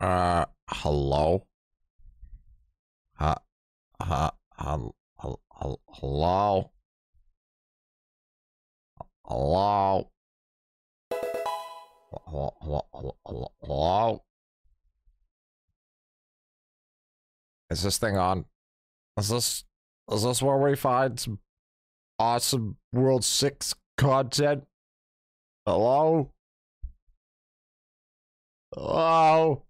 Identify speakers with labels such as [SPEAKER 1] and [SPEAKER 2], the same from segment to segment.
[SPEAKER 1] Uh, hello? Ha, ha, hel- hel- hello? Hello? Hello? Hello? Hello? Hello? Is this thing on? Is this, is this where we find some awesome World 6 content? Hello? Hello?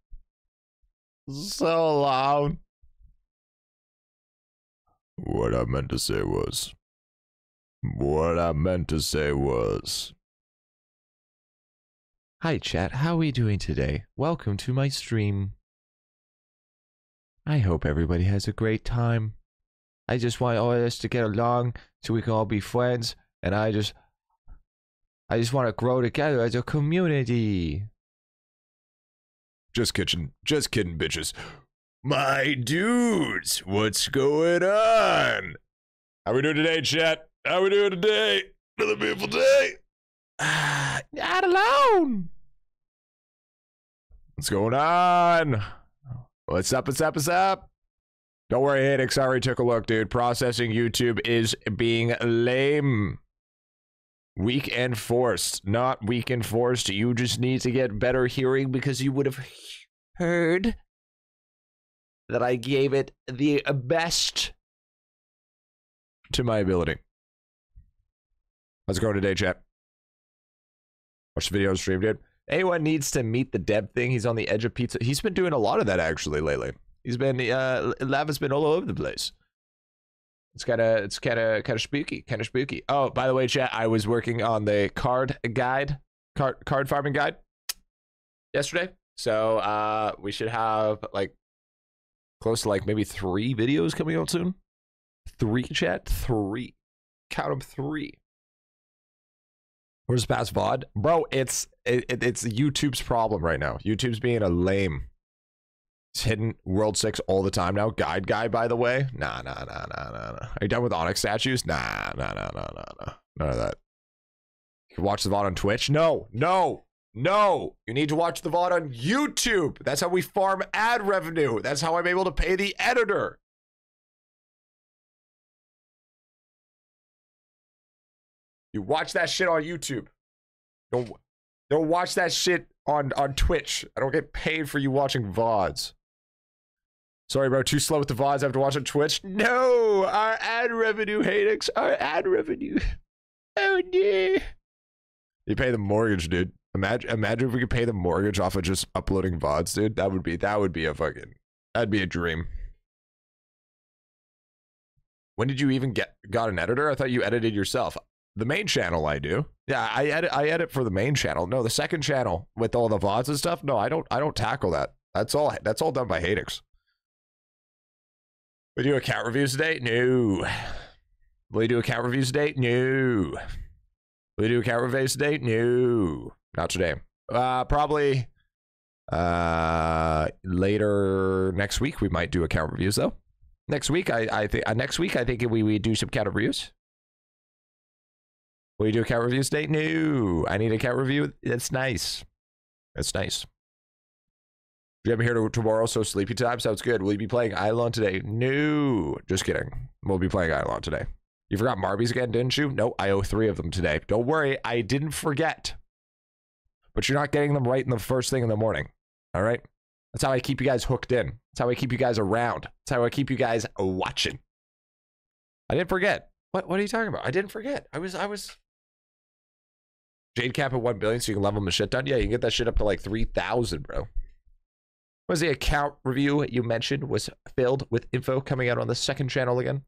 [SPEAKER 1] So loud. What I meant to say was. What I meant to say was.
[SPEAKER 2] Hi, chat. How are we doing today? Welcome to my stream. I hope everybody has a great time. I just want all of us to get along so we can all be friends, and I just. I just want to grow together as a community.
[SPEAKER 1] Just kidding. Just kidding, bitches. My dudes, what's going on? How we doing today, chat? How we doing today? Another beautiful day.
[SPEAKER 2] Not alone.
[SPEAKER 1] What's going on? What's up? What's up? What's up? Don't worry, Hadix. I already took a look, dude. Processing YouTube is being lame. Weak and forced. Not weak and forced. You just need to get better hearing because you would have heard that I gave it the best to my ability. Let's go today, chat. Watch the video stream, dude. Anyone needs to meet the Deb thing. He's on the edge of pizza. He's been doing a lot of that actually lately. He's been uh Lava's been all over the place. It's kind of it's kind of kind of spooky, kind of spooky. Oh, by the way, chat, I was working on the card guide, card card farming guide yesterday. So uh we should have like close to like maybe three videos coming out soon. Three chat, three. Count them three. Where's past VOD? Bro, it's it, it- it's YouTube's problem right now. YouTube's being a lame. It's hitting World 6 all the time now. Guide guy, by the way. Nah, nah, nah, nah, nah, nah. Are you done with Onyx statues? Nah, nah, nah, nah, nah, nah. None of that. You watch the VOD on Twitch? No, no, no. You need to watch the VOD on YouTube. That's how we farm ad revenue. That's how I'm able to pay the editor. You watch that shit on YouTube. Don't don't watch that shit on on Twitch. I don't get paid for you watching VODs. Sorry, bro. Too slow with the VODs. I have to watch on Twitch. No, our ad revenue, Hadix. Our ad revenue. Oh no. You pay the mortgage, dude. Imagine, imagine if we could pay the mortgage off of just uploading VODs, dude. That would be that would be a fucking that'd be a dream. When did you even get got an editor? I thought you edited yourself. The main channel, I do. Yeah, I edit. I edit for the main channel. No, the second channel with all the vods and stuff. No, I don't. I don't tackle that. That's all. That's all done by Hadix. We do account reviews today? No. Will we do account reviews today? No. Will we do account reviews today? No. Not today. Uh, probably. Uh, later next week we might do account reviews though. Next week, I I think uh, next week I think we we do some account reviews. Will you do account reviews today? No. I need a account review. That's nice. That's nice. You have me here to, tomorrow, so sleepy time sounds good. Will you be playing IdleOn today? No. Just kidding. We'll be playing IdleOn today. You forgot Marbies again, didn't you? No, I owe three of them today. Don't worry, I didn't forget. But you're not getting them right in the first thing in the morning. All right? That's how I keep you guys hooked in. That's how I keep you guys around. That's how I keep you guys watching. I didn't forget. What what are you talking about? I didn't forget. I was I was Jade cap at 1 billion so you can level them the shit down. Yeah, you can get that shit up to like 3,000, bro. Was the account review you mentioned was filled with info coming out on the second channel again?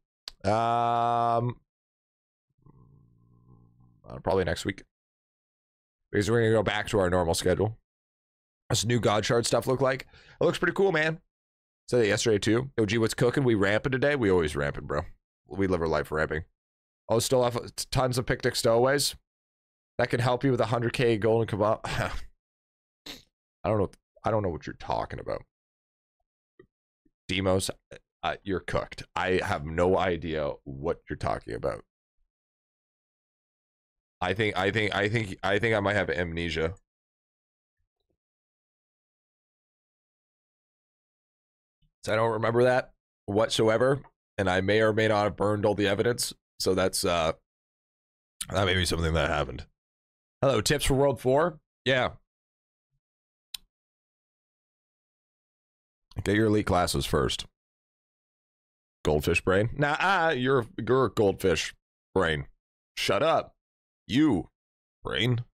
[SPEAKER 1] Um, uh, probably next week. Because we're going to go back to our normal schedule. What's new God Shard stuff look like? It looks pretty cool, man. Said that yesterday too. OG, what's cooking? We ramping today? We always ramping, bro. We live our life ramping. Oh, still have tons of picnic stowaways that can help you with a 100k golden kebab. I don't know. I don't know what you're talking about. Demos, uh, you're cooked. I have no idea what you're talking about. I think. I think. I think. I think I might have amnesia. So I don't remember that whatsoever, and I may or may not have burned all the evidence. So that's uh, that may be something that happened. Hello, tips for World Four. Yeah, get your elite classes first. Goldfish brain. Nah, ah, you're you're a goldfish brain. Shut up, you brain.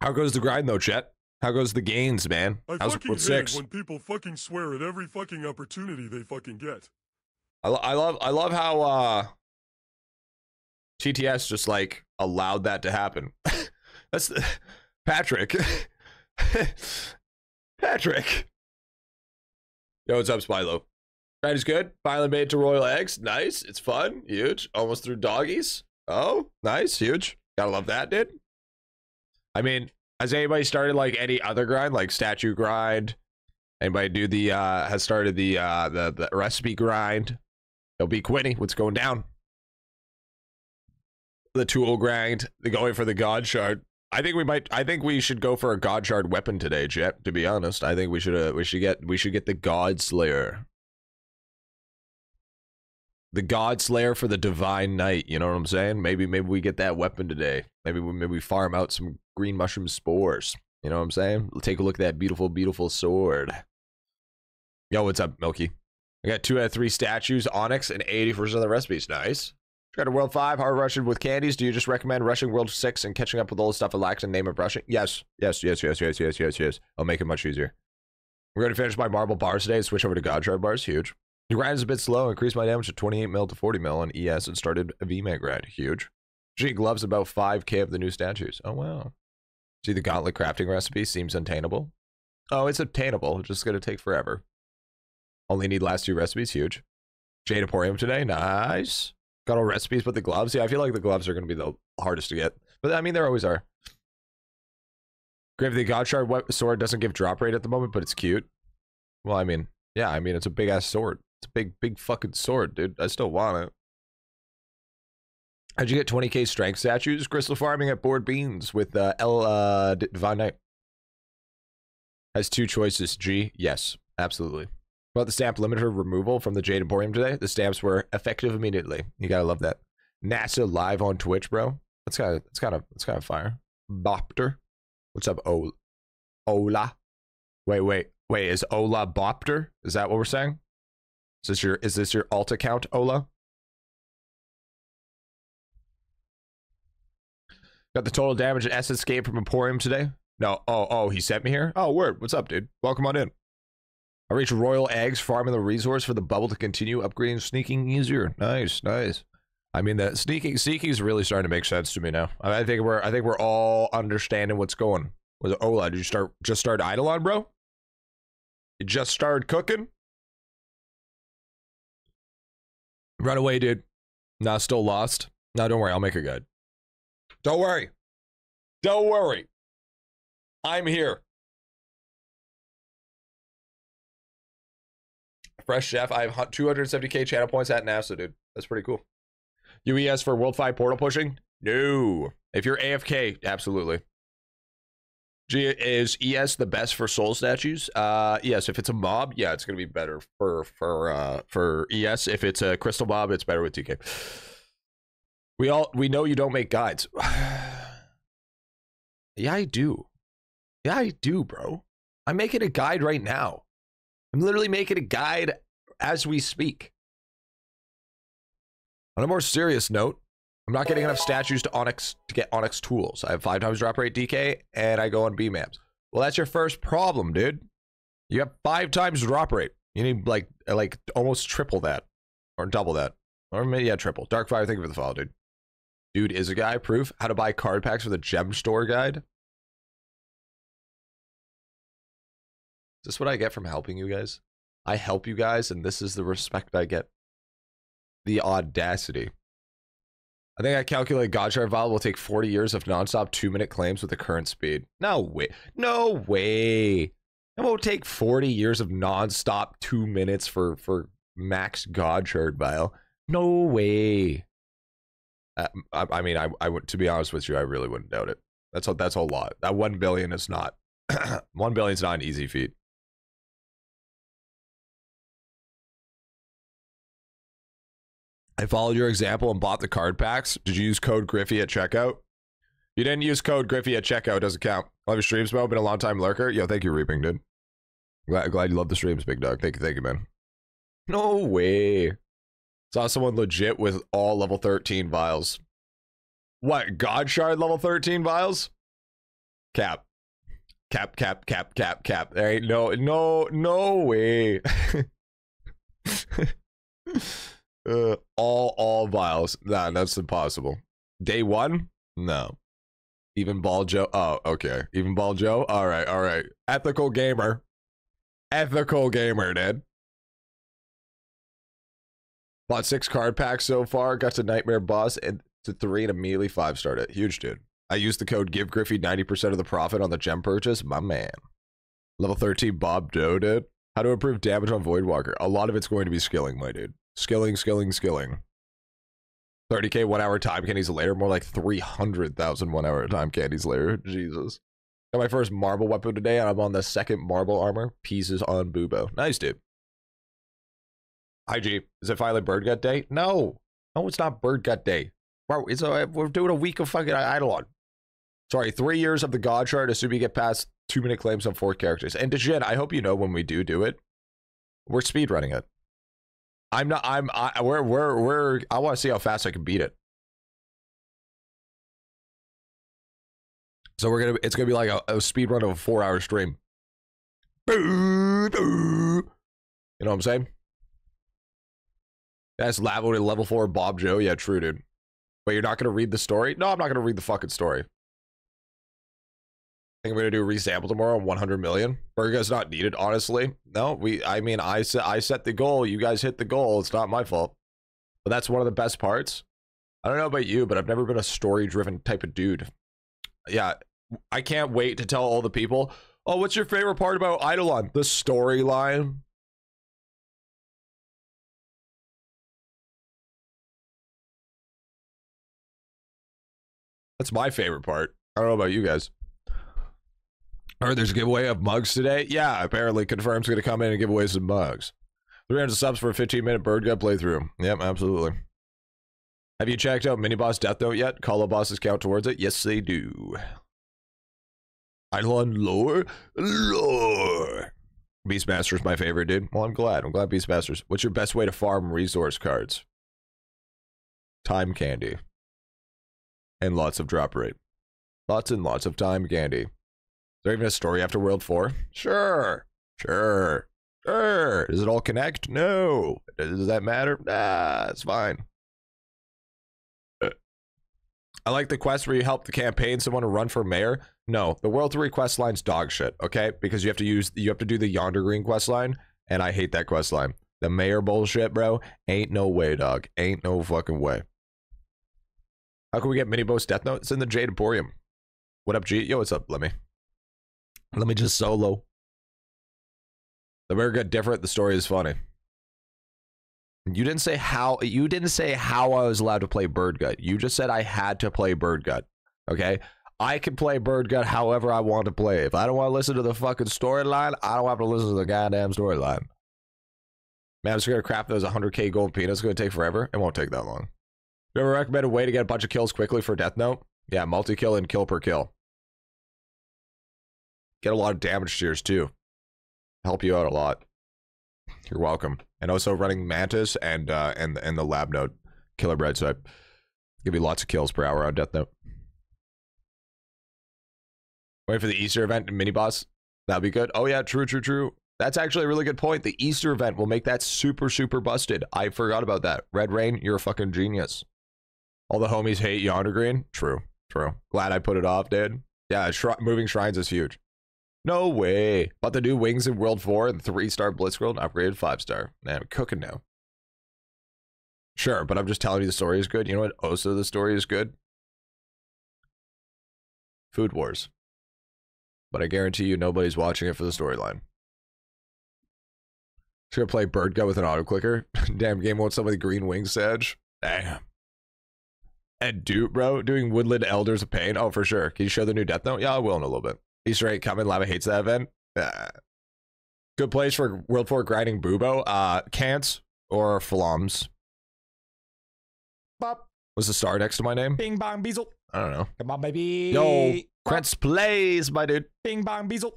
[SPEAKER 1] How goes the grind though, Chet? How goes the gains, man?
[SPEAKER 3] I
[SPEAKER 1] How's
[SPEAKER 3] fucking
[SPEAKER 1] World Six?
[SPEAKER 3] when people fucking swear at every fucking opportunity they fucking get.
[SPEAKER 1] I, lo- I love I love how uh TTS just like allowed that to happen. That's Patrick. Patrick. Yo, what's up, Spilo? Right is good. Finally made it to Royal Eggs. Nice. It's fun. Huge. Almost through doggies. Oh, nice. Huge. Gotta love that, dude. I mean, has anybody started like any other grind, like statue grind? Anybody do the uh has started the uh the, the recipe grind? It'll be Quinny. What's going down? The tool grind. The going for the god shard. I think we might. I think we should go for a god shard weapon today, Jet. To be honest, I think we should. Uh, we should get. We should get the God Slayer. The God Slayer for the Divine Knight. You know what I'm saying? Maybe. Maybe we get that weapon today. Maybe. we Maybe we farm out some green mushroom spores. You know what I'm saying? Take a look at that beautiful, beautiful sword. Yo, what's up, Milky? I got two out of three statues, Onyx, and 80% of the recipes. Nice. Got a World 5, hard rushing with candies. Do you just recommend rushing World 6 and catching up with all the stuff it lacks in name of rushing? Yes. Yes, yes, yes, yes, yes, yes, yes. I'll make it much easier. We're going to finish my marble bars today and switch over to Godshard bars. Huge. The grind is a bit slow. Increased my damage to 28 mil to 40 mil on ES and started a VMAG grind. Huge. She gloves about 5k of the new statues. Oh, wow. See, the gauntlet crafting recipe seems untainable. Oh, it's obtainable. It's just going to take forever. Only need last two recipes. Huge. Jade Emporium today. Nice. Got all recipes, but the gloves. Yeah, I feel like the gloves are going to be the hardest to get. But I mean, there always are. Grave the Godshard we- sword doesn't give drop rate at the moment, but it's cute. Well, I mean, yeah, I mean, it's a big ass sword. It's a big, big fucking sword, dude. I still want it. How'd you get 20k strength statues? Crystal farming at Bored Beans with uh, L uh, Divine Knight. Has two choices. G, yes, absolutely. About the stamp limiter removal from the Jade Emporium today, the stamps were effective immediately. You gotta love that. NASA live on Twitch, bro. That's kind of that's kind of that's kind of fire. Bopter, what's up, o- Ola? Wait, wait, wait. Is Ola Bopter? Is that what we're saying? Is this your is this your alt account, Ola? Got the total damage and S escape from Emporium today. No, oh, oh, he sent me here. Oh, word. What's up, dude? Welcome on in. I reached Royal Eggs, farming the resource for the bubble to continue upgrading sneaking easier. Nice, nice. I mean, the sneaking sneaking is really starting to make sense to me now. I I think we're I think we're all understanding what's going. Was it Ola? Did you start just start IdleOn, bro? You just started cooking? Run away, dude. Nah, still lost. No, don't worry. I'll make it good. Don't worry. Don't worry. I'm here. Fresh Chef. I have 270k channel points at NASA, dude. That's pretty cool. UES for World 5 portal pushing? No. If you're AFK, absolutely. G is ES the best for soul statues? Uh yes, if it's a mob, yeah, it's gonna be better for for uh for ES. If it's a crystal mob, it's better with TK. We all we know you don't make guides. yeah, I do. Yeah, I do, bro. I'm making a guide right now. I'm literally making a guide as we speak. On a more serious note, I'm not getting enough statues to Onyx to get Onyx tools. I have five times drop rate DK, and I go on B maps. Well, that's your first problem, dude. You have five times drop rate. You need like like almost triple that, or double that, or maybe yeah, triple. Dark Fire, thank you for the follow, dude. Dude is a guy. Proof how to buy card packs for the gem store guide. Is this what I get from helping you guys? I help you guys, and this is the respect I get. The audacity. I think I calculate Godshard Vial will take 40 years of nonstop two minute claims with the current speed. No way. No way. It won't take 40 years of nonstop two minutes for, for max Godshard Vial. No way. Uh, I, I mean, I, I to be honest with you, I really wouldn't doubt it. That's a, that's a lot. That 1 billion is not, 1 billion is not an easy feat. I followed your example and bought the card packs. Did you use code Griffy at checkout? You didn't use code Griffy at checkout. Doesn't count. Love your streams, Mo. Been a long time lurker. Yo, thank you, Reaping, dude. Glad, glad you love the streams, big dog. Thank you, thank you, man. No way. Saw someone legit with all level 13 vials. What? God Shard level 13 vials? Cap. Cap, cap, cap, cap, cap. There ain't no, no, no way. uh, all, all vials. Nah, that's impossible. Day one? No. Even Ball Joe. Oh, okay. Even Ball Joe? All right, all right. Ethical gamer. Ethical gamer, dude. Bought six card packs so far. Got to Nightmare Boss and to three and immediately five starred it. Huge dude. I used the code Give Griffy 90% of the profit on the gem purchase. My man. Level 13 Bob Doe, dude. How to improve damage on Voidwalker. A lot of it's going to be skilling, my dude. Skilling, skilling, skilling. 30k one hour time candies later. More like 300,000 one hour time candies later. Jesus. Got my first marble weapon today, and I'm on the second marble armor. Pieces on Bubo. Nice, dude. IG, is it finally Bird Gut Day? No. No, it's not Bird Gut Day. Bro, it's a, we're doing a week of fucking IdleOn. Sorry, three years of the God Shard, assuming you get past two minute claims on four characters. And Dejin, I hope you know when we do do it, we're speed running it. I'm not, I'm, I, we're, we're, we're, I want to see how fast I can beat it. So we're gonna, it's gonna be like a, a speed run of a four hour stream. You know what I'm saying? That's level level four Bob Joe. Yeah, true, dude. But you're not gonna read the story? No, I'm not gonna read the fucking story. I think I'm gonna do a resample tomorrow on 100 million. Burga's not needed, honestly. No, we. I mean, I set I set the goal. You guys hit the goal. It's not my fault. But that's one of the best parts. I don't know about you, but I've never been a story-driven type of dude. Yeah, I can't wait to tell all the people. Oh, what's your favorite part about IdleOn? The storyline. That's my favorite part. I don't know about you guys. Right, there's a giveaway of mugs today. Yeah, apparently confirms going to come in and give away some mugs. 300 subs for a 15 minute bird gut playthrough. Yep, absolutely. Have you checked out Mini Boss Death Note yet? Call bosses count towards it? Yes, they do. IdleOn lore? Lore. Beastmaster's my favorite, dude. Well, I'm glad. I'm glad Beastmaster's. What's your best way to farm resource cards? Time candy and lots of drop rate. Lots and lots of time candy. Is there even a story after World 4? Sure. Sure. Sure. Does it all connect? No. Does that matter? Nah, it's fine. Uh, I like the quest where you help the campaign someone to run for mayor. No, the World 3 quest line's dog shit, okay? Because you have to use you have to do the Yonder Green quest line, and I hate that quest line. The mayor bullshit, bro. Ain't no way, dog. Ain't no fucking way. How can we get Mini Boast Death Note? It's in the Jade Emporium. What up, G? Yo, what's up? Let me. Let me just solo. The very good different. The story is funny. You didn't say how. You didn't say how I was allowed to play Bird Gut. You just said I had to play Bird Gut. Okay. I can play Bird Gut however I want to play. If I don't want to listen to the fucking storyline, I don't have to listen to the goddamn storyline. Man, I'm just gonna craft those 100k gold peanuts. It's gonna take forever. It won't take that long. You ever recommend a way to get a bunch of kills quickly for Death Note? Yeah, multi kill and kill per kill. Get a lot of damage tiers too. Help you out a lot. You're welcome. And also running Mantis and uh, and and the Lab Note Killer Bread, so I give you lots of kills per hour on Death Note. Wait for the Easter event and mini boss. That'd be good. Oh yeah, true, true, true. That's actually a really good point. The Easter event will make that super, super busted. I forgot about that. Red Rain, you're a fucking genius. All the homies hate Yonder Green. True, true. Glad I put it off, dude. Yeah, shri- moving shrines is huge. No way. But the new wings in World 4 and 3 star Blitzworld upgraded 5 star. Man, I'm cooking now. Sure, but I'm just telling you the story is good. You know what? Also, the story is good. Food Wars. But I guarantee you nobody's watching it for the storyline. Should I play Bird Gut with an auto clicker? Damn game wants somebody green wings edge. Damn. And Dupe, bro, doing Woodland Elders of Pain. Oh, for sure. Can you show the new Death Note? Yeah, I will in a little bit. Easter egg coming. Lava hates that event. Uh, good place for World 4 grinding Bubo. Uh, Cants or Flums.
[SPEAKER 4] bop.
[SPEAKER 1] What's the star next to my name?
[SPEAKER 4] Bing bong beezle.
[SPEAKER 1] I don't know.
[SPEAKER 4] Come on, baby.
[SPEAKER 1] Yo, Krentz plays, my dude.
[SPEAKER 4] Bing bong beezle.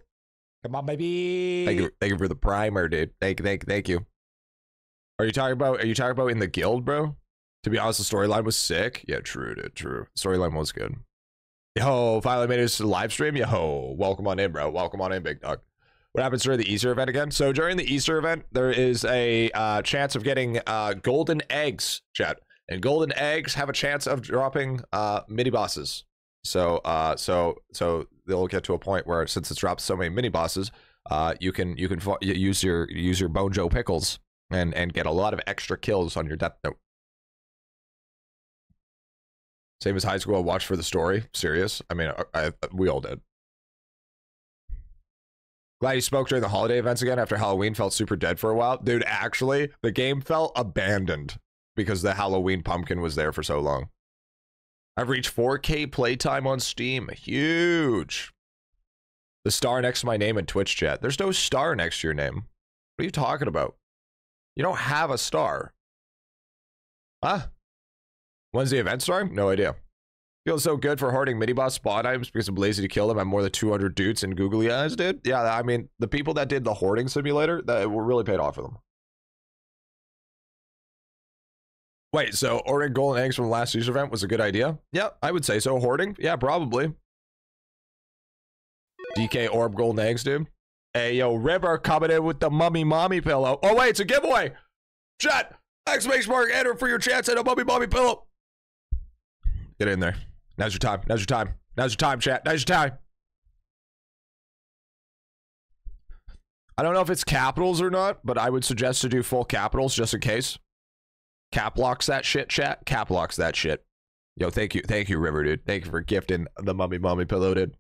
[SPEAKER 4] Come on, baby.
[SPEAKER 1] Thank you, thank you for the primer, dude. Thank, thank, thank you. Are you talking about? Are you talking about in the guild, bro? To be honest, the storyline was sick. Yeah, true, dude. True. Storyline was good. Yo, finally made it to live stream. Yo, welcome on in, bro. Welcome on in, big dog. What happens during the Easter event again? So during the Easter event, there is a uh, chance of getting uh, golden eggs, chat, and golden eggs have a chance of dropping uh, mini bosses. So, uh, so, so they'll get to a point where since it's dropped so many mini bosses, uh, you can you can use your use your Bojo pickles and and get a lot of extra kills on your death note. Same as high school. I watched for the story. Serious. I mean, I, I, we all did. Glad you spoke during the holiday events again after Halloween felt super dead for a while. Dude, actually, the game felt abandoned because the Halloween pumpkin was there for so long. I've reached 4K playtime on Steam. Huge. The star next to my name in Twitch chat. There's no star next to your name. What are you talking about? You don't have a star. Huh? When's the event starting? No idea. Feels so good for hoarding mini boss spawn items because I'm lazy to kill them. I'm more than 200 dudes and googly eyes dude. Yeah, I mean, the people that did the hoarding simulator, that really paid off for them. Wait, so ordering golden eggs from the last user event was a good idea? Yeah, I would say so. Hoarding? Yeah, probably. DK Orb golden eggs, dude. Hey, yo, River coming in with the mummy mommy pillow. Oh, wait, it's a giveaway. Chat, exclamation mark, enter for your chance at a mummy mommy pillow. Get in there. Now's your time. Now's your time. Now's your time, chat. Now's your time. I don't know if it's capitals or not, but I would suggest to do full capitals just in case. Cap locks that shit, chat. Cap locks that shit. Yo, thank you. Thank you, River, dude. Thank you for gifting the mummy mommy pillow, dude.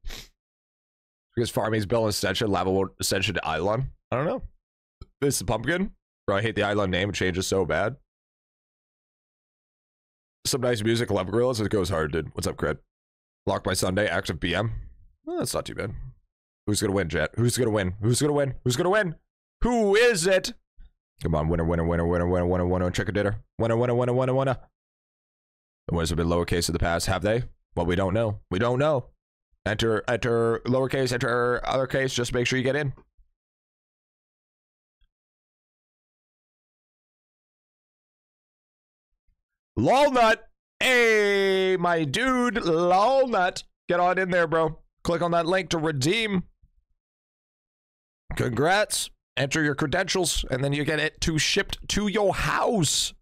[SPEAKER 1] Because Farmy's built an extension, level extension to IdleOn. I don't know. This is pumpkin. Bro, I hate the IdleOn name. It changes so bad. Some nice music, love gorillas. It goes hard, dude. What's up, Cred? Locked by Sunday, active BM. Well, that's not too bad. Who's gonna win, Jet? Who's gonna win? Who's gonna win? Who's gonna win? Who is it? Come on, winner, winner, winner, winner, winner, winner, winner, check a dinner. Winner, winner, winner, winner, winner. The winners have been lowercase in the past, have they? Well, we don't know. We don't know. Enter, enter lowercase, enter other case. Just make sure you get in. Lolnut. Hey, my dude, Lolnut. Get on in there, bro. Click on that link to redeem. Congrats. Enter your credentials, and then you get it to shipped to your house.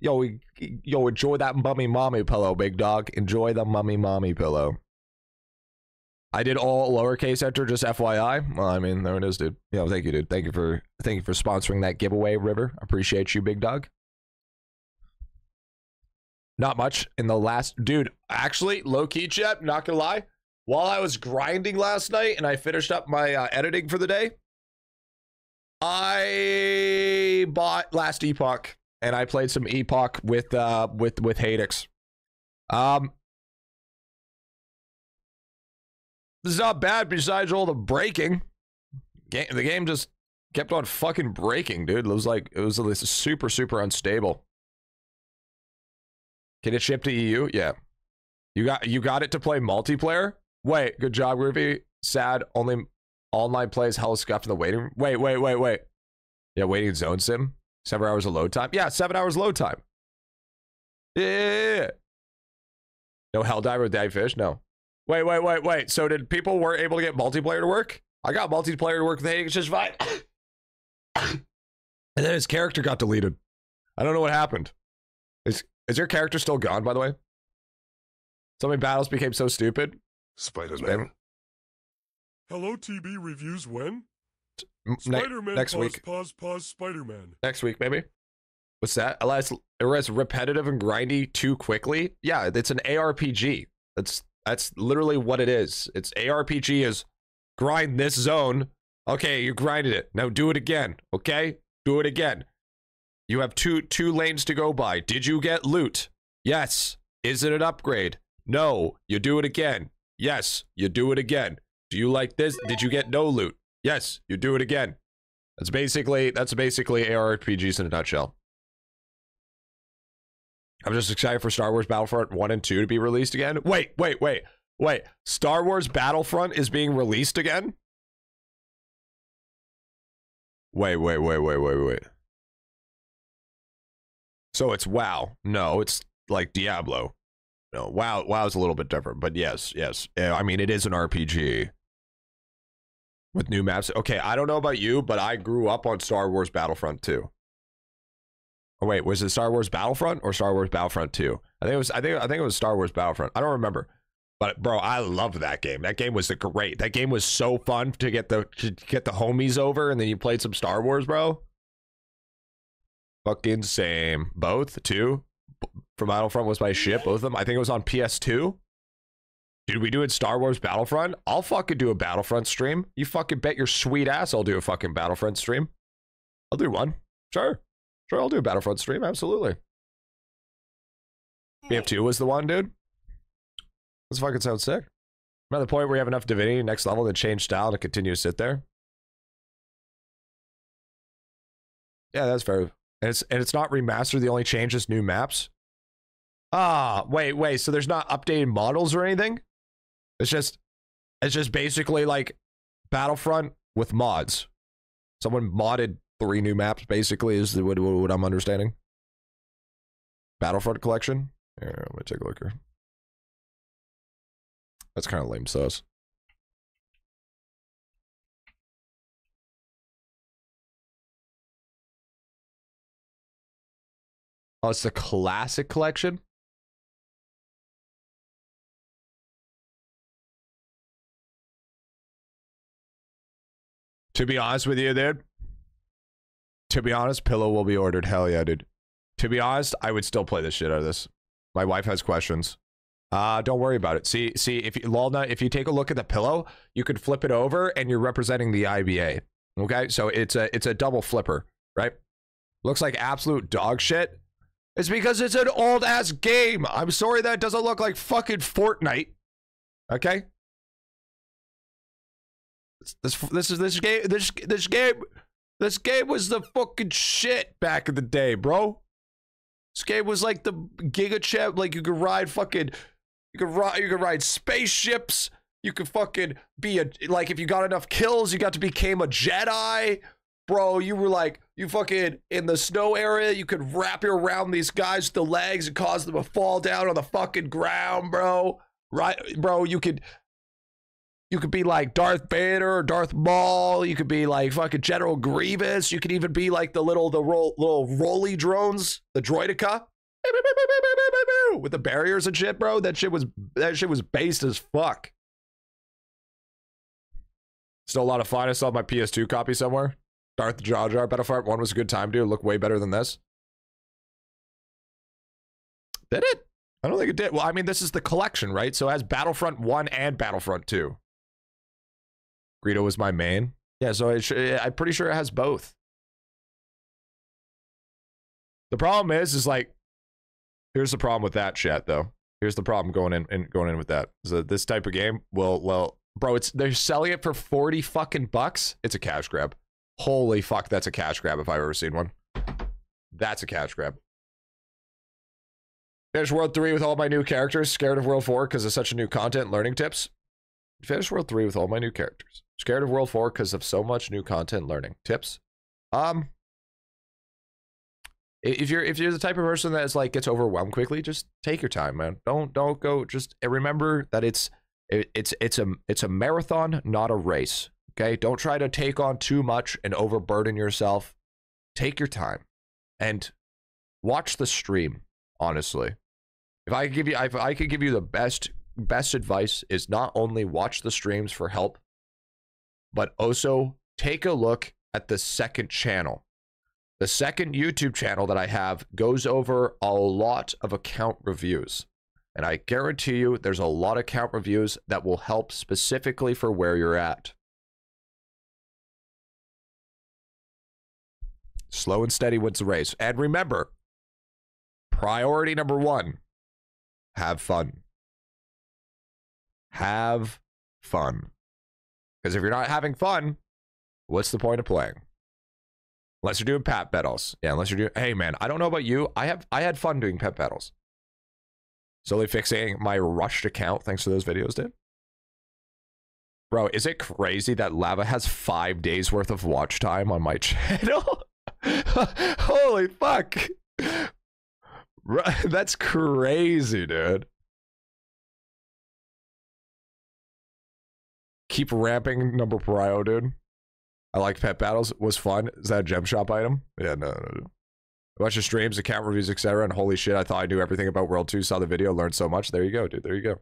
[SPEAKER 1] Yo, yo, enjoy that mummy mommy pillow, big dog. Enjoy the mummy mommy pillow. I did all lowercase enter, just FYI. Well, I mean, there it is, dude. Yo, thank you, dude. Thank you for thank you for sponsoring that giveaway, River. Appreciate you, big dog. Not much in the last dude. Actually, low key chat, not gonna lie. While I was grinding last night and I finished up my uh, editing for the day, I bought Last Epoch and I played some Epoch with uh with with Hadix. Um This is not bad besides all the breaking. Game, the game just kept on fucking breaking, dude. It was like it was, it was super super unstable. Can it ship to EU? Yeah. You got you got it to play multiplayer? Wait, good job, Groovy. Sad, only online plays hell scuffed in the waiting room. Wait, wait, wait, wait. Yeah, waiting zone sim. Seven hours of load time. Yeah, seven hours load time. Yeah. No Helldiver with Daddy Fish? No. Wait, wait, wait, wait. So did people weren't able to get multiplayer to work? I got multiplayer to work with It's just fine. and then his character got deleted. I don't know what happened. Is is your character still gone, by the way? So many battles became so stupid.
[SPEAKER 3] Spider-Man. Hello, TB reviews when?
[SPEAKER 1] Ne-
[SPEAKER 3] Spider-Man.
[SPEAKER 1] next
[SPEAKER 3] pause,
[SPEAKER 1] week.
[SPEAKER 3] Pause. Pause. Spider-Man.
[SPEAKER 1] next week maybe what's that unless it's repetitive and grindy too quickly yeah it's an arpg that's that's literally what it is it's arpg is grind this zone okay you grinded it now do it again okay do it again you have two two lanes to go by. Did you get loot? Yes. Is it an upgrade? No. You do it again. Yes. You do it again. Do you like this? Did you get no loot? Yes. You do it again. That's basically that's basically ARPGs in a nutshell. I'm just excited for Star Wars Battlefront 1 and 2 to be released again. Wait, wait, wait, wait. Star Wars Battlefront is being released again? Wait, wait, wait, wait, wait, wait. So it's WoW. No, it's like Diablo. No, WoW WoW's a little bit different, but yes, yes. I mean, it is an RPG with new maps. Okay, I don't know about you, but I grew up on Star Wars Battlefront 2. Oh wait, was it Star Wars Battlefront or Star Wars Battlefront 2? I think it was I think I think it was Star Wars Battlefront. I don't remember. But bro, I loved that game. That game was great. That game was so fun to get the to get the homies over and then you played some Star Wars, bro. Fucking same. Both, two. From Battlefront was my ship, both of them. I think it was on PS2. Dude, we doing Star Wars Battlefront? I'll fucking do a Battlefront stream. You fucking bet your sweet ass I'll do a fucking Battlefront stream. I'll do one. Sure. Sure, I'll do a Battlefront stream. Absolutely. BF2 was the one, dude. This fucking sounds sick. I'm at the point where you have enough divinity next level to change style to continue to sit there. Yeah, that's fair. And it's and it's not remastered. The only change is new maps. Ah, wait, wait. So there's not updated models or anything. It's just it's just basically like Battlefront with mods. Someone modded three new maps. Basically, is what, what I'm understanding. Battlefront collection. Here, let me take a look here. That's kind of lame sauce. Oh, it's the classic collection. To be honest with you, dude. To be honest, pillow will be ordered. Hell yeah, dude. To be honest, I would still play the shit out of this. My wife has questions. Uh, don't worry about it. See, see, if you, if you take a look at the pillow, you could flip it over and you're representing the IBA. Okay, so it's a it's a double flipper, right? Looks like absolute dog shit. It's because it's an old ass game. I'm sorry that doesn't look like fucking Fortnite. Okay. This this is this game this this game this game was the fucking shit back in the day, bro. This game was like the Giga Chip. Like you could ride fucking, you could ride, you could ride spaceships. You could fucking be a like if you got enough kills, you got to became a Jedi, bro. You were like you fucking in the snow area. You could wrap your around these guys with the legs and cause them to fall down on the fucking ground, bro. Right, bro. You could you could be like Darth Vader or Darth Maul. You could be like fucking General Grievous. You could even be like the little the ro- little rolly drones, the droideka, with the barriers and shit, bro. That shit was that shit was based as fuck. Still a lot of fun. I saw my PS2 copy somewhere. Darth Jar Jar Battlefront 1 was a good time, dude. Look way better than this. Did it? I don't think it did. Well, I mean, this is the collection, right? So it has Battlefront 1 and Battlefront 2. Greedo was my main. Yeah, so I'm pretty sure it has both. The problem is, is like, here's the problem with that chat though. Here's the problem going in and going in with that. Is that this type of game will, well, bro, it's they're selling it for 40 fucking bucks. It's a cash grab. Holy fuck, that's a cash grab if I've ever seen one. That's a cash grab. Finish World 3 with all my new characters. Scared of World 4 because of such a new content learning tips. Finish World 3 with all my new characters. Scared of World 4 because of so much new content learning. Tips? Um if you're if you're the type of person that's like gets overwhelmed quickly, just take your time, man. Don't don't go just remember that it's it, it's it's a it's a marathon, not a race. Okay? Don't try to take on too much and overburden yourself. Take your time and watch the stream, honestly. If I could give you if I could give you the best best advice is not only watch the streams for help, but also take a look at the second channel. The second YouTube channel that I have goes over a lot of account reviews. And I guarantee you there's a lot of account reviews that will help specifically for where you're at. Slow and steady wins the race. And remember, priority number one have fun. Have fun. Because if you're not having fun, what's the point of playing? Unless you're doing pet battles. Yeah, unless you're doing hey man, I don't know about you. I have I had fun doing pet battles. Slowly fixing my rushed account thanks to those videos, dude. Bro, is it crazy that Lava has five days worth of watch time on my channel? Holy fuck. That's crazy, dude. Keep ramping number prio, dude. I like pet battles. Was fun. Is that a gem shop item? Yeah, no, no, no. A bunch of streams, account reviews, etc. And holy shit, I thought I knew everything about World 2. Saw the video, learned so much. There you go, dude. There you go.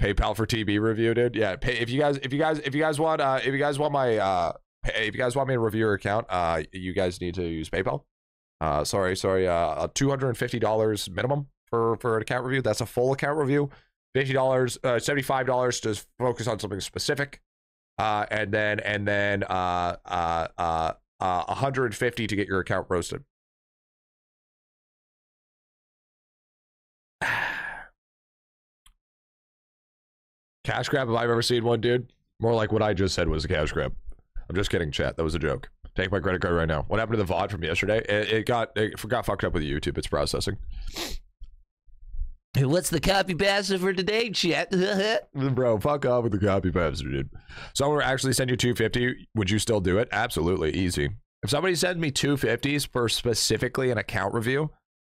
[SPEAKER 1] PayPal for TB review, dude. Yeah, pay if you guys if you guys if you guys want uh if you guys want my uh pay, if you guys want me to review your account, uh you guys need to use PayPal. Uh sorry, sorry, uh $250 minimum for for an account review. That's a full account review. $50 uh $75 to focus on something specific. Uh and then and then uh uh uh uh 150 to get your account roasted. Cash grab, if I've ever seen one, dude. More like what I just said was a cash grab. I'm just kidding, chat. That was a joke. Take my credit card right now. What happened to the VOD from yesterday? It, it got it got fucked up with YouTube. It's processing.
[SPEAKER 2] What's the copy pasta for today, chat?
[SPEAKER 1] Bro, fuck off with the copy paste, dude. Someone actually send you 250, would you still do it? Absolutely, easy. If somebody sends me 250s for specifically an account review,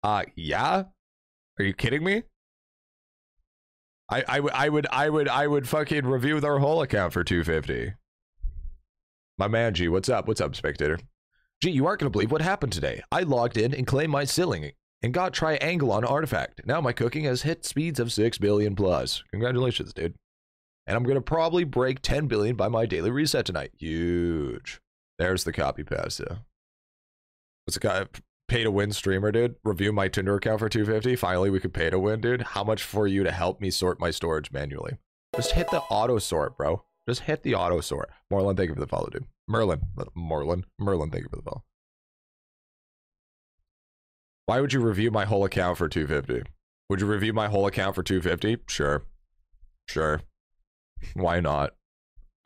[SPEAKER 1] uh yeah. Are you kidding me? I, I, would I would I would I would fucking review their whole account for 250. My man G, what's up? What's up, spectator? G, you aren't gonna believe what happened today. I logged in and claimed my ceiling and got Triagulon artifact. Now my cooking has hit speeds of 6 billion plus. Congratulations, dude. And I'm gonna probably break 10 billion by my daily reset tonight. Huge. There's the copy pasta. What's the guy? Pay to win streamer, dude. Review my Tinder account for 250. Finally, we could pay to win, dude. How much for you to help me sort my storage manually? Just hit the auto sort, bro. Just hit the auto sort. Merlin, thank you for the follow, dude. Merlin, Merlin. Merlin, thank you for the follow. Why would you review my whole account for 250? Would you review my whole account for 250? Sure. Sure. Why not?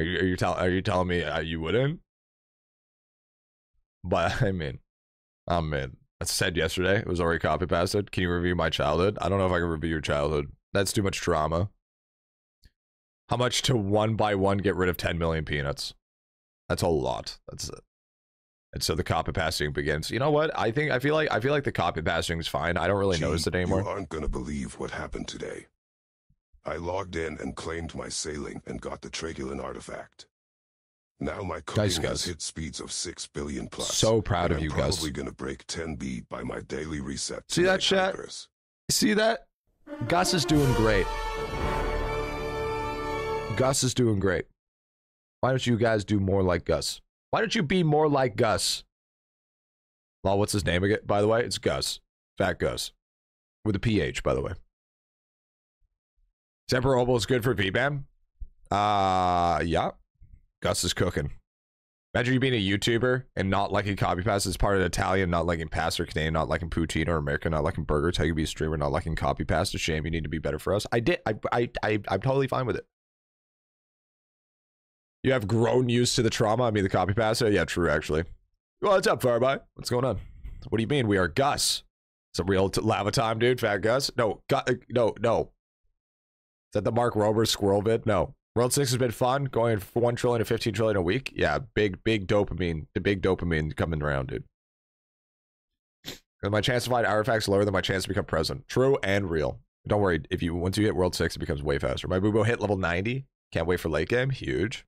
[SPEAKER 1] Are you, are you, tell, are you telling me uh, you wouldn't? But I mean, I mean, I said yesterday, it was already copy pasted. Can you review my childhood? I don't know if I can review your childhood. That's too much drama. How much to one by one get rid of 10 million peanuts? That's a lot. That's it. And so the copy pasting begins. You know what? I think I feel like I feel like the copy pasting is fine. I don't really
[SPEAKER 3] Gee,
[SPEAKER 1] notice it anymore.
[SPEAKER 3] You aren't gonna believe what happened today. I logged in and claimed my sailing and got the Triagulon artifact. Now my cooking
[SPEAKER 1] Guys,
[SPEAKER 3] has hit speeds of six billion plus.
[SPEAKER 1] So proud of
[SPEAKER 3] I'm
[SPEAKER 1] you, Gus.
[SPEAKER 3] Probably gonna break 10 B by my daily reset.
[SPEAKER 1] See that, chat? See that? Gus is doing great. Gus is doing great. Why don't you guys do more like Gus? Why don't you be more like Gus? Well, what's his name again? By the way, it's Gus. Fat Gus. With a PH, by the way. Semper Opal is good for PBAM? Uh, yeah. Gus is cooking. Imagine you being a YouTuber and not liking copy paste as part of Italian, not liking pasta or Canadian, not liking poutine or American, not liking burgers. How you be a streamer, not liking copy paste? A shame. You need to be better for us. I did. I. I. I. I'm totally fine with it. You have grown used to the trauma. I mean, the copy pasta. Oh, yeah, true. Actually. Well, what's up, Farby? What's going on? What do you mean? We are Gus. It's a real lava time, dude. Fat Gus. No. Gu- uh, no. No. Is that the Mark Rober squirrel bit? No. World 6 has been fun, going from 1 trillion to 15 trillion a week. Yeah, big, big dopamine. The big dopamine coming around, dude. And my chance to find artifacts lower than my chance to become president. True and real. Don't worry, if you once you hit World 6, it becomes way faster. My Boobo hit level 90. Can't wait for late game. Huge.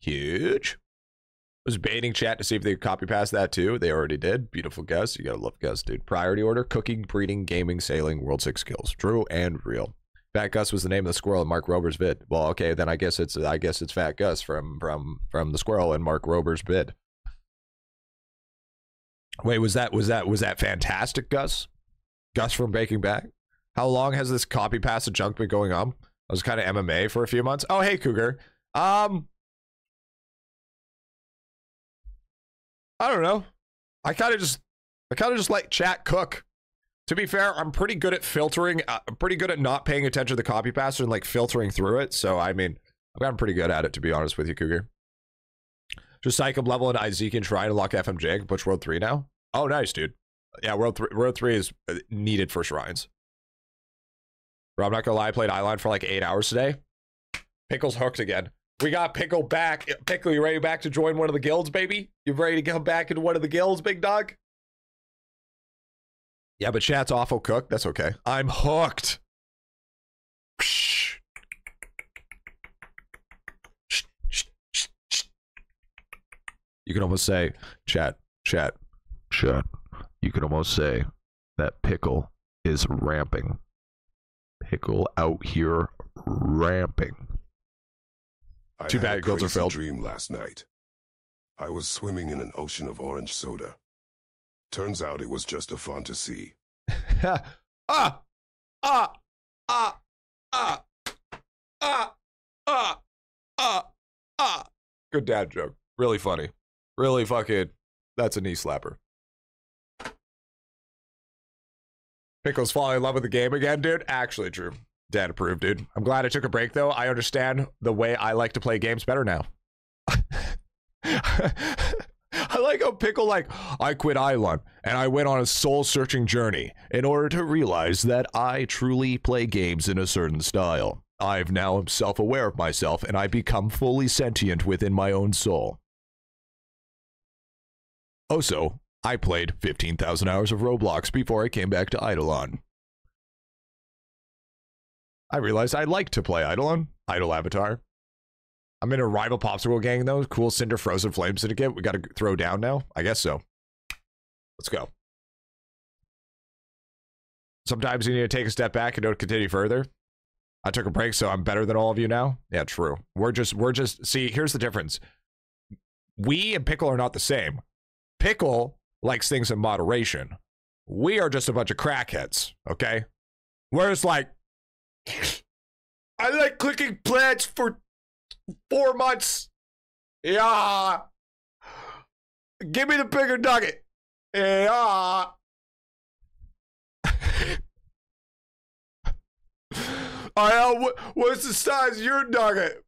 [SPEAKER 1] Huge. I Was baiting chat to see if they could copy paste that too. They already did. Beautiful guess. You gotta love guess, dude. Priority order, cooking, breeding, gaming, sailing, World 6 skills. True and real. Fat Gus was the name of the squirrel in Mark Rober's vid. Well, okay, then I guess it's I guess it's Fat Gus from from from the squirrel in Mark Rober's bid. Wait, was that was that was that fantastic, Gus? Gus from Baking Back. How long has this copy paste junk been going on? I was kind of MMA for a few months. Oh, hey, Cougar. Um, I don't know. I kind of just I kind of just let chat cook. To be fair, I'm pretty good at filtering. Uh, I'm pretty good at not paying attention to the copy paste and like filtering through it. So I mean, I've gotten pretty good at it to be honest with you, Cougar. Just psych him level and Zeke and try to lock FMJ and push World 3 now. Oh, nice, dude. Yeah, World 3, World 3 is uh, needed for shrines. Bro, I'm not gonna lie, I played IdleOn for like eight hours today. Pickle's hooked again. We got Pickle back. Pickle, you ready back to join one of the guilds, baby? You ready to come back into one of the guilds, big dog? Yeah, but chat's awful cooked. That's okay. I'm hooked. You can almost say, chat, chat, chat. You can almost say that pickle is ramping. Pickle out here ramping.
[SPEAKER 3] I
[SPEAKER 1] Too bad
[SPEAKER 3] a
[SPEAKER 1] guilds are
[SPEAKER 3] crazy dream last night. I was swimming in an ocean of orange soda. Turns out it was just a fantasy.
[SPEAKER 1] ah, ah, ah, ah, ah, ah, ah, ah. Good dad joke. Really funny. Really fucking. That's a knee slapper. Pickles falling in love with the game again, dude. Actually, true. Dad approved, dude. I'm glad I took a break though. I understand the way I like to play games better now. I like how Pickle like I quit IdleOn and I went on a soul searching journey in order to realize that I truly play games in a certain style. I've now am self aware of myself and I become fully sentient within my own soul. Also, I played 15,000 hours of Roblox before I came back to IdleOn. I realized I like to play IdleOn, Idol Avatar. I'm in a rival popsicle gang though. Cool Cinder Frozen Flame Syndicate. We got to throw down now. I guess so. Let's go. Sometimes you need to take a step back and don't continue further. I took a break, so I'm better than all of you now. Yeah, true. We're just, we're just. See, here's the difference. We and Pickle are not the same. Pickle likes things in moderation. We are just a bunch of crackheads. Okay. Whereas, like, I like clicking plants for four months. Yeah. Give me the bigger nugget. Yeah. I what's the size of your nugget?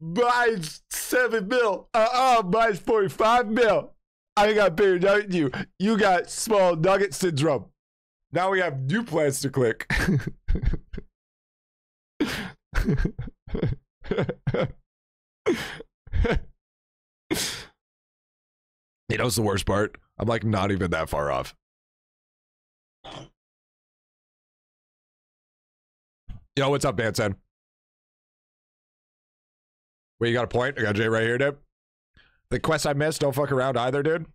[SPEAKER 1] Mine's seven mil. Uh uh mine's 45 mil. I got bigger nugget than you. You got small nugget syndrome. Now we have new plans to click. you know what's the worst part? I'm like not even that far off. Yo, what's up, Bansen? Wait, you got a point? I got Jay right here, dude. The quest I missed, don't fuck around either, dude.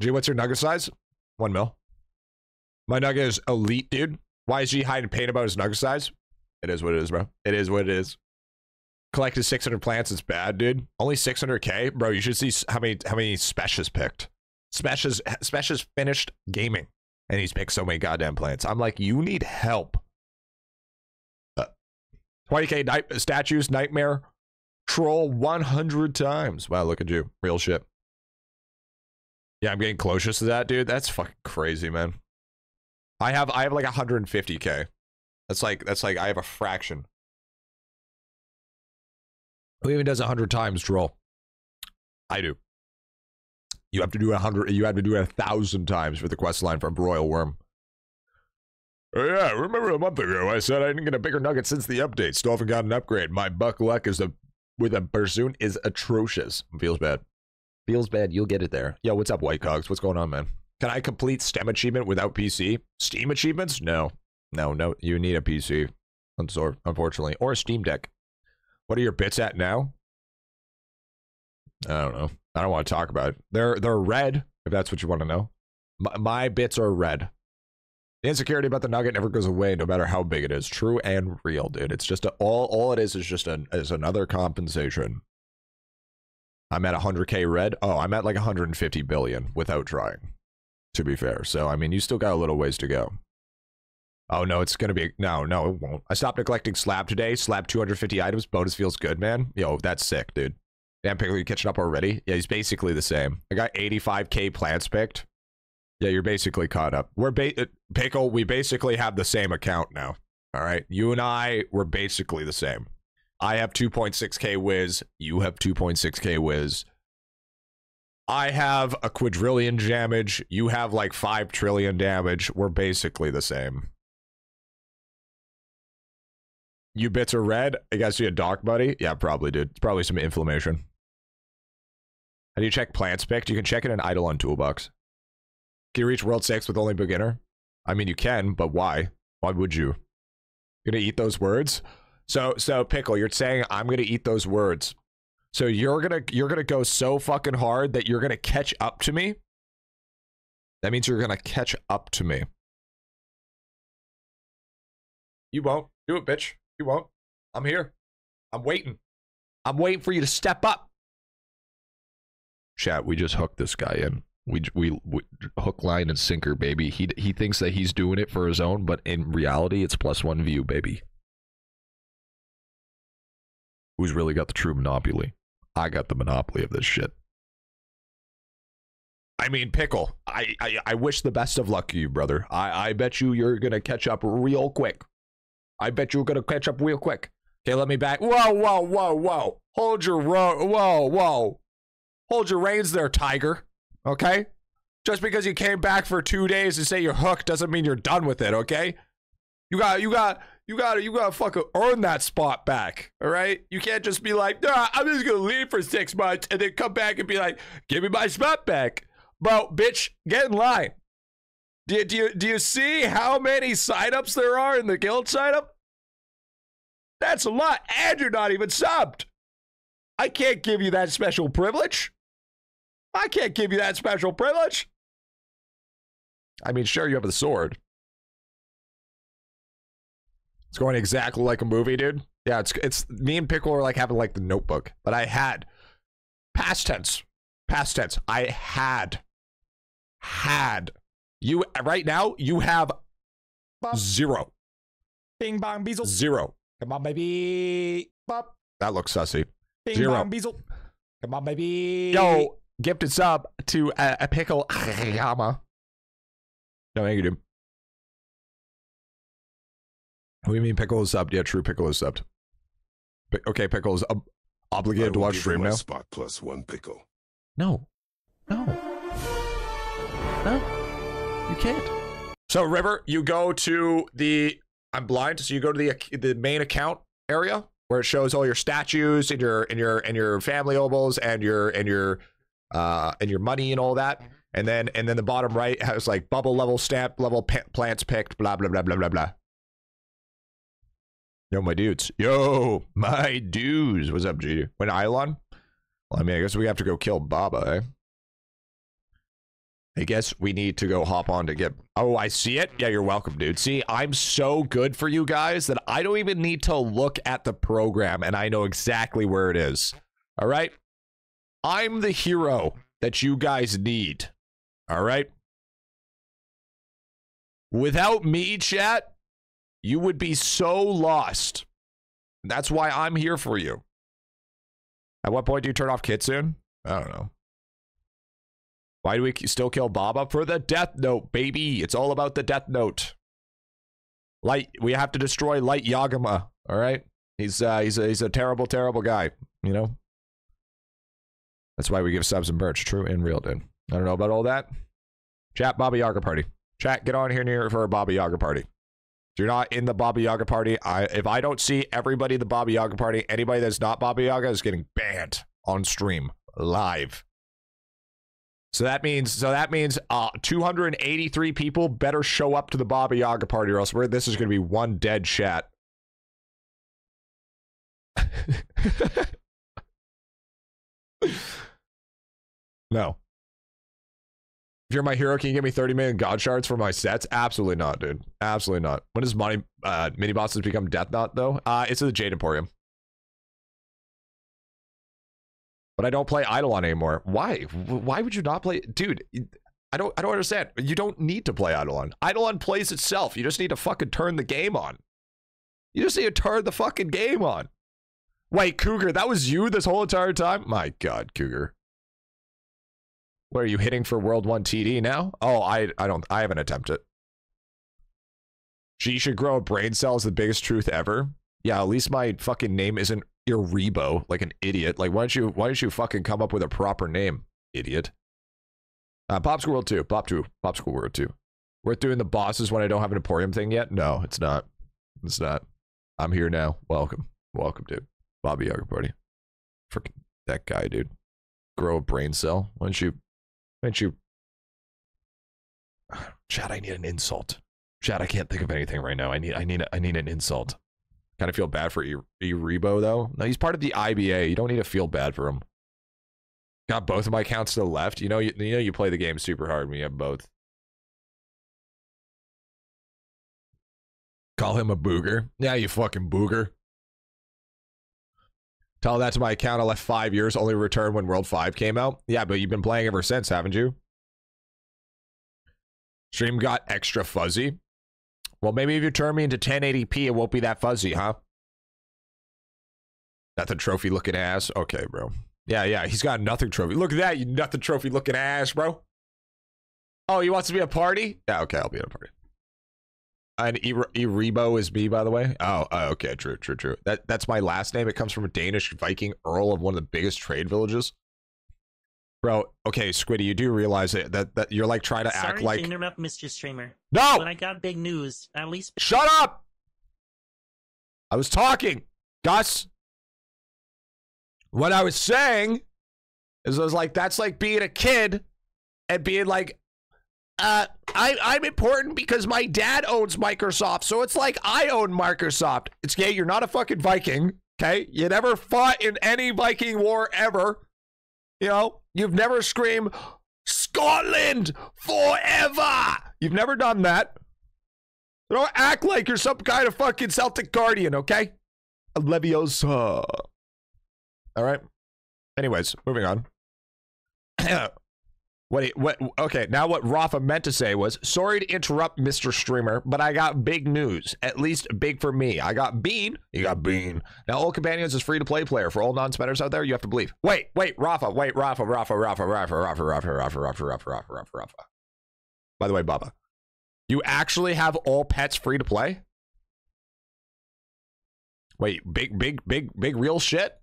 [SPEAKER 1] G, what's your nugget size? One mil. My nugget is elite, dude. Why is G hiding pain about his nugget size? It is what it is, bro. It is what it is. Collected 600 plants. It's bad, dude. Only 600k, bro. You should see how many how many specials picked. Specials specials finished gaming, and he's picked so many goddamn plants. I'm like, you need help. Uh, 20k night statues, nightmare, troll 100 times. Wow, look at you, real shit. Yeah, I'm getting closest to that, dude. That's fucking crazy, man. I have I have like 150k. That's like that's like I have a fraction. Who even does a 100 times troll? I do. You have to do a hundred. You have to do it a thousand times for the quest line from Royal Worm. Oh yeah, remember a month ago I said I didn't get a bigger nugget since the update. Still haven't got an upgrade. My buck luck is a with a pursuit is atrocious. Feels bad. Feels bad. You'll get it there. Yo, what's up, White Cogs? What's going on, man? Can I complete STEM achievement without PC? Steam achievements? No, no, no. You need a PC, unfortunately, or a Steam Deck. What are your bits at now? I don't know. I don't want to talk about it. They're they're red. If that's what you want to know, my, my bits are red. The insecurity about the nugget never goes away, no matter how big it is. True and real, dude. It's just a, all all it is is just an is another compensation. I'm at 100k red. Oh, I'm at like 150 billion without trying. To be fair, so I mean, you still got a little ways to go. Oh no, it's gonna be no, no, it won't. I stopped neglecting slab today. Slab 250 items. Bonus feels good, man. Yo, that's sick, dude. Damn, Pickle, you catching up already? Yeah, he's basically the same. I got 85k plants picked. Yeah, you're basically caught up. We're ba- uh, Pickle. We basically have the same account now. All right, you and I we're basically the same. I have 2.6k whiz. You have 2.6k whiz. I have a quadrillion damage. You have like five trillion damage. We're basically the same. You bits are red. I guess see a doc, buddy. Yeah, probably, dude. It's probably some inflammation. How do you check plants picked? You can check it in idle IdleOn Toolbox. Can you reach World 6 with only beginner? I mean, you can, but why? Why would you? You're gonna eat those words? So, so Pickle, you're saying I'm gonna eat those words. So you're gonna you're gonna go so fucking hard that you're gonna catch up to me? That means you're gonna catch up to me. You won't. Do it, bitch. You won't. I'm here. I'm waiting. I'm waiting for you to step up. Chat, we just hooked this guy in. We, we we hook, line, and sinker, baby. He he thinks that he's doing it for his own, but in reality, it's plus one view, baby. Who's really got the true monopoly? I got the monopoly of this shit. I mean, pickle. I, I I wish the best of luck to you, brother. I I bet you you're gonna catch up real quick. I bet you're gonna catch up real quick. Okay, let me back. Whoa, whoa, whoa, whoa. Hold your ro- whoa, whoa. Hold your reins there, tiger. Okay? Just because you came back for two days to say you're hooked doesn't mean you're done with it, okay? You got you got you got you got to fucking earn that spot back, all right? You can't just be like, nah, I'm just gonna leave for six months and then come back and be like, give me my spot back, bro, bitch, get in line. Do you, do you, do you see how many signups there are in the guild signup? That's a lot, and you're not even subbed. I can't give you that special privilege. I can't give you that special privilege. I mean, sure, you have the sword. It's going exactly like a movie, dude. Yeah, it's it's me and Pickle are like having like the notebook, but I had past tense, past tense. I had had you right now. You have
[SPEAKER 4] Bop.
[SPEAKER 1] zero,
[SPEAKER 4] Bing bong beezle.
[SPEAKER 1] zero.
[SPEAKER 4] Come on, baby. Bop.
[SPEAKER 1] That looks sussy.
[SPEAKER 4] Bing
[SPEAKER 1] Zero.
[SPEAKER 4] bong beezle. Come on, baby.
[SPEAKER 1] Yo, gifted sub to a, a pickle Yama. No, thank you, dude. What do you mean pickle is subbed? Yeah, true, pickle is subbed. Pi- okay, pickle is ob-
[SPEAKER 3] I
[SPEAKER 1] obligated to watch stream now.
[SPEAKER 3] spot plus one pickle.
[SPEAKER 2] No. No. No. You can't.
[SPEAKER 1] So, River, you go to the. I'm blind, so you go to the the main account area where it shows all your statues and your and your and your family obols and your and your uh and your money and all that. And then and then the bottom right has like bubble level stamp level plants picked blah blah blah blah blah blah. Yo, my dudes. Yo, my dudes. What's up, G? When IdleOn? Well, I mean, I guess we have to go kill Baba, eh? I guess we need to go hop on to get. Oh, I see it. Yeah, you're welcome, dude. See, I'm so good for you guys that I don't even need to look at the program and I know exactly where it is. All right? I'm the hero that you guys need. All right? Without me, chat, you would be so lost. That's why I'm here for you. At what point do you turn off Kitsune? I don't know. Why do we still kill Baba? For the Death Note, baby. It's all about the Death Note. Light, we have to destroy Light Yagami. All right, he's uh, he's a, he's a terrible, terrible guy. You know. That's why we give subs and merch. True and real, dude. I don't know about all that. Chat, Baba Yaga party. Chat, get on here near for a Baba Yaga party. If you're not in the Baba Yaga party, I if I don't see everybody the Baba Yaga party, anybody that's not Baba Yaga is getting banned on stream live. So that means so that means uh 283 people better show up to the Baba Yaga party or else this is going to be one dead chat. no. If you're my hero, can you give me 30 million god shards for my sets? Absolutely not, dude. Absolutely not. When does money uh mini bosses become Death Note though? Uh it's at the Jade Emporium. But I don't play IdleOn anymore. Why? Why would you not play dude? I don't I don't understand. You don't need to play IdleOn. IdleOn plays itself. You just need to fucking turn the game on. You just need to turn the fucking game on. Wait, Cougar, that was you this whole entire time? My god, Cougar. What are you hitting for World 1 TD now? Oh, I I don't I haven't attempted. She should grow a brain cell the biggest truth ever. Yeah, at least my fucking name isn't Irebo, like an idiot. Like why don't you why don't you fucking come up with a proper name, idiot? Uh, Popsicle World 2. Pop 2. Popsicle World 2. Worth doing the bosses when I don't have an Emporium thing yet? No, it's not. It's not. I'm here now. Welcome. Welcome, dude. Baba Yaga Party. Freaking that guy, dude. Grow a brain cell. Why don't you why don't you Chad, I need an insult. Chad, I can't think of anything right now. I need I need I need an insult. Kind of feel bad for Erebo, though. No, he's part of the IBA. You don't need to feel bad for him. Got both of my accounts to the left. You know, you, you know, you play the game super hard when you have both. Call him a booger. Yeah, you fucking booger. Tell that to my account. I left five years, only returned when World 5 came out. Yeah, but you've been playing ever since, haven't you? Stream got extra fuzzy. Well, maybe if you turn me into 1080p, it won't be that fuzzy, huh? Nothing trophy looking ass. Okay, bro. Yeah, yeah, he's got nothing trophy. Look at that, you nothing trophy looking ass, bro. Oh, he wants to be a party? Yeah, okay, I'll be at a party. And Erebo is me, by the way. Oh, oh, okay, true, true, true. That that's my last name. It comes from a Danish Viking earl of one of the biggest trade villages. Bro, okay, Squiddy, you do realize it, that that you're like trying to
[SPEAKER 5] Sorry
[SPEAKER 1] act like
[SPEAKER 5] to interrupt, Mr. Streamer.
[SPEAKER 1] no.
[SPEAKER 5] But I got big news. At least
[SPEAKER 1] Shut up! I was talking, Gus. What I was saying is, I was like, that's like being a kid and being like, uh, I, I'm important because my dad owns Microsoft, so it's like I own Microsoft. It's gay. You're not a fucking Viking, okay? You never fought in any Viking war ever. You know, you've never screamed Scotland forever. You've never done that. Don't act like you're some kind of fucking Celtic guardian, okay? Leviosa. All right. Anyways, moving on. what, he- what? Okay, now what Rafa meant to say was, sorry to interrupt, Mr. Streamer, but I got big news. At least big for me. I got Bean. You got Bean. Now, Old Companions is free to play player. For all non-spenders out there, you have to believe. Wait, wait, Rafa, wait, Rafa, Rafa, Rafa, Rafa, Rafa, Rafa, Rafa, Rafa, Rafa, Rafa, Rafa, Rafa. By the way, Baba, you actually have all pets free to play? Wait, big, big, big, big real shit?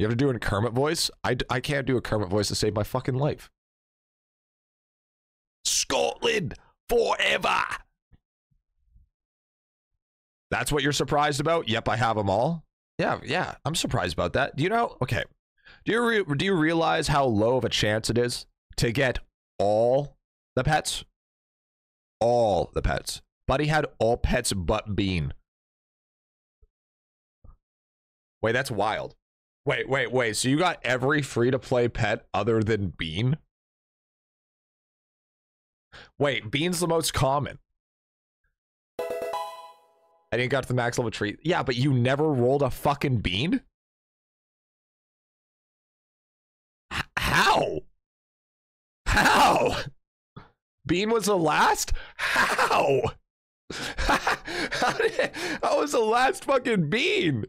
[SPEAKER 1] You have to do a Kermit voice? I, I can't do a Kermit voice to save my fucking life. Scotland forever. That's what you're surprised about? Yep, I have them all. Yeah, yeah, I'm surprised about that. Do you know? Okay. Do you re- do you realize how low of a chance it is to get all the pets? All the pets. Buddy had all pets but Bean. Wait, that's wild. Wait, wait, wait. So you got every free to play pet other than Bean? Wait, Bean's the most common. I didn't got to the max level tree. Yeah, but you never rolled a fucking bean? H- how? How? Bean was the last? How? how, did, how was the last fucking bean?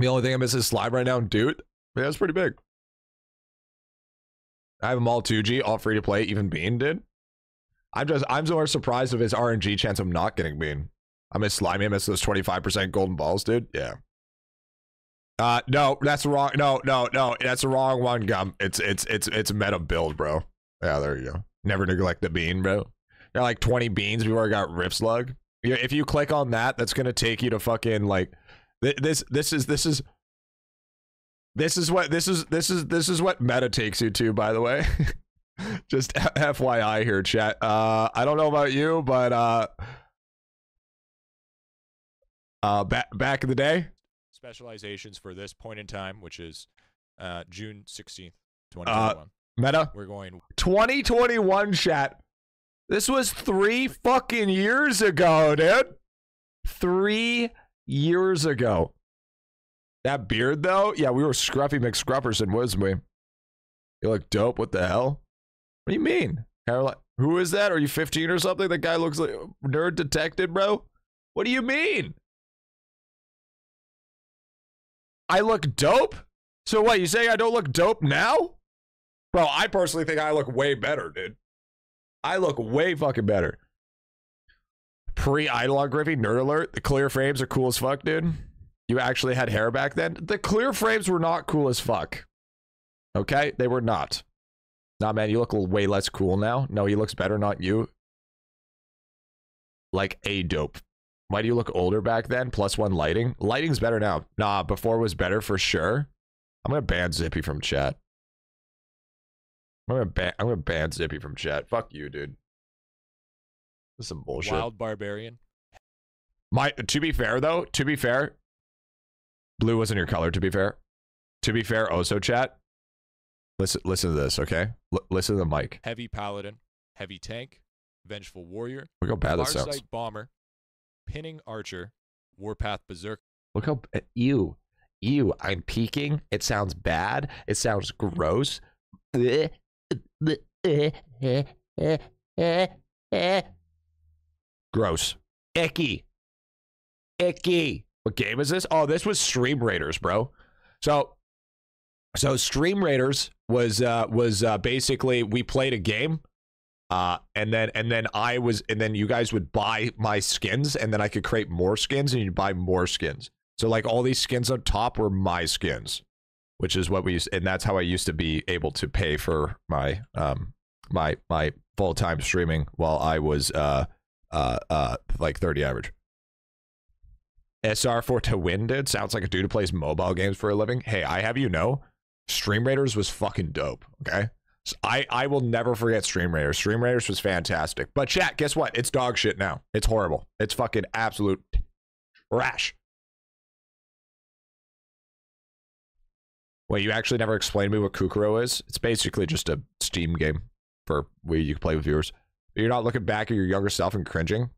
[SPEAKER 1] The only thing I miss is slide right now, dude. Yeah, that's pretty big. I have them all 2G, all free to play, even Bean did. I'm just I'm more surprised of his RNG chance of not getting Bean. I miss Slimy, I miss those 25% golden balls, dude. Yeah. Uh no, that's wrong no, no, no, that's the wrong one, gum. It's it's it's it's meta build, bro. Yeah, there you go. Never neglect the bean, bro. Got like 20 beans before I got Rip Slug. Yeah, If you click on that, that's gonna take you to fucking like this this is this is this is what this is this is this is what meta takes you to, by the way. Just FYI here, chat. Uh, I don't know about you, but uh, uh, back back in the day,
[SPEAKER 6] specializations for this point in time, which is uh, June 16th,
[SPEAKER 1] Uh,
[SPEAKER 6] 2021.
[SPEAKER 1] meta
[SPEAKER 6] We're going
[SPEAKER 1] 2021 chat. This was three fucking years ago, dude. Three years ago. That beard though, yeah, we were scruffy McScrufferson, wasn't we? You look dope. What the hell? What do you mean? Caroline, who is that? Are you 15 or something? That guy looks like nerd detected, bro. What do you mean? I look dope? So what, you saying I don't look dope now? Bro, I personally think I look way better, dude. I look way fucking better. Pre IdleOn Griffy, nerd alert. The clear frames are cool as fuck, dude. You actually had hair back then. The clear frames were not cool as fuck. Okay, they were not. Nah, man, you look way less cool now. No, he looks better, not you. Like a dope. Why do you look older back then? Plus one lighting. Lighting's better now. Nah, before was better for sure. I'm gonna ban Zippy from chat. I'm gonna ban. I'm gonna ban Zippy from chat. Fuck you, dude. This is some bullshit.
[SPEAKER 6] Wild barbarian.
[SPEAKER 1] My to be fair though, to be fair, blue wasn't your color. To be fair, to be fair, Oso chat. Listen, listen to this, okay? L- listen to the mic.
[SPEAKER 6] Heavy paladin. Heavy tank. Vengeful warrior.
[SPEAKER 1] Look how bad that sounds.
[SPEAKER 6] Farsight bomber. Pinning archer. Warpath berserk.
[SPEAKER 1] Look how you, ew, ew. I'm peeking. It sounds bad. It sounds gross. Gross. Icky. Icky. What game is this? Oh, this was Stream Raiders, bro. So, so Stream Raiders was uh was uh basically we played a game, uh, and then and then I was and then you guys would buy my skins, and then I could create more skins, and you'd buy more skins. So like all these skins on top were my skins, which is what we used, and that's how I used to be able to pay for my um my my full time streaming while I was uh uh uh like thirty average. SR4 to win, dude. Sounds like a dude who plays mobile games for a living. Hey, I have you know, Stream Raiders was fucking dope. Okay. So I, I will never forget Stream Raiders. Stream Raiders was fantastic. But chat, guess what? It's dog shit now. It's horrible. It's fucking absolute trash. Wait, you actually never explained to me what Kukuro is? It's basically just a Steam game for where you can play with viewers. You're not looking back at your younger self and cringing.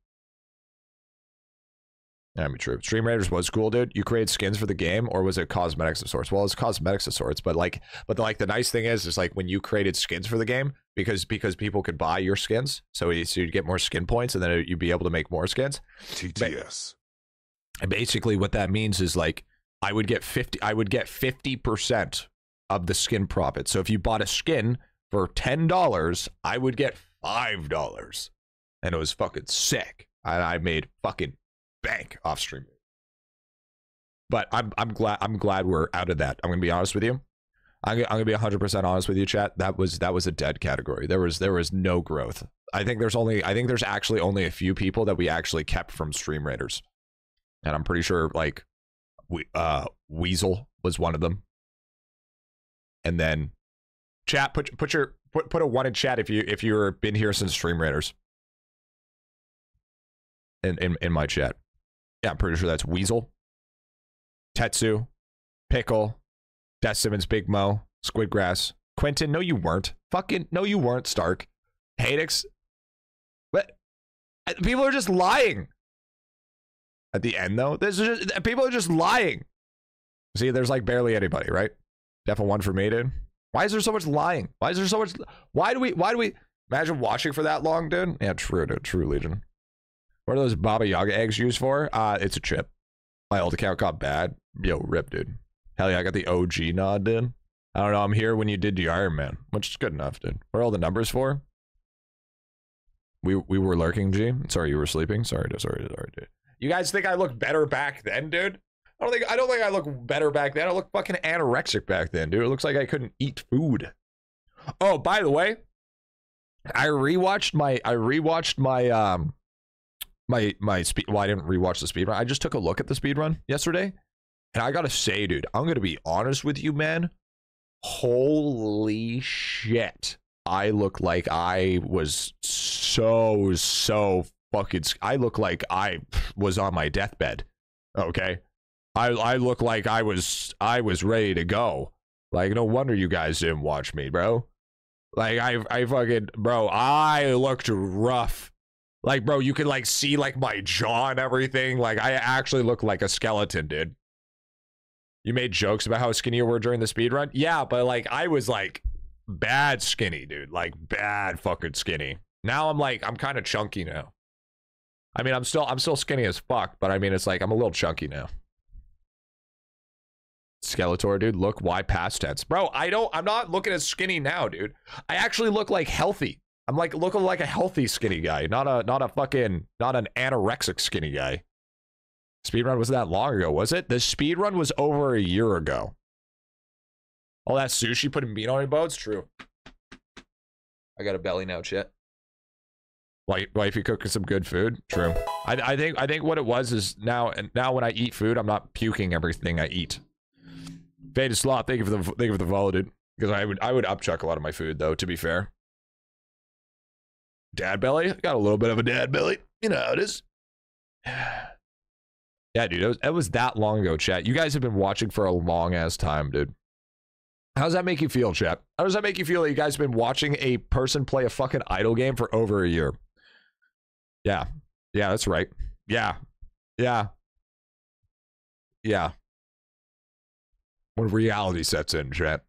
[SPEAKER 1] I mean, true. Stream Raiders was cool, dude. You created skins for the game, or was it cosmetics of sorts? Well, it's cosmetics of sorts, but like, but the, like the nice thing is, is like when you created skins for the game, because because people could buy your skins, so, you- so you'd get more skin points, and then you'd be able to make more skins.
[SPEAKER 3] TTS.
[SPEAKER 1] And basically, what that means is like I would get fifty. I would get fifty percent of the skin profit. So if you bought a skin for ten dollars, I would get five dollars, and it was fucking sick. And I made fucking bank off stream. But I'm I'm glad I'm glad we're out of that. I'm gonna be honest with you. I'm, I'm gonna be 100 percent honest with you, chat. That was that was a dead category. There was there was no growth. I think there's only I think there's actually only a few people that we actually kept from Stream Raiders and I'm pretty sure like we uh Weasel was one of them. And then chat put put your put put a one in chat if you if you're been here since Stream Raiders. In in in my chat. Yeah, I'm pretty sure that's Weasel, Tetsu, Pickle, Death Simmons, Big Mo, Squidgrass, Quentin. No, you weren't. Fucking no, you weren't. Stark, Hadix. What? Uh, People are just lying at the end though. This is just, people are just lying. See, there's like barely anybody, right? Definitely one for me, dude. Why is there so much lying? Why is there so much? Why do we? Why do we? Imagine watching for that long, dude. Yeah, true, dude. True, Legion. What are those Baba Yaga eggs used for? Uh, it's a chip. My old account got bad. Yo, rip, dude. Hell yeah, I got the OG nod, dude. I don't know. I'm here when you did the Iron Man, which is good enough, dude. What are all the numbers for? We we were lurking, G. Sorry, you were sleeping. Sorry, dude. Sorry, sorry, dude. You guys think I look better back then, dude? I don't think I don't think I look better back then. I look fucking anorexic back then, dude. It looks like I couldn't eat food. Oh, by the way, I rewatched my I rewatched my um my my speed well, I didn't rewatch the speed run. I just took a look at the speed run yesterday. And I gotta say, dude, I'm gonna be honest with you, man. Holy shit. I look like I was so so fucking I look like I was on my deathbed. Okay? I I look like I was I was ready to go. Like no wonder you guys didn't watch me, bro. Like I I fucking bro, I looked rough. Like bro, you could like see like my jaw and everything. Like I actually look like a skeleton, dude. You made jokes about how skinny you were during the speed run? Yeah, but like I was like bad skinny, dude. Like bad fucking skinny. Now I'm like I'm kind of chunky now. I mean, I'm still I'm still skinny as fuck, but I mean it's like I'm a little chunky now. Skeletor, dude, look why past tense. Bro, I don't I'm not looking as skinny now, dude. I actually look like healthy. I'm like looking like a healthy skinny guy, not a not a fucking not an anorexic skinny guy. Speed run wasn't that long ago, was it? The speed run was over a year ago. All that sushi putting meat on your boats? True. I got a belly now, shit. Wife, wifey cooking some good food. True. I, I think I think what it was is now and now when I eat food, I'm not puking everything I eat. Faded slot. Thank you for the thank you for the follow, dude. Because I would I would upchuck a lot of my food though. To be fair. Dad belly. Got a little bit of a dad belly. You know how it is. Yeah, dude. It was, it was that long ago, chat. You guys have been watching for a long ass time, dude. How does that make you feel, chat? How does that make you feel that you guys have been watching a person play a fucking idle game for over a year? Yeah. Yeah, that's right. Yeah. Yeah. Yeah. When reality sets in, chat.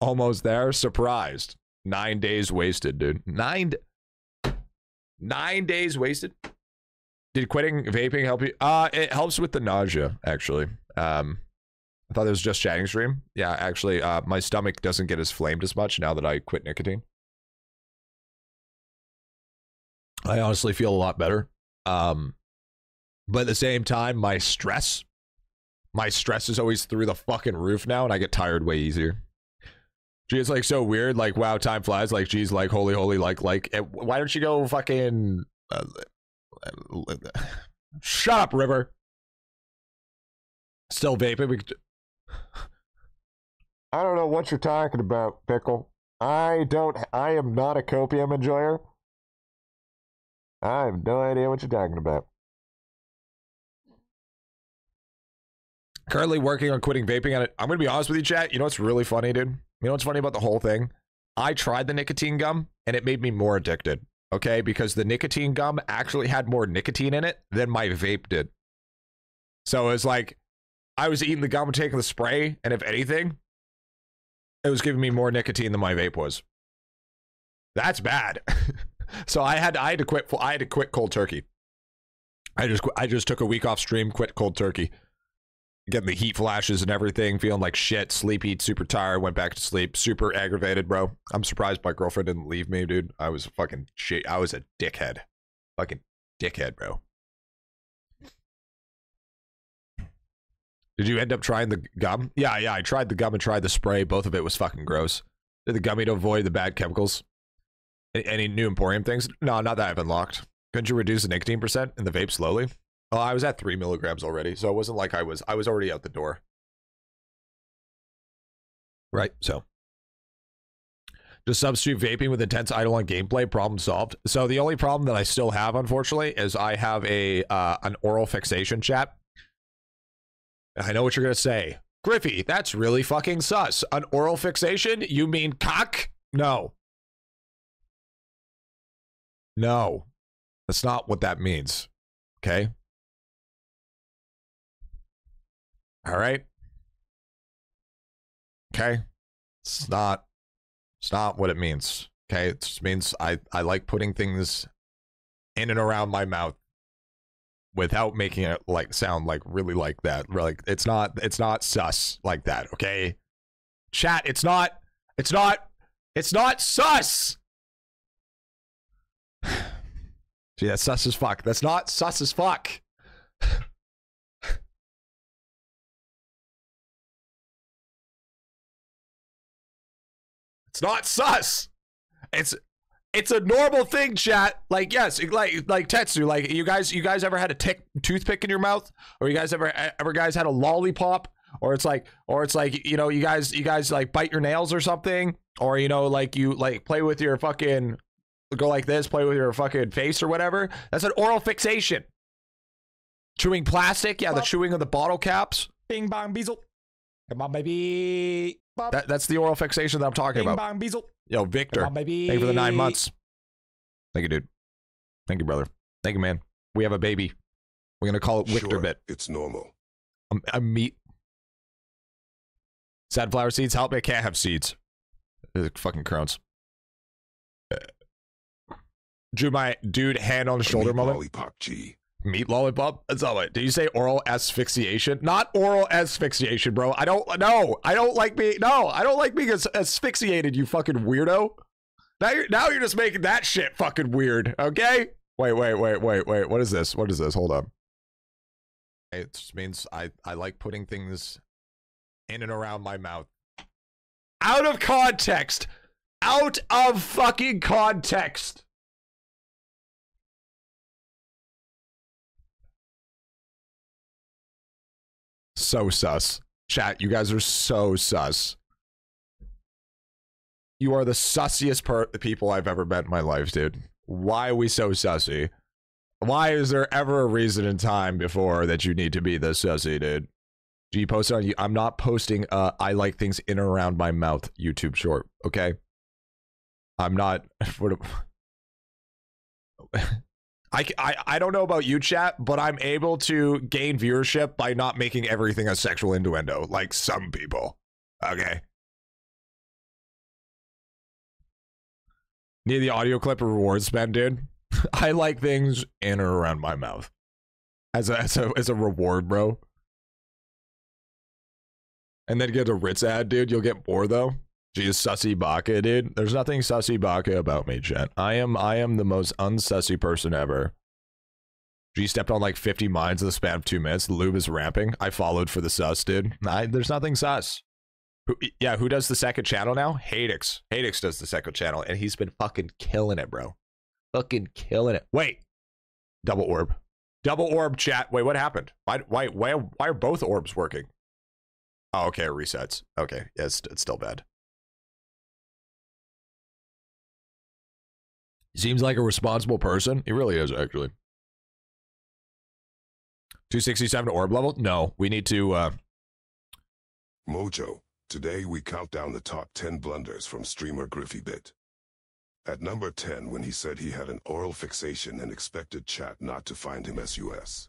[SPEAKER 1] Almost there. Surprised. Nine days wasted, dude. Nine. Nine days wasted. Did quitting vaping help you? Uh, it helps with the nausea, actually. Um, I thought it was just chatting stream. Yeah, actually, uh, my stomach doesn't get as flamed as much now that I quit nicotine. I honestly feel a lot better. Um, but at the same time, my stress, my stress is always through the fucking roof now, and I get tired way easier. Gee, it's like so weird. Like, wow, time flies. Like, geez, like, holy, holy, like, like, eh, why don't you go fucking? Uh, shut up, River. Still vaping. We could... I don't know what you're talking about, Pickle. I don't. I am not a copium enjoyer. I have no idea what you're talking about. Currently working on quitting vaping on it. I'm gonna be honest with you, chat. You know what's really funny, dude? You know what's funny about the whole thing? I tried the nicotine gum and it made me more addicted. Okay, because the nicotine gum actually had more nicotine in it than my vape did. So it's like I was eating the gum and taking the spray, and if anything, it was giving me more nicotine than my vape was. That's bad. so I had I had to quit. I had to quit cold turkey. I just I just took a week off stream, quit cold turkey, getting the heat flashes and everything, feeling like shit, sleepy, super tired. Went back to sleep, super aggravated, bro. I'm surprised my girlfriend didn't leave me, dude. I was fucking shit. I was a dickhead, fucking dickhead, bro. Did you end up trying the gum? Yeah, yeah. I tried the gum and tried the spray. Both of it was fucking gross. Did the gummy to avoid the bad chemicals? Any new Emporium things? No, not that I've unlocked. Couldn't you reduce the nicotine percent in the vape slowly? Oh, I was at three milligrams already, so it wasn't like I was. I was already out the door. Right. So, just substitute vaping with intense IdleOn gameplay. Problem solved. So the only problem that I still have, unfortunately, is I have a uh, an oral fixation chat. I know what you're gonna say, Griffy. That's really fucking sus. An oral fixation? You mean cock? No. No, that's not what that means. Okay. All right. Okay. It's not. It's not what it means. Okay. It just means I I like putting things in and around my mouth without making it like sound like really like that. Like it's not it's not sus like that, okay? Chat, it's not it's not it's not sus. Gee, that's sus as fuck. That's not sus as fuck. It's not sus. It's it's a normal thing, chat. Like yes, like like Tetsu. Like you guys, you guys ever had a tick toothpick in your mouth, or you guys ever ever guys had a lollipop, or it's like, or it's like you know, you guys, you guys like bite your nails or something, or you know, like you like play with your fucking go like this, play with your fucking face or whatever. That's an oral fixation. Chewing plastic, yeah, the chewing of the bottle caps.
[SPEAKER 4] Bing bong beezle. Come on, baby. Bop.
[SPEAKER 1] That that's the oral fixation that I'm talking
[SPEAKER 4] Bing
[SPEAKER 1] about.
[SPEAKER 4] bong beezle.
[SPEAKER 1] Yo, Victor.
[SPEAKER 4] on, baby.
[SPEAKER 1] Thank you for the nine months. Thank you, dude. Thank you, brother. Thank you, man. We have a baby. We're gonna call it Victor
[SPEAKER 3] Sure,
[SPEAKER 1] Bit.
[SPEAKER 3] it's normal.
[SPEAKER 1] A, a meat. Sunflower seeds help me. I can't have seeds. They're fucking crowns. Uh, Drew, my dude, hand on the shoulder
[SPEAKER 3] meat
[SPEAKER 1] moment.
[SPEAKER 3] Lollipop G.
[SPEAKER 1] Meat lollipop. That's all right. Did you say oral asphyxiation? Not oral asphyxiation, bro. I don't. No, I don't like being. No, I don't like being as- asphyxiated. You fucking weirdo. Now you're now you're just making that shit fucking weird. Okay. Wait, wait, wait, wait, wait. What is this? What is this? Hold up. It just means I, I like putting things in and around my mouth. Out of context! Out of fucking context! So sus. Chat, you guys are so sus. You are the sussiest per- people I've ever met in my life, dude. Why are we so sussy? Why is there ever a reason in time before that you need to be this sussy, dude? Do you post on you? I'm not posting uh I like things in and around my mouth YouTube short, okay? I'm not I, I, I don't know about you, chat, but I'm able to gain viewership by not making everything a sexual innuendo, like some people. Okay. Need the audio clip or reward spend, dude? I like things in or around my mouth. As a as a as a reward, bro. And then get a Ritz ad, dude. You'll get more though. Geez, sussy baka, dude. There's nothing sussy baka about me, chat. I am I am the most unsussy person ever. G stepped on like 50 mines in the span of two minutes. The lube is ramping. I followed for the sus, dude. I, there's nothing sus. Who, yeah, who does the second channel now? Hadix. Hadix does the second channel, and he's been fucking killing it, bro. Fucking killing it. Wait. Double orb. Double orb chat. Wait, what happened? Why why why why are both orbs working? Oh, okay, resets. Okay, yeah, it's, it's still bad. He seems like a responsible person. He really is, actually. 267 orb level? No, we need to. uh
[SPEAKER 3] Mojo, today we count down the top 10 blunders from streamer GriffyBit. At number 10 when he said he had an oral fixation and expected chat not to find him SUS.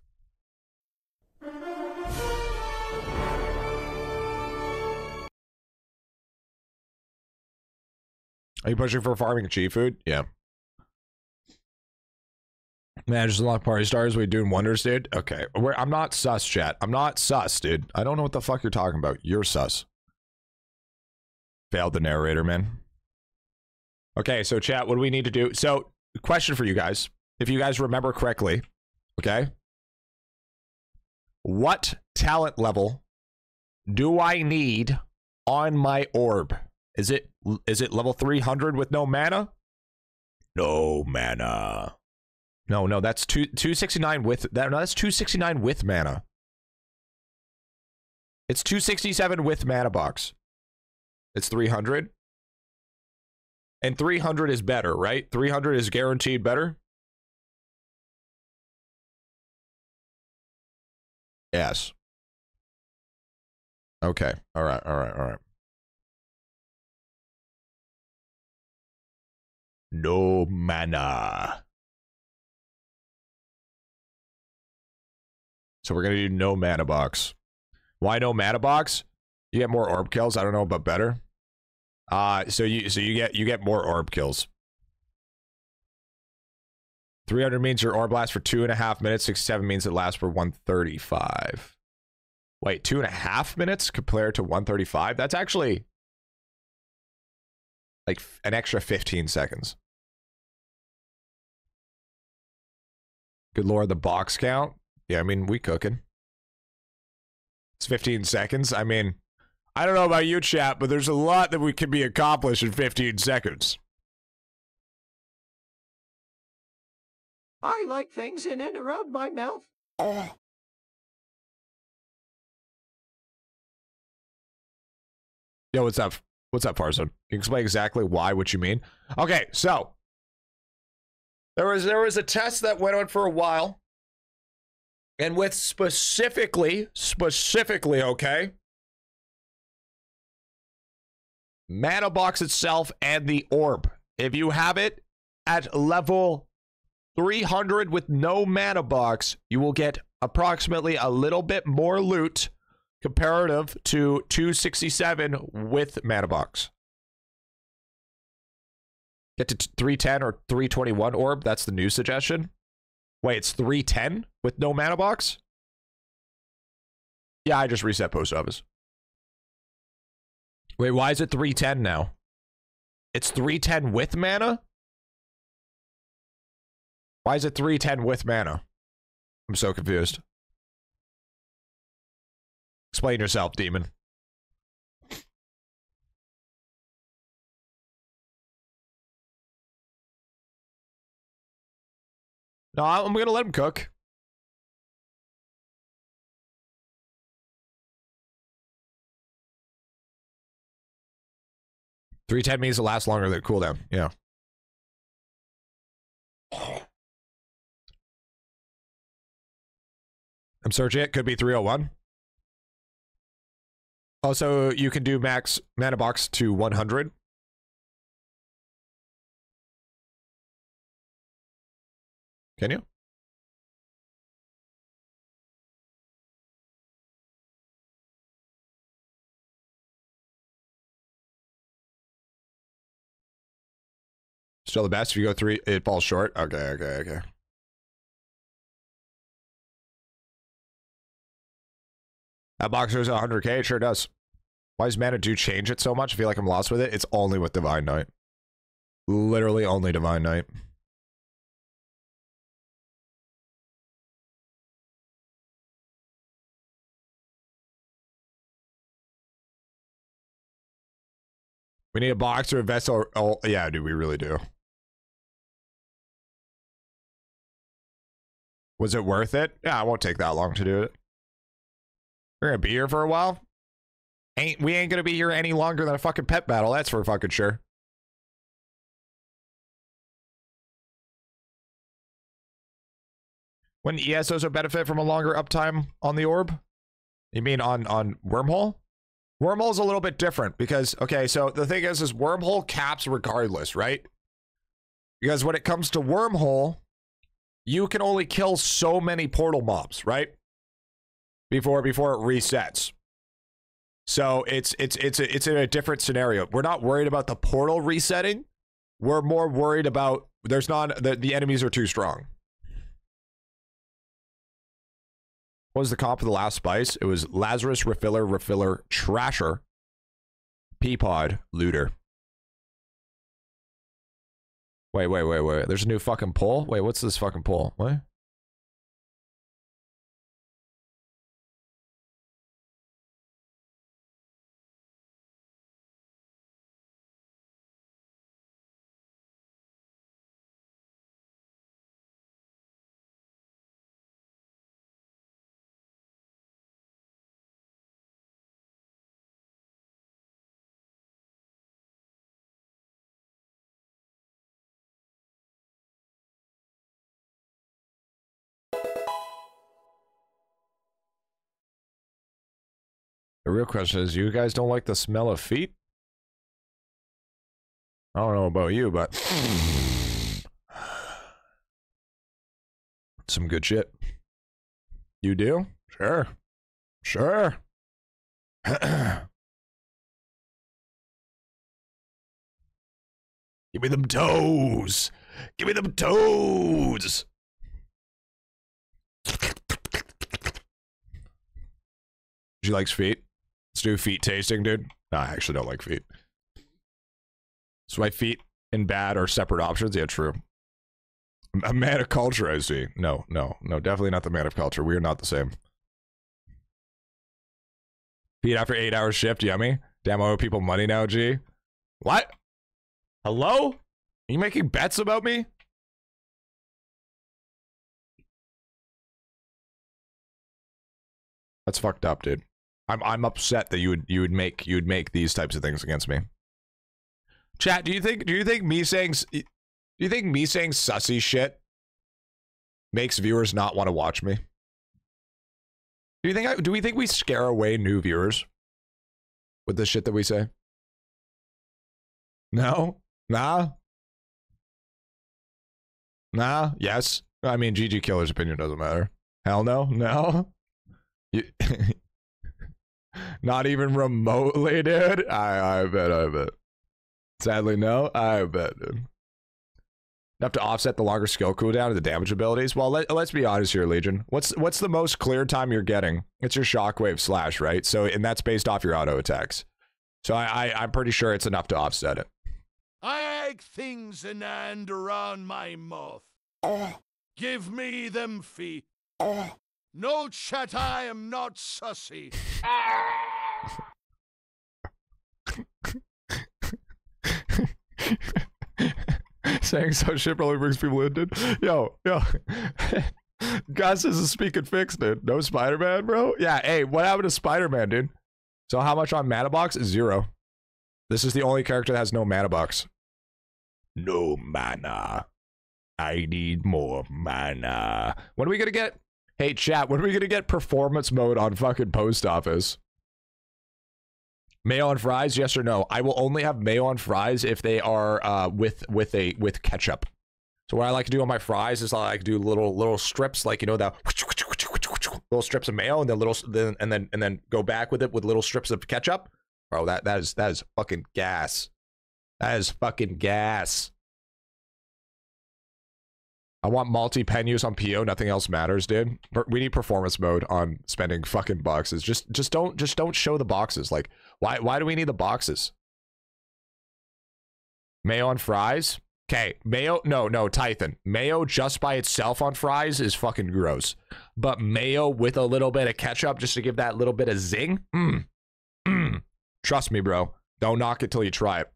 [SPEAKER 1] Are you pushing for farming cheap food? Yeah. Man, just unlock party stars. We doing wonders, dude. Okay, We're, I'm not sus, chat. I'm not sus, dude. I don't know what the fuck you're talking about. You're sus. Failed the narrator, man. Okay, so chat, what do we need to do? So, question for you guys. If you guys remember correctly, okay? What talent level do I need on my orb? Is it is it level 300 with no mana? No mana. No, no, that's two, 269 with that no, that's 269 with mana. It's 267 with mana box. It's 300. And 300 is better, right? 300 is guaranteed better. Yes. Okay. All right. All right. All right. No mana. So we're gonna do no mana box. Why no mana box? You get more orb kills. I don't know, but better. Uh so you so you get you get more orb kills. 300 means your orb lasts for two and a half minutes. 67 means it lasts for 135. Wait, two and a half minutes compared to 135? That's actually like an extra 15 seconds. Good lord, the box count. Yeah, I mean, we cooking. It's 15 seconds. I mean, I don't know about you, chat, but there's a lot that we can be accomplished in 15 seconds.
[SPEAKER 2] I like things in and around my mouth. Oh.
[SPEAKER 1] Yo, what's up? What's up, Farzone? Can you explain exactly why what you mean? Okay, so there was there was a test that went on for a while, and with specifically specifically okay, mana box itself and the orb. If you have it at level 300 with no mana box, you will get approximately a little bit more loot comparative to 267 with mana box. Get to 310 or 321 orb. That's the new suggestion. Wait, it's 310 with no mana box? Yeah, I just reset post office. Wait, why is it 310 now? It's 310 with mana? Why is it 310 with mana? I'm so confused. Explain yourself, demon. No, I'm gonna let him cook. Three ten means to last longer than cooldown. Yeah. I'm searching it. Could be 301. Also, you can do max mana box to 100. Can you? Still the best. If you go three, it falls short. Okay, okay, okay. That boxer is 100k. It sure does. Why does mana do change it so much? I feel like I'm lost with it. It's only with Divine Knight. Literally only Divine Knight. We need a box or a vessel. Oh, yeah, dude, we really do. Was it worth it? Yeah, it won't take that long to do it. We're gonna be here for a while. Ain't we ain't gonna be here any longer than a fucking pet battle, that's for fucking sure. When ESOs benefit from a longer uptime on the orb? You mean on on wormhole? Wormhole is a little bit different because okay, so the thing is, is wormhole caps regardless, right? Because when it comes to wormhole, you can only kill so many portal mobs, right? Before before it resets. So it's it's it's it's in a different scenario. We're not worried about the portal resetting. We're more worried about there's not the, the enemies are too strong. What was the comp of the last spice? It was Lazarus, Refiller, Refiller, Trasher, Peapod, Looter. Wait, wait, wait, wait. There's a new fucking poll? Wait, what's this fucking poll? What? The real question is, you guys don't like the smell of feet? I don't know about you, but some good shit. You do? Sure. Sure. Give me them toes. Give me them toes. She likes feet. Let's do feet tasting, dude. No, I actually don't like feet. So my feet and bad are separate options. Yeah, true. A man of culture, I see. No, no, no, definitely not the man of culture. We are not the same. Feet after eight hour shift, yummy. Damn, I owe people money now, G. What? Hello? Are you making bets about me? That's fucked up, dude. I'm I'm upset that you would you would make you would make these types of things against me. Chat, do you think do you think me saying do you think me saying sussy shit makes viewers not want to watch me? Do you think I, do we think we scare away new viewers with the shit that we say? No? Nah? Nah? Yes? I mean, GG Killer's opinion doesn't matter. Hell no? No? You, not even remotely, dude? I, I bet, I bet. Sadly, no. I bet, dude. Enough to offset the longer skill cooldown and the damage abilities. Well, let, let's be honest here, Legion. What's what's the most clear time you're getting? It's your shockwave slash, right? So, and that's based off your auto attacks. So, I, I I'm pretty sure it's enough to offset it.
[SPEAKER 7] I ache things in and around my mouth. Oh. Give me them feet. Uh. No chat, I am not sussy.
[SPEAKER 1] Saying so shit probably brings people in, dude. Yo, yo. Gus is a speak and fix, dude. No Spider Man, bro. Yeah, hey, what happened to Spider Man, dude? So how much on mana box? Zero. This is the only character that has no mana box. No mana. I need more mana. When are we gonna get? Hey, chat. When are we gonna get performance mode on fucking post office? Mayo on fries, yes or no? I will only have mayo on fries if they are uh, with with a with ketchup. So what I like to do on my fries is I like to do little little strips, like you know the little strips of mayo, and then little then and then and then go back with it with little strips of ketchup. Bro, that that is that is fucking gas. That is fucking gas. I want multi pen use on PO. Nothing else matters, dude. We need performance mode on spending fucking boxes. Just just don't just don't show the boxes. Like why why do we need the boxes? Mayo on fries? Okay, mayo no, no, Tython. Mayo just by itself on fries is fucking gross. But mayo with a little bit of ketchup just to give that little bit of zing? Mm. Mm. Trust me, bro. Don't knock it till you try it.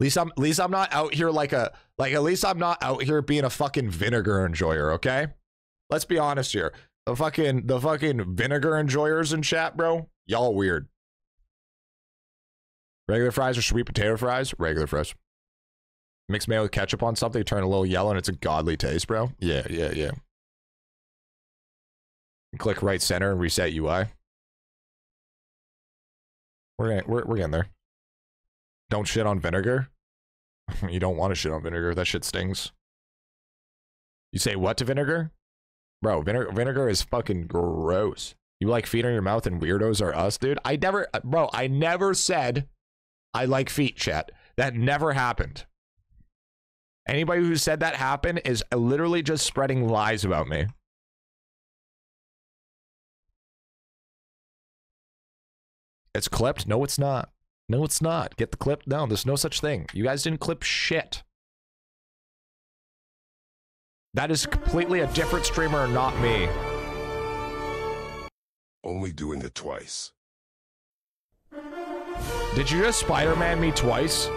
[SPEAKER 1] At least I'm at least I'm not out here like a like at least I'm not out here being a fucking vinegar enjoyer, okay? Let's be honest here. The fucking the fucking vinegar enjoyers in chat, bro. Y'all weird. Regular fries or sweet potato fries? Regular fries. Mix mayo with ketchup on something, turn a little yellow, and it's a godly taste, bro. Yeah, yeah, yeah. Click right center and reset UI. We're we're, we're getting there. Don't shit on vinegar. you don't want to shit on vinegar. That shit stings. You say what to vinegar? Bro, vinegar, vinegar is fucking gross. You like feet on your mouth and weirdos are us, dude? I never, uh, bro, I never said I like feet, chat. That never happened. Anybody who said that happened is literally just spreading lies about me. It's clipped? No, it's not. No, it's not. Get the clip. No, there's no such thing. You guys didn't clip shit. That is completely a different streamer, not me.
[SPEAKER 3] Only doing it twice.
[SPEAKER 1] Did you just Spider Man me twice?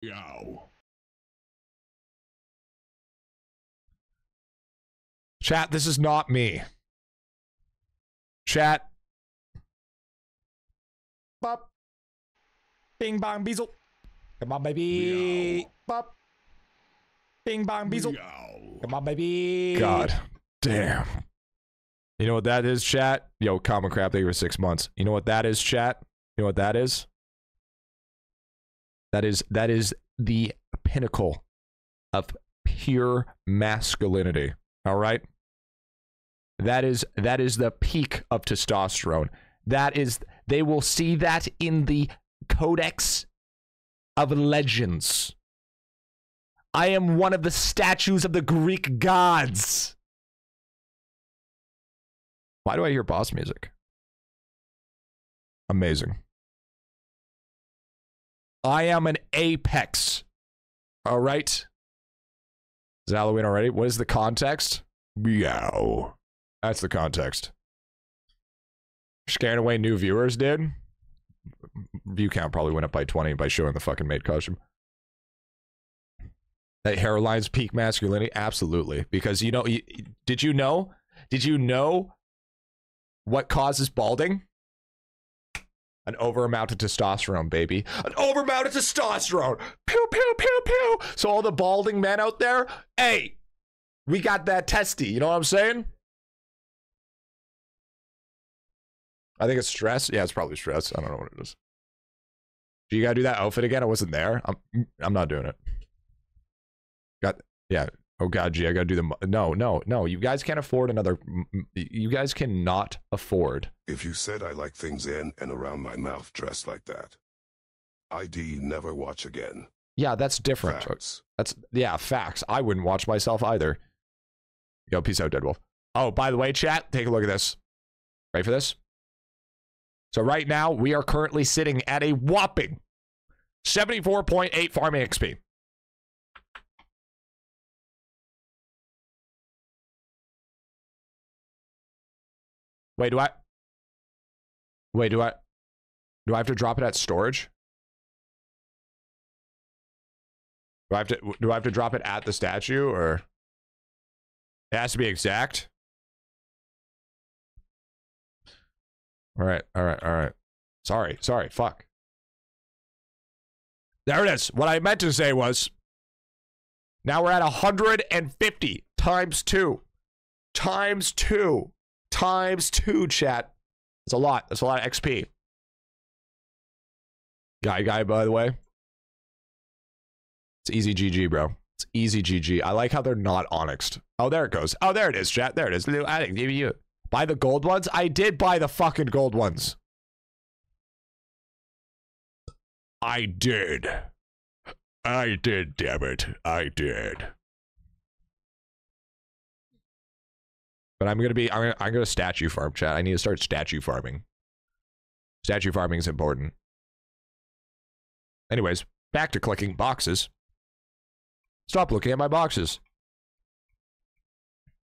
[SPEAKER 7] Yow.
[SPEAKER 1] Chat, this is not me. Chat.
[SPEAKER 4] Bop. Bing bong beezle. Come on, baby. Bop. Bing bong.
[SPEAKER 7] Yow.
[SPEAKER 4] Come on, baby.
[SPEAKER 1] God damn. You know what that is, chat? Yo, Common Crap, you for six months. You know what that is, chat? You know what that is? That is that is the pinnacle of pure masculinity. All right? That is that is the peak of testosterone. That is they will see that in the codex of legends. I am one of the statues of the Greek gods. Why do I hear boss music? Amazing. I am an apex. All right. Is Halloween already? What is the context? Meow. That's the context. Scaring away new viewers, did. View count probably went up by 20 by showing the fucking maid costume. That hairline's peak masculinity? Absolutely. Because you know, you, did you know? Did you know what causes balding? An overamount of testosterone, baby. An overamount of testosterone. Pew, pew, pew, pew. So, all the balding men out there, hey, we got that testy. You know what I'm saying? I think it's stress. Yeah, it's probably stress. I don't know what it is. Do you gotta do that outfit again? I wasn't there. I'm mm, I'm not doing it. Got yeah. Oh god, gee, I gotta do the no, no, no. You guys can't afford another. You guys cannot afford.
[SPEAKER 3] If you said I like things in and around my mouth dressed like that, ID never watch again.
[SPEAKER 1] Yeah, that's different.
[SPEAKER 3] Facts.
[SPEAKER 1] That's yeah, facts. I wouldn't watch myself either. Yo, peace out, Deadwolf. Oh, by the way, chat, take a look at this. Ready for this? So right now we are currently sitting at a whopping 74.8 farming XP. Wait, do I? Wait, do I? Do I have to drop it at storage? Do I have to? Do I have to drop it at the statue, or it has to be exact? All right, all right, all right. Sorry, sorry. Fuck. There it is. What I meant to say was now we're at 150 times two. Times two. Times two, chat. That's a lot. That's a lot of XP. Guy, guy, by the way. It's easy GG, bro. It's easy GG. I like how they're not onyxed. Oh, there it goes. Oh, there it is, chat. There it is. New adding. Give you. Buy the gold ones? I did buy the fucking gold ones. I did. I did, damn it. I did. But I'm gonna be I'm gonna, I'm gonna statue farm chat. I need to start statue farming. Statue farming is important. Anyways, back to clicking boxes. Stop looking at my boxes.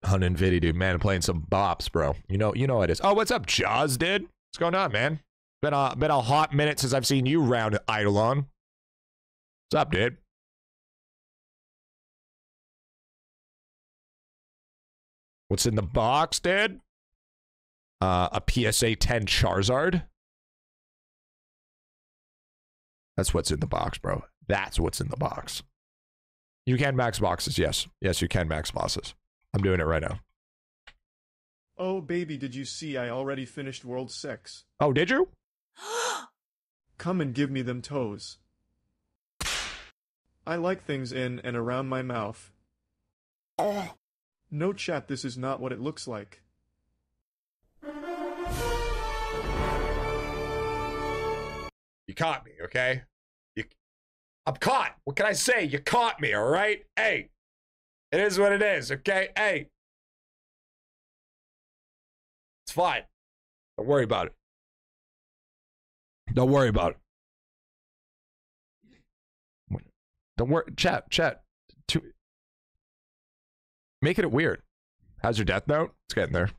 [SPEAKER 1] Hunting Viddy, dude, man, playing some bops, bro. You know, you know it is. Oh, what's up, Jaws, dude? What's going on, man? Been a been a hot minute since I've seen you round IdleOn. What's up, dude? What's in the box, dude? Uh, a PSA 10 Charizard. That's what's in the box, bro. That's what's in the box. You can max boxes, yes. Yes, you can max boxes. I'm doing it right now.
[SPEAKER 8] Oh, baby, did you see I already finished World 6?
[SPEAKER 1] Oh, did you?
[SPEAKER 8] Come and give me them toes. I like things in and around my mouth. No chat, this is not what it looks like.
[SPEAKER 1] You caught me, okay? You, I'm caught. What can I say? You caught me, all right? Hey, it is what it is, okay? Hey, it's fine. Don't worry about it. Don't worry about it. Don't worry. Chat, chat. To, making it weird. How's your death note? It's getting there.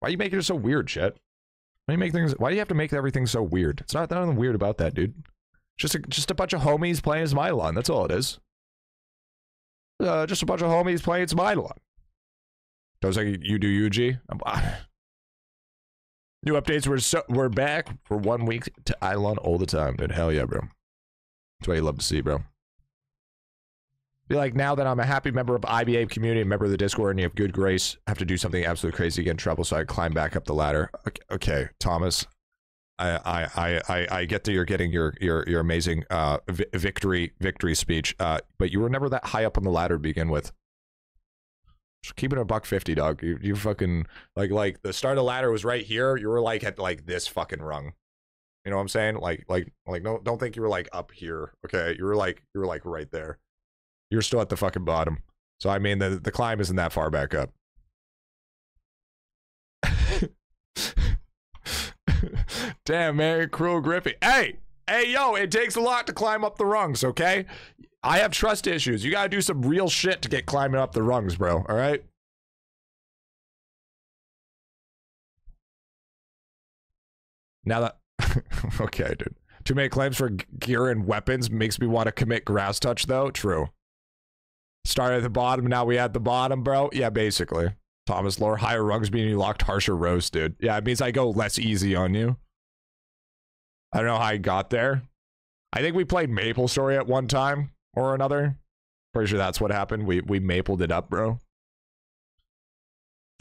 [SPEAKER 1] Why are you making it so weird, chat? Why do you make things? Why do you have to make everything so weird? It's not nothing weird about that, dude. Just a, just a bunch of homies playing as Mylon. That's all it is. Uh, just a bunch of homies playing some Mylon. Don't say you do UG. New updates. We're so we're back for one week to IdleOn all the time, dude. Hell yeah, bro. That's what you love to see, bro. Be like, now that I'm a happy member of IBA community, a member of the Discord, and you have good grace, I have to do something absolutely crazy, get in trouble, so I climb back up the ladder. Okay, okay Thomas. I, I, I, I, get that you're getting your your your amazing uh vi- victory victory speech, uh, but you were never that high up on the ladder to begin with. Just keep it a buck fifty, dog. You you fucking like like the start of the ladder was right here. You were like at like this fucking rung. You know what I'm saying? Like like like no don't think you were like up here. Okay, you were like you were like right there. You're still at the fucking bottom. So I mean the the climb isn't that far back up. Damn man, cruel Griffy. Hey, hey yo, it takes a lot to climb up the rungs, okay? I have trust issues. You gotta do some real shit to get climbing up the rungs, bro. All right. Now that okay, dude. Too many claims for gear and weapons makes me want to commit grass touch, though. True. Started at the bottom, now we at the bottom, bro. Yeah, basically. Thomas Lore, higher rungs meaning you locked harsher roast, dude. Yeah, it means I go less easy on you. I don't know how I got there. I think we played Maple Story at one time or another. Pretty sure that's what happened. We we mapled it up, bro.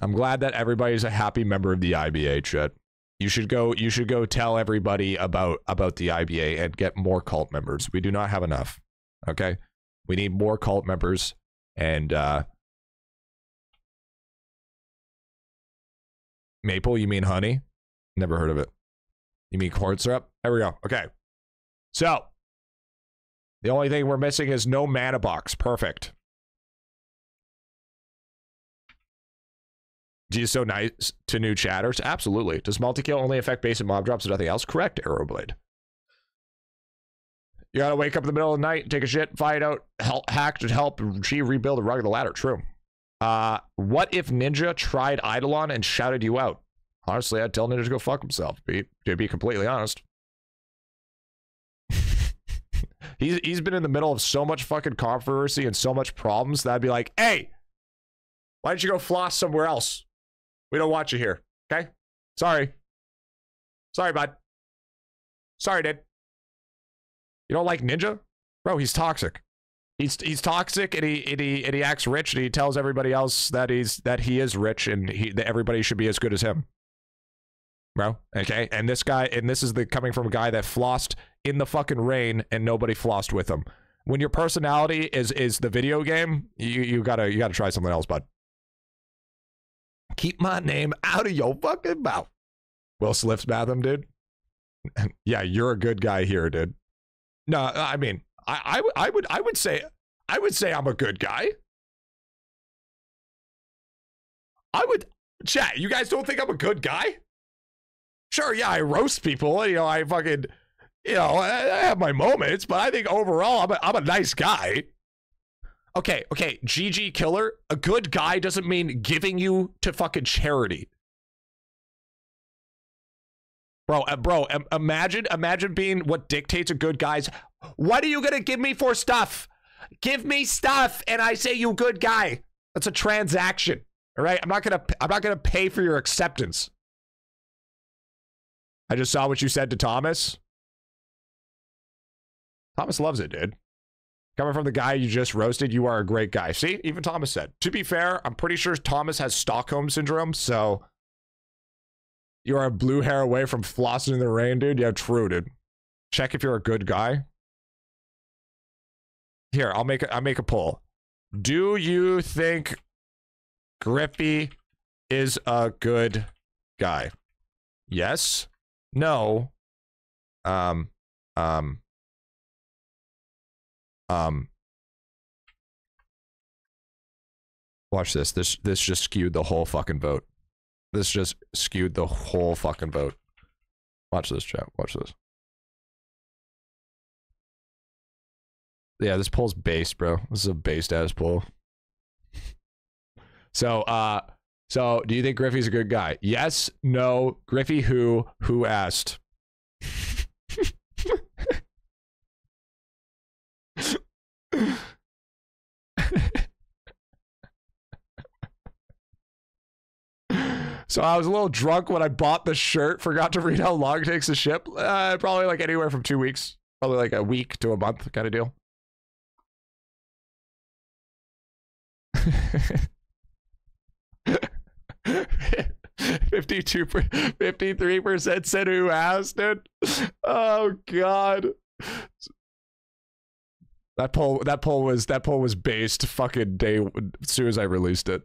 [SPEAKER 1] I'm glad that everybody's a happy member of the IBA, Chet. You should go you should go tell everybody about about the IBA and get more cult members. We do not have enough. Okay? We need more cult members and uh Maple, you mean honey? Never heard of it. You mean corn syrup? There we go. Okay. So, the only thing we're missing is no mana box. Perfect. G is so nice to new chatters. Absolutely. Does multi kill only affect basic mob drops and nothing else? Correct, Arrowblade. You gotta wake up in the middle of the night, take a shit, fight out, help, hack to help G rebuild a rug of the ladder. True. Uh, what if Ninja tried IdleOn and shouted you out? Honestly, I'd tell Ninja to go fuck himself, Pete. To be completely honest. he's he's been in the middle of so much fucking controversy and so much problems that I'd be like, hey, why don't you go floss somewhere else? We don't want you here. Okay? Sorry. Sorry, bud. Sorry, dude. You don't like Ninja? Bro, he's toxic. He's he's toxic and he and he and he acts rich and he tells everybody else that he's that he is rich and he that everybody should be as good as him. Bro, okay? And this guy and this is the coming from a guy that flossed in the fucking rain and nobody flossed with him. When your personality is is the video game, you you got to you got to try something else, bud. Keep my name out of your fucking mouth. Will Slips Matham, dude. yeah, you're a good guy here, dude. No, I mean, I, I, I would, I would say, I would say I'm a good guy. I would, chat. You guys don't think I'm a good guy? Sure, yeah, I roast people. You know, I fucking, you know, I, I have my moments, but I think overall, I'm a, I'm a nice guy. Okay, okay, GG Killer, a good guy doesn't mean giving you to fucking charity. Bro, uh, bro, um, imagine, imagine being what dictates a good guy's. What are you gonna give me for stuff? Give me stuff, and I say you good guy. That's a transaction. All right, I'm not gonna, I'm not gonna pay for your acceptance. I just saw what you said to Thomas. Thomas loves it, dude. Coming from the guy you just roasted, you are a great guy. See, even Thomas said. To be fair, I'm pretty sure Thomas has Stockholm syndrome, so you are a blue hair away from flossing in the rain, dude. Yeah, true, dude. Check if you're a good guy. Here, I'll make a, I'll make a poll. Do you think Griffy is a good guy? Yes. No. Um. Um. Um. Watch this. This this just skewed the whole fucking vote. This just skewed the whole fucking vote. Watch this, chat. Watch this. Yeah, this poll's based, bro. This is a based ass poll. So, uh, so do you think Griffy's a good guy? Yes, no. Griffey, who? Who asked? So I was a little drunk when I bought the shirt. Forgot to read how long it takes to ship. Uh, probably like anywhere from two weeks, probably like a week to a month kind of deal. Fifty-two, fifty-three percent said who asked it. Oh God, that poll, that poll was that poll was based fucking day as soon as I released it.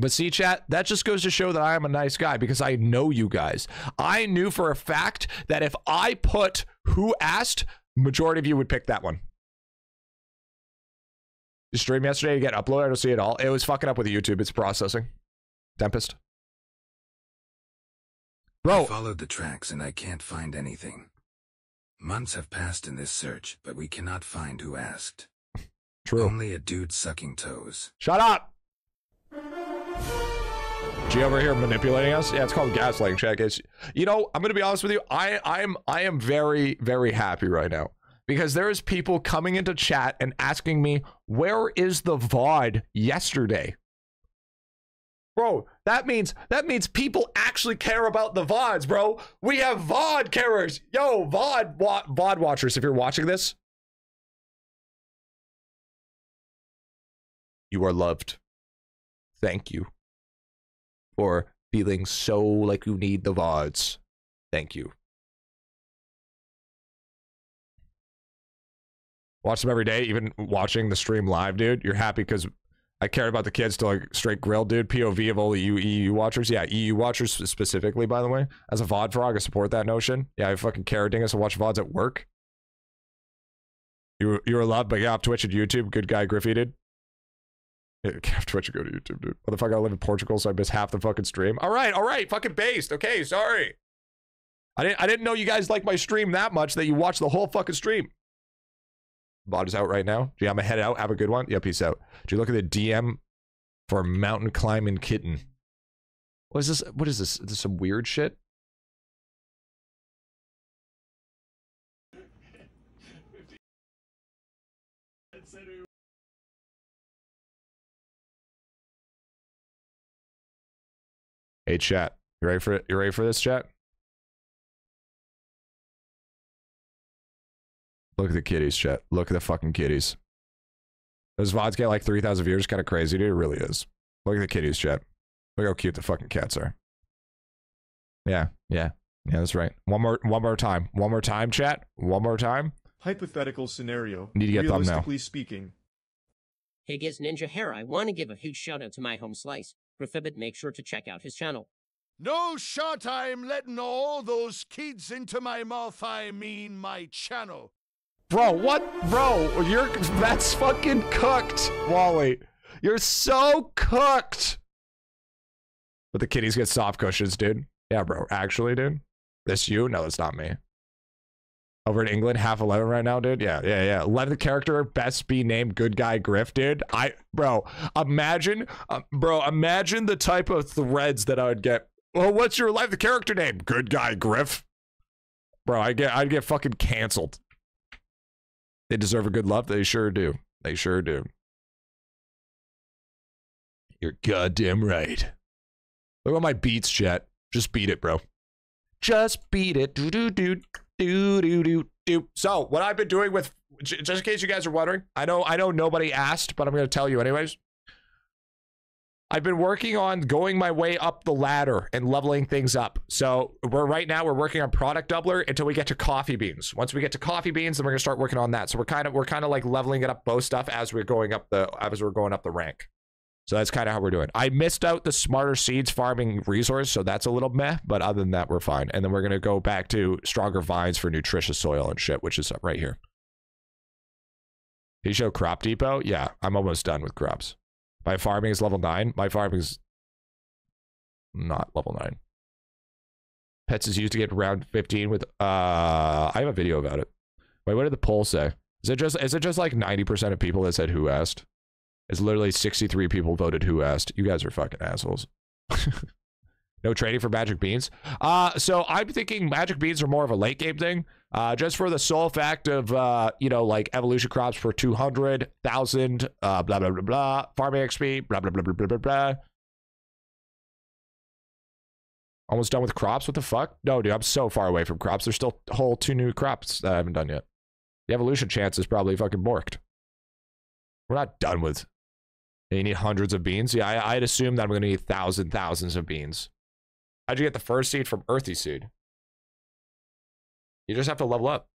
[SPEAKER 1] But see, chat, that just goes to show that I am a nice guy because I know you guys. I knew for a fact that if I put who asked, majority of you would pick that one. You stream yesterday, you get uploaded, I don't see it all. It was fucking up with YouTube. It's processing. Tempest.
[SPEAKER 9] I
[SPEAKER 1] Bro,
[SPEAKER 9] followed the tracks and I can't find anything. Months have passed in this search, but we cannot find who asked.
[SPEAKER 1] true.
[SPEAKER 9] Only a dude sucking toes.
[SPEAKER 1] Shut up. G over here manipulating us. Yeah, it's called gaslighting. Check. It's you know, I'm gonna be honest with you. I I am I am very very happy right now because there is people coming into chat and asking me where is the VOD yesterday. Bro, that means that means people actually care about the VODs, bro. We have VOD carers. Yo, VOD wa- VOD watchers, if you're watching this, you are loved. Thank you for feeling so like you need the VODs. Thank you. Watch them every day, even watching the stream live, dude. You're happy because I cared about the kids to like straight grill, dude. POV of all the EU, watchers. Yeah, EU watchers specifically, by the way. As a VOD frog, I support that notion. Yeah, I fucking care dingus to watch VODs at work. You, you were loved, but yeah, off Twitch and YouTube. Good guy, Griffy, dude. Yeah, have Twitch and go to YouTube, dude. Motherfucker, I live in Portugal, so I miss half the fucking stream. All right, all right, fucking based. Okay, sorry. I didn't I didn't know you guys like my stream that much that you watch the whole fucking stream. Bot is out right now. Gee, I'm gonna head out. Have a good one. Yeah, peace out. Do you look at the DM for mountain climbing kitten? What is this? What is this? Is this some weird shit? Hey chat, you ready for it? You ready for this chat? Look at the kitties, chat. Look at the fucking kitties. Those VODs get like 3,000 views. Kind of crazy, dude. It really is. Look at the kitties, chat. Look how cute the fucking cats are. Yeah, yeah, yeah. That's right. One more, one more time. One more time, chat. One more time.
[SPEAKER 8] Hypothetical scenario.
[SPEAKER 1] Need to get thumbnail.
[SPEAKER 8] Realistically speaking,
[SPEAKER 10] Hey Giz Ninja Hair, I want to give a huge shout out to my home slice. GriffyBit, make sure to check out his channel.
[SPEAKER 7] No shot I'm letting all those kids into my mouth, I mean my channel.
[SPEAKER 1] Bro, what? Bro, you're that's fucking cooked, Wally. You're so cooked. But the kitties get soft cushions, dude. Yeah, bro. Actually, dude. This you? No, that's not me. Over in England, half eleven right now, dude. Yeah, yeah, yeah. Eleventh character, best be named good guy Griff, dude. I, bro, imagine, uh, bro, imagine the type of threads that I would get. Well, what's your eleventh character name? Good guy Griff. Bro, I get, I'd get fucking canceled. They deserve a good love. They sure do. They sure do. You're goddamn right. Look at my beats, chat. Just beat it, bro. Just beat it. Do do do do do do do. So, what I've been doing with, just in case you guys are wondering, I know, I know nobody asked, but I'm going to tell you anyways. I've been working on going my way up the ladder and leveling things up. So we're right now we're working on product doubler until we get to coffee beans. Once we get to coffee beans, then we're gonna start working on that. So we're kind of we're kind of like leveling it up both stuff as we're going up the as we're going up the rank. So that's kind of how we're doing. I missed out the smarter seeds farming resource, so that's a little meh. But other than that, we're fine. And then we're gonna go back to stronger vines for nutritious soil and shit, which is right here. He show crop depot. Yeah, I'm almost done with crops. My farming is level nine. My farming is not level nine. Pets is used to get around 15 with uh I have a video about it. Wait, what did the poll say? Is it just is it just like 90% of people that said who asked? It's literally 63 people voted who asked. You guys are fucking assholes. no trading for magic beans. Uh so I'm thinking magic beans are more of a late game thing. Uh, just for the sole fact of, uh, you know, like evolution crops for 200,000, uh, blah, blah, blah, blah, farming XP, blah, blah, blah, blah, blah, blah, blah. Almost done with crops? What the fuck? No, dude, I'm so far away from crops. There's still whole two new crops that I haven't done yet. The evolution chance is probably fucking borked. We're not done with. You need hundreds of beans? Yeah, I, I'd assume that I'm going to need thousands, thousands of beans. How'd you get the first seed from Earthy Seed? You just have to level up.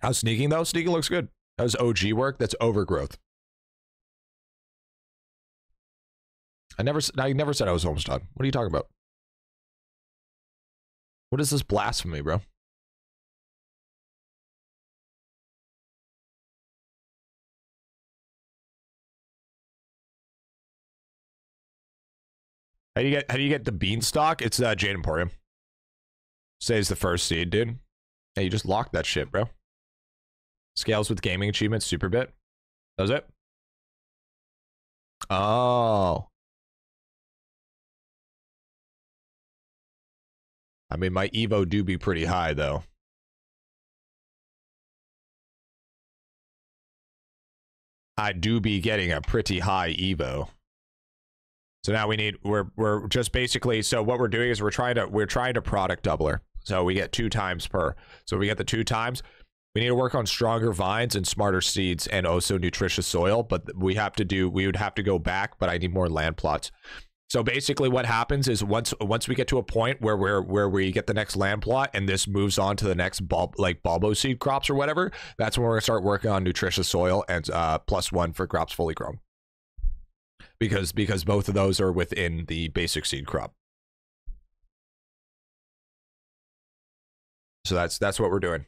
[SPEAKER 1] How's sneaking though? Sneaking looks good. How's OG work? That's overgrowth. I never, I never said I was almost done. What are you talking about? What is this blasphemy, bro? How do you get how do you get the beanstalk? It's uh Jade Emporium. Says the first seed, dude. Hey, you just locked that shit, bro. Scales with gaming achievements, super bit. That was it. Oh. I mean, my Evo do be pretty high though. I do be getting a pretty high Evo. So now we need we're we're just basically so what we're doing is we're trying to we're trying to product doubler. So we get two times per. So we get the two times. We need to work on stronger vines and smarter seeds and also nutritious soil, but we have to do we would have to go back, but I need more land plots. So basically what happens is once once we get to a point where we're where we get the next land plot and this moves on to the next bulb like bulbo seed crops or whatever, that's when we're gonna start working on nutritious soil and uh plus one for crops fully grown because because both of those are within the basic seed crop. So that's that's what we're doing.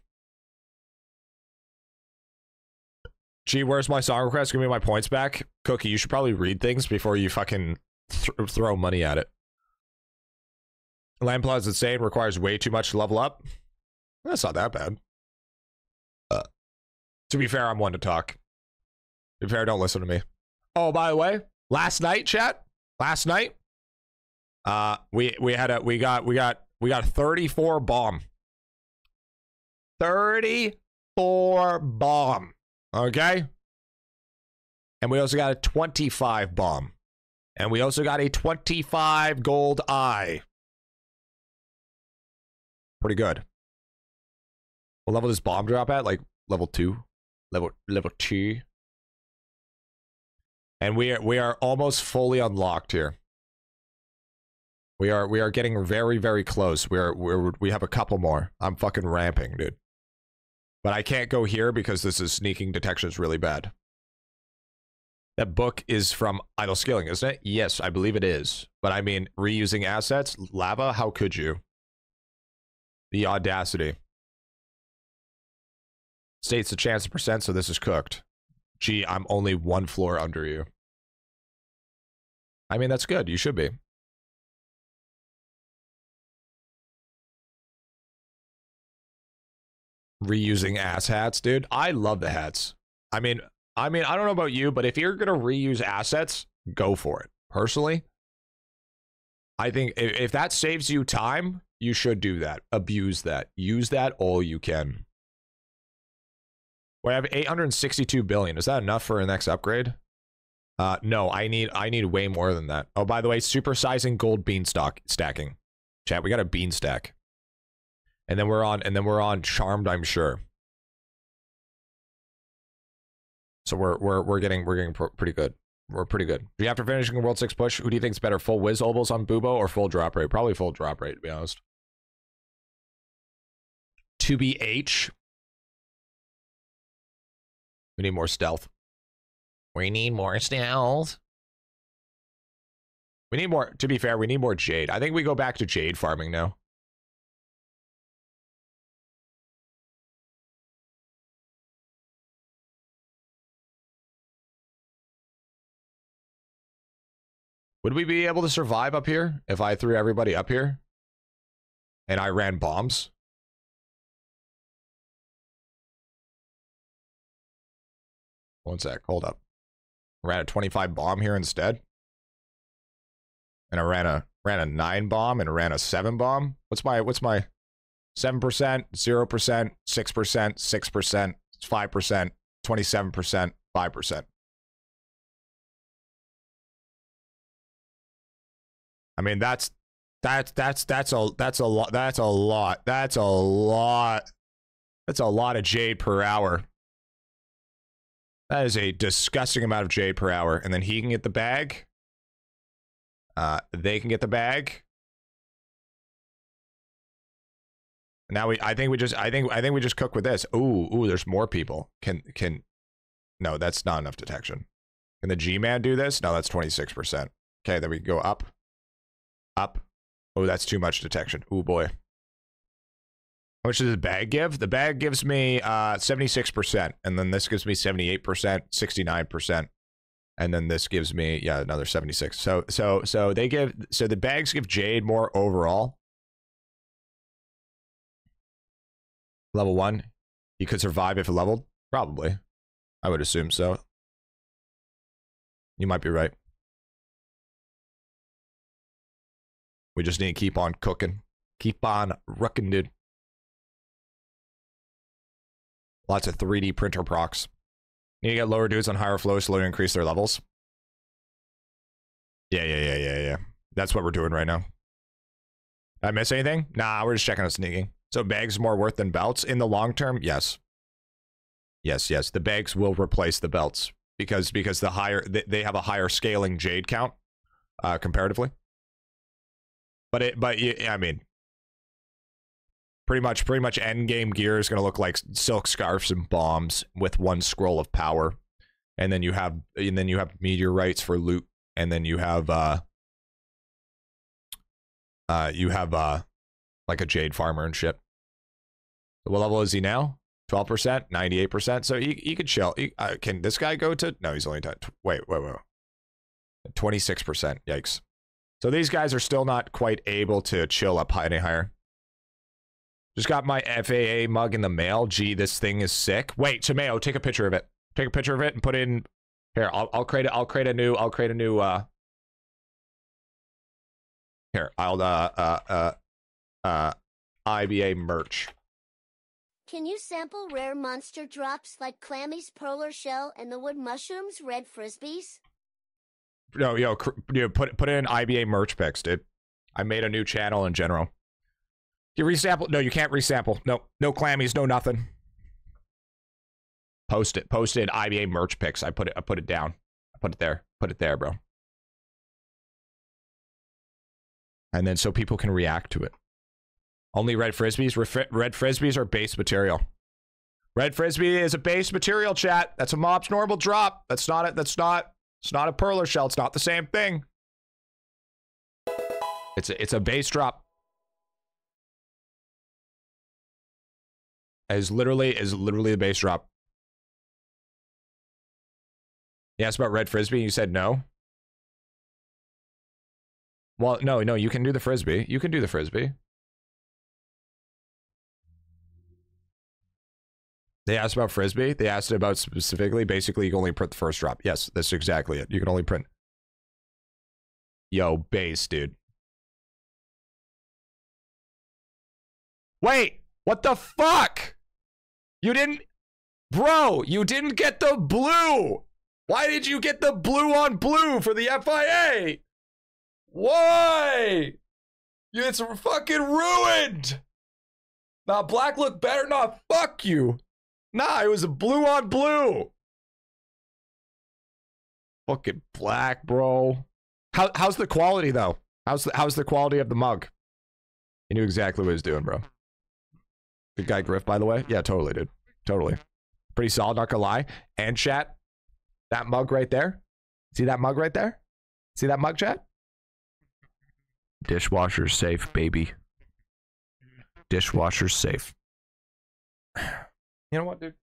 [SPEAKER 1] Gee, where's my song request? Give me my points back. Cookie, you should probably read things before you fucking th- throw money at it. Land Plaza insane requires way too much to level up. That's not that bad. Uh, to be fair, I'm one to talk. To be fair, don't listen to me. Oh, by the way, last night, chat. Last night, uh, we we had a we got we got we got 34 bomb. 34 bomb. Okay. And we also got a 25 bomb. And we also got a 25 gold eye. Pretty good. What level does bomb drop at? Like level two? Level level two. And we are we are almost fully unlocked here. We are we are getting very very close. We are we're, we have a couple more. I'm fucking ramping, dude. But I can't go here because this is sneaking detection is really bad. That book is from Idle Skilling, isn't it? Yes, I believe it is. But I mean, reusing assets, lava. How could you? The audacity. States the chance of percent, so this is cooked. Gee, I'm only one floor under you. I mean, that's good. You should be. Reusing ass hats, dude. I love the hats. I mean, I mean, I don't know about you, but if you're gonna reuse assets, go for it. Personally, I think if, if that saves you time, you should do that. Abuse that. Use that all you can. We have 862 billion. Is that enough for a next upgrade? Uh, no, I need I need way more than that. Oh, by the way, supersizing gold beanstalk stacking. Chat, we got a bean stack. And then we're on and then we're on charmed, I'm sure. So we're we're we're getting we're getting pr- pretty good. We're pretty good. After finishing a World Six push, who do you think's better, full whiz obols on Bubo or full drop rate? Probably full drop rate, to be honest. To be H. We need more stealth. We need more stealth. We need more. To be fair, we need more jade. I think we go back to jade farming now. Would we be able to survive up here if I threw everybody up here and I ran bombs? One sec, hold up. I ran a 25 bomb here instead. And I ran a ran a 9 bomb and ran a 7 bomb. What's my what's my 7%, 0%, 6%, 6%, 5%, 27%, 5%. I mean, that's that's that's that's a that's a lot that's a lot that's a lot that's a lot of jade per hour. That is a disgusting amount of jade per hour, and then he can get the bag. Uh, they can get the bag. Now we, I think we just, I think, I think we just cook with this. Ooh, ooh, there's more people. Can, can, no, that's not enough detection. Can the G-man do this? No, that's 26%. Okay, then we go up. Up. Oh, that's too much detection. Oh boy. How much does the bag give? The bag gives me uh 76%, and then this gives me 78%, 69%, and then this gives me yeah another 76. So so so they give so the bags give Jade more overall. Level one, he could survive if leveled. Probably, I would assume so. You might be right. We just need to keep on cooking. Keep on rooking, dude. Lots of 3D printer procs. Need to get lower dudes on higher flows slowly increase their levels. Yeah, yeah, yeah, yeah, yeah. That's what we're doing right now. Did I miss anything? Nah, we're just checking out sneaking. So bags more worth than belts in the long term? Yes. Yes, yes. The bags will replace the belts because because the higher they have a higher scaling jade count uh, comparatively. But it but I mean pretty much pretty much end game gear is going to look like silk scarves and bombs with one scroll of power and then you have and then you have meteorites for loot and then you have uh uh you have uh like a jade farmer and shit what level is he now 12% 98% so he, he could chill he, uh, can this guy go to no he's only t- wait wait wait 26%. Yikes. So these guys are still not quite able to chill up any higher. Just got my FAA mug in the mail. Gee, this thing is sick. Wait, Tomeo, take a picture of it. Take a picture of it and put in here. I'll I'll create a, I'll create a new I'll create a new uh here. I'll uh uh uh uh IBA merch.
[SPEAKER 11] Can you sample rare monster drops like Clammy's Perler Shell and the Wood Mushrooms Red Frisbees?
[SPEAKER 1] No, yo, cr- yo, put put in IBA merch pics, dude. I made a new channel in general. You resample? No, you can't resample. No, no clammies, no nothing. Post it. Post it. IBA merch pics. I put it. I put it down. I put it there. Put it there, bro. And then so people can react to it. Only red frisbees. Red frisbees are base material. Red frisbee is a base material. Chat. That's a mob's normal drop. That's not it. That's not. It's not a perler shell. It's not the same thing. It's a, it's a base drop. Is literally is literally the base drop. You asked about red frisbee. And you said no. Well, no, no. You can do the frisbee. You can do the frisbee. They asked about frisbee. They asked about specifically. Basically, you can only print the first drop. Yes, that's exactly it. You can only print. Yo, base, dude. Wait, what the fuck? You didn't, bro. You didn't get the blue. Why did you get the blue on blue for the FIA? Why? It's fucking ruined. Now black look better. Nah, fuck you. Nah, it was a blue on blue. Fucking black, bro. How how's the quality though? How's the how's the quality of the mug? He knew exactly what he was doing, bro. Good guy Griff, by the way. Yeah, totally, dude. Totally. Pretty solid, not gonna lie. And chat, that mug right there. See that mug right there? See that mug, chat? Dishwasher safe, baby. Dishwasher safe. You know what, dude?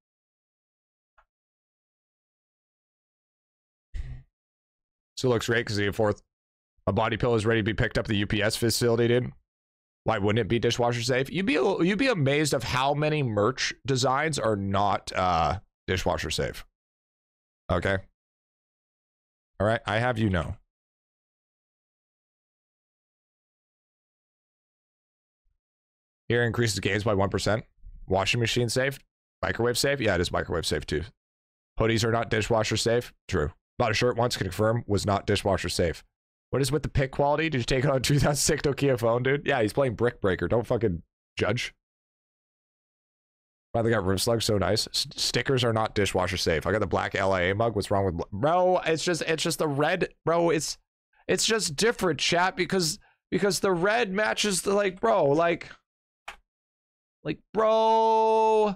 [SPEAKER 1] So it looks great because the fourth, a body pillow is ready to be picked up at the UPS facility, dude. Why wouldn't it be dishwasher safe? You'd be you'd be amazed of how many merch designs are not uh, dishwasher safe. Okay. All right, I have you know. Here increases gains by one percent. Washing machine safe. Microwave safe? Yeah, it is microwave safe too. Hoodies are not dishwasher safe? True. Bought a shirt once, confirm, was not dishwasher safe. What is with the pick quality? Did you take it on 2006 Nokia phone, dude? Yeah, he's playing Brick Breaker. Don't fucking judge. Finally got room slug, so nice. S- stickers are not dishwasher safe. I got the black LIA mug. What's wrong with bro? It's just it's just the red, bro. It's it's just different, chat, because because the red matches the like, bro, like like, bro,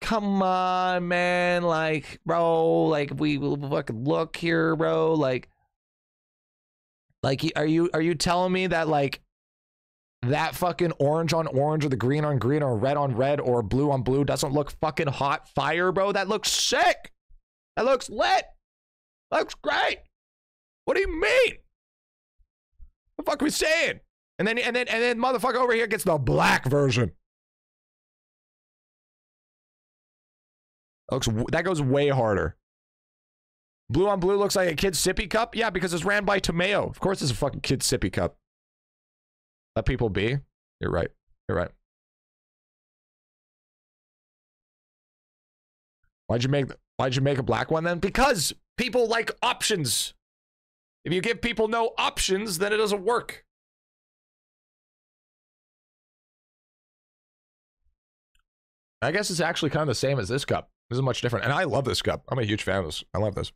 [SPEAKER 1] come on, man. Like, bro, like we will fucking look here, bro. Like, like, are you are you telling me that like that fucking orange on orange or the green on green or red on red or blue on blue doesn't look fucking hot fire, bro? That looks sick. That looks lit. looks great. What do you mean? What the fuck are we saying? And then and then and then motherfucker over here gets the black version. Looks that goes way harder. Blue on blue looks like a kid's sippy cup. Yeah, because it's ran by Tomeo. Of course, it's a fucking kid's sippy cup. Let people be. You're right. You're right. Why'd you make Why'd you make a black one then? Because people like options. If you give people no options, then it doesn't work. I guess it's actually kind of the same as this cup. This is much different. And I love this cup. I'm a huge fan of this. I love this.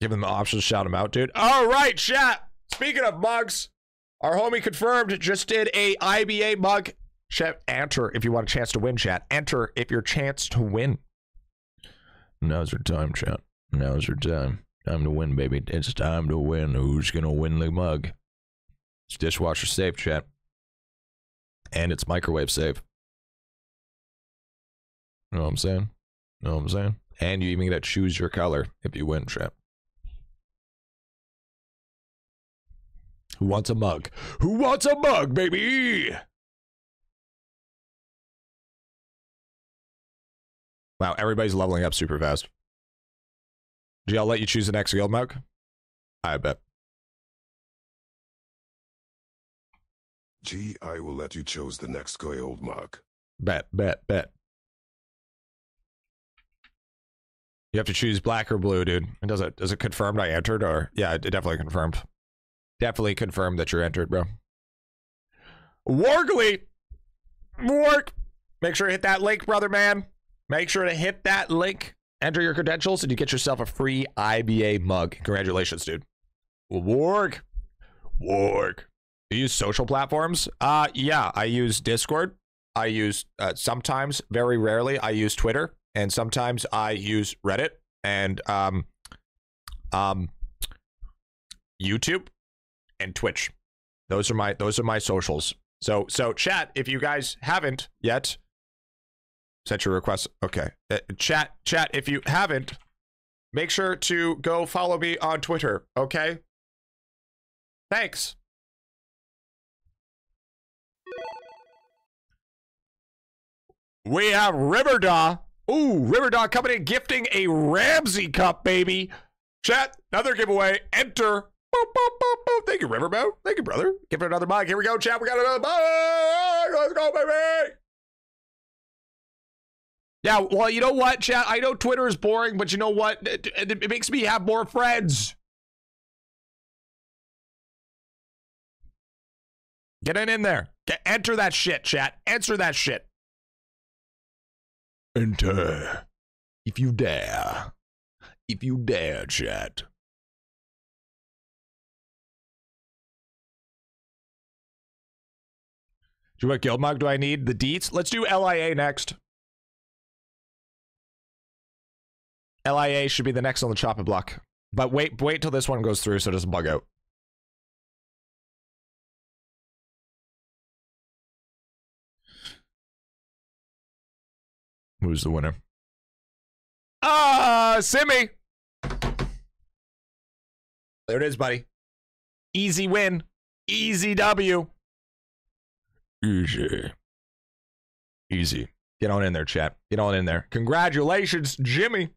[SPEAKER 1] Give them the options, shout them out, dude. All right, chat. Speaking of mugs, our homie confirmed just did a IBA mug. Chat, enter if you want a chance to win, chat. Enter if your chance to win. Now's your time, chat. Now's your time. Time to win, baby. It's time to win. Who's gonna win the mug? It's dishwasher safe, chat. And it's microwave safe. Know what I'm saying? Know what I'm saying? And you even get to choose your color if you win, chat. Who wants a mug? Who wants a mug, baby? Wow, everybody's leveling up super fast. G, I'll let you choose the next guild mug. I bet.
[SPEAKER 3] G, I will let you choose the next gold mug.
[SPEAKER 1] Bet, bet, bet. You have to choose black or blue, dude. And does it does it confirm I entered or yeah, it definitely confirmed. Definitely confirmed that you're entered, bro. Wargly! Work! Make sure to hit that link, brother man. Make sure to hit that link. Enter your credentials and you get yourself a free IBA mug. Congratulations, dude. Warg. Warg. You use social platforms? Uh yeah, I use Discord. I use uh, sometimes, very rarely, I use Twitter, and sometimes I use Reddit and um um YouTube and Twitch. Those are my those are my socials. So so chat if you guys haven't yet set your request. Okay. Uh, chat chat if you haven't make sure to go follow me on Twitter, okay? Thanks. We have Riverdaw. Ooh, Riverdaw coming in gifting a Ramsey Cup, baby. Chat, another giveaway. Enter. Boop, boop, boop. Thank you, Riverboat. Thank you, brother. Give it another mug. Here we go, chat. We got another mug. Let's go, baby. Yeah, well, you know what, chat? I know Twitter is boring, but you know what? It, it, it makes me have more friends. Get in, in there. Get, enter that shit, chat. Answer that shit. Enter. If you dare. If you dare, chat. Do guild mug do I need? The deets? Let's do LIA next. LIA should be the next on the chopping block. But wait, wait till this one goes through so it doesn't bug out. Who's the winner? Ah, Simi. There it is, buddy. Easy win. Easy W. Easy. Easy. Get on in there, chat. Get on in there. Congratulations, Jimmy.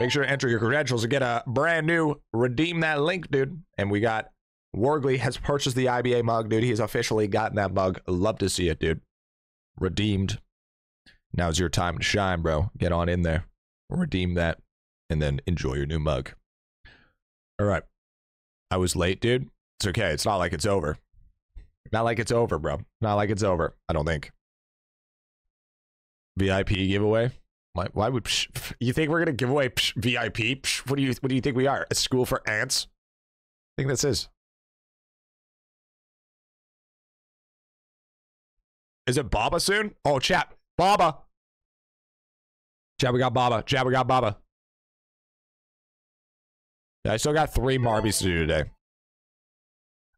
[SPEAKER 1] Make sure to enter your credentials and get a brand new redeem that link, dude. And we got Wargley has purchased the IBA mug, dude. He's officially gotten that mug. Love to see it, dude. Redeemed. Now's your time to shine, bro. Get on in there. Redeem that and then enjoy your new mug. All right. I was late, dude. It's okay. It's not like it's over. Not like it's over, bro. Not like it's over. I don't think. VIP giveaway. Why, why would psh, you think we're gonna give away psh, VIP? Psh, what do you what do you think we are? A school for ants? I think this is. Is it Baba soon? Oh, chat, Baba. Chat, we got Baba. Chat, we got Baba. I still got three Marbies to do today.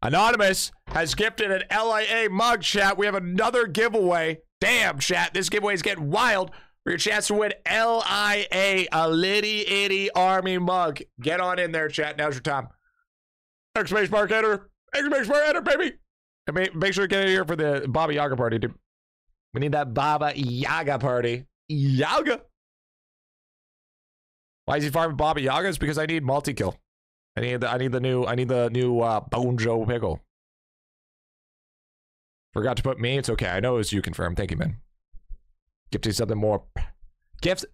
[SPEAKER 1] Anonymous has gifted an LIA mug, chat. We have another giveaway. Damn, chat, this giveaway is getting wild for your chance to win LIA, a Litty Itty Army mug. Get on in there, chat. Now's your time. Exclamation mark enter. Exclamation mark enter, baby. And make, make sure to get in here for the Baba Yaga party, dude. We need that Baba Yaga party. Yaga. Why is he farming Baba Yagas? Because I need multi kill. I need the I need the new I need the new uh, Bonjo pickle. Forgot to put me. It's okay. I know it was you confirmed. Thank you, man. Gifting something more. Gifts.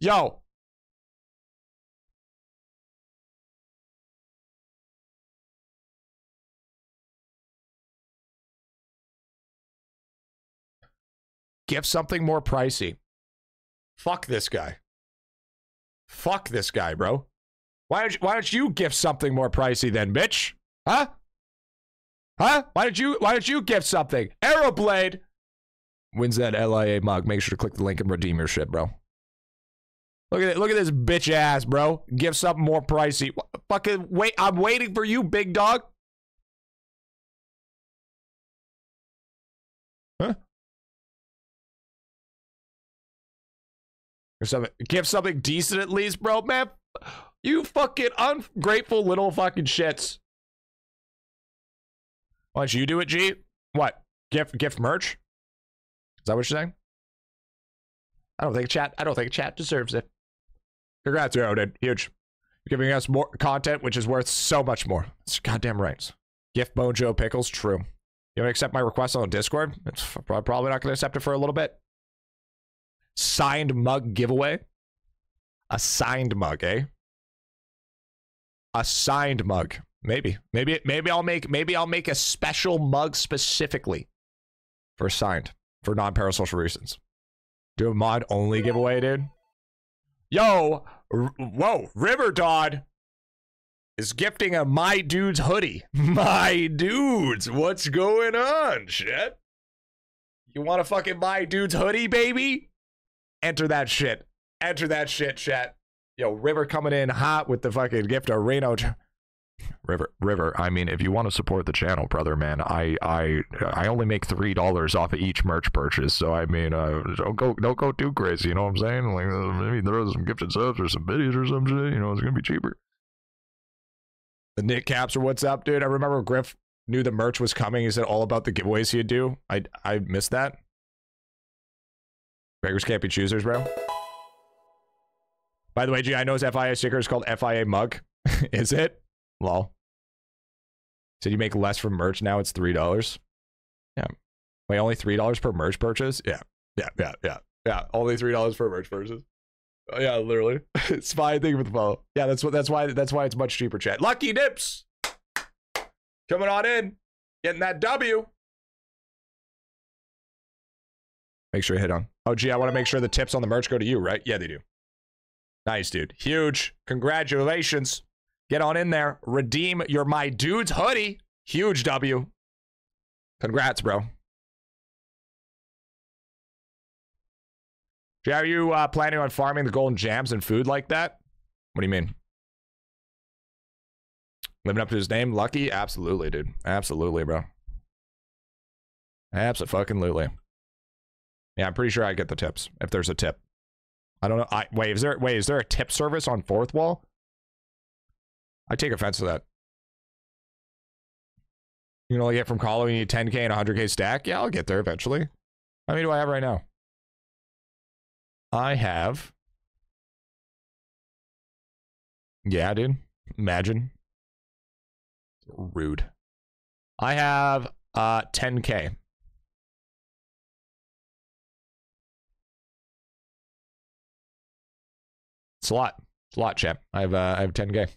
[SPEAKER 1] Yo. Gift something more pricey. Fuck this guy. Fuck this guy, bro. Why don't you, why don't you gift something more pricey then, bitch? Huh? Huh? Why did you why don't you gift something? Aeroblade wins that LIA mug. Make sure to click the link and redeem your shit, bro. Look at it. Look at this bitch ass, bro. Give something more pricey. Fucking wait. I'm waiting for you, big dog. Or something. Give something decent at least, bro. Man, you fucking ungrateful little fucking shits. Why don't you do it, G? What? Gift gift merch? Is that what you're saying? I don't think chat. I don't think chat deserves it. Congrats, Odin. Huge. You're giving us more content, which is worth so much more. It's goddamn right. Gift Mojo Pickles, true. You want to accept my request on Discord? It's probably not going to accept it for a little bit. Signed mug giveaway. A signed mug, eh? A signed mug. Maybe. Maybe maybe I'll make maybe I'll make a special mug specifically for signed for non-parasocial reasons. Do a mod only giveaway, dude. Yo, whoa, River Dodd is gifting a My Dudes hoodie. My Dudes, what's going on, shit? You want a fucking My Dudes hoodie, baby? Enter that shit. Enter that shit, chat. Yo, River coming in hot with the fucking gift of Reno. River, River. I mean, if you want to support the channel, brother, man, I, I, I only make three dollars off of each merch purchase. So I mean, uh, don't go, don't go too crazy. You know what I'm saying? Like uh, maybe throw some gifted subs or some biddies or some shit. You know, it's gonna be cheaper. The Nick Caps or what's up, dude? I remember Griff knew the merch was coming. He said all about the giveaways he'd do. I, I missed that. Beggars can't be choosers, bro. By the way, G, I know his FIA sticker is called FIA mug. is it? Lol. Said you make less from merch now. It's three dollars. Yeah. Wait, only three dollars per merch purchase? Yeah. Yeah. Yeah. Yeah. Yeah. Only three dollars per merch purchase. Oh, yeah, literally. it's fine. Thank you for the follow. Yeah, that's what. That's why. That's why it's much cheaper. Chat. Lucky dips. Coming on in, getting that W. Make sure you hit on. Oh, gee, I want to make sure the tips on the merch go to you, right? Yeah, they do. Nice, dude. Huge. Congratulations. Get on in there. Redeem your My Dudes hoodie. Huge W. Congrats, bro. Jay, Are you uh, planning on farming the golden jams and food like that? What do you mean? Living up to his name, Lucky? Absolutely, dude. Absolutely, bro. Absolutely. Yeah, I'm pretty sure I get the tips if there's a tip. I don't know. I wait. Is there wait? Is there a tip service on fourth wall? I take offense to that. You can only get from Call you need 10k and 100k stack. Yeah, I'll get there eventually. How many do I have right now? I have. Yeah, dude. Imagine. Rude. I have uh 10k. It's a lot. It's a lot, champ. I have uh, I have 10k. It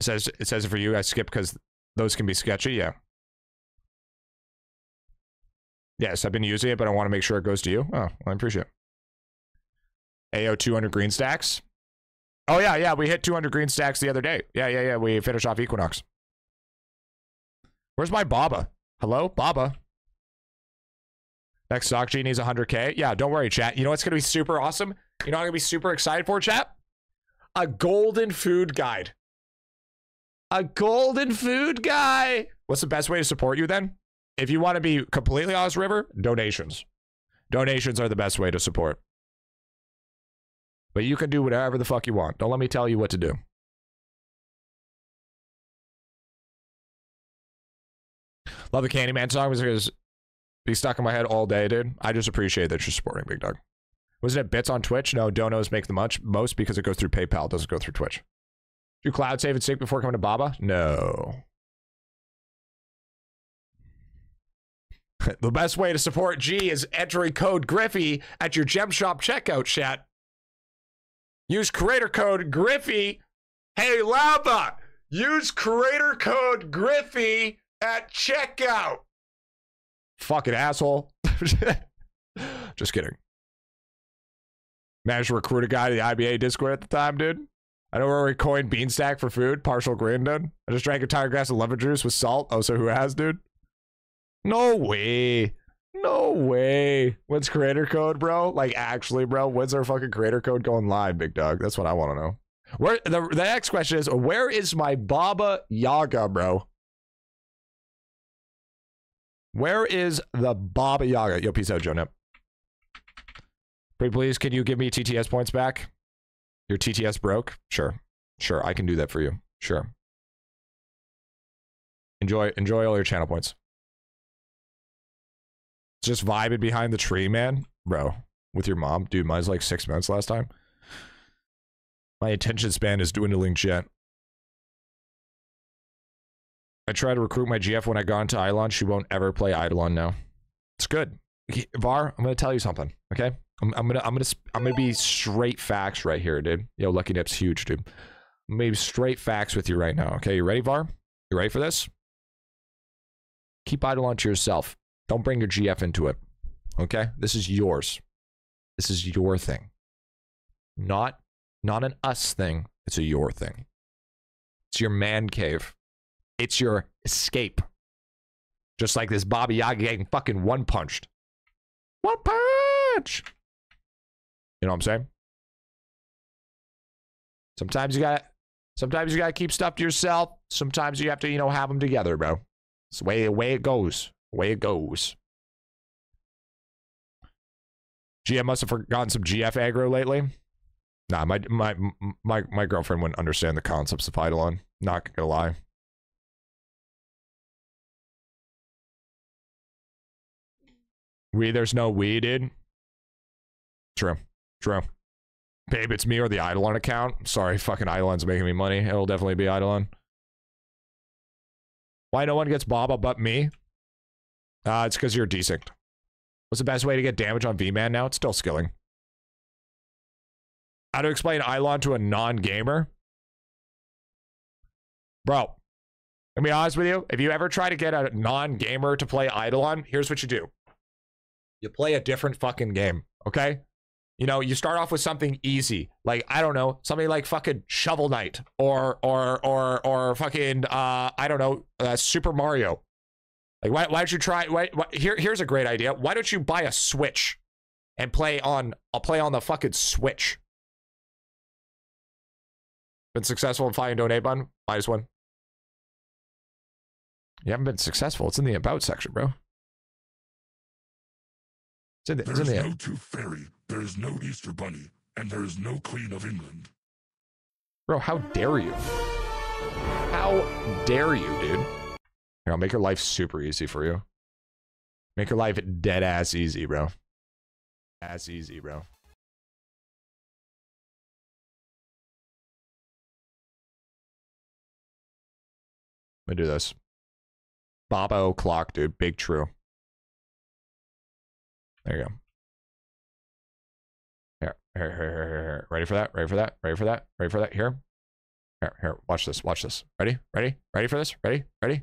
[SPEAKER 1] says it says for you. I skip because those can be sketchy. Yeah. Yes, I've been using it, but I want to make sure it goes to you. Oh, well, I appreciate it. AO 200 green stacks. Oh yeah, yeah, we hit 200 green stacks the other day. Yeah, yeah, yeah. We finished off Equinox. Where's my Baba? Hello, Baba. Next stock G needs 100k. Yeah, don't worry, chat. You know what's gonna be super awesome? You know I'm gonna be super excited for, chat? A golden food guide. A golden food guy. What's the best way to support you then? If you want to be completely honest, River, donations. Donations are the best way to support. But you can do whatever the fuck you want. Don't let me tell you what to do. Love the Candyman song because be stuck in my head all day, dude. I just appreciate that you're supporting Big Dog. Wasn't it bits on Twitch? No, donos make the much most because it goes through PayPal, it doesn't go through Twitch. Do cloud save and sync before coming to Baba? No. the best way to support G is entering code Griffy at your gem shop checkout chat. Use creator code Griffy. Hey, Lava, use creator code Griffy at checkout. Fucking asshole. Just kidding. Managed to recruit a guy to the IBA Discord at the time, dude. I know where we coined Beanstack for food, partial grain, dude. I just drank a entire glass of lemon juice with salt. Oh, so who has, dude? No way. No way. When's creator code, bro? Like actually, bro, when's our fucking creator code going live, big dog? That's what I want to know. Where the the next question is, where is my Baba Yaga, bro? Where is the Baba Yaga? Yo, peace out, Joe Nip. Pretty please, can you give me TTS points back? Your TTS broke? Sure. Sure, I can do that for you. Sure. Enjoy enjoy all your channel points. Just vibing behind the tree, man. Bro, with your mom. Dude, mine's like six minutes last time. My attention span is dwindling jet. I tried to recruit my GF when I got into IdleOn. She won't ever play IdleOn now. It's good. Var, I'm gonna tell you something, okay? I'm, I'm gonna I'm gonna I'm gonna be straight facts right here, dude. Yo, Lucky Dip's huge, dude. Maybe straight facts with you right now. Okay, you ready, Var? You ready for this? Keep IdleOn to yourself. Don't bring your GF into it. Okay? This is yours. This is your thing. Not not an us thing. It's a your thing. It's your man cave. It's your escape. Just like this Baba Yaga getting fucking one punched. One punch. You know what I'm saying? Sometimes you gotta, sometimes you got to keep stuff to yourself. Sometimes you have to, you know, have them together, bro. It's the way way it goes. Way it goes. GM must have forgotten some GF aggro lately. Nah, my my my my girlfriend wouldn't understand the concepts of IdleOn. Not gonna lie. We there's no we, dude. True. True. Babe, it's me or the IdleOn account. Sorry, fucking IdleOn's making me money. It'll definitely be IdleOn. Why no one gets Baba but me? Uh, it's because you're decent. What's the best way to get damage on V-Man now? It's still skilling. How to explain IdleOn to a non-gamer? Bro, me be honest with you. If you ever try to get a non-gamer to play IdleOn, here's what you do. You play a different fucking game, okay? You know, you start off with something easy, like I don't know, something like fucking Shovel Knight or or or or fucking uh I don't know, uh, Super Mario. Like why why don't you try? Why, why, here here's a great idea. Why don't you buy a Switch and play on? I'll play on the fucking Switch. Been successful in finding donate button. Minus one. You haven't been successful. It's in the about section, bro. It's in the, it's in
[SPEAKER 12] There is no Tooth Fairy, there is no Easter Bunny, and there is no Queen of England.
[SPEAKER 1] Bro, how dare you? How dare you, dude? Here, I'll make your life super easy for you. Make your life dead ass easy, bro. Ass easy, bro. Let me do this. Bobo clock, dude. Big true. There you go. Here, here, here, here, here. Ready for that? Ready for that? Ready for that? Ready for that? Here. Here, here. Watch this. Watch this. Ready? Ready? Ready for this? Ready? Ready?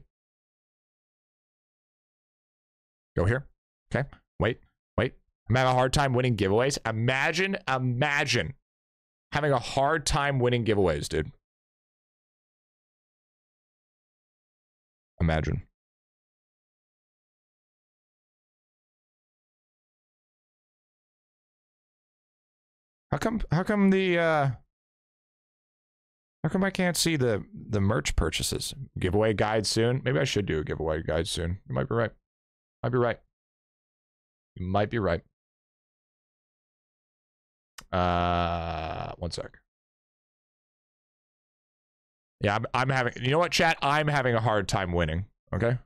[SPEAKER 1] Go here. Okay. Wait. Wait. I'm having a hard time winning giveaways. Imagine, imagine having a hard time winning giveaways, dude. Imagine. How come how come the uh how come I can't see the the merch purchases? Giveaway guide soon? Maybe I should do a giveaway guide soon. You might be right. Might be right. You might be right. Uh one sec. Yeah, I'm, I'm having you know what, chat? I'm having a hard time winning. Okay.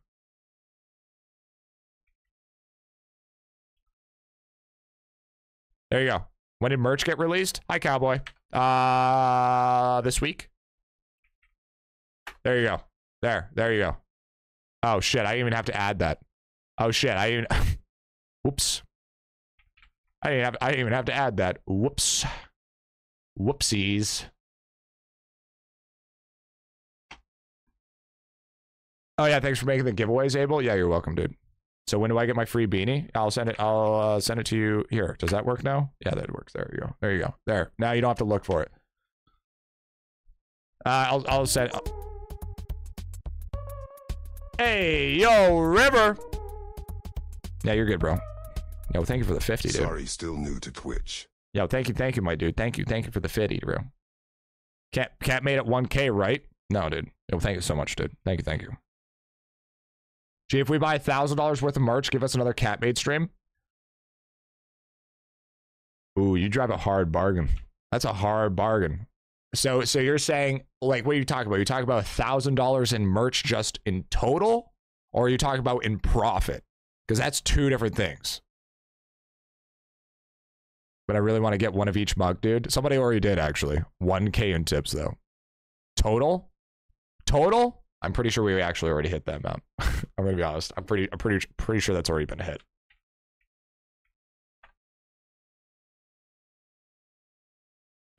[SPEAKER 1] There you go. When did merch get released? Hi, Cowboy. Uh, this week. There you go. There, there you go. Oh shit! I didn't even have to add that. Oh shit! I even. Whoops. I didn't have. I didn't even have to add that. Whoops. Whoopsies. Oh yeah, thanks for making the giveaways, Abel. Yeah, you're welcome, dude. So when do I get my free beanie? I'll send it. I'll uh, send it to you here. Does that work now? Yeah, that works. There you go. There you go. There. Now you don't have to look for it. Uh, I'll I'll send. Hey, yo, River. Yeah, you're good, bro. Yo, thank you for the fifty, dude.
[SPEAKER 3] Sorry, still new to Twitch.
[SPEAKER 1] Yo, thank you, thank you, my dude. Thank you, thank you for the fifty, bro. Cat cat made it one k, right? No, dude. Yo, thank you so much, dude. Thank you, thank you. Gee, if we buy thousand dollars worth of merch, give us another cat made stream. Ooh, you drive a hard bargain. That's a hard bargain. So, so you're saying like what are you talking about? You talking about thousand dollars in merch just in total, or are you talking about in profit? Because that's two different things. But I really want to get one of each mug, dude. Somebody already did actually. 1K in tips though. Total? Total? I'm pretty sure we actually already hit that amount. I'm gonna be honest. I'm pretty I'm pretty pretty sure that's already been hit.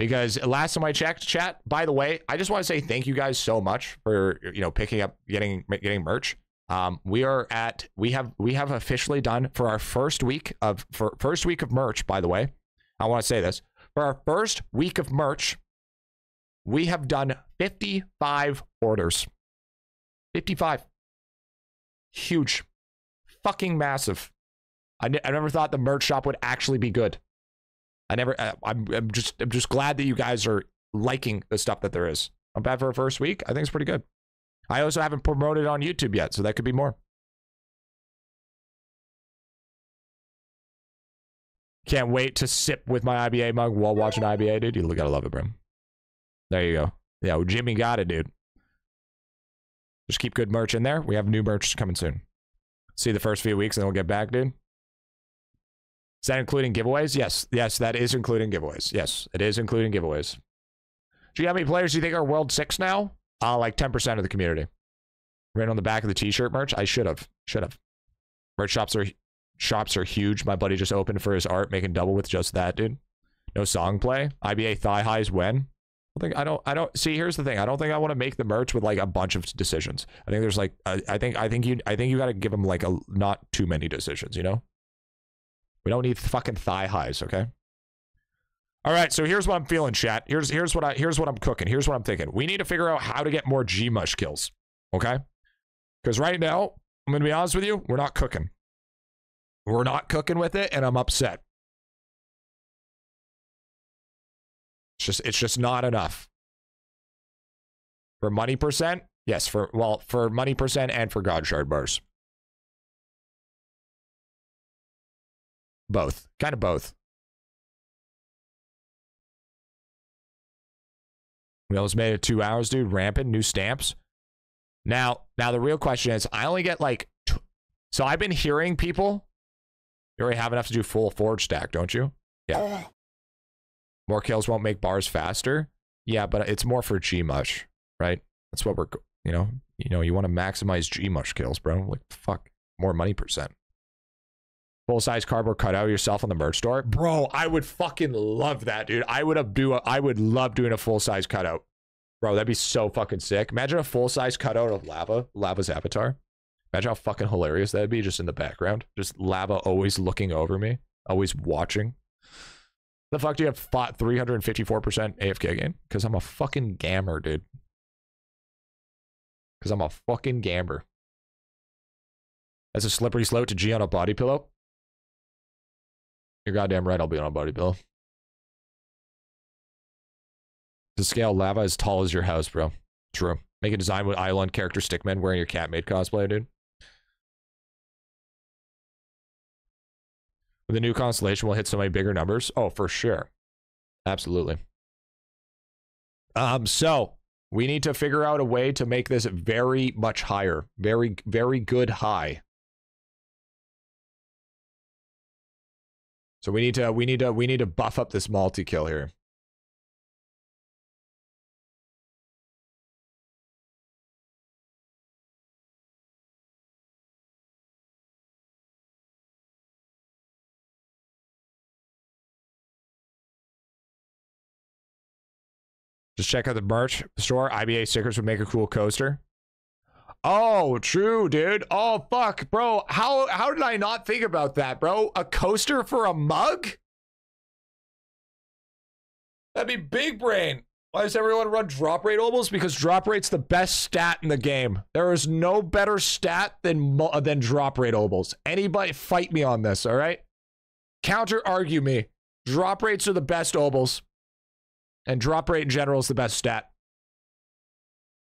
[SPEAKER 1] Because last time I checked, chat. By the way, I just want to say thank you guys so much for you know picking up, getting getting merch. Um, we are at we have we have officially done for our first week of for first week of merch. By the way, I want to say this for our first week of merch, we have done 55 orders. 55. Huge. Fucking massive. I, ne- I never thought the merch shop would actually be good. I never. I, I'm, I'm just. I'm just glad that you guys are liking the stuff that there is. Not bad for a first week. I think it's pretty good. I also haven't promoted on YouTube yet, so that could be more. Can't wait to sip with my IBA mug while watching IBA, dude. You gotta love it, bro. There you go. Yeah, well, Jimmy got it, dude. Just keep good merch in there. We have new merch coming soon. See the first few weeks, and then we'll get back, dude. Is that including giveaways? Yes. Yes, that is including giveaways. Yes, it is including giveaways. Do you have any players you think are World 6 now? Uh, like 10% of the community. Right on the back of the t-shirt merch. I should have. Should have. Merch shops are shops are huge. My buddy just opened for his art, making double with just that, dude. No song play. IBA thigh highs when? I think I don't I don't see here's the thing. I don't think I want to make the merch with like a bunch of decisions. I think there's like I, I think I think you I think you got to give them like a not too many decisions, you know? We don't need fucking thigh highs, okay? All right, so here's what I'm feeling, chat. Here's here's what I here's what I'm cooking. Here's what I'm thinking. We need to figure out how to get more G mush kills, okay? Because right now, I'm gonna be honest with you, we're not cooking. We're not cooking with it, and I'm upset. It's just it's just not enough. For money percent, yes. For well, for money percent and for God shard bars. Both. Kind of both. We almost made it two hours, dude. Rampant, new stamps. Now, now the real question is, I only get like, so I've been hearing people. You already have enough to do full forge stack, don't you? Yeah. Uh, More kills won't make bars faster. Yeah, but it's more for Gmush, right? That's what we're, you know, you know, you want to maximize Gmush kills, bro. Like fuck, more money percent. Full size cardboard cutout yourself on the merch store, bro. I would fucking love that, dude. I would do. A, I would love doing a full size cutout, bro. That'd be so fucking sick. Imagine a full size cutout of lava, lava's avatar. Imagine how fucking hilarious that'd be, just in the background, just lava always looking over me, always watching. The fuck do you have fought 354% AFK game? Because I'm a fucking gammer, dude. Because I'm a fucking gamber. That's a slippery slope to G on a body pillow. You're goddamn right, I'll be on a body pillow. To scale lava as tall as your house, bro. True. Make a design with Island character Stickman wearing your cat made cosplay, dude. With the new constellation, we'll hit so many bigger numbers. Oh, for sure. Absolutely. Um, so we need to figure out a way to make this very much higher. Very, very good high. So we need to we need to we need to buff up this multi kill here. Just check out the merch store. IBA stickers would make a cool coaster. Oh, true, dude. Oh, fuck, bro. How how did I not think about that, bro? A coaster for a mug? That'd be big brain. Why does everyone run drop rate almost? Because drop rate's the best stat in the game. There is no better stat than than drop rate obols. Anybody fight me on this, all right? Counter argue me. Drop rates are the best obols. And drop rate in general is the best stat.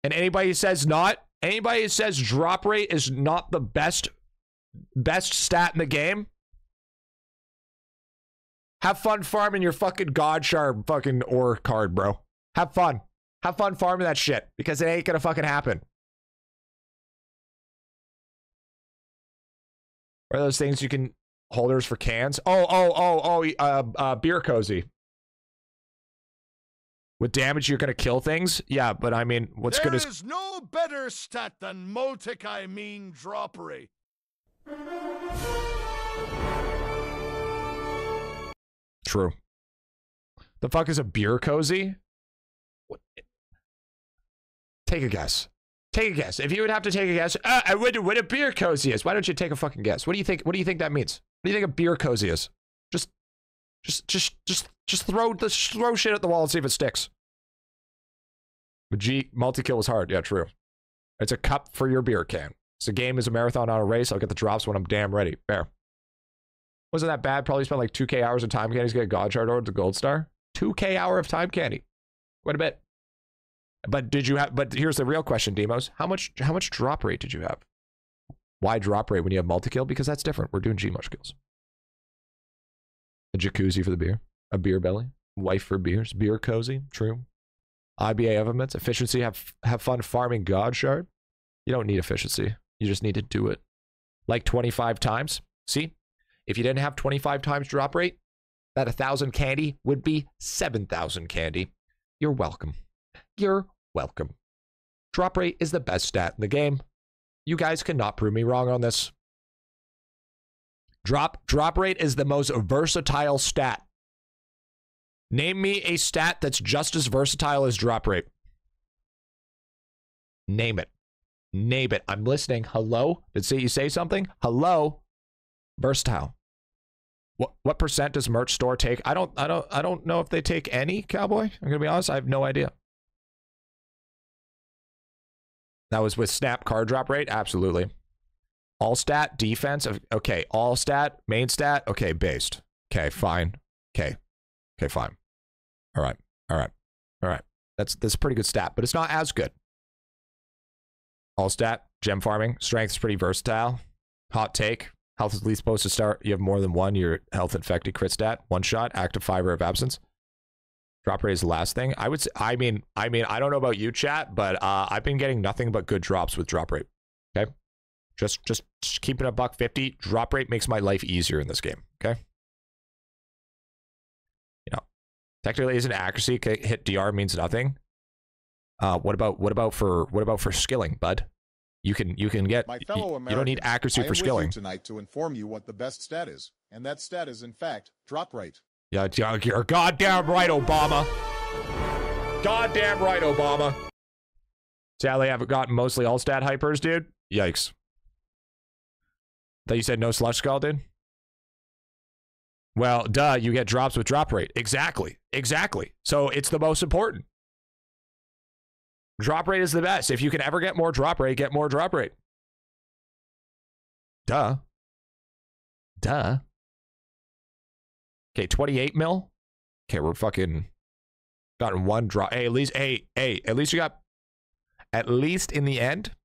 [SPEAKER 1] And anybody who says not, anybody who says drop rate is not the best best stat in the game, Have fun farming your fucking God Shard fucking ore card, bro. Have fun. Have fun farming that shit because it ain't gonna fucking happen. Are those things you can holders for cans? Oh, oh, oh, oh, uh, uh, beer cozy. With damage, you're gonna kill things. Yeah, but I mean, what's
[SPEAKER 7] There
[SPEAKER 1] good is
[SPEAKER 7] is no better stat than Multic, I mean droppery.
[SPEAKER 1] true. The fuck is a beer cozy? What? Take a guess. Take a guess. If you would have to take a guess, uh, I wonder what a beer cozy is. Why don't you take a fucking guess? What do you think? What do you think that means? What do you think a beer cozy is? Just, just, just, just, throw the throw shit at the wall and see if it sticks. G multi kill was hard. Yeah, true. It's a cup for your beer can. So game is a marathon, not a race. I'll get the drops when I'm damn ready. Fair. Wasn't that bad? Probably spent like 2k hours of time candies to get a God Shard or the Gold Star. 2k hour of time candy. Quite a bit. But did you have? But here's the real question, Demos. How much? How much drop rate did you have? Why drop rate when you have multi kill? Because that's different. We're doing Gmush kills. A jacuzzi for the beer. A beer belly. Wife for beers. Beer cozy. True. IBA elements. Efficiency. Have have fun farming God Shard. You don't need efficiency. You just need to do it. Like 25 times. See? If you didn't have 25 times drop rate, that 1,000 candy would be 7,000 candy. You're welcome. You're welcome. Drop rate is the best stat in the game. You guys cannot prove me wrong on this. Drop drop rate is the most versatile stat. Name me a stat that's just as versatile as drop rate. Name it. Name it. I'm listening. Hello? Did you say something? Hello? Versatile. What what percent does merch store take? I don't I don't I don't know if they take any cowboy. I'm gonna be honest, I have no idea. That was with snap card drop rate? Absolutely. All stat, defense. Okay. All stat, main stat. Okay, based. Okay, fine. Okay. Okay, fine. All right. All right. All right. That's that's a pretty good stat, but it's not as good. All stat, gem farming, strength is pretty versatile. Hot take. Health is least supposed to start. You have more than one. Your health infected crit stat, one shot, active fiber of absence. Drop rate is the last thing. I would say, I mean, I mean, I don't know about you, chat, but uh, I've been getting nothing but good drops with drop rate. Okay. Just, just, just keeping a buck 50. Drop rate makes my life easier in this game. Okay. You know, technically isn't accuracy hit DR means nothing. Uh, what about, what about for, what about for skilling, bud? You can, you can get,
[SPEAKER 13] My
[SPEAKER 1] you,
[SPEAKER 13] fellow
[SPEAKER 1] you don't need
[SPEAKER 13] Americans,
[SPEAKER 1] accuracy for skilling.
[SPEAKER 13] tonight to inform you what the best stat is, and that stat is in fact drop rate.
[SPEAKER 1] Yeah, yeah, you're goddamn right, Obama. Goddamn right, Obama. Sadly, I've gotten mostly all stat hypers, dude. Yikes. Thought you said no slush skull, dude. Well, duh, you get drops with drop rate. Exactly. Exactly. So it's the most important. Drop rate is the best. If you can ever get more drop rate, get more drop rate. Duh. Duh. Okay, 28 mil. Okay, we're fucking gotten one drop. Hey, at least, hey, hey, at least you got, at least in the end,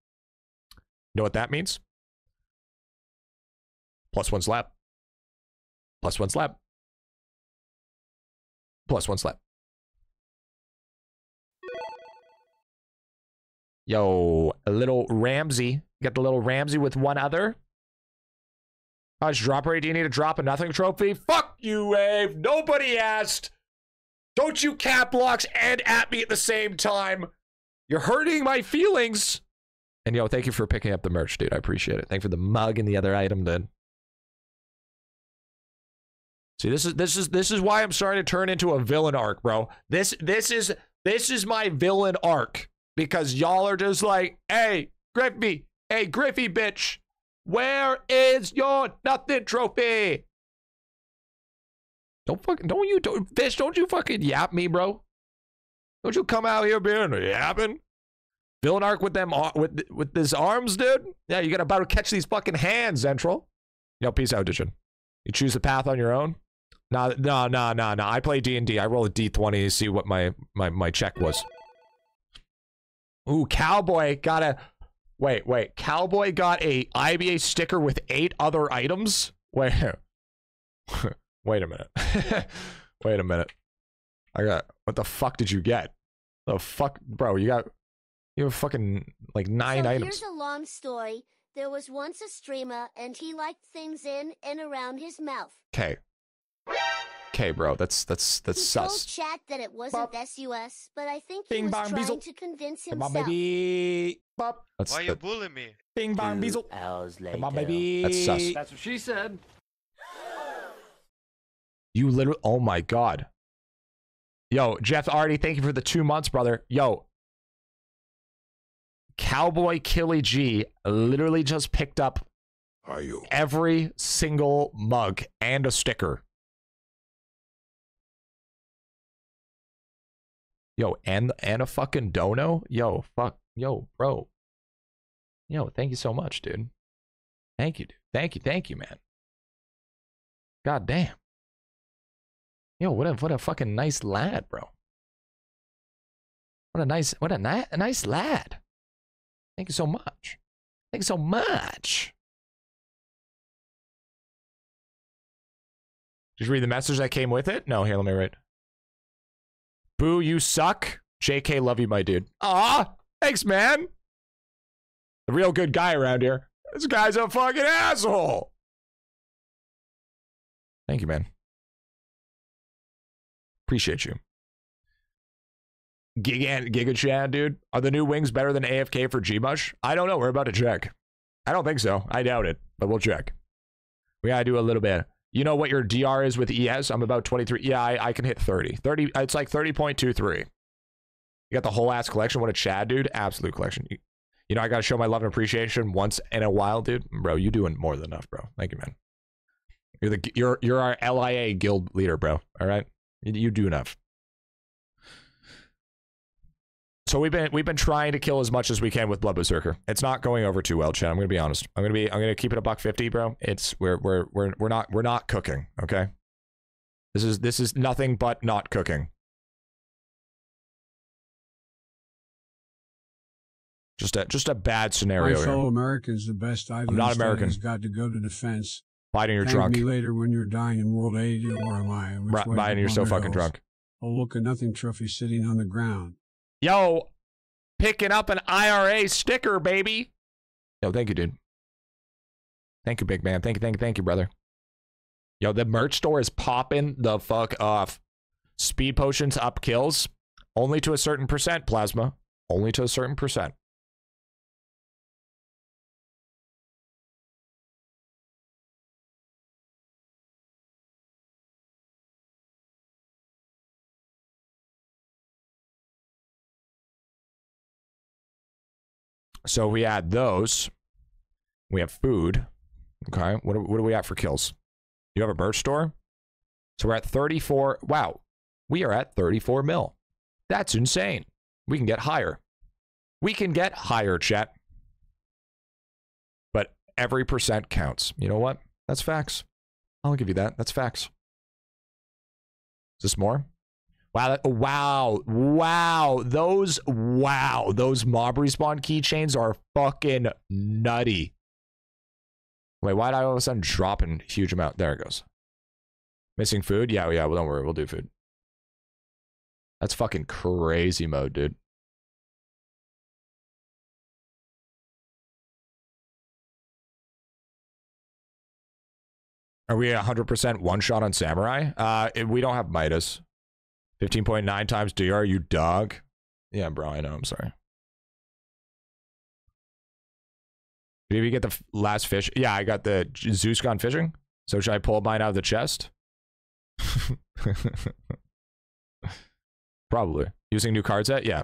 [SPEAKER 1] you know what that means? Plus one slap. Plus one slap. Plus one slap. Yo, a little Ramsey. Got the little Ramsey with one other. Much drop rate do you need to drop a nothing trophy? Fuck you, Wave. Nobody asked. Don't you cap blocks and at me at the same time. You're hurting my feelings. And yo, thank you for picking up the merch, dude. I appreciate it. Thank you for the mug and the other item, dude. See, this is this is this is why I'm starting to turn into a villain arc, bro. This this is this is my villain arc because y'all are just like, hey, Griffy, hey, Griffy, bitch, where is your nothing trophy? Don't fucking don't you don't fish, don't you fucking yap me, bro. Don't you come out here being yapping? Villain arc with them with with this arms, dude. Yeah, you got to about to catch these fucking hands, Central. Yo, peace out, Dijon. You choose the path on your own. No, no, no, no, no. I play D&D. I roll a D twenty to see what my my my check was. Ooh, cowboy got a. Wait, wait. Cowboy got a IBA sticker with eight other items. Wait, Wait a minute. Wait a minute. I got. What the fuck did you get? The fuck, bro? You got. You have fucking like nine
[SPEAKER 11] so
[SPEAKER 1] items.
[SPEAKER 11] here's a long story. There was once a streamer, and he liked things in and around his mouth.
[SPEAKER 1] Okay. Okay, bro. That's that's that's
[SPEAKER 11] he
[SPEAKER 1] sus.
[SPEAKER 11] told chat that it wasn't SUS, but I think he
[SPEAKER 4] Bing
[SPEAKER 11] was
[SPEAKER 4] bong
[SPEAKER 11] trying
[SPEAKER 4] beezle.
[SPEAKER 11] to convince himself.
[SPEAKER 4] Come on, baby. Bop.
[SPEAKER 1] That's
[SPEAKER 14] Why you bullying me?
[SPEAKER 4] Bing bong beezle.
[SPEAKER 15] Hours later.
[SPEAKER 4] Come on, baby.
[SPEAKER 1] That's sus.
[SPEAKER 15] That's what she said.
[SPEAKER 1] You literally. Oh my god. Yo, Jeff Artie, thank you for the two months, brother. Yo, Cowboy Killy G literally just picked up
[SPEAKER 3] Are you?
[SPEAKER 1] every single mug and a sticker. Yo, and and a fucking dono. Yo, fuck. Yo, bro. Yo, thank you so much, dude. Thank you, dude. Thank you, thank you, man. God damn. Yo, what a what a fucking nice lad, bro. What a nice what a, ni- a nice lad. Thank you so much. Thank you so much. Did you read the message that came with it? No, here, let me read. Boo, you suck. JK, love you, my dude. Aw, thanks, man. The real good guy around here. This guy's a fucking asshole. Thank you, man. Appreciate you. Giga, Giga Chad, dude. Are the new wings better than AFK for Gmush? I don't know. We're about to check. I don't think so. I doubt it, but we'll check. We gotta do a little bit. You know what your DR is with ES? I'm about 23. Yeah, I, I can hit 30. 30. It's like 30.23. You got the whole ass collection. What a Chad, dude. Absolute collection. You, you know, I gotta show my love and appreciation once in a while, dude. Bro, you doing more than enough, bro. Thank you, man. You're the you're you're our LIA guild leader, bro. All right, you, you do enough. So we've been we've been trying to kill as much as we can with Blood Berserker. It's not going over too well, Chad. I'm gonna be honest. I'm gonna be I'm gonna keep it a buck fifty, bro. It's we're we're we're we're not we're not cooking. Okay. This is this is nothing but not cooking. Just a just a bad scenario
[SPEAKER 16] My
[SPEAKER 1] here.
[SPEAKER 16] fellow Americans, the best I've
[SPEAKER 1] I'm not American.
[SPEAKER 16] has got to go to defense.
[SPEAKER 1] Biden, you're
[SPEAKER 16] Thank
[SPEAKER 1] drunk.
[SPEAKER 16] me later when you're dying in World Aid, or am I? Which
[SPEAKER 1] Right, Biden, you're so fucking drunk.
[SPEAKER 16] A look at nothing trophy sitting on the ground.
[SPEAKER 1] Yo, picking up an IRA sticker, baby. Yo, thank you, dude. Thank you, big man. Thank you, thank you, thank you, brother. Yo, the merch store is popping the fuck off. Speed potions up kills only to a certain percent, plasma. Only to a certain percent. So we add those. We have food. Okay. What, are- what do we have for kills? You have a birch store? So we're at 34. Wow. We are at 34 mil. That's insane. We can get higher. We can get higher, chat. But every percent counts. You know what? That's facts. I'll give you that. That's facts. Is this more? Wow, wow, wow. Those, wow, those mob respawn keychains are fucking nutty. Wait, why did I all of a sudden drop in huge amount? There it goes. Missing food? Yeah, yeah, well, don't worry. We'll do food. That's fucking crazy mode, dude. Are we 100% one shot on Samurai? Uh, we don't have Midas. 15.9 times DR, you dog. Yeah, bro, I know. I'm sorry. Did you get the last fish? Yeah, I got the Zeus gone fishing. So should I pull mine out of the chest? Probably. Using new card set? Yeah.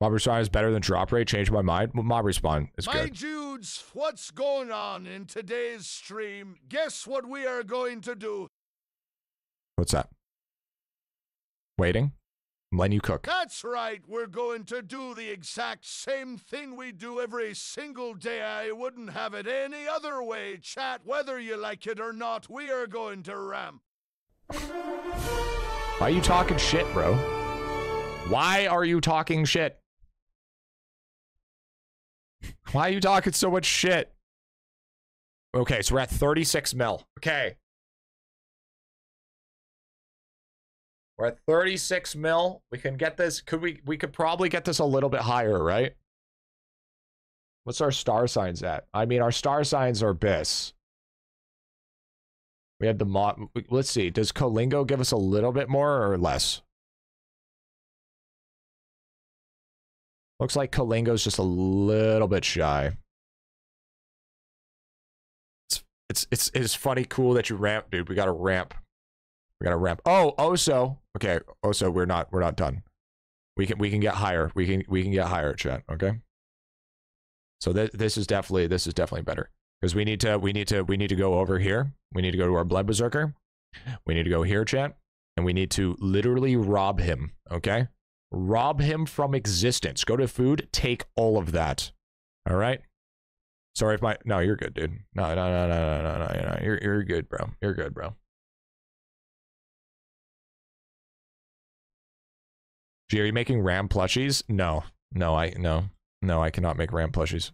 [SPEAKER 1] Mob respawn is better than drop rate. Changed my mind. Mob respawn is
[SPEAKER 7] My
[SPEAKER 1] good.
[SPEAKER 7] dudes, what's going on in today's stream? Guess what we are going to do?
[SPEAKER 1] What's that? Waiting? I'm letting you cook.
[SPEAKER 7] That's right, we're going to do the exact same thing we do every single day. I wouldn't have it any other way, chat. Whether you like it or not, we are going to ramp.
[SPEAKER 1] Why are you talking shit, bro? Why are you talking shit? Why are you talking so much shit? Okay, so we're at 36 mil. Okay. We're at 36 mil. We can get this. Could we? We could probably get this a little bit higher, right? What's our star signs at? I mean, our star signs are Biss. We have the mo. Let's see. Does Colingo give us a little bit more or less? Looks like Kalingo's just a little bit shy. It's it's it's it's funny, cool that you ramp, dude. We got to ramp. We got to ramp. Oh, oh Oso. Okay, oh, Oso. We're not we're not done. We can we can get higher. We can we can get higher, chat. Okay. So this this is definitely this is definitely better because we need to we need to we need to go over here. We need to go to our blood berserker. We need to go here, chat, and we need to literally rob him. Okay. Rob him from existence. Go to food, take all of that. All right? Sorry if my No, you're good, dude. No, no, no, no, no, no, no, no. You're you're good, bro. You're good, bro. Are you making RAM plushies? No. No, I no. No, I cannot make RAM plushies.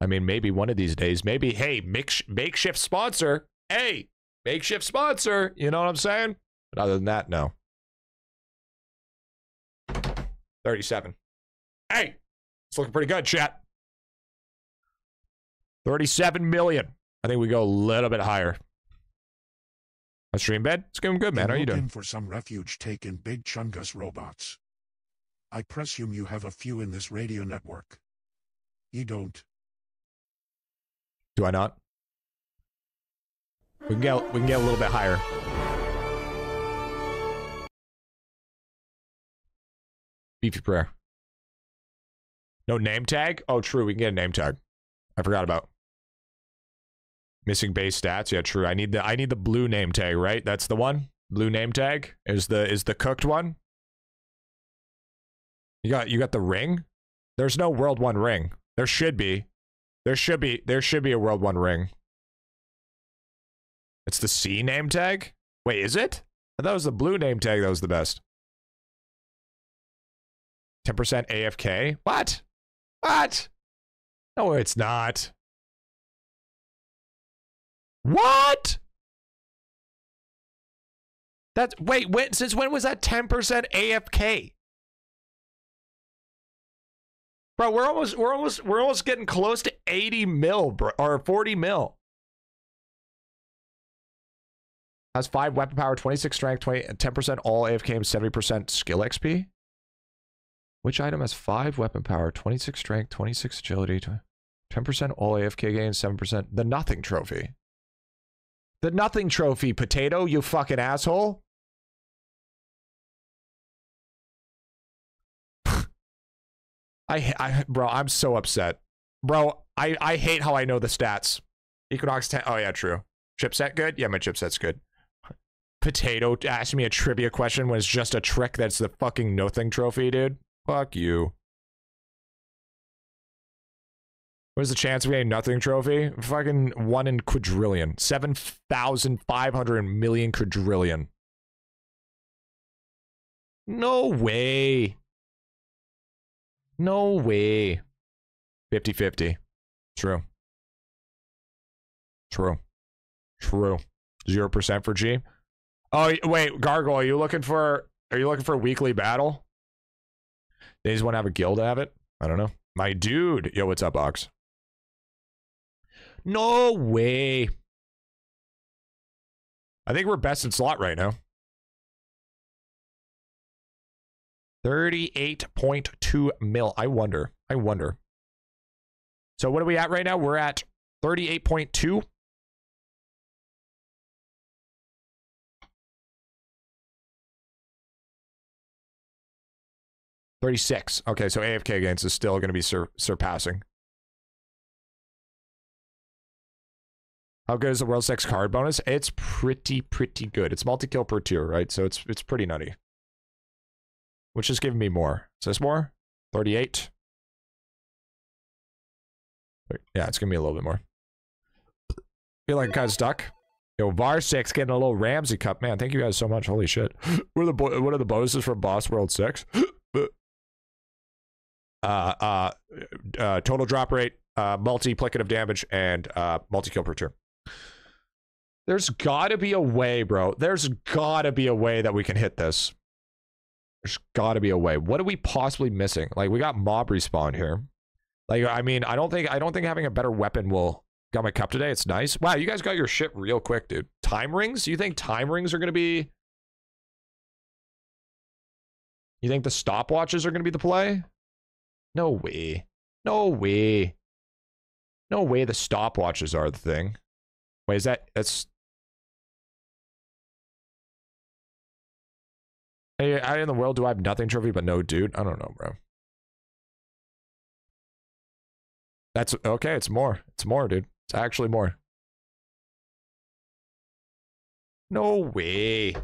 [SPEAKER 1] I mean, maybe one of these days, maybe, hey, make, makeshift sponsor. Hey, makeshift sponsor. You know what I'm saying? But other than that, no. 37. Hey, it's looking pretty good, chat. 37 million. I think we go a little bit higher. A stream bed? It's going good, man. How are you
[SPEAKER 12] Looking
[SPEAKER 1] doing?
[SPEAKER 12] for some refuge taken Big Chungus robots. I presume you have a few in this radio network. You don't.
[SPEAKER 1] Do I not? We can get we can get a little bit higher. Beefy prayer. No name tag? Oh, true. We can get a name tag. I forgot about. Missing base stats. Yeah, true. I need the I need the blue name tag, right? That's the one. Blue name tag is the is the cooked one. You got you got the ring. There's no World One ring. There should be. There should be there should be a World One ring. It's the C name tag. Wait, is it? I thought it was the blue name tag that was the best. 10% AFK? What? What? No, it's not. What? That's wait, when since when was that 10% AFK? Bro, we're almost we're almost we're almost getting close to 80 mil, bro, or 40 mil. Has 5 weapon power, 26 strength, 20 10% all AFK and 70% skill XP. Which item has 5 weapon power, 26 strength, 26 agility, 10% all AFK gain, 7% the nothing trophy. The nothing trophy, potato, you fucking asshole. I, I, bro, I'm so upset. Bro, I, I hate how I know the stats. Equinox 10. Oh, yeah, true. Chipset good? Yeah, my chipset's good. Potato asked me a trivia question when it's just a trick that's the fucking nothing trophy, dude. Fuck you. What is the chance of getting nothing trophy? Fucking one in quadrillion. 7,500 million quadrillion. No way. No way. 50 50. True. True. True. 0% for G. Oh, wait, Gargoyle, are you looking for are you looking for a weekly battle? They just want to have a guild have it? I don't know. My dude. Yo, what's up, Ox? No way. I think we're best in slot right now. 38.2 mil. I wonder. I wonder. So what are we at right now? We're at 38.2. Thirty-six. Okay, so AFK gains is still going to be sur- surpassing. How good is the World Six card bonus? It's pretty, pretty good. It's multi-kill per tier, right? So it's it's pretty nutty. Which is giving me more. Is this more? 38? Yeah, it's gonna be a little bit more. Feel like kind of stuck. Yo, Var6 getting a little Ramsey cup. Man, thank you guys so much. Holy shit. What are the, what are the bonuses from Boss World 6? uh, uh, uh, total drop rate, uh, multiplicative damage, and uh, multi kill per turn. There's gotta be a way, bro. There's gotta be a way that we can hit this. There's gotta be a way. What are we possibly missing? Like we got mob respawn here. Like I mean, I don't think I don't think having a better weapon will got my cup today. It's nice. Wow, you guys got your shit real quick, dude. Time rings? You think time rings are gonna be You think the stopwatches are gonna be the play? No way. No way. No way the stopwatches are the thing. Wait, is that that's Hey, out in the world do I have nothing trophy but no dude? I don't know, bro. That's okay, it's more. It's more, dude. It's actually more. No way.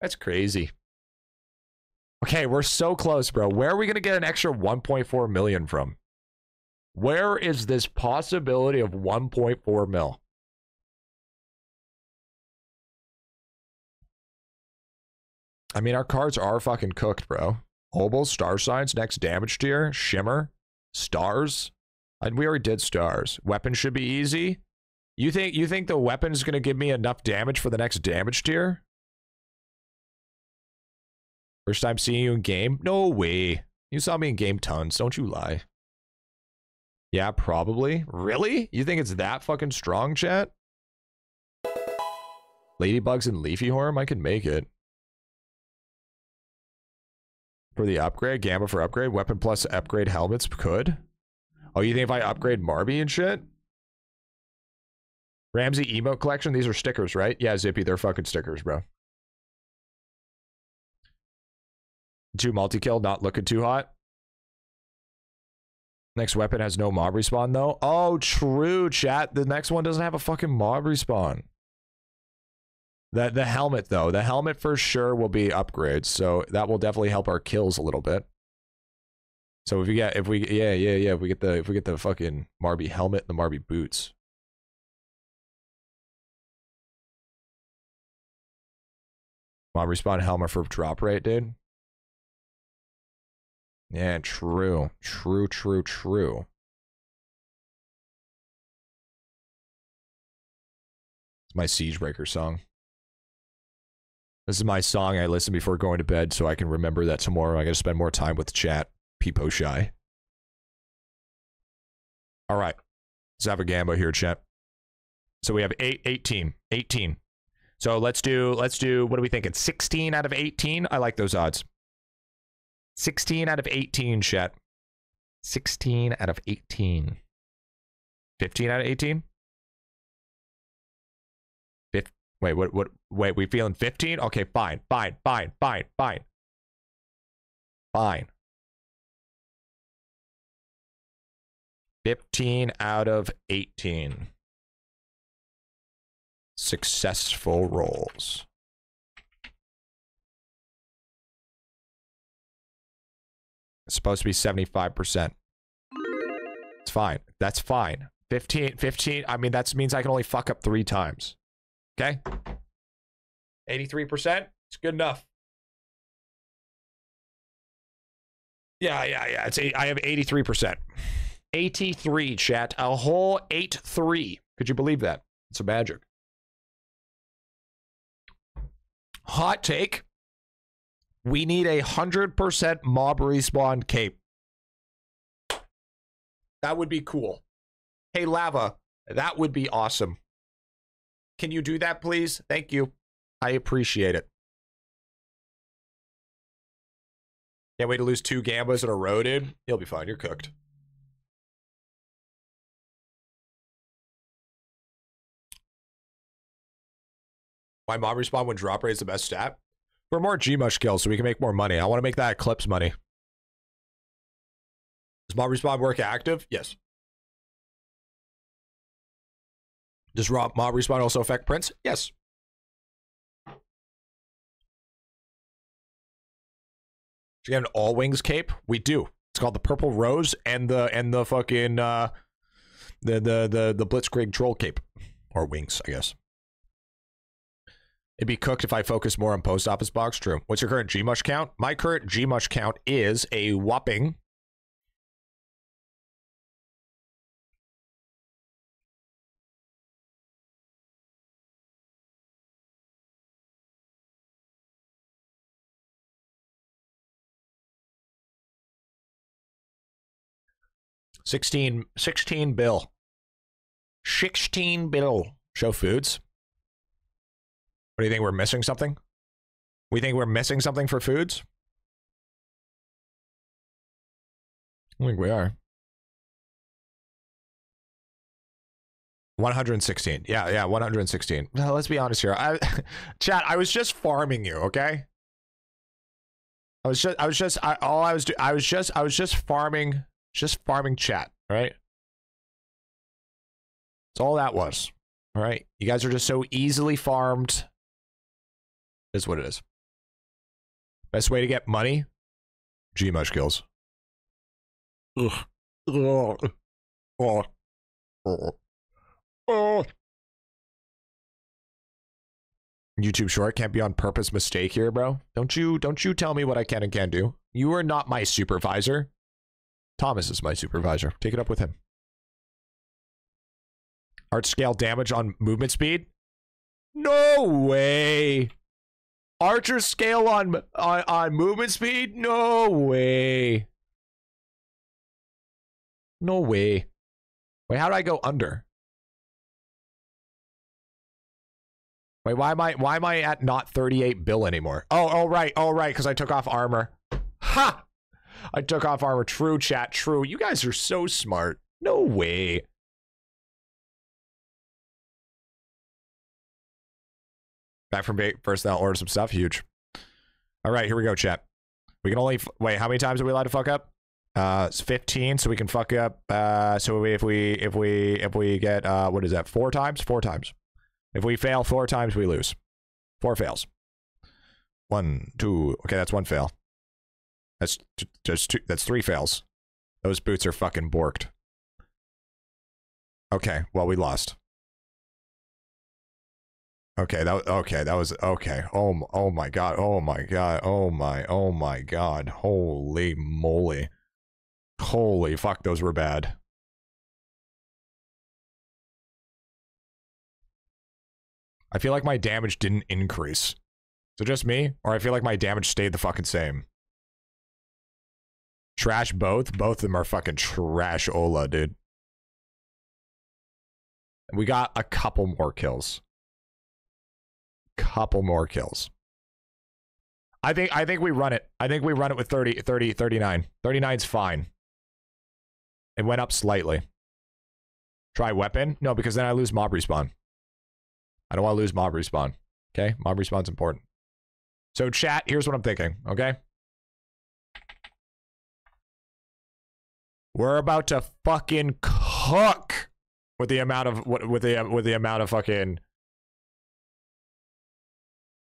[SPEAKER 1] That's crazy. Okay, we're so close, bro. Where are we going to get an extra 1.4 million from? Where is this possibility of 1.4 mil? I mean, our cards are fucking cooked, bro. Obol, Star Signs, next damage tier, Shimmer, Stars. And we already did Stars. Weapon should be easy. You think you think the weapon's gonna give me enough damage for the next damage tier? First time seeing you in game? No way. You saw me in game tons. Don't you lie. Yeah, probably. Really? You think it's that fucking strong, chat? Ladybugs and Leafy Horn? I can make it. For the upgrade? Gamma for upgrade? Weapon plus upgrade helmets could? Oh, you think if I upgrade Marby and shit? Ramsey emote collection? These are stickers, right? Yeah, Zippy, they're fucking stickers, bro. Two multi-kill, not looking too hot. Next weapon has no mob respawn, though. Oh, true, chat. The next one doesn't have a fucking mob respawn. The, the helmet, though. The helmet for sure will be upgrades, so that will definitely help our kills a little bit. So if we get, if we, yeah, yeah, yeah, if we get the, if we get the fucking Marby helmet and the Marby boots. Mob respawn helmet for drop rate, dude. Yeah, true. True, true, true. It's my Siegebreaker song. This is my song I listen before going to bed so I can remember that tomorrow I gotta spend more time with chat. Peepo shy. Alright. Let's have a gambo here, chat. So we have eight, 18. 18. So let's do, let's do, what are we thinking? 16 out of 18? I like those odds. 16 out of 18, chat. 16 out of 18. 15 out of 18? Fif- wait, what, what, wait, we feeling 15? Okay, fine, fine, fine, fine, fine. Fine. 15 out of 18. Successful rolls. It's supposed to be 75%. It's fine. That's fine. 15, 15, I mean, that means I can only fuck up three times. Okay? 83%? It's good enough. Yeah, yeah, yeah. It's eight, I have 83%. 83, chat. A whole 8 3. Could you believe that? It's a magic. Hot take. We need a 100% mob respawn cape. That would be cool. Hey, Lava, that would be awesome. Can you do that, please? Thank you. I appreciate it. Can't wait to lose two Gambas in a row, dude. You'll be fine. You're cooked. My mob respawn when drop rate is the best stat? For more Gmush kills so we can make more money. I want to make that Eclipse money. Does mob respawn work active? Yes. Does Rob mob respawn also affect prints? Yes. Do you get an all wings cape? We do. It's called the Purple Rose and the and the fucking uh the the the the Blitzkrieg troll cape. Or wings, I guess. It'd be cooked if I focus more on post office box. True. What's your current Gmush count? My current Gmush count is a whopping. Sixteen, sixteen bill. Sixteen bill. Show foods. What do you think? We're missing something? We think we're missing something for foods? I think we are. 116. Yeah, yeah, 116. Now, let's be honest here. I chat, I was just farming you, okay? I was just I was just I, all I was do, I was just I was just farming just farming chat, right? That's all that was. All right. You guys are just so easily farmed. Is what it is. Best way to get money? Gmush kills. Ugh. YouTube short can't be on purpose mistake here, bro. Don't you don't you tell me what I can and can't do. You are not my supervisor. Thomas is my supervisor. Take it up with him. Art scale damage on movement speed? No way. Archer scale on on, on movement speed? No way. No way. Wait, how do I go under? Wait, why am I why am I at not 38 bill anymore? Oh, oh right, oh right, because I took off armor. Ha! I took off armor. True, chat, true. You guys are so smart. No way. Back from first now order some stuff. Huge. All right, here we go, chat. We can only wait. How many times are we allowed to fuck up? Uh, it's 15, so we can fuck up. Uh, so we, if we if we if we get uh, what is that? Four times? Four times. If we fail four times, we lose. Four fails. One, two. Okay, that's one fail. That's just two. That's three fails. Those boots are fucking borked. Okay, well we lost. Okay, that okay, that was okay. Oh, oh my god. Oh my god. Oh my. Oh my god. Holy moly. Holy fuck, those were bad. I feel like my damage didn't increase. It just me? Or I feel like my damage stayed the fucking same. Trash both? Both of them are fucking trash Ola, dude. We got a couple more kills. Couple more kills. I think I think we run it. I think we run it with 30 30 39. 39's fine. It went up slightly. Try weapon? No, because then I lose mob respawn. I don't want to lose mob respawn. Okay? Mob respawn's important. So chat, here's what I'm thinking, okay? We're about to fucking cook with the amount of what with the with the amount of fucking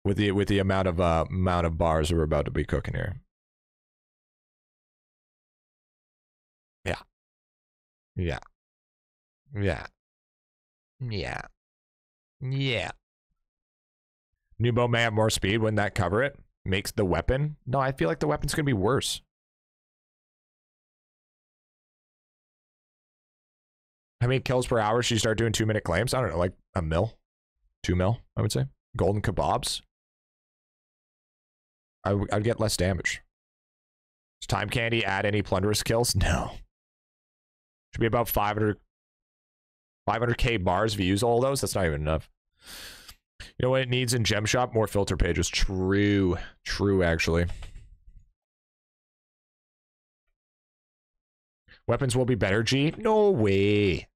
[SPEAKER 1] with the with the amount of uh amount of bars we're about to be cooking here. Yeah. Yeah. Yeah. Yeah. Yeah. New bow may have more speed. Wouldn't that cover it? Makes the weapon? No, I feel like the weapon's gonna be worse. How many kills per hour should you start doing two minute claims? I don't know, like a mil, two mil, I would say. Golden kebabs. I w- I'd get less damage. Does time candy add any plunderous kills? No. Should be about 500, 500k bars if you use all those. That's not even enough. You know what it needs in Gem Shop? More filter pages. True. True, actually. Weapons will be better, G? No way.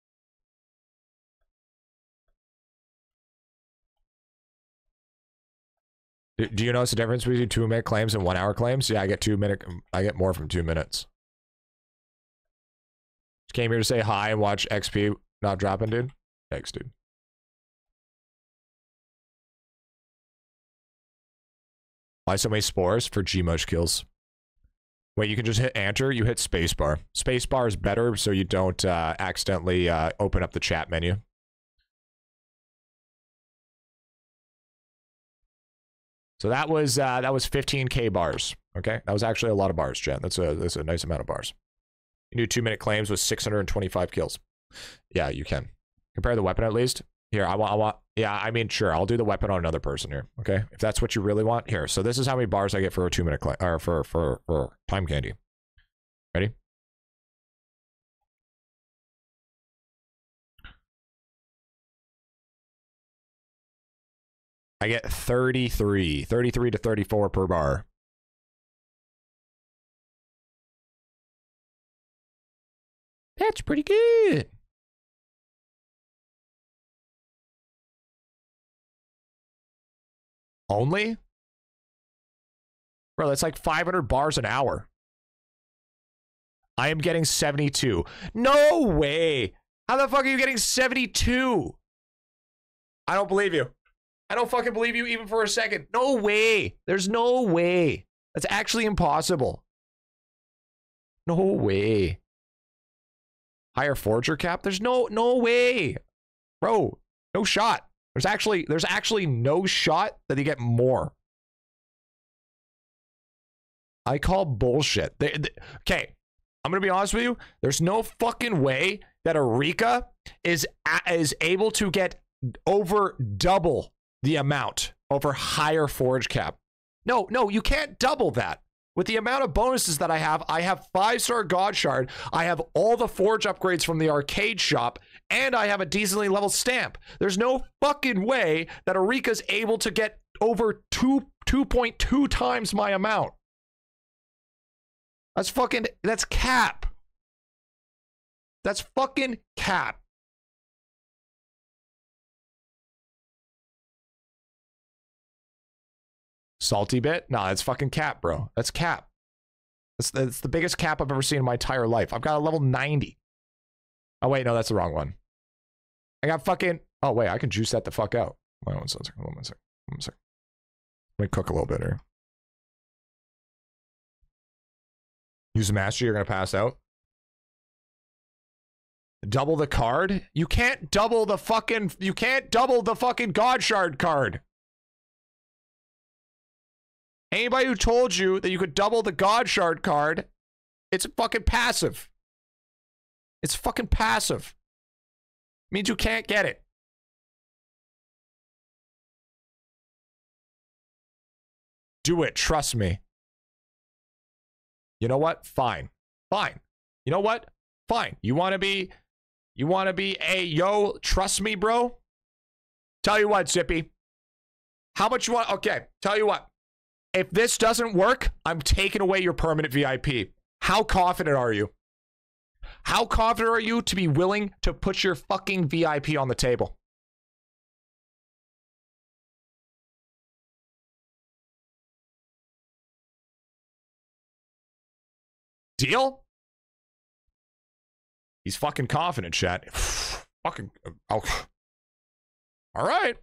[SPEAKER 1] Do you notice the difference between two minute claims and one hour claims? Yeah, I get two minute. I get more from two minutes. Just came here to say hi and watch XP not dropping, dude. Thanks, dude. Why so many spores for Gmush kills? Wait, you can just hit enter. You hit spacebar. Spacebar is better, so you don't uh, accidentally uh, open up the chat menu. So that was uh, that was 15k bars. Okay, that was actually a lot of bars, Jen. That's a that's a nice amount of bars. You do two minute claims with 625 kills. Yeah, you can compare the weapon at least. Here, I want I want. Yeah, I mean, sure, I'll do the weapon on another person here. Okay, if that's what you really want. Here, so this is how many bars I get for a two minute claim or for for for time candy. Ready? I get 33, 33 to 34 per bar. That's pretty good. Only? Bro, that's like 500 bars an hour. I am getting 72. No way. How the fuck are you getting 72? I don't believe you. I don't fucking believe you even for a second. No way. There's no way. That's actually impossible. No way. Higher forger cap? There's no no way. Bro, no shot. There's actually there's actually no shot that you get more. I call bullshit. They, they- okay, I'm gonna be honest with you. There's no fucking way that Erika is is able to get over double the amount over higher forge cap. No, no, you can't double that. With the amount of bonuses that I have, I have five star God Shard, I have all the forge upgrades from the arcade shop, and I have a decently leveled stamp. There's no fucking way that Erika's able to get over two 2.2 times my amount. That's fucking that's cap. That's fucking cap. Salty bit? Nah, that's fucking cap, bro. That's cap. That's, that's the biggest cap I've ever seen in my entire life. I've got a level 90. Oh, wait, no, that's the wrong one. I got fucking. Oh, wait, I can juice that the fuck out. Wait one second. Hold on one second. One second. Let me cook a little bit here. Use the mastery, you're going to pass out. Double the card? You can't double the fucking. You can't double the fucking God Shard card. Anybody who told you that you could double the God Shard card, it's fucking passive. It's fucking passive. means you can't get it. Do it. Trust me. You know what? Fine. Fine. You know what? Fine. You want to be, you want to be a yo, trust me, bro? Tell you what, Zippy. How much you want? Okay. Tell you what. If this doesn't work, I'm taking away your permanent VIP. How confident are you? How confident are you to be willing to put your fucking VIP on the table? Deal? He's fucking confident, chat. fucking. Oh. All right.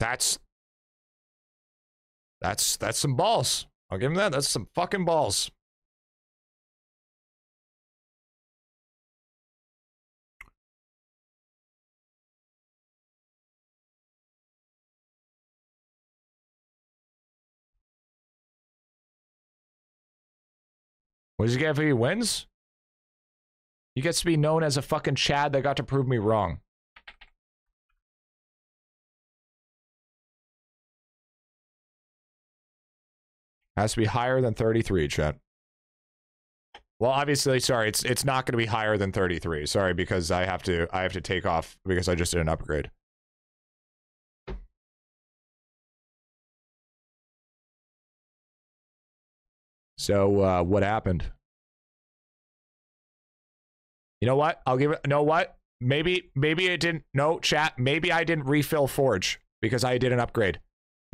[SPEAKER 1] That's that's that's some balls. I'll give him that. That's some fucking balls. What does he get if he wins? He gets to be known as a fucking Chad that got to prove me wrong. Has to be higher than 33, chat. Well, obviously, sorry, it's it's not going to be higher than 33. Sorry, because I have to I have to take off because I just did an upgrade. So, uh, what happened? You know what? I'll give it. Know what? Maybe maybe it didn't. No, chat. Maybe I didn't refill Forge because I did an upgrade.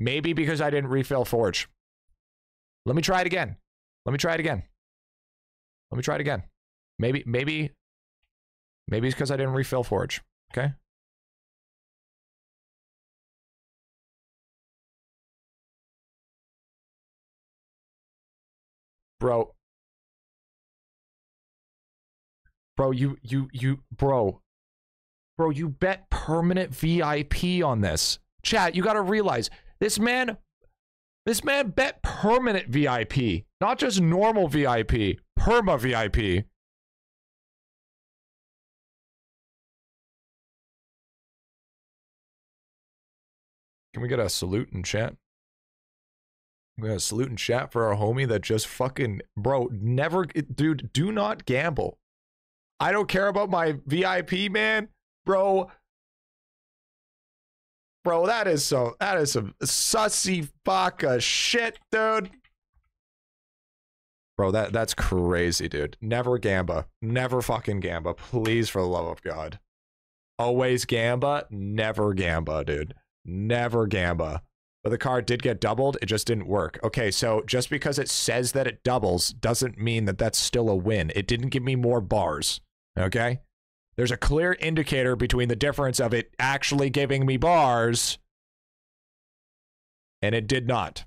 [SPEAKER 1] Maybe because I didn't refill Forge. Let me try it again. Let me try it again. Let me try it again. Maybe, maybe, maybe it's because I didn't refill Forge. Okay. Bro. Bro, you, you, you, bro. Bro, you bet permanent VIP on this. Chat, you got to realize this man this man bet permanent VIP, not just normal VIP, perma VIP. Can we get a salute in chat? We got a salute in chat for our homie that just fucking, bro, never, dude, do not gamble. I don't care about my VIP, man. bro. Bro, that is so that is some sussy fucka shit, dude. Bro, that that's crazy, dude. Never Gamba. Never fucking Gamba. Please, for the love of God. Always Gamba, never Gamba, dude. Never Gamba. But the card did get doubled, it just didn't work. Okay, so just because it says that it doubles doesn't mean that that's still a win. It didn't give me more bars. Okay? There's a clear indicator between the difference of it actually giving me bars and it did not.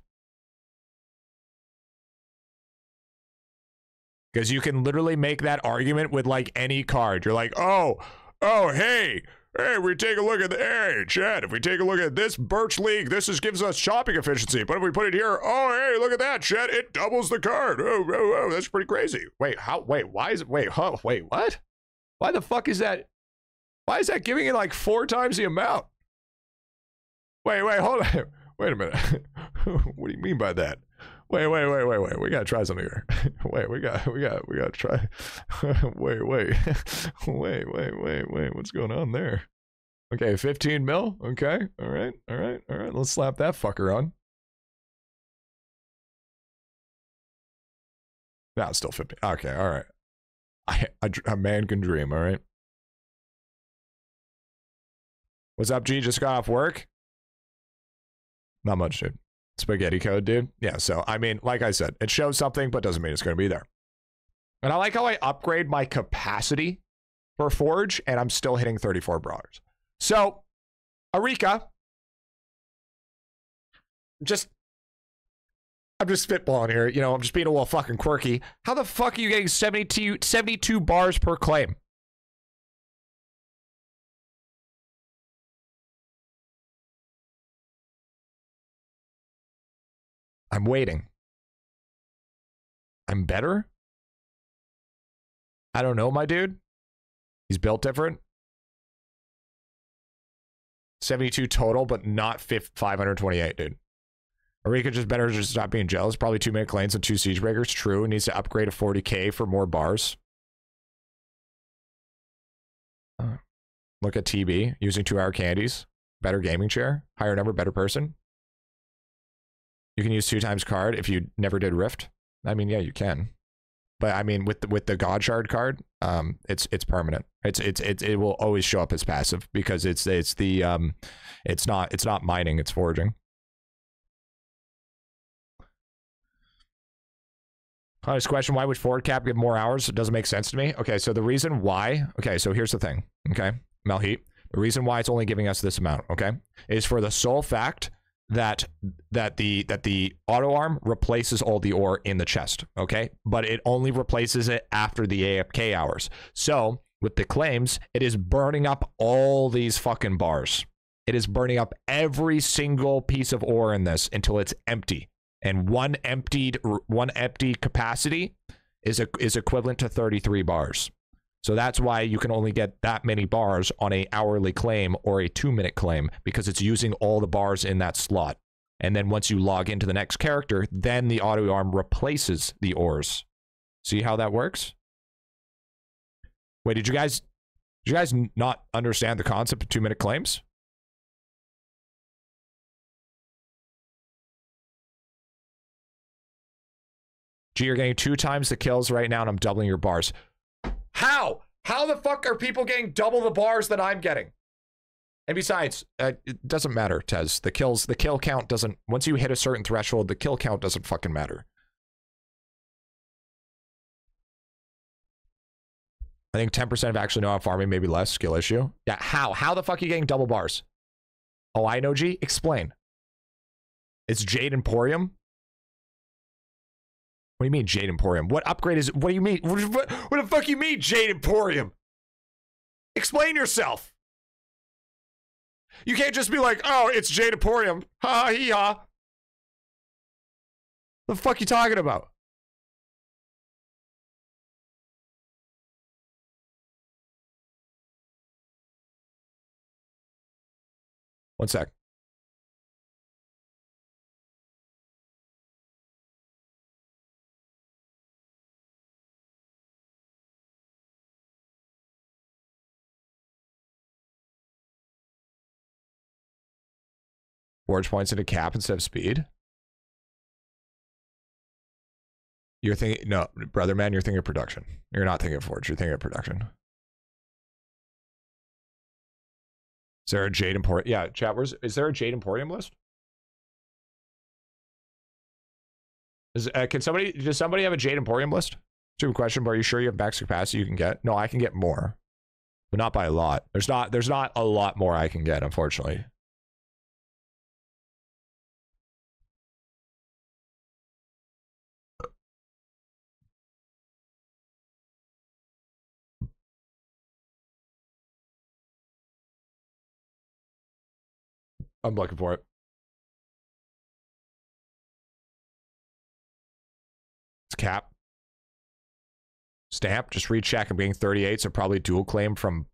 [SPEAKER 1] Because you can literally make that argument with like any card. You're like, oh, oh, hey, hey, we take a look at the, hey, Chad, if we take a look at this Birch League, this is, gives us shopping efficiency. But if we put it here, oh, hey, look at that, Chad, it doubles the card. Oh, oh, oh, that's pretty crazy. Wait, how, wait, why is it, wait, huh, wait, what? Why the fuck is that? Why is that giving it like four times the amount? Wait, wait, hold on. Wait a minute. what do you mean by that? Wait, wait, wait, wait, wait. We gotta try something here. wait, we got, we got, we gotta try. wait, wait, wait, wait, wait, wait. What's going on there? Okay, 15 mil. Okay, all right, all right, all right. Let's slap that fucker on. No, it's still 50. Okay, all right. I, I, a man can dream, all right? What's up, G? Just got off work? Not much, dude. Spaghetti code, dude. Yeah, so, I mean, like I said, it shows something, but doesn't mean it's going to be there. And I like how I upgrade my capacity for Forge, and I'm still hitting 34 brawlers. So, Arika, just I'm just spitballing here. You know, I'm just being a little fucking quirky. How the fuck are you getting 72, 72 bars per claim? I'm waiting. I'm better? I don't know, my dude. He's built different. 72 total, but not 528, dude. Arika just better just stop being jealous. Probably two minute claims and two siege breakers. True. Needs to upgrade to 40k for more bars. Look at TB using two hour candies. Better gaming chair. Higher number, better person. You can use two times card if you never did Rift. I mean, yeah, you can. But I mean, with the, with the God Shard card, um, it's it's permanent. It's it's it's it will always show up as passive because it's it's the um, it's not it's not mining, it's foraging. Honest question, why would Forward Cap get more hours? It doesn't make sense to me. Okay, so the reason why, okay, so here's the thing, okay, Melheat, the reason why it's only giving us this amount, okay, is for the sole fact that that the that the auto arm replaces all the ore in the chest, okay? But it only replaces it after the AFK hours. So with the claims, it is burning up all these fucking bars. It is burning up every single piece of ore in this until it's empty. And one emptied one empty capacity is a, is equivalent to 33 bars. So that's why you can only get that many bars on a hourly claim or a two minute claim because it's using all the bars in that slot. And then once you log into the next character, then the auto arm replaces the ores. See how that works? Wait, did you guys did you guys not understand the concept of two minute claims? Gee, you're getting two times the kills right now, and I'm doubling your bars. How? How the fuck are people getting double the bars that I'm getting? And besides, uh, it doesn't matter, Tez. The kills, the kill count doesn't. Once you hit a certain threshold, the kill count doesn't fucking matter. I think 10% of actually know how farming, maybe less skill issue. Yeah, how? How the fuck are you getting double bars? Oh, I know, G. Explain. It's Jade Emporium. What do you mean Jade Emporium? What upgrade is? What do you mean? What, what, what the fuck you mean Jade Emporium? Explain yourself. You can't just be like, oh, it's Jade Emporium. Ha ha hee ha. The fuck you talking about? One sec. Forge points into cap instead of speed. You're thinking no, brother man, you're thinking of production. You're not thinking of Forge, you're thinking of production. Is there a Jade Emporium? Yeah, chat. Where's is there a Jade Emporium list? Is, uh, can somebody does somebody have a Jade Emporium list? Stupid question, but are you sure you have max capacity you can get? No, I can get more, but not by a lot. There's not there's not a lot more I can get, unfortunately. I'm looking for it. It's cap. Stamp. Just recheck. I'm getting 38, so probably dual claim from.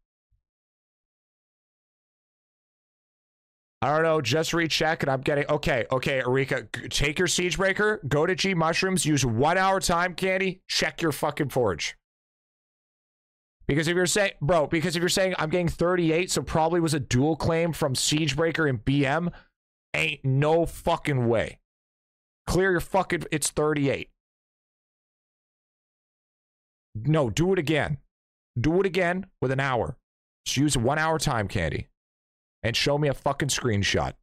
[SPEAKER 1] I don't know. Just recheck, and I'm getting. Okay, okay, Erika, take your Siegebreaker, go to G mushrooms, use one hour time candy, check your fucking forge. Because if you're saying, bro, because if you're saying I'm getting 38, so probably was a dual claim from Siegebreaker and BM, ain't no fucking way. Clear your fucking, it's 38. No, do it again. Do it again with an hour. Just use one hour time candy and show me a fucking screenshot.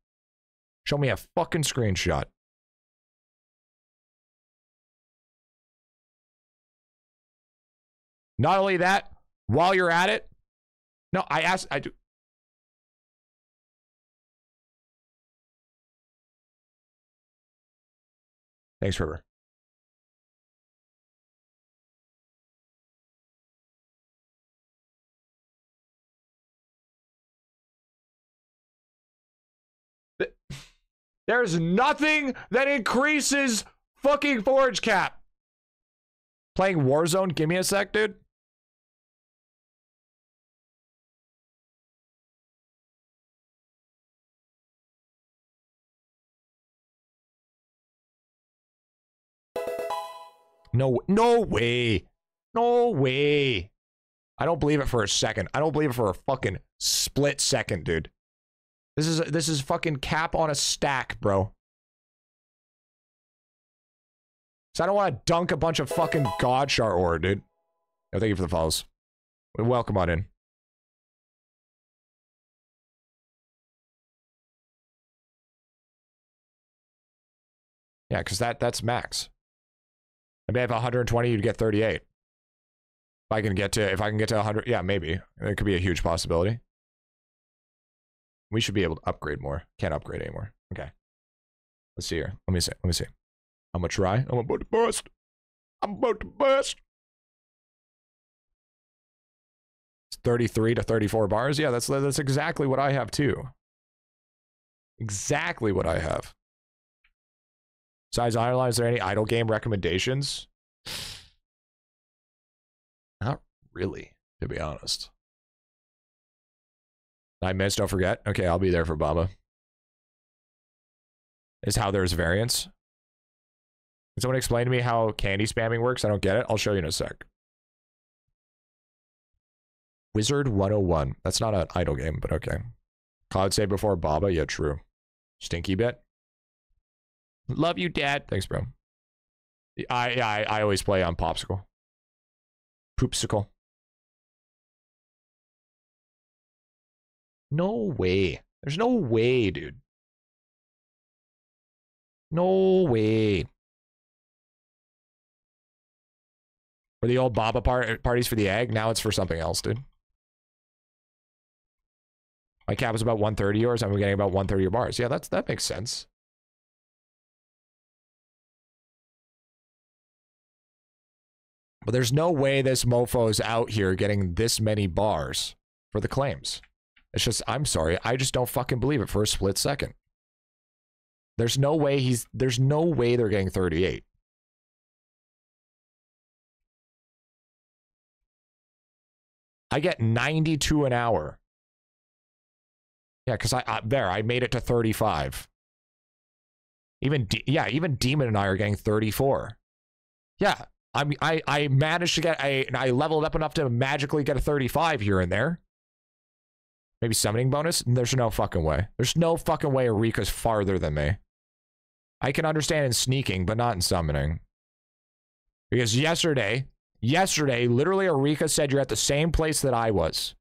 [SPEAKER 1] Show me a fucking screenshot. Not only that, while you're at it, no, I asked, I do. Thanks, River. There's nothing that increases fucking forge cap. Playing Warzone, give me a sec, dude. No, no way. No way. I don't believe it for a second. I don't believe it for a fucking split second, dude. This is this is fucking cap on a stack, bro. So I don't want to dunk a bunch of fucking God Shard ore, dude. No, thank you for the follows. Welcome on in. Yeah, because that that's max. I mean, if 120, you'd get 38. If I can get to, if I can get to 100, yeah, maybe. It could be a huge possibility. We should be able to upgrade more. Can't upgrade anymore. Okay. Let's see here. Let me see. Let me see. I'm gonna try. I'm about to bust. I'm about to bust. It's 33 to 34 bars. Yeah, that's that's exactly what I have too. Exactly what I have. Besides Idle, is there any idle game recommendations? Not really, to be honest. Nine minutes, don't forget. Okay, I'll be there for Baba. Is how there's variance. Can someone explain to me how candy spamming works? I don't get it. I'll show you in a sec. Wizard 101. That's not an idle game, but okay. Cloud save before Baba? Yeah, true. Stinky bit. Love you, Dad. Thanks, bro. I I I always play on Popsicle. Poopsicle. No way. There's no way, dude. No way. For the old Baba par- parties for the egg, now it's for something else, dude. My cap is about 130 yours. I'm getting about 130 bars. Yeah, that's that makes sense. But there's no way this mofo is out here getting this many bars for the claims. It's just, I'm sorry, I just don't fucking believe it for a split second. There's no way he's, there's no way they're getting 38. I get 92 an hour. Yeah, because I, I, there, I made it to 35. Even, yeah, even Demon and I are getting 34. Yeah, I I, I managed to get, I, I leveled up enough to magically get a 35 here and there. Maybe summoning bonus? There's no fucking way. There's no fucking way Arika's farther than me. I can understand in sneaking, but not in summoning. Because yesterday, yesterday, literally Arika said you're at the same place that I was.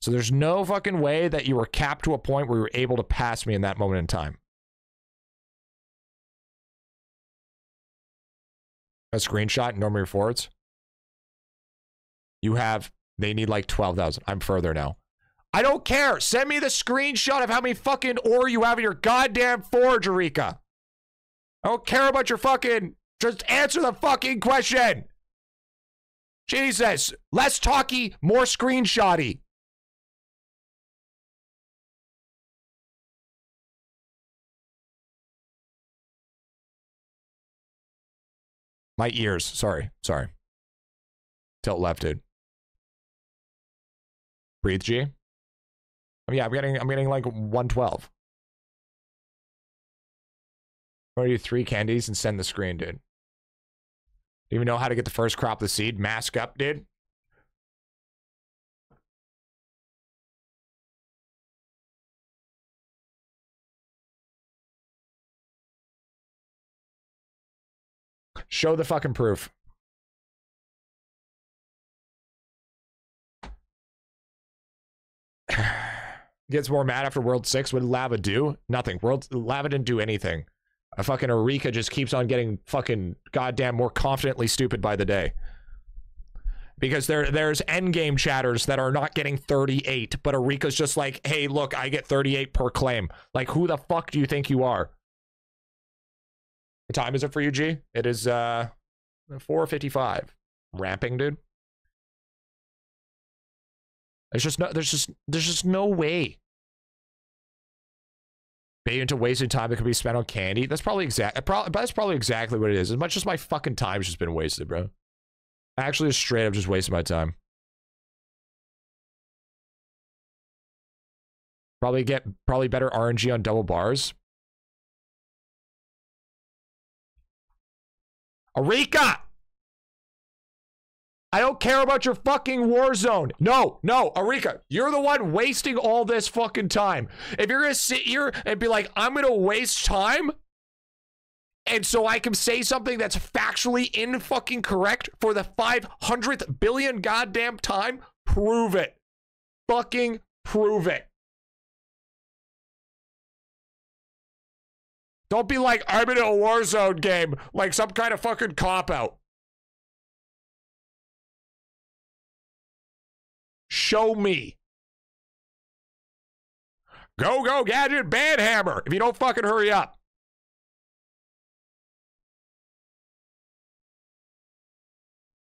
[SPEAKER 1] So there's no fucking way that you were capped to a point where you were able to pass me in that moment in time. A screenshot, and normally forwards. You have, they need like 12,000. I'm further now. I don't care. Send me the screenshot of how many fucking ore you have in your goddamn forge, Arika. I don't care about your fucking. Just answer the fucking question. Jesus. Less talky, more screenshotty. My ears. Sorry. Sorry. Tilt left, dude. Breathe, G. Oh, yeah, I'm getting I'm getting like 112. Or do three candies and send the screen, dude. Do you even know how to get the first crop of the seed? Mask up, dude. Show the fucking proof. Gets more mad after World 6. What did Lava do? Nothing. World Lava didn't do anything. A fucking Arika just keeps on getting fucking goddamn more confidently stupid by the day. Because there there's endgame chatters that are not getting 38, but Arika's just like, hey, look, I get 38 per claim. Like, who the fuck do you think you are? What time is it for you, G? It is uh 4:55. Ramping, dude. There's just no there's just there's just no way. Bait into wasted time that could be spent on candy. That's probably exact probably that's probably exactly what it is. As much as my fucking time's just been wasted, bro. Actually straight up just wasting my time. Probably get probably better RNG on double bars. Arika! I don't care about your fucking war zone. No, no, Arika, you're the one wasting all this fucking time. If you're gonna sit here and be like, I'm gonna waste time, and so I can say something that's factually in fucking correct for the 500th billion goddamn time, prove it. Fucking prove it. Don't be like, I'm in a Warzone game, like some kind of fucking cop out. Show me. Go, go, Gadget Banhammer if you don't fucking hurry up.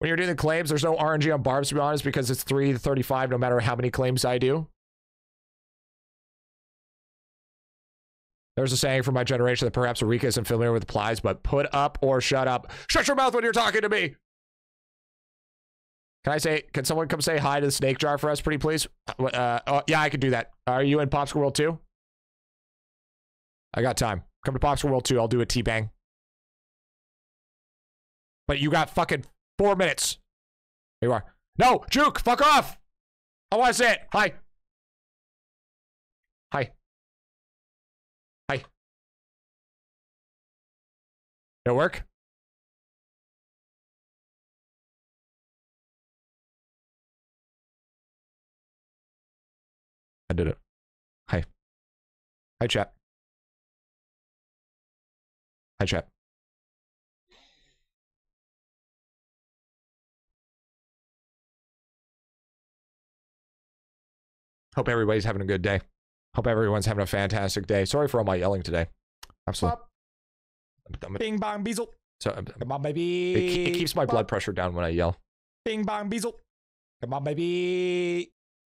[SPEAKER 1] When you're doing the claims, there's no RNG on barbs, to be honest, because it's 3 to 35 no matter how many claims I do. There's a saying from my generation that perhaps Arika isn't familiar with applies, but put up or shut up. Shut your mouth when you're talking to me. Can I say, can someone come say hi to the snake jar for us, pretty please? Uh, oh, yeah, I can do that. Are you in Popsicle World 2? I got time. Come to Popsicle World 2. I'll do a T-bang. But you got fucking four minutes. You are. No, Juke, fuck off. I want to say it. Hi. Hi. It'll work? I did it. Hi. Hi, chat. Hi, chat. Hope everybody's having a good day. Hope everyone's having a fantastic day. Sorry for all my yelling today. Absolutely.
[SPEAKER 4] Bing bong beezle.
[SPEAKER 1] So, um,
[SPEAKER 4] Come on, baby.
[SPEAKER 1] it, it keeps my blood pressure down when I yell.
[SPEAKER 4] Bing bong beezle. Come on, baby.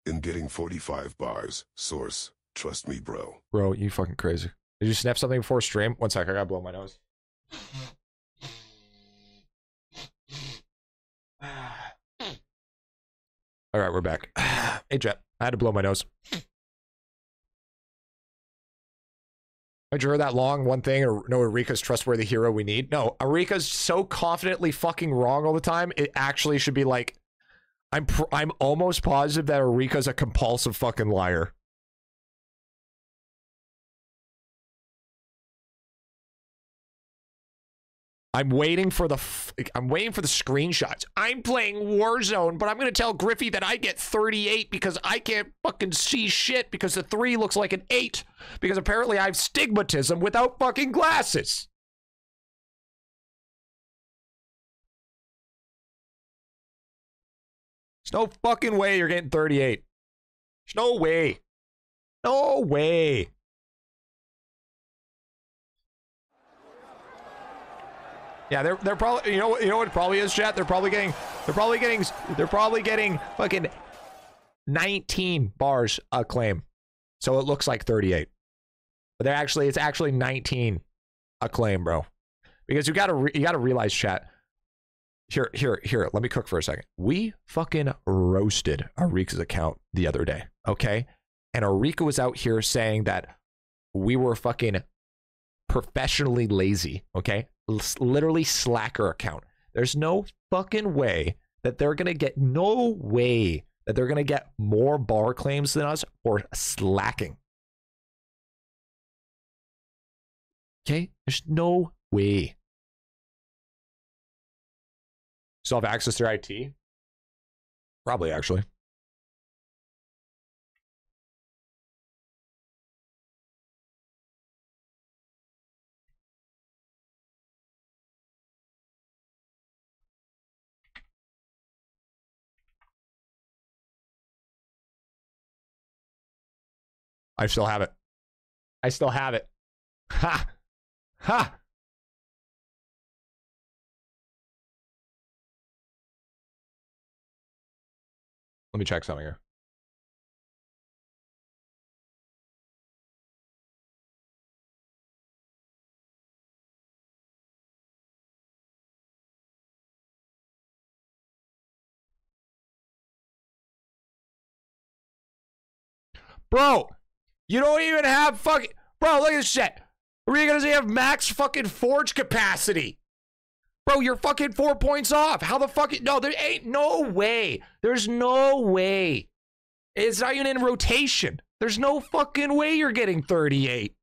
[SPEAKER 3] In getting 45 bars, source, trust me, bro.
[SPEAKER 1] Bro, you fucking crazy. Did you snap something before stream? One sec, I gotta blow my nose. All right, we're back. Hey, Jet. I had to blow my nose. Had you heard that long one thing or no Arika's trustworthy hero we need? No, Arika's so confidently fucking wrong all the time. It actually should be like I'm I'm almost positive that Arika's a compulsive fucking liar. I'm waiting for the f- I'm waiting for the screenshots. I'm playing Warzone, but I'm gonna tell Griffy that I get 38 because I can't fucking see shit because the three looks like an eight because apparently I have stigmatism without fucking glasses. There's no fucking way you're getting 38. There's no way. No way. Yeah, they're they're probably you know what- you know what probably is, chat. They're probably getting they're probably getting they're probably getting fucking 19 bars a claim, so it looks like 38. But they're actually it's actually 19 a claim, bro. Because you gotta re- you gotta realize, chat. Here here here. Let me cook for a second. We fucking roasted Arika's account the other day, okay? And Arika was out here saying that we were fucking professionally lazy, okay? Literally slacker account. There's no fucking way that they're going to get no way that they're going to get more bar claims than us for slacking. Okay? There's no way. Still have access to IT? Probably actually. I still have it. I still have it. Ha! Ha! Let me check something here. Bro, you don't even have fucking. Bro, look at this shit. You gonna say you have max fucking forge capacity? Bro, you're fucking four points off. How the fuck? No, there ain't no way. There's no way. It's not even in rotation. There's no fucking way you're getting 38.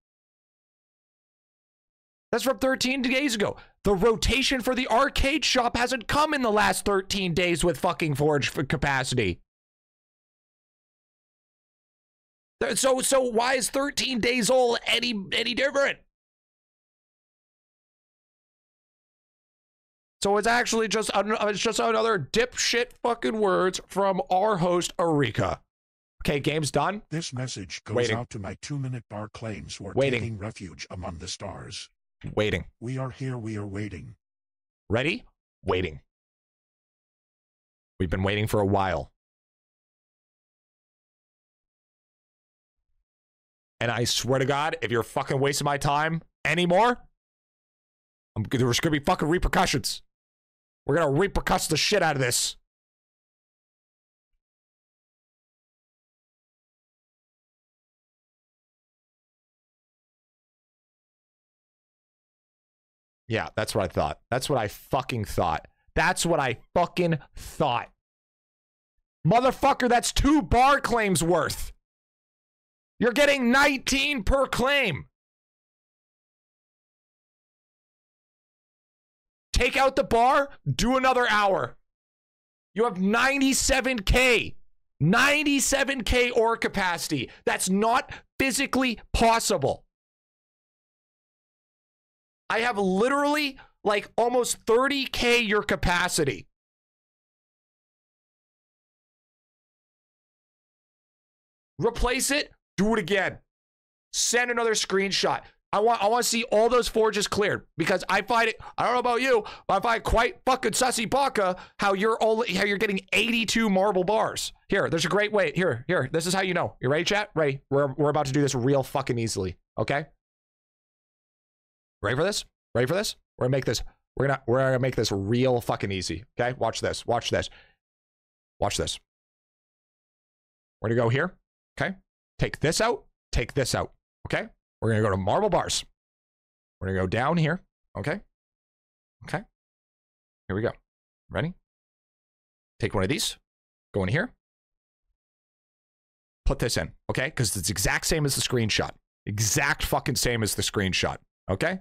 [SPEAKER 1] That's from 13 days ago. The rotation for the arcade shop hasn't come in the last 13 days with fucking forge capacity. So so why is 13 days old any any different? So it's actually just an- uh, it's just another dipshit fucking words from our host Arika. Okay, game's done.
[SPEAKER 12] This message goes
[SPEAKER 1] Waiting.
[SPEAKER 12] out to my two-minute bar claims who are
[SPEAKER 1] Waiting.
[SPEAKER 12] taking refuge among the stars.
[SPEAKER 1] Waiting.
[SPEAKER 12] We are here, we are waiting.
[SPEAKER 1] Ready? Waiting. We've been waiting for a while. And I swear to God, if you're fucking wasting my time anymore, I'm, there's gonna be fucking repercussions. We're gonna repercuss the shit out of this. Yeah, that's what I thought. That's what I fucking thought. That's what I fucking thought. Motherfucker, that's two bar claims worth. You're getting 19 per claim. Take out the bar, do another hour. You have 97K. 97K ore capacity. That's not physically possible. I have literally like almost 30K your capacity. Replace it, do it again. Send another screenshot. I want I want to see all those forges cleared because I find it I don't know about you, but I find it quite fucking sussy baka how you're only how you're getting 82 marble bars. Here, there's a great way. Here, here. This is how you know. You ready, chat? Ready? We're we're about to do this real fucking easily. Okay? Ready for this? Ready for this? We're gonna make this. We're gonna we're gonna make this real fucking easy. Okay? Watch this. Watch this. Watch this. We're gonna go here. Okay? Take this out. Take this out. Okay? We're gonna go to marble bars. We're gonna go down here. Okay? Okay. Here we go. Ready? Take one of these. Go in here. Put this in. Okay? Because it's exact same as the screenshot. Exact fucking same as the screenshot. Okay?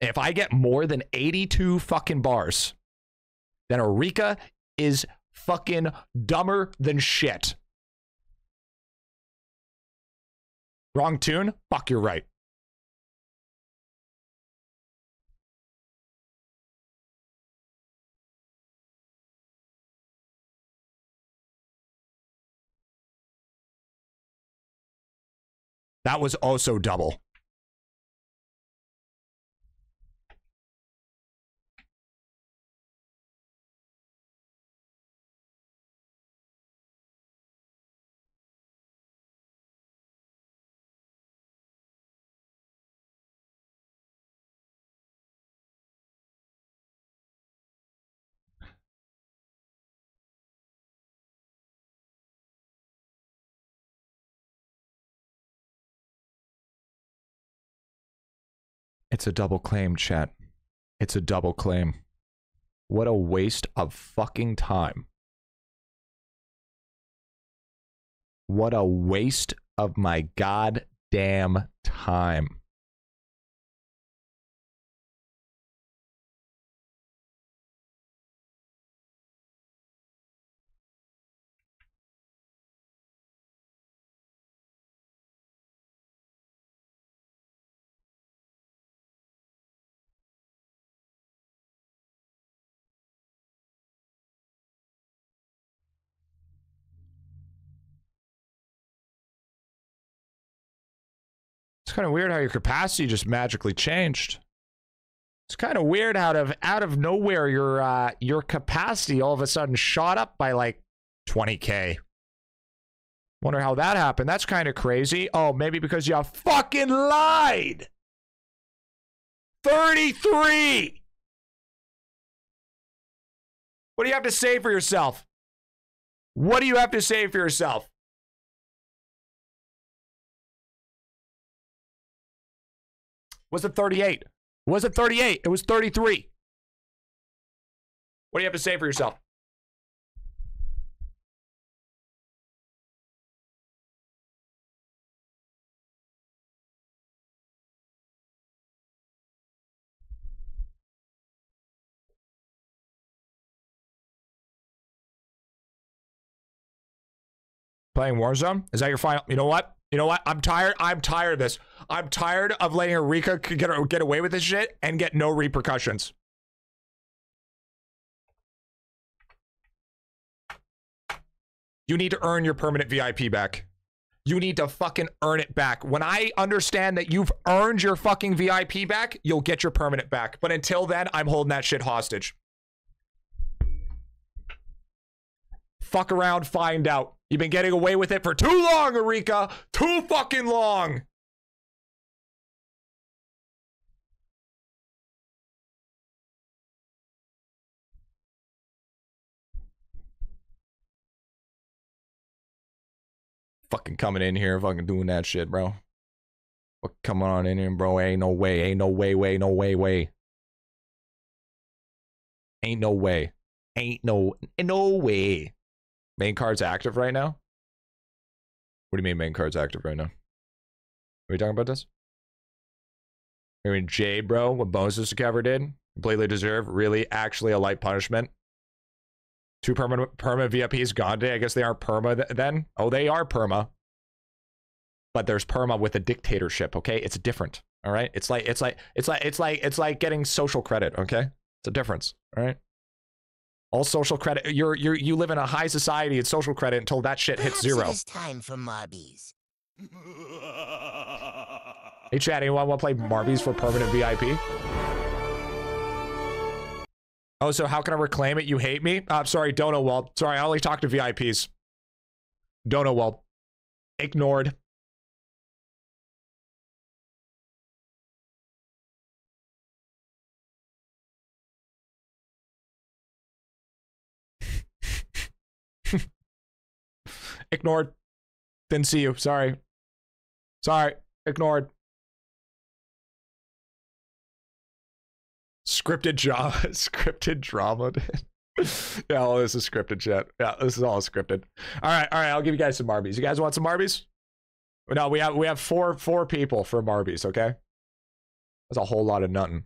[SPEAKER 1] If I get more than 82 fucking bars, then Erika is fucking dumber than shit. Wrong tune? Fuck, you're right. That was also double. It's a double claim, chat. It's a double claim. What a waste of fucking time. What a waste of my goddamn time. It's kind of weird how your capacity just magically changed. It's kind of weird out of out of nowhere your uh your capacity all of a sudden shot up by like 20k. Wonder how that happened. That's kind of crazy. Oh, maybe because you fucking lied. 33. What do you have to say for yourself? What do you have to say for yourself? Was it 38? Was it 38? It was 33. What do you have to say for yourself? Playing Warzone? Is that your final? You know what? You know what? I'm tired. I'm tired of this. I'm tired of letting Erika get get away with this shit and get no repercussions. You need to earn your permanent VIP back. You need to fucking earn it back. When I understand that you've earned your fucking VIP back, you'll get your permanent back. But until then, I'm holding that shit hostage. Fuck around, find out. You've been getting away with it for too long, Erika. Too fucking long. Fucking coming in here, fucking doing that shit, bro. Fuck coming on in here, bro. Ain't no way, ain't no way, way, no way, way. Ain't no way. Ain't no, no way. Main card's active right now? What do you mean main card's active right now? Are we talking about this? I mean, Jade, bro, what bonuses Cover did, completely deserve. Really, actually, a light punishment. Two permanent perma VIPs gone today. I guess they aren't perma th- then. Oh, they are perma. But there's perma with a dictatorship. Okay, it's different. All right, it's like it's like it's like it's like it's like getting social credit. Okay, it's a difference. All right. All social credit. You're you're you live in a high society It's social credit until that shit hits zero.
[SPEAKER 14] It is time for Marbies.
[SPEAKER 1] Hey, Chad, anyone want to play Marbies for permanent VIP? Oh, so how can I reclaim it? You hate me? I'm uh, sorry, don't know Walt. Sorry, I only talk to VIPs. Don't know Walt. Ignored. Ignored. Didn't see you. Sorry. Sorry. Ignored. Scripted drama. scripted drama. yeah, all this is scripted shit. Yeah, this is all scripted. All right, all right. I'll give you guys some Marbies. You guys want some Marbies? No, we have we have four four people for Marbies. Okay, that's a whole lot of nothing.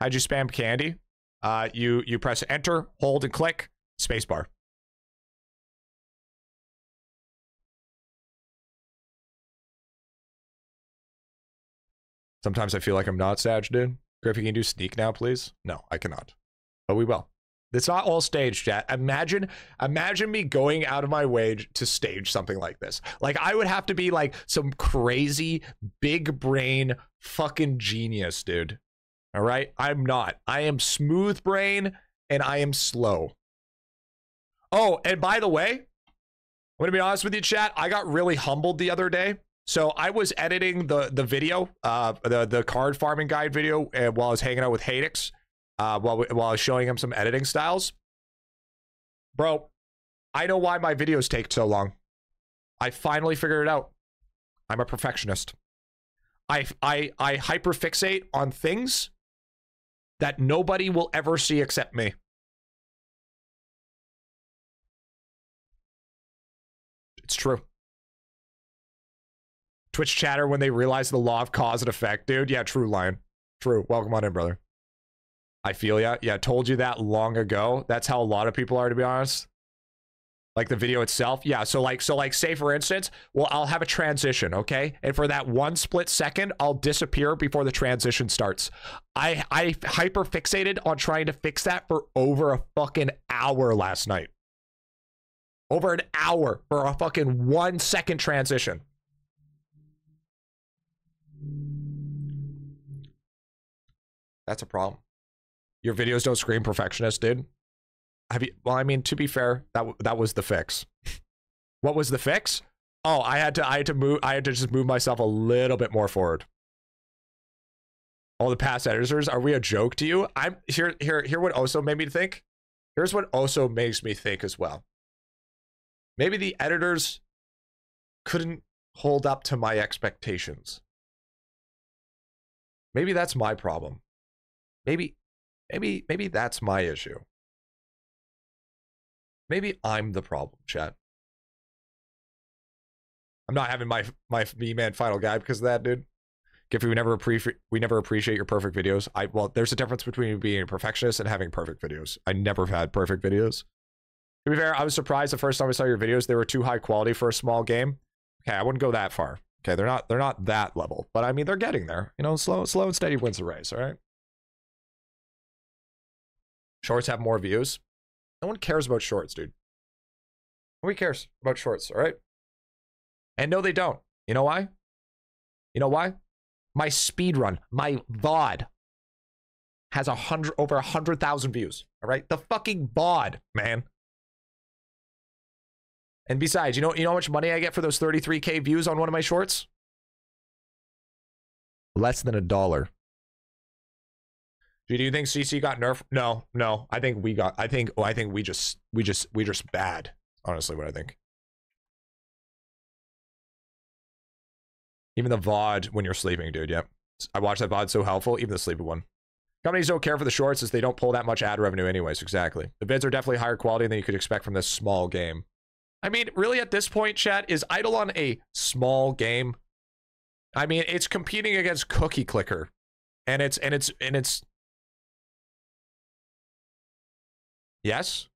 [SPEAKER 1] How'd you spam candy? Uh, you you press enter, hold, and click spacebar. Sometimes I feel like I'm not Sag, dude. Griffy, can you can do sneak now, please? No, I cannot. But we will. It's not all staged, chat. Imagine, imagine me going out of my way to stage something like this. Like I would have to be like some crazy big brain fucking genius, dude. All right, I'm not. I am smooth brain and I am slow. Oh, and by the way, I'm gonna be honest with you, chat. I got really humbled the other day. So I was editing the the video, uh, the the card farming guide video, uh, while I was hanging out with Hadix uh, while while I was showing him some editing styles. Bro, I know why my videos take so long. I finally figured it out. I'm a perfectionist. I I I hyperfixate on things that nobody will ever see except me. It's true. Twitch chatter when they realize the law of cause and effect, dude. Yeah, true, Lion. True. Welcome on in, brother. I feel ya. Yeah, told you that long ago. That's how a lot of people are, to be honest. Like the video itself. Yeah, so like, so like, say for instance, well, I'll have a transition, okay? And for that one split second, I'll disappear before the transition starts. I I hyper fixated on trying to fix that for over a fucking hour last night. Over an hour for a fucking one second transition. That's a problem. Your videos don't scream perfectionist, dude. Have you? Well, I mean, to be fair, that that was the fix. what was the fix? Oh, I had to I had to move I had to just move myself a little bit more forward. All the past editors, are we a joke to you? I'm here here here what also made me think. Here's what also makes me think as well. Maybe the editors couldn't hold up to my expectations. Maybe that's my problem. Maybe Maybe maybe that's my issue. Maybe I'm the problem, chat. I'm not having my my me man final guy because of that, dude. Giffy, we never appreciate we never appreciate your perfect videos. I well, there's a difference between being a perfectionist and having perfect videos. I never had perfect videos. To be fair, I was surprised the first time I saw your videos. They were too high quality for a small game. Okay, I wouldn't go that far. Okay, they're not they're not that level, but I mean they're getting there. You know, slow slow and steady wins the race. All right. Shorts have more views. No one cares about shorts, dude. Nobody cares about shorts, all right? And no, they don't. You know why? You know why? My speed run, my VOD, has a hundred over a hundred thousand views. All right, the fucking VOD, man. And besides, you know, you know how much money I get for those 33k views on one of my shorts? Less than a dollar. Do you think CC got nerfed? No, no. I think we got. I think. Oh, I think we just. We just. We just bad. Honestly, what I think. Even the VOD when you're sleeping, dude. Yep. I watched that VOD. So helpful. Even the sleepy one. Companies don't care for the shorts as they don't pull that much ad revenue anyways. Exactly. The bids are definitely higher quality than you could expect from this small game. I mean, really at this point, chat, is IdleOn a small game? I mean, it's competing against Cookie Clicker. And it's and it's and it's Yes?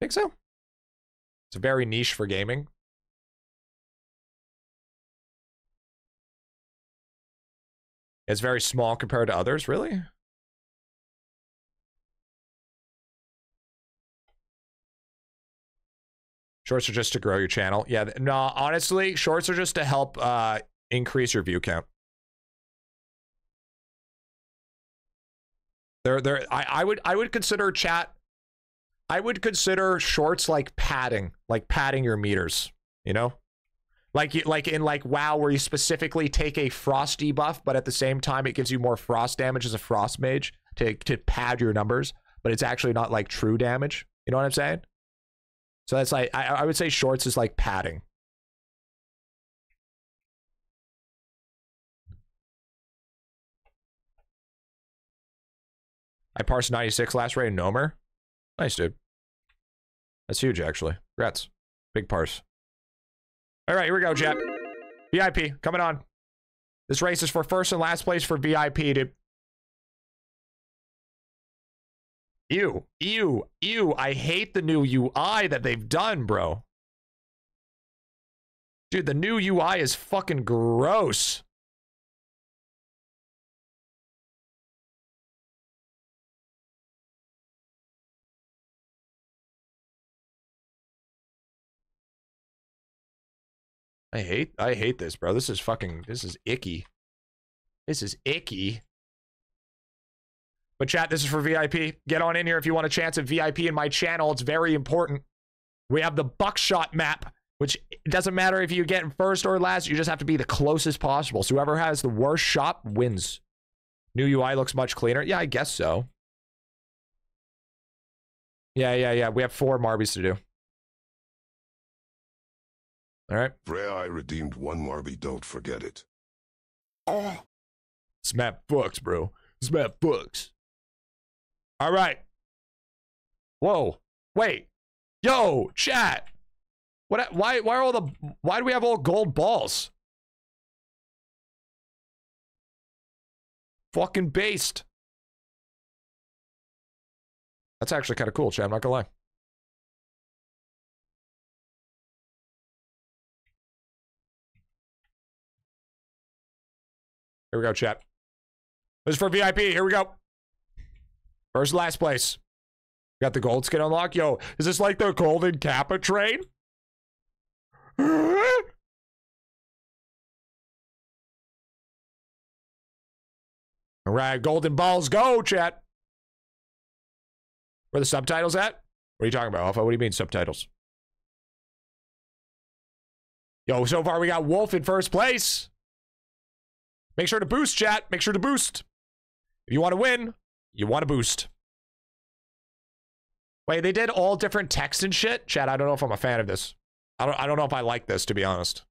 [SPEAKER 1] Think so? It's very niche for gaming. It's very small compared to others, really? Shorts are just to grow your channel. Yeah, no, honestly, shorts are just to help uh, increase your view count. They're they're I, I would I would consider chat I would consider shorts like padding, like padding your meters, you know? Like like in like WoW where you specifically take a frost debuff, but at the same time it gives you more frost damage as a frost mage to to pad your numbers, but it's actually not like true damage. You know what I'm saying? So that's like I, I would say shorts is like padding. I parsed 96 last raid Nomer. Nice, dude. That's huge, actually. Congrats. Big parse. All right, here we go, chat. VIP, coming on. This race is for first and last place for VIP, dude. Ew, ew, ew. I hate the new UI that they've done, bro. Dude, the new UI is fucking gross. I hate I hate this, bro. This is fucking this is icky. This is icky. But chat, this is for VIP. Get on in here if you want a chance at VIP in my channel. It's very important. We have the buckshot map, which doesn't matter if you get first or last. You just have to be the closest possible. So whoever has the worst shot wins. New UI looks much cleaner. Yeah, I guess so. Yeah, yeah, yeah. We have four Marbies to do. All right.
[SPEAKER 3] Freya, I redeemed one Marby, don't forget it.
[SPEAKER 1] It's Matt Books, bro. It's Matt Books. All right. Whoa. Wait. Yo, chat. What why why are all the why do we have all gold balls? Fucking based. That's actually kind of cool, chat. I'm not gonna lie. Here we go, chat. This is for VIP. Here we go. First, last place. Got the gold skin unlock. Yo, is this like the golden Kappa train? All right, golden balls go, chat. Where the subtitles at? What are you talking about, Alpha? What do you mean subtitles? Yo, so far we got Wolf in first place. Make sure to boost, chat. Make sure to boost. If you want to win, you want to boost. Wait, they did all different text and shit? Chad, I don't know if I'm a fan of this. I don't I don't know if I like this, to be honest.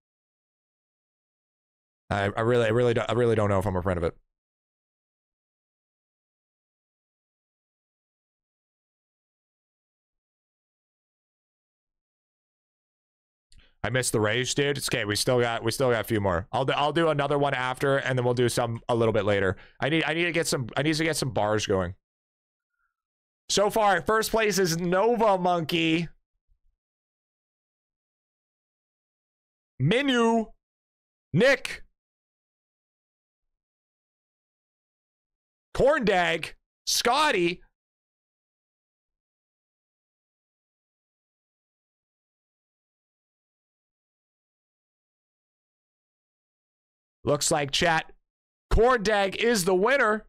[SPEAKER 1] I, I really, I really don't I really don't know if I'm a friend of it. I missed the race, dude. It's okay. We still got we still got a few more. I'll do, I'll do another one after, and then we'll do some a little bit later. I need I need to get some I need to get some bars going. So far, first place is Nova Monkey. Menu. Nick. Corndag. Scotty. Looks like chat. Corndag is the winner.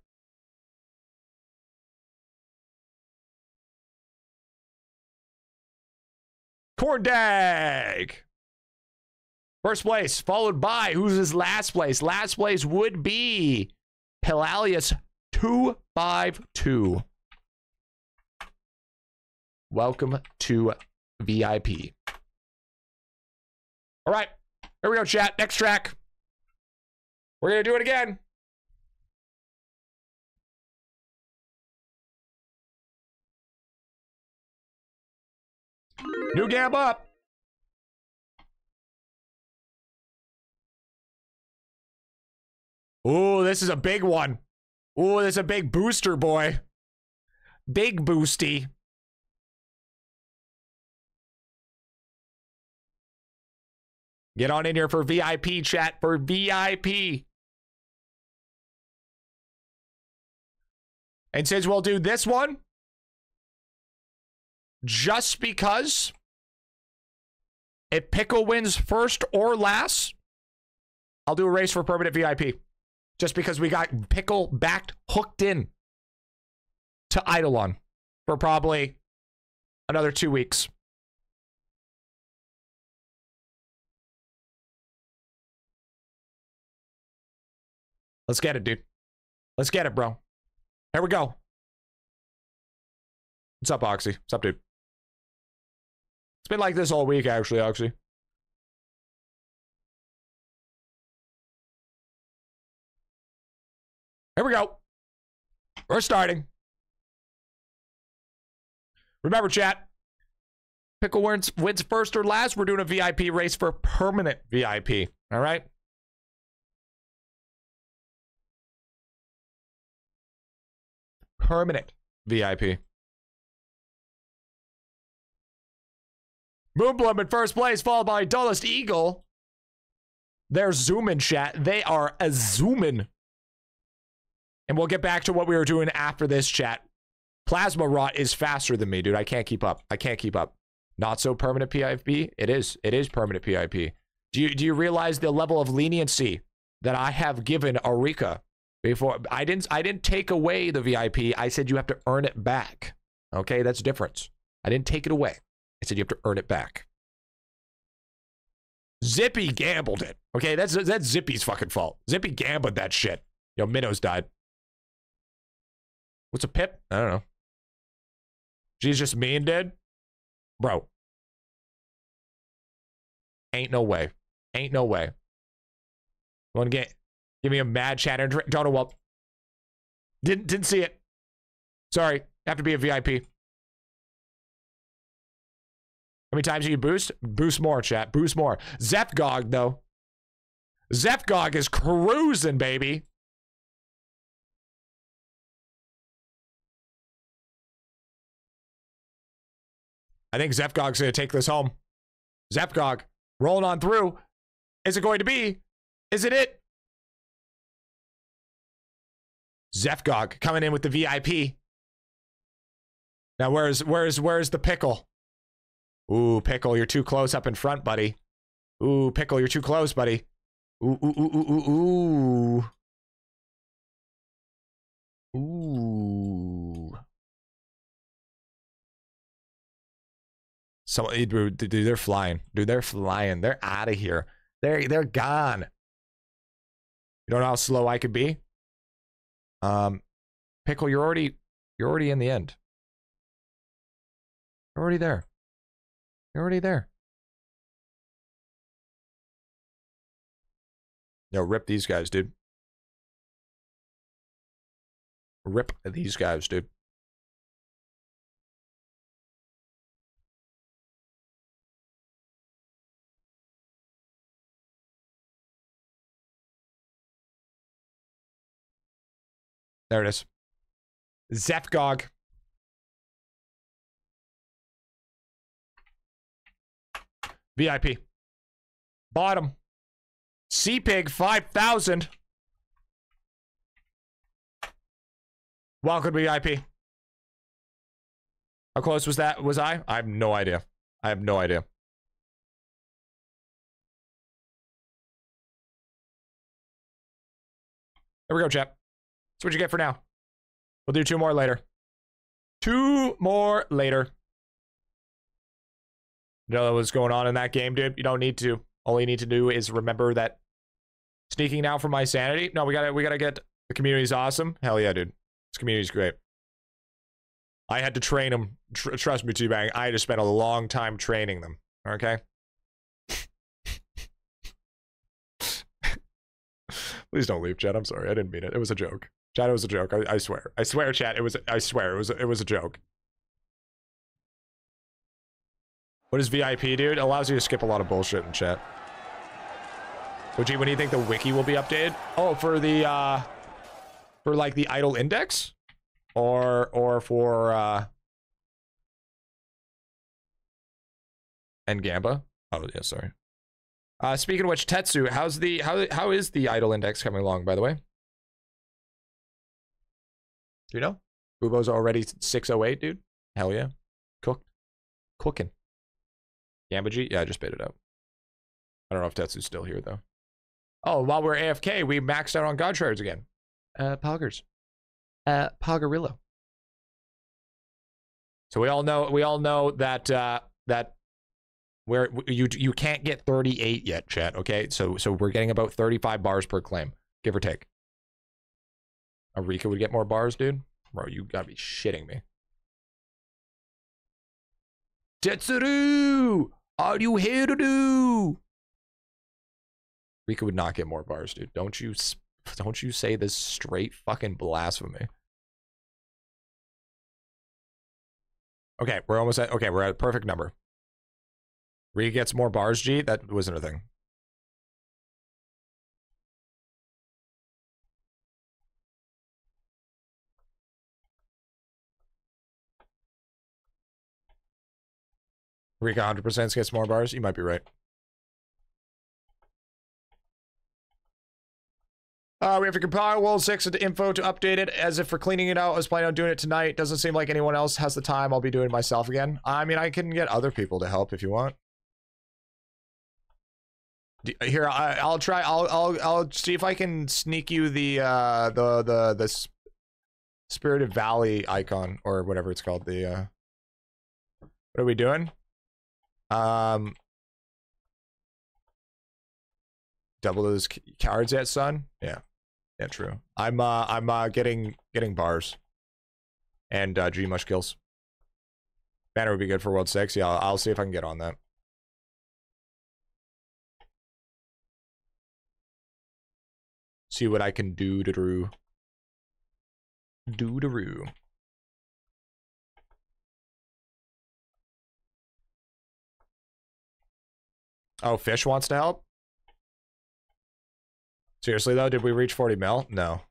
[SPEAKER 1] Corndag. First place, followed by who's his last place? Last place would be Pilalius 252. Welcome to VIP. All right, here we go, chat. Next track. We're going to do it again. New Gab up. Ooh, this is a big one. Ooh, this is a big booster, boy. Big boosty. Get on in here for VIP chat for VIP. And says, we'll do this one, just because if Pickle wins first or last, I'll do a race for permanent VIP. Just because we got Pickle backed, hooked in to IdleOn for probably another two weeks. Let's get it, dude. Let's get it, bro. Here we go. What's up, Oxy? What's up, dude? It's been like this all week, actually, Oxy. Here we go. We're starting. Remember, chat. Pickle wins, wins first or last. We're doing a VIP race for permanent VIP. All right? Permanent VIP. Moonblum in first place, followed by Dullest Eagle. They're zooming, chat. They are a zooming. And we'll get back to what we were doing after this chat. Plasma Rot is faster than me, dude. I can't keep up. I can't keep up. Not so permanent PIP. It is. It is permanent PIP. Do you do you realize the level of leniency that I have given Arika before? I didn't I didn't take away the VIP. I said you have to earn it back. Okay, that's difference. I didn't take it away. I said you have to earn it back. Zippy gambled it. Okay, that's that's Zippy's fucking fault. Zippy gambled that shit. Yo, Minnows died. What's a pip? I don't know. She's just mean, dead? Bro. Ain't no way. Ain't no way. Want to get give me a mad chat and Donald Welp. Didn't didn't see it. Sorry. Have to be a VIP. How many times do you boost? Boost more, chat. Boost more. Zephgog, though. Zephgog is cruising, baby. I think Zephgog's going to take this home. Zephgog rolling on through. Is it going to be? Is it it? Zephgog coming in with the VIP. Now where's where's where's the pickle? Ooh, pickle, you're too close up in front, buddy. Ooh, pickle, you're too close, buddy. Ooh, ooh, ooh, ooh, ooh, ooh. Ooh. So, eh, dude, dude, they're flying. Dude, they're flying. They're out of here. They're they're gone. You don't know how slow I could be? Um, Pickle, you're already you're already in the end. You're already there. You're already there. No, rip these guys, dude. Rip these guys, dude. There it is. Zephgog. VIP. Bottom. C Pig 5000. Welcome VIP. How close was that? Was I? I have no idea. I have no idea. There we go, chap. That's what you get for now. We'll do two more later. Two more later. You know what's going on in that game, dude? You don't need to. All you need to do is remember that sneaking out for my sanity. No, we gotta we gotta get the community's awesome. Hell yeah, dude. This community's great. I had to train them. Tr- trust me, T-Bang. I had to spend a long time training them. Okay. Please don't leave, Chad. I'm sorry. I didn't mean it. It was a joke. Chad, it was a joke. I, I swear. I swear, Chad. It was. I swear. It was. It was a joke. What is VIP, dude? It allows you to skip a lot of bullshit in chat. So, when do you think the wiki will be updated? Oh, for the, uh, for like the idle index? Or, or for, uh, and Gamba? Oh, yeah, sorry. Uh, speaking of which, Tetsu, how's the, how, how is the idle index coming along, by the way? Do you know? Bubo's already 608, dude. Hell yeah. Cooked. Cooking. Gambaji? Yeah, I just baited out. I don't know if Tetsu's still here, though. Oh, while we're AFK, we maxed out on God Shards again. Uh, Poggers. Uh, Poggerillo. So we all know, we all know that, uh, that where you, you can't get 38 yet, chat, okay? So, so we're getting about 35 bars per claim, give or take. Arika would get more bars, dude? Bro, you gotta be shitting me. Tetsuru! Are you here to do? Rika would not get more bars, dude. Don't you don't you say this straight fucking blasphemy. Okay, we're almost at okay, we're at a perfect number. Rika gets more bars, G. That wasn't a thing. Rika 100% gets more bars. You might be right. Uh, we have to compile World 6 into info to update it as if for cleaning it out. I was planning on doing it tonight. Doesn't seem like anyone else has the time. I'll be doing it myself again. I mean, I can get other people to help if you want. Here, I, I'll try. I'll, I'll, I'll see if I can sneak you the, uh, the, the, the Spirited Valley icon or whatever it's called. The, uh, what are we doing? Um, double those cards yet, son? Yeah, yeah, true. I'm uh, I'm uh, getting getting bars and uh, G mush kills. Banner would be good for World Six. Yeah, I'll, I'll see if I can get on that. See what I can do to do. Do to Oh, Fish wants to help? Seriously though, did we reach 40 mil? No.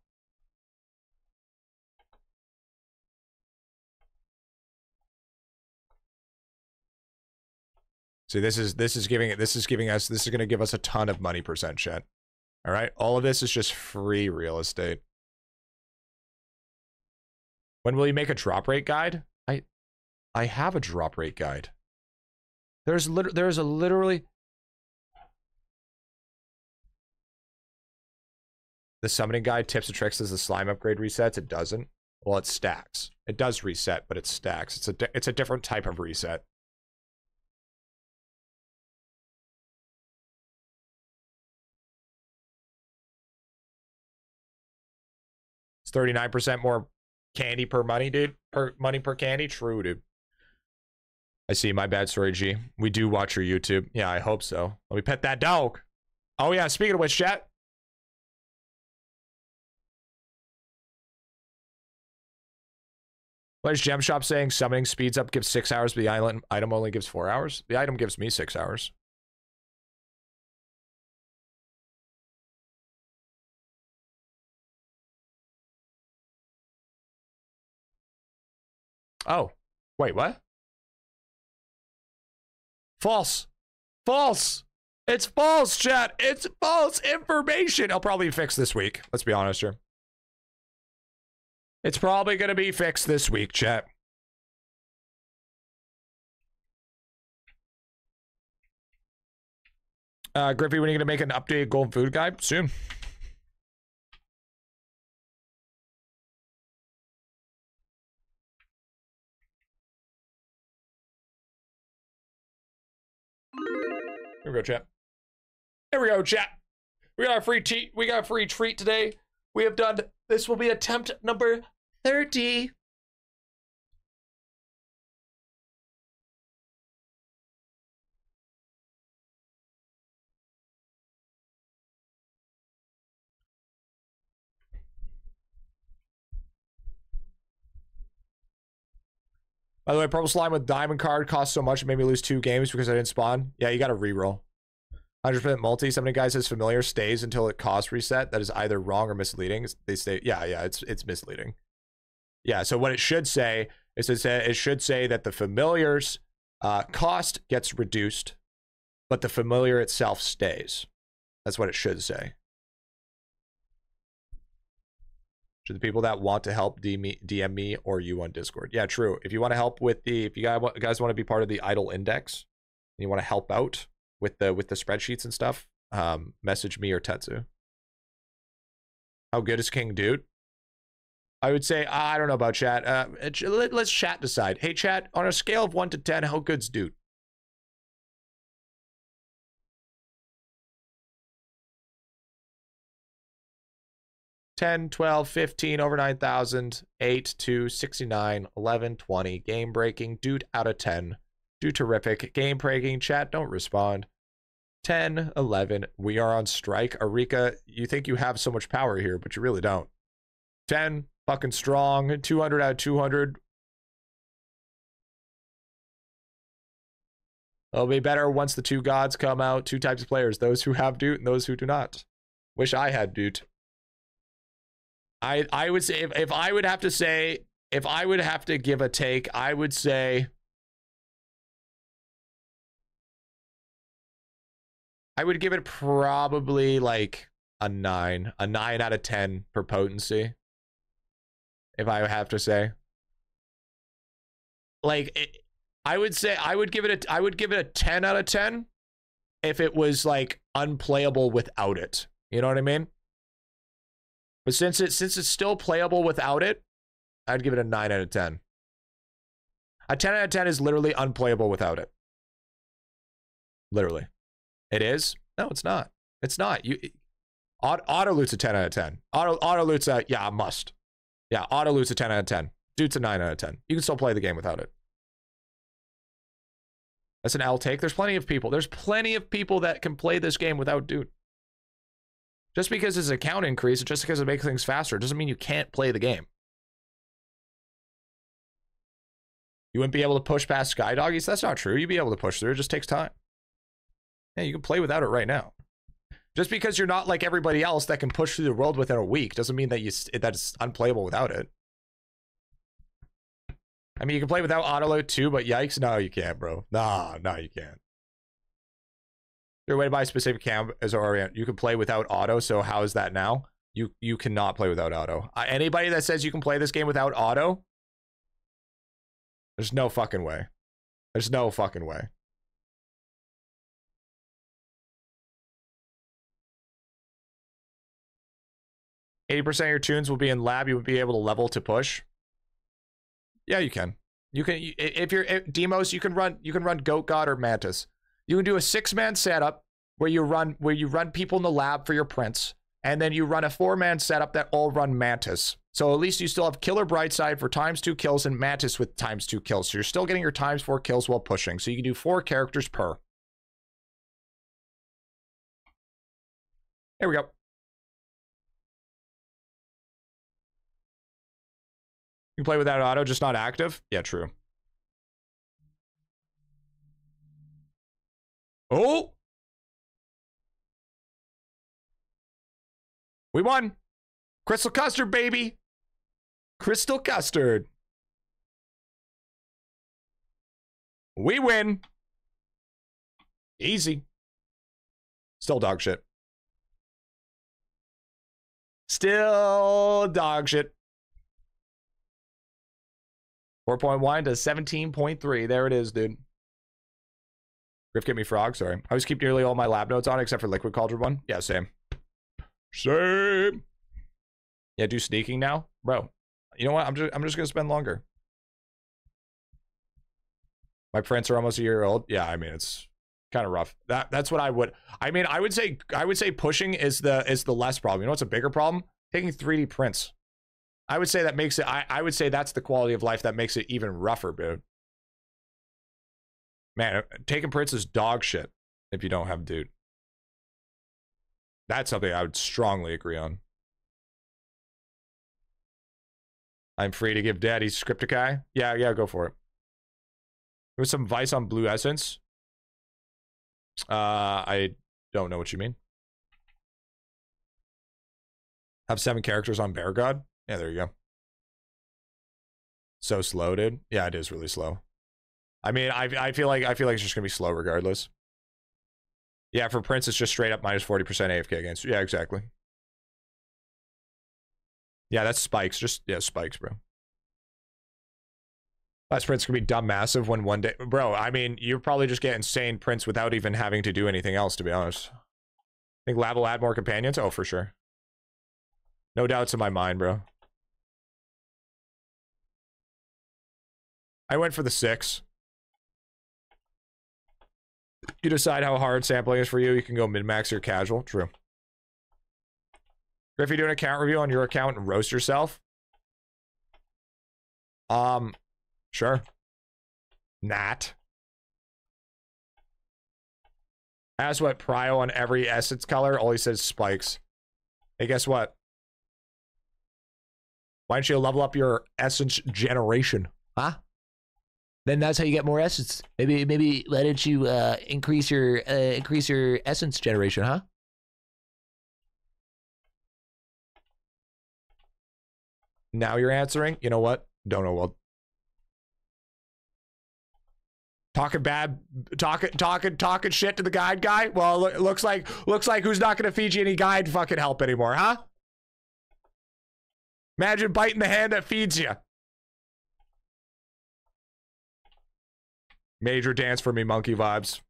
[SPEAKER 1] See, this is this is giving it this is giving us this is gonna give us a ton of money percent shit. Alright? All of this is just free real estate. When will you make a drop rate guide? I I have a drop rate guide. There's lit- there's a literally The summoning guide tips and tricks as the slime upgrade resets. It doesn't. Well, it stacks. It does reset, but it stacks. It's a it's a different type of reset. It's 39% more candy per money, dude. Per money per candy. True, dude. I see. My bad, story G. We do watch your YouTube. Yeah, I hope so. Let me pet that dog. Oh yeah. Speaking of which, chat. Is Gem Shop saying? Summoning speeds up gives six hours, but the island item only gives four hours. The item gives me six hours. Oh, wait, what? False. False. It's false, chat. It's false information. I'll probably fix this week. Let's be honest here. It's probably going to be fixed this week, chat. Uh, Griffey, when are you going to make an updated golden food guide? Soon. Here we go, chat. Here we go, chat. We got a free treat. We got a free treat today. We have done. This will be attempt number thirty. By the way, purple slime with diamond card cost so much it made me lose two games because I didn't spawn. Yeah, you got to reroll. 100% multi. Somebody guys says familiar stays until it cost reset. That is either wrong or misleading. They say, yeah, yeah, it's it's misleading. Yeah, so what it should say is it, say, it should say that the familiar's uh, cost gets reduced, but the familiar itself stays. That's what it should say. To the people that want to help DM me, DM me or you on Discord. Yeah, true. If you want to help with the, if you guys guys want to be part of the idle index, and you want to help out with the with the spreadsheets and stuff, um, message me or Tetsu. How good is King Doot? I would say I don't know about chat. Uh, let, let's chat decide. Hey, chat, on a scale of one to ten, how good's Doot? Ten, twelve, fifteen, over 9,000, 8 to 69, 11, 20. Game breaking, dude out of 10. Do terrific. Game breaking, chat, don't respond. 10, 11. We are on strike. Arika, you think you have so much power here, but you really don't. 10, fucking strong. 200 out of 200. It'll be better once the two gods come out. Two types of players those who have Doot and those who do not. Wish I had Doot. I, I would say, if, if I would have to say, if I would have to give a take, I would say I would give it probably like a nine, a nine out of 10 for potency. If I have to say. Like, it, I would say, I would give it a, I would give it a 10 out of 10 if it was like unplayable without it. You know what I mean? But since it, since it's still playable without it, I'd give it a nine out of 10. A 10 out of 10 is literally unplayable without it. Literally. It is? No, it's not. It's not. You auto, auto loot's a 10 out of 10. Auto auto loot's a yeah, a must. Yeah, auto loot's a 10 out of 10. Doot's a 9 out of 10. You can still play the game without it. That's an L take. There's plenty of people. There's plenty of people that can play this game without Doot. Just because his account increased, just because it makes things faster, doesn't mean you can't play the game. You wouldn't be able to push past Sky Doggies? That's not true. You'd be able to push through. It just takes time. Yeah, you can play without it right now. Just because you're not like everybody else that can push through the world within a week doesn't mean that you that it's unplayable without it. I mean, you can play without auto loot too, but yikes, no, you can't, bro. Nah, no, you can't. Your way to buy a specific cam is Orient. You can play without auto, so how is that now? You you cannot play without auto. Uh, anybody that says you can play this game without auto, there's no fucking way. There's no fucking way. Eighty percent of your tunes will be in lab. You would be able to level to push. Yeah, you can. You can if you're if demos. You can run. You can run Goat God or Mantis. You can do a six man setup where you run where you run people in the lab for your prints, and then you run a four man setup that all run Mantis. So at least you still have Killer Brightside for times two kills and Mantis with times two kills. So you're still getting your times four kills while pushing. So you can do four characters per. There we go. You can play without auto, just not active? Yeah, true. Oh! We won! Crystal Custard, baby! Crystal Custard. We win. Easy. Still dog shit. Still dog shit. 4.1 to 17.3. There it is, dude. Griff, get me frog. Sorry. I always keep nearly all my lab notes on except for Liquid Cauldron one. Yeah, same. Same. Yeah, do sneaking now, bro. You know what? I'm just I'm just gonna spend longer. My prints are almost a year old. Yeah, I mean it's kind of rough. That that's what I would. I mean, I would say I would say pushing is the is the less problem. You know what's a bigger problem? Taking 3D prints. I would say that makes it. I I would say that's the quality of life that makes it even rougher, dude. Man, taking prints is dog shit if you don't have Doot. That's something I would strongly agree on. I'm free to give daddy Scripticai. Yeah, yeah, go for it. Was some vice on Blue Essence. Uh, I don't know what you mean. Have seven characters on Bear God? Yeah, there you go. So slow, dude. Yeah, it is really slow. I mean, I I feel like I feel like it's just gonna be slow regardless. Yeah, for prints, it's just straight up minus 40% AFK against. Yeah, exactly. Yeah, that's spikes. Just yeah, spikes, bro. Last prints could be dumb massive when one day, bro. I mean, you're probably just get insane prints without even having to do anything else. To be honest, I think Lab will add more companions. Oh, for sure. No doubts in my mind, bro. I went for the six. You decide how hard sampling is for you. You can go min-max or casual. True. If you do an account review on your account and roast yourself, um, sure. Nat. Ask what Prio on every essence color. All he says spikes. Hey, guess what? Why don't you level up your essence generation?
[SPEAKER 2] Huh? Then that's how you get more essence. Maybe maybe why don't you uh, increase your uh, increase your essence generation, huh?
[SPEAKER 1] Now you're answering. You know what? Don't know what. Talking bad, talking, talking, talking shit to the guide guy. Well, it looks like, looks like who's not going to feed you any guide fucking help anymore, huh? Imagine biting the hand that feeds you. Major dance for me, monkey vibes.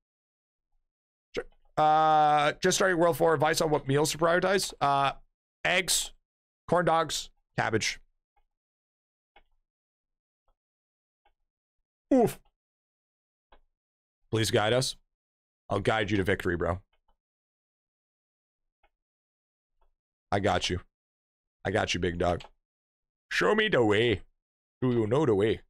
[SPEAKER 1] Uh, just starting World 4 advice on what meals to prioritize. Uh, eggs, corn dogs, cabbage. Oof. Please guide us. I'll guide you to victory, bro. I got you. I got you, big dog. Show me the way. Do you know the way?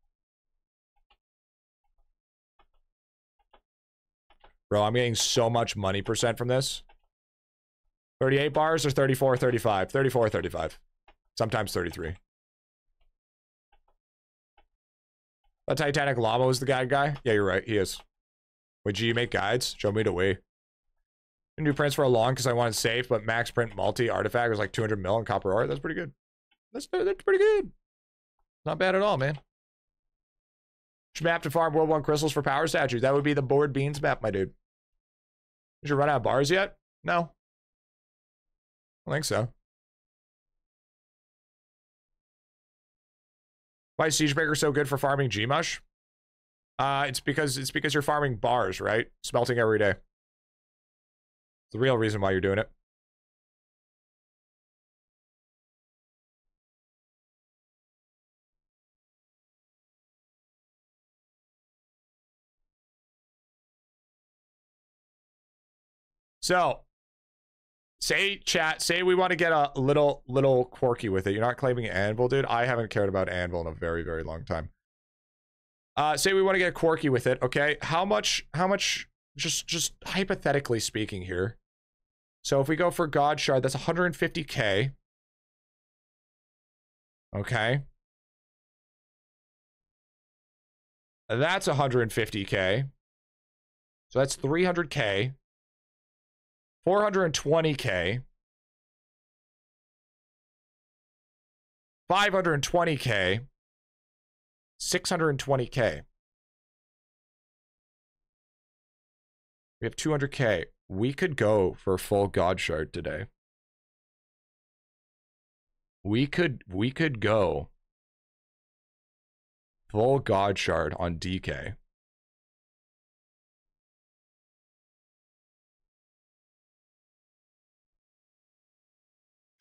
[SPEAKER 1] Bro, I'm getting so much money percent from this. 38 bars or 34, 35? 34, 35. Sometimes 33. The Titanic Llama was the guide guy? Yeah, you're right. He is. Would you make guides? Show me the way. I do prints for a long because I wanted safe, but max print multi artifact was like 200 mil in copper ore. That's pretty good. That's, that's pretty good. Not bad at all, man. Which map to farm World 1 crystals for power statues? That would be the Bored Beans map, my dude. Did you run out of bars yet? No. I think so. Why is Siegebreaker so good for farming Gmush? Uh, it's because it's because you're farming bars, right? Smelting every day. It's the real reason why you're doing it. So, say chat, say we want to get a little little quirky with it. You're not claiming Anvil, dude. I haven't cared about Anvil in a very very long time. Uh, say we want to get quirky with it, okay? How much? How much? Just just hypothetically speaking here. So if we go for God Shard, that's 150k. Okay. That's 150k. So that's 300k. 420k. 520k. 620k. We have 200k. We could go for full God Shard today. We could we could go full God Shard on DK.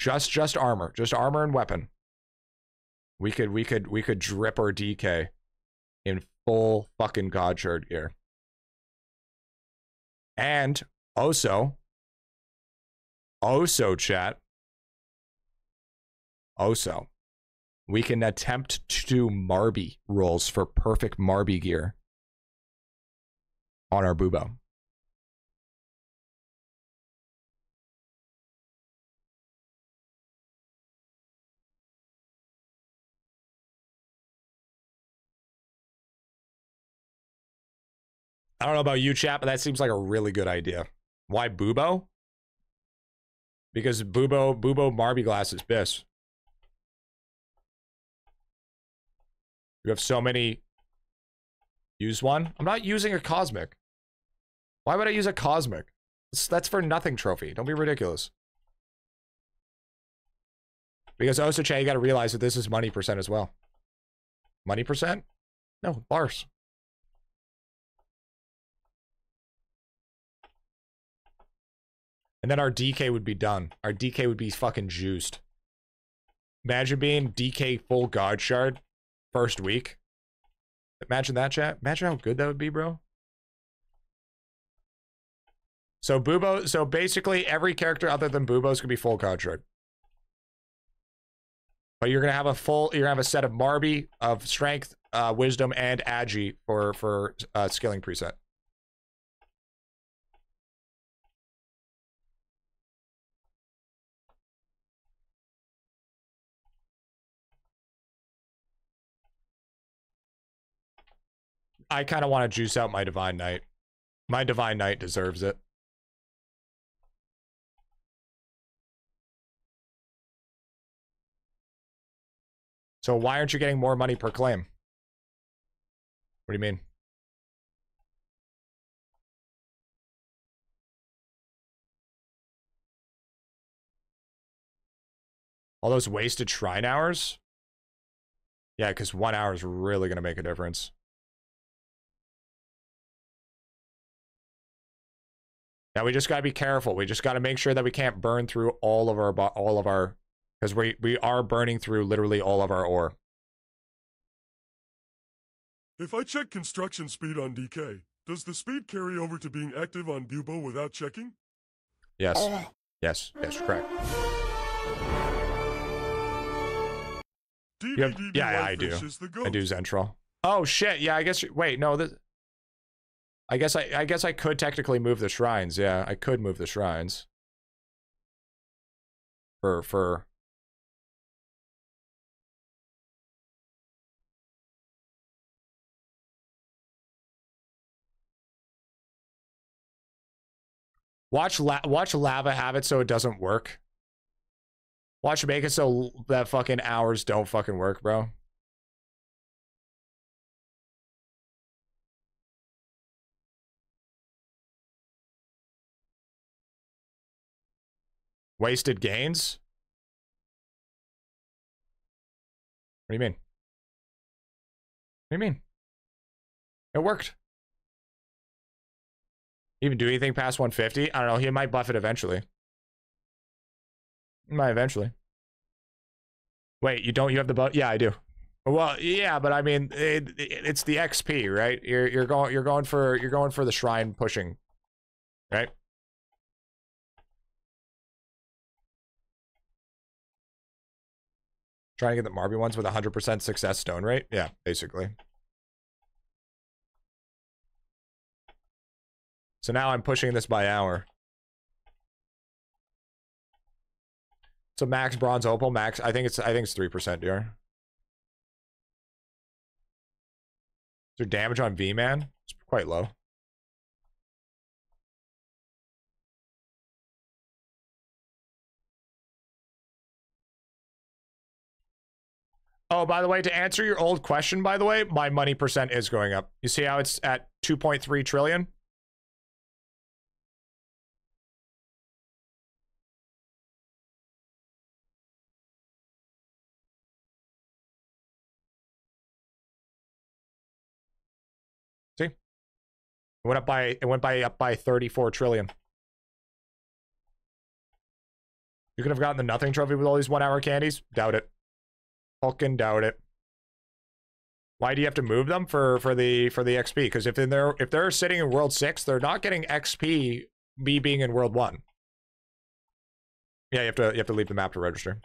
[SPEAKER 1] Just just armor, just armor and weapon. We could we could we could drip our DK in full fucking God Shard gear. And also, also chat, also, we can attempt to do Marby rolls for perfect Marby gear on our Bubo. I don't know about you, chat, but that seems like a really good idea. Why Bubo? Because Bubo, Bubo Marby Glass is Biss. You have so many. Use one? I'm not using a Cosmic. Why would I use a Cosmic? That's, for nothing trophy. Don't be ridiculous. Because also, chat, you got to realize that this is money percent as well. Money percent? No, bars. And then our DK would be done. Our DK would be fucking juiced. Imagine being DK full God Shard first week. Imagine that, chat. Imagine how good that would be, bro. So Bubo, so basically every character other than Bubo's gonna be full God Shard. But you're gonna have a full, you're gonna have a set of Marby of strength, uh, wisdom, and Agi for for uh, skilling preset. I kind of want to juice out my Divine Knight. My Divine Knight deserves it. So why aren't you getting more money per claim? What do you mean? All those wasted shrine hours? Yeah, because one hour is really going to make a difference. Now we just got to be careful. We just got to make sure that we can't burn through all of our all of our because we we are burning through literally all of our ore.
[SPEAKER 15] If I check construction speed on DK, does the speed carry over to being active on Bubo without checking?
[SPEAKER 1] Yes. Yes. Yes. Correct. You have- yeah, yeah, I do.
[SPEAKER 15] Is the
[SPEAKER 1] I do Zentral. Oh shit! Yeah, I guess. Wait, no. This. I guess I. I guess I could technically move the shrines. Yeah, I could move the shrines. For for. Watch la- watch lava have it so it doesn't work. Watch make it so that fucking hours don't fucking work, bro. Wasted gains? What do you mean? What do you mean? It worked. Even do anything past 150? I don't know. He might buff it eventually. He might eventually. Wait, you don't? You have the buff? Yeah, I do. Well, yeah, but I mean, it, it, it's the XP, right? You're you're going you're going for you're going for the shrine pushing, right? Trying to get the Marby ones with 100% success stone rate? Yeah, basically. So now I'm pushing this by hour. So max bronze opal, max. I think it's I think it's three percent, dear. Is there damage on V man? It's quite low. Oh, by the way, to answer your old question, by the way, my money percent is going up. You see how it's at 2.3 trillion? See? It went up by it went by up by 34 trillion. You could have gotten the nothing trophy with all these one hour candies? Doubt it. Fucking doubt it. Why do you have to move them for for the for the XP? Because if they're if they're sitting in World Six, they're not getting XP. Me being in World One. Yeah, you have to you have to leave the map to register.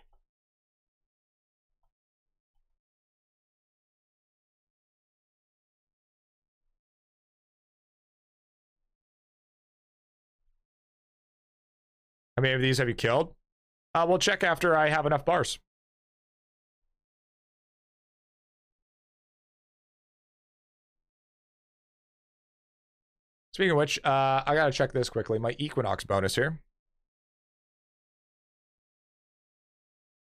[SPEAKER 1] How many of these have you killed? Uh, we'll check after I have enough bars. Speaking of which, uh, I gotta check this quickly. My Equinox bonus here.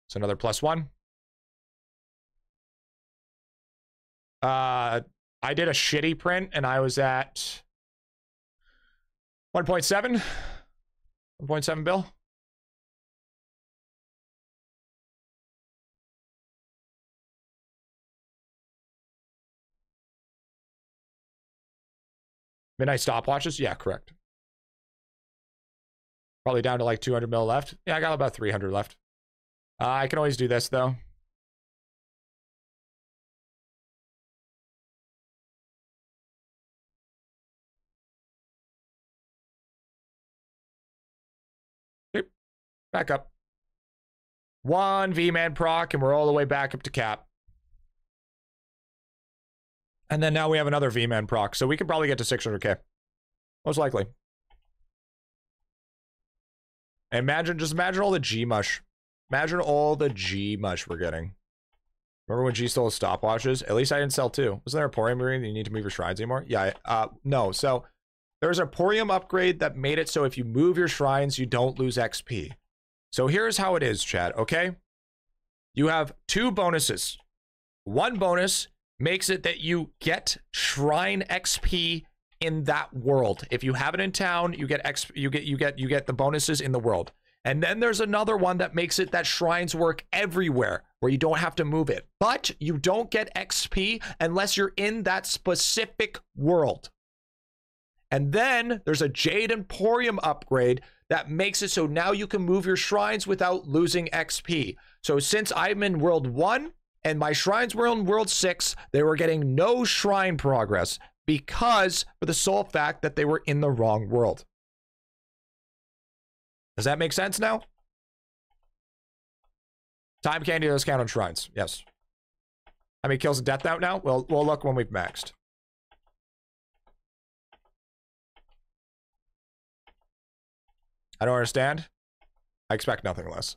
[SPEAKER 1] It's another plus one. Uh, I did a shitty print and I was at 1.7. 1.7 bill. Midnight stopwatches? Yeah, correct. Probably down to like 200 mil left. Yeah, I got about 300 left. Uh, I can always do this though. Back up. One V-Man proc, and we're all the way back up to cap. And then now we have another V-Man proc, so we could probably get to 600k. Most likely. Imagine, just imagine all the G-mush. Imagine all the G-mush we're getting. Remember when G stole stopwatches? At least I didn't sell two. Wasn't there a Porium that you need to move your shrines anymore? Yeah, uh, no. So there's a Porium upgrade that made it so if you move your shrines, you don't lose XP. So here's how it is, Chad, okay? You have two bonuses. One bonus makes it that you get shrine XP in that world. If you have it in town, you get X you get you get you get the bonuses in the world. And then there's another one that makes it that shrines work everywhere where you don't have to move it. But you don't get XP unless you're in that specific world. And then there's a Jade Emporium upgrade that makes it so now you can move your shrines without losing XP. So since I'm in World 1 and my shrines were in World 6, they were getting no shrine progress because for the sole fact that they were in the wrong world. Does that make sense now? Time candy does count on shrines. Yes. How many kills and death out now? Well, we'll look when we've maxed. I don't understand. I expect nothing less.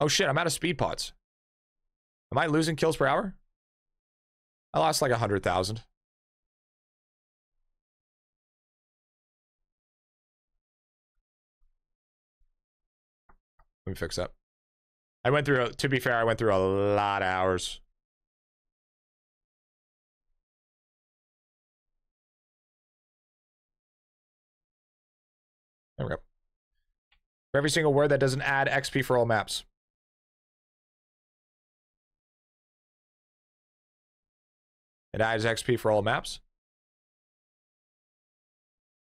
[SPEAKER 1] Oh shit, I'm out of speed pods. Am I losing kills per hour? I lost like a hundred thousand. Let me fix that. I went through, to be fair, I went through a lot of hours. There we go. For every single word that doesn't add XP for all maps. It adds XP for all maps.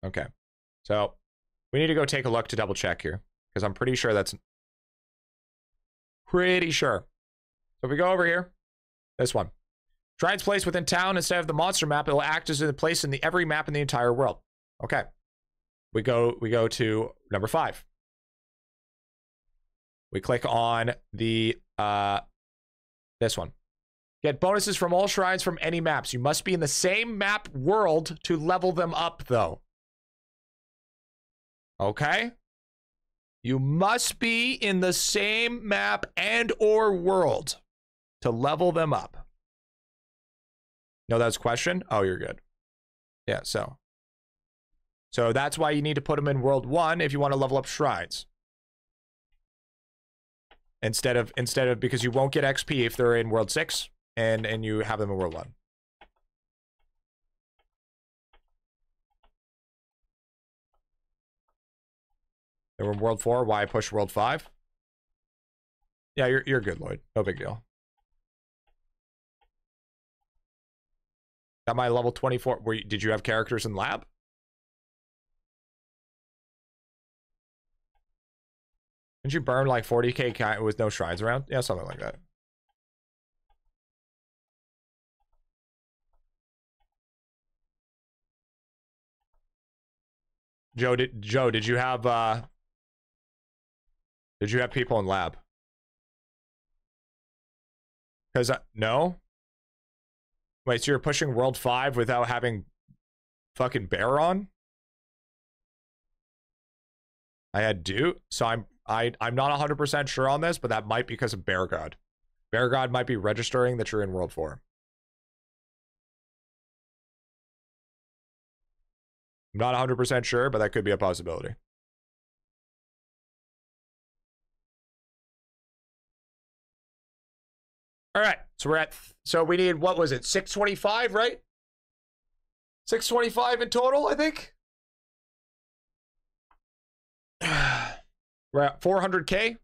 [SPEAKER 1] Okay. So we need to go take a look to double check here because I'm pretty sure that's pretty sure. So if we go over here, this one. Try its place within town instead of the monster map. It will act as a place in the every map in the entire world. Okay. We go we go to number five. We click on the uh this one. Get bonuses from all shrines from any maps. You must be in the same map world to level them up, though. Okay? You must be in the same map and or world to level them up. No, that's question? Oh, you're good. Yeah, so. So that's why you need to put them in world 1 if you want to level up shrines. Instead of instead of because you won't get XP if they're in world 6 and and you have them in world 1. They were in World 4. Why push World 5? Yeah, you're, you're good, Lloyd. No big deal. Got my level 24. Were you, did you have characters in lab? Didn't you burn like 40k with no shrines around? Yeah, something like that. Joe, did Joe, did you have uh did you have people in lab? Because uh, no. Wait, so you're pushing World Five without having fucking Bear on? I had do, so I'm I I'm not 100 percent sure on this, but that might be because of Bear God. Bear God might be registering that you're in World Four. I'm not 100 percent sure, but that could be a possibility. All right. So we're at, so we need, what was it? 625, right? 625 in total, I think. We're at 400K.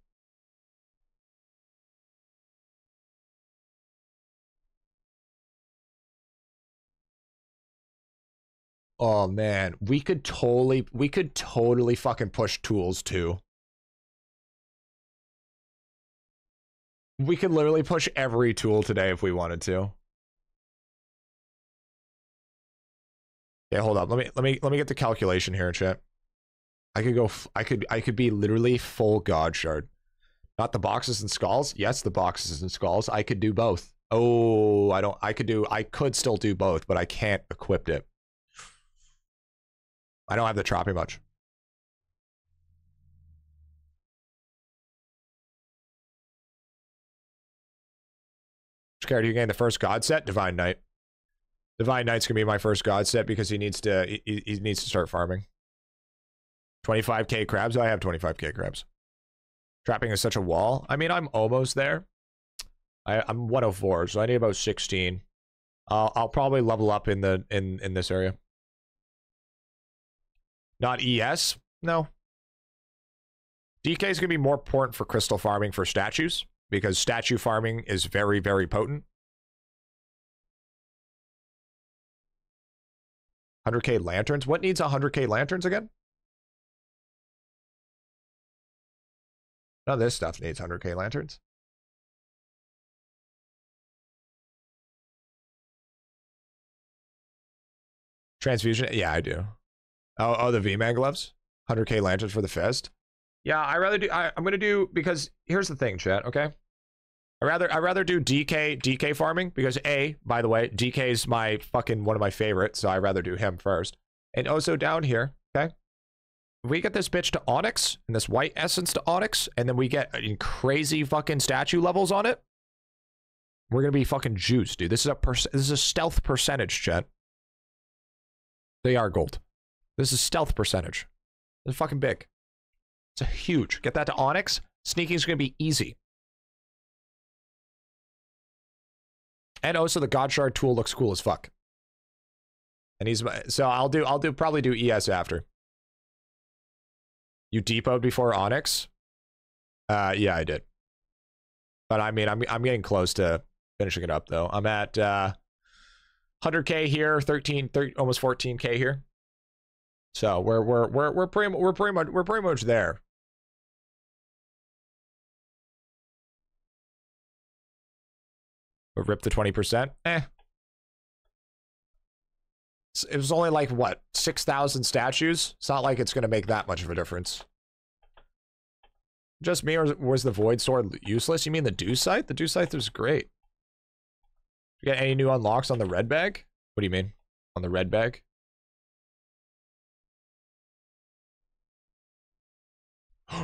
[SPEAKER 1] Oh man, we could totally, we could totally fucking push tools too. We could literally push every tool today if we wanted to. Yeah, hold up. Let me let me let me get the calculation here, chat. I could go. I could I could be literally full God shard. Not the boxes and skulls. Yes, the boxes and skulls. I could do both. Oh, I don't. I could do. I could still do both, but I can't equip it. I don't have the troppy much. Which character you gain the first god set? Divine Knight. Divine Knight's gonna be my first god set because he needs to he, he needs to start farming. 25k crabs. I have 25k crabs. Trapping is such a wall. I mean, I'm almost there. I, I'm 104, so I need about 16. I'll I'll probably level up in the in in this area. Not ES? No. DK is going to be more important for crystal farming for statues because statue farming is very, very potent. 100k lanterns. What needs 100k lanterns again? No, this stuff needs 100k lanterns. Transfusion? Yeah, I do. Oh, oh, the V-Man gloves? 100k lanterns for the fest? Yeah, I rather do. I, I'm gonna do because here's the thing, chat. Okay, I rather I rather do DK DK farming because a by the way DK is my fucking one of my favorites, so I rather do him first. And also down here, okay, we get this bitch to Onyx and this white essence to Onyx, and then we get crazy fucking statue levels on it, we're gonna be fucking juiced, dude. This is a this is a stealth percentage, chat. They are gold. This is stealth percentage. It's fucking big. It's a huge. Get that to Onyx. Sneaking is going to be easy. And also the God Shard tool looks cool as fuck. And he's so I'll do I'll do probably do ES after. You depoted before Onyx? Uh yeah, I did. But I mean I'm I'm getting close to finishing it up though. I'm at uh 100k here, 13 30, almost 14k here. So we're we're we're we're pretty we're pretty much we're pretty much there. But rip the 20%? Eh. It was only like, what, 6,000 statues? It's not like it's going to make that much of a difference. Just me, or was the Void Sword useless? You mean the Dew Scythe? The Dew Scythe was great. You got any new unlocks on the red bag? What do you mean? On the red bag?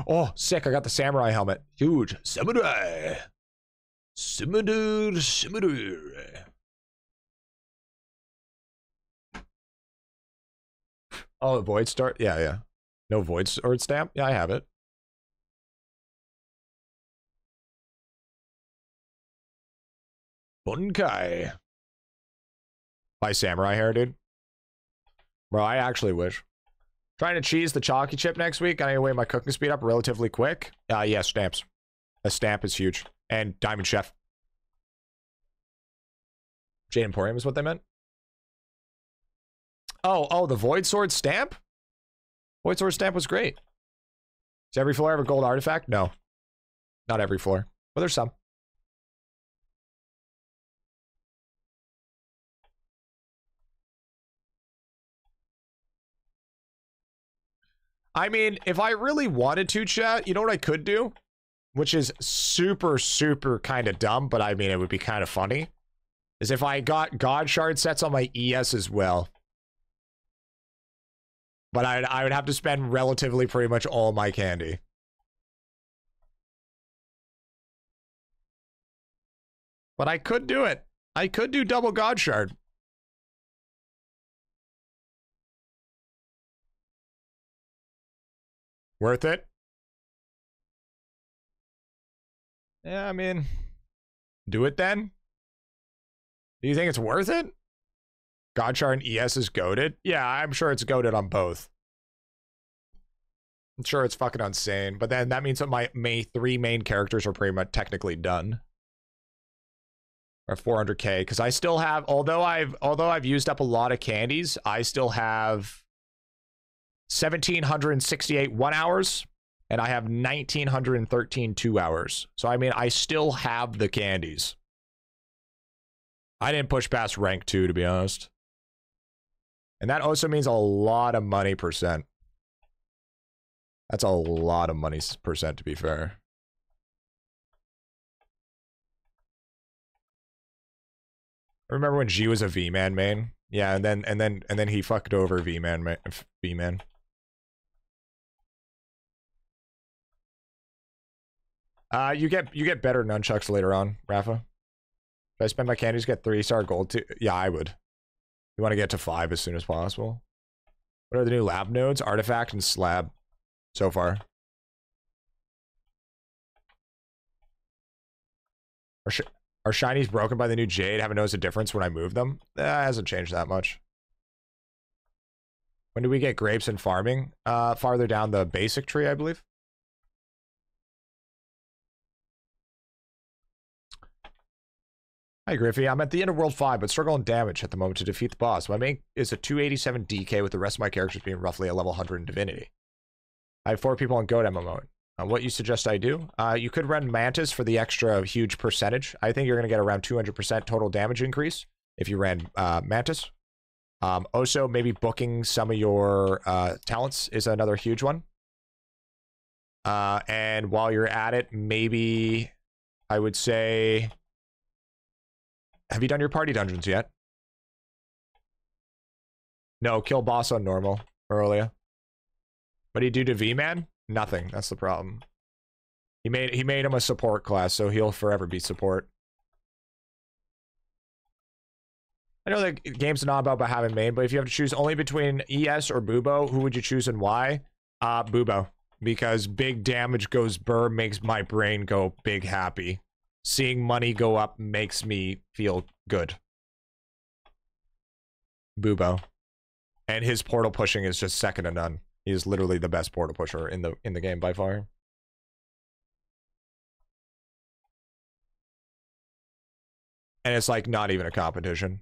[SPEAKER 1] Oh, sick. I got the samurai helmet. Huge. Samurai. Samurai. Samurai. Oh, void start. Yeah, yeah. No void sword stamp. Yeah, I have it. Bunkai. By samurai hair, dude. Bro, I actually wish. Trying to cheese the chalky chip next week. I need to weigh my cooking speed up relatively quick. Uh, yeah, stamps. A stamp is huge. And Diamond Chef. Jade Emporium is what they meant. Oh, oh, the Void Sword stamp? Void Sword stamp was great. Does every floor have a gold artifact? No. Not every floor. But there's some. I mean, if I really wanted to, chat, you know what I could do? Which is super, super kind of dumb, but I mean, it would be kind of funny. Is if I got God Shard sets on my ES as well. But I'd, I would have to spend relatively pretty much all my candy. But I could do it. I could do double God Shard. Worth it? Yeah, I mean, do it then. Do you think it's worth it? Godchar and ES is goaded? Yeah, I'm sure it's goaded on both. I'm sure it's fucking insane, but then that means that my, my three main characters are pretty much technically done. Or 400k, because I still have, although I've although I've used up a lot of candies, I still have 1768 one hours and I have 1913 two hours. So I mean, I still have the candies. I didn't push past rank two, to be honest. And that also means a lot of money percent. That's a lot of money percent, to be fair. Remember when G was a V-Man main? Yeah, and then and then and then he fucked over V-Man V-Man. Uh, you get you get better nunchucks later on, Rafa. If I spend my candies, get three star gold too. Yeah, I would. You want to get to five as soon as possible. What are the new lab nodes? Artifact and slab so far. Are, sh are shinies broken by the new jade? Haven't noticed a difference when I move them? That hasn't changed that much. When do we get grapes and farming? Uh, farther down the basic tree, I believe. Hi, Griffy. I'm at the end of World 5, but struggling damage at the moment to defeat the boss. My main is a 287 DK with the rest of my characters being roughly a level 100 in Divinity. I have four people on Goat MMO. Uh, what you suggest I do? Uh, you could run Mantis for the extra huge percentage. I think you're going to get around 200% total damage increase if you ran uh, Mantis. Um, also, maybe booking some of your uh, talents is another huge one. Uh, and while you're at it, maybe I would say, have you done your party dungeons yet? No, kill boss on normal earlier. What do you do to V-Man? Nothing. That's the problem. He made he made him a support class, so he'll forever be support. I know the game's not about having main, but if you have to choose only between ES or Bubo, who would you choose and why? Uh, Bubo. Because big damage goes burr makes my brain go big happy. Seeing money go up makes me feel good. Bubo. And his portal pushing is just second to none. He is literally the best portal pusher in the in the game by far. And it's like not even a competition.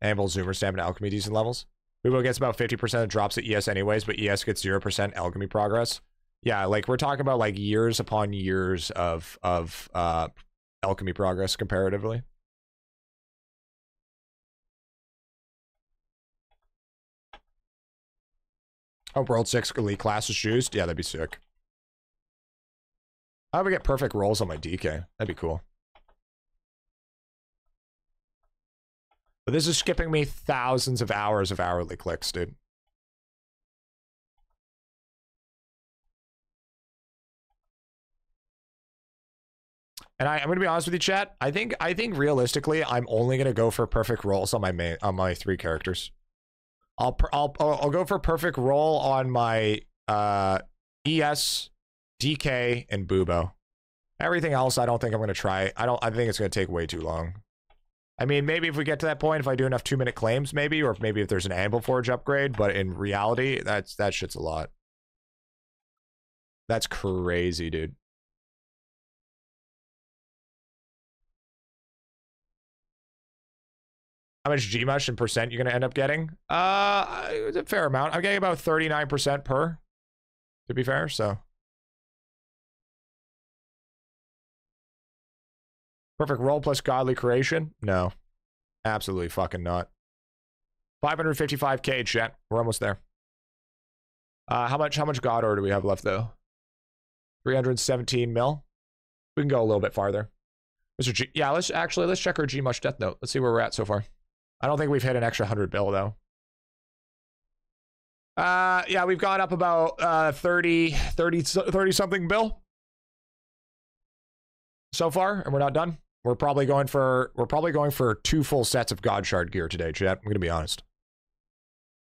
[SPEAKER 1] Anvil, Zoomer, Stamina, Alchemy, decent levels. Bubo gets about 50% of drops at ES anyways, but ES gets 0% Alchemy progress. Yeah, like we're talking about like years upon years of of uh Alchemy progress comparatively. Oh, World 6 Elite class is juiced? Yeah, that'd be sick. I would get perfect rolls on my DK? That'd be cool. But this is skipping me thousands of hours of hourly clicks, dude. And I, am gonna be honest with you, chat. I think I think realistically, I'm only gonna go for perfect rolls on my main on my three characters. I'll I'll I'll go for perfect roll on my uh ES, DK, and Bubo. Everything else, I don't think I'm gonna try. I don't. I think it's gonna take way too long. I mean, maybe if we get to that point, if I do enough two minute claims, maybe, or if maybe if there's an Anvil Forge upgrade. But in reality, that's that shit's a lot. That's crazy, dude. How much Gmush in percent you're gonna end up getting? Uh, it's a fair amount. I'm getting about 39% per, to be fair, so. Perfect roll plus godly creation? No. Absolutely fucking not. 555k, chat. We're almost there. Uh, how much how much God Ore do we have left though? 317 mil. We can go a little bit farther. Mr. G yeah, let's actually let's check our Gmush death note. Let's see where we're at so far. I don't think we've hit an extra 100 bill though. Uh yeah, we've gone up about uh 30 30 30 something bill so far and we're not done. We're probably going for we're probably going for two full sets of God Shard gear today, chat. I'm gonna be honest.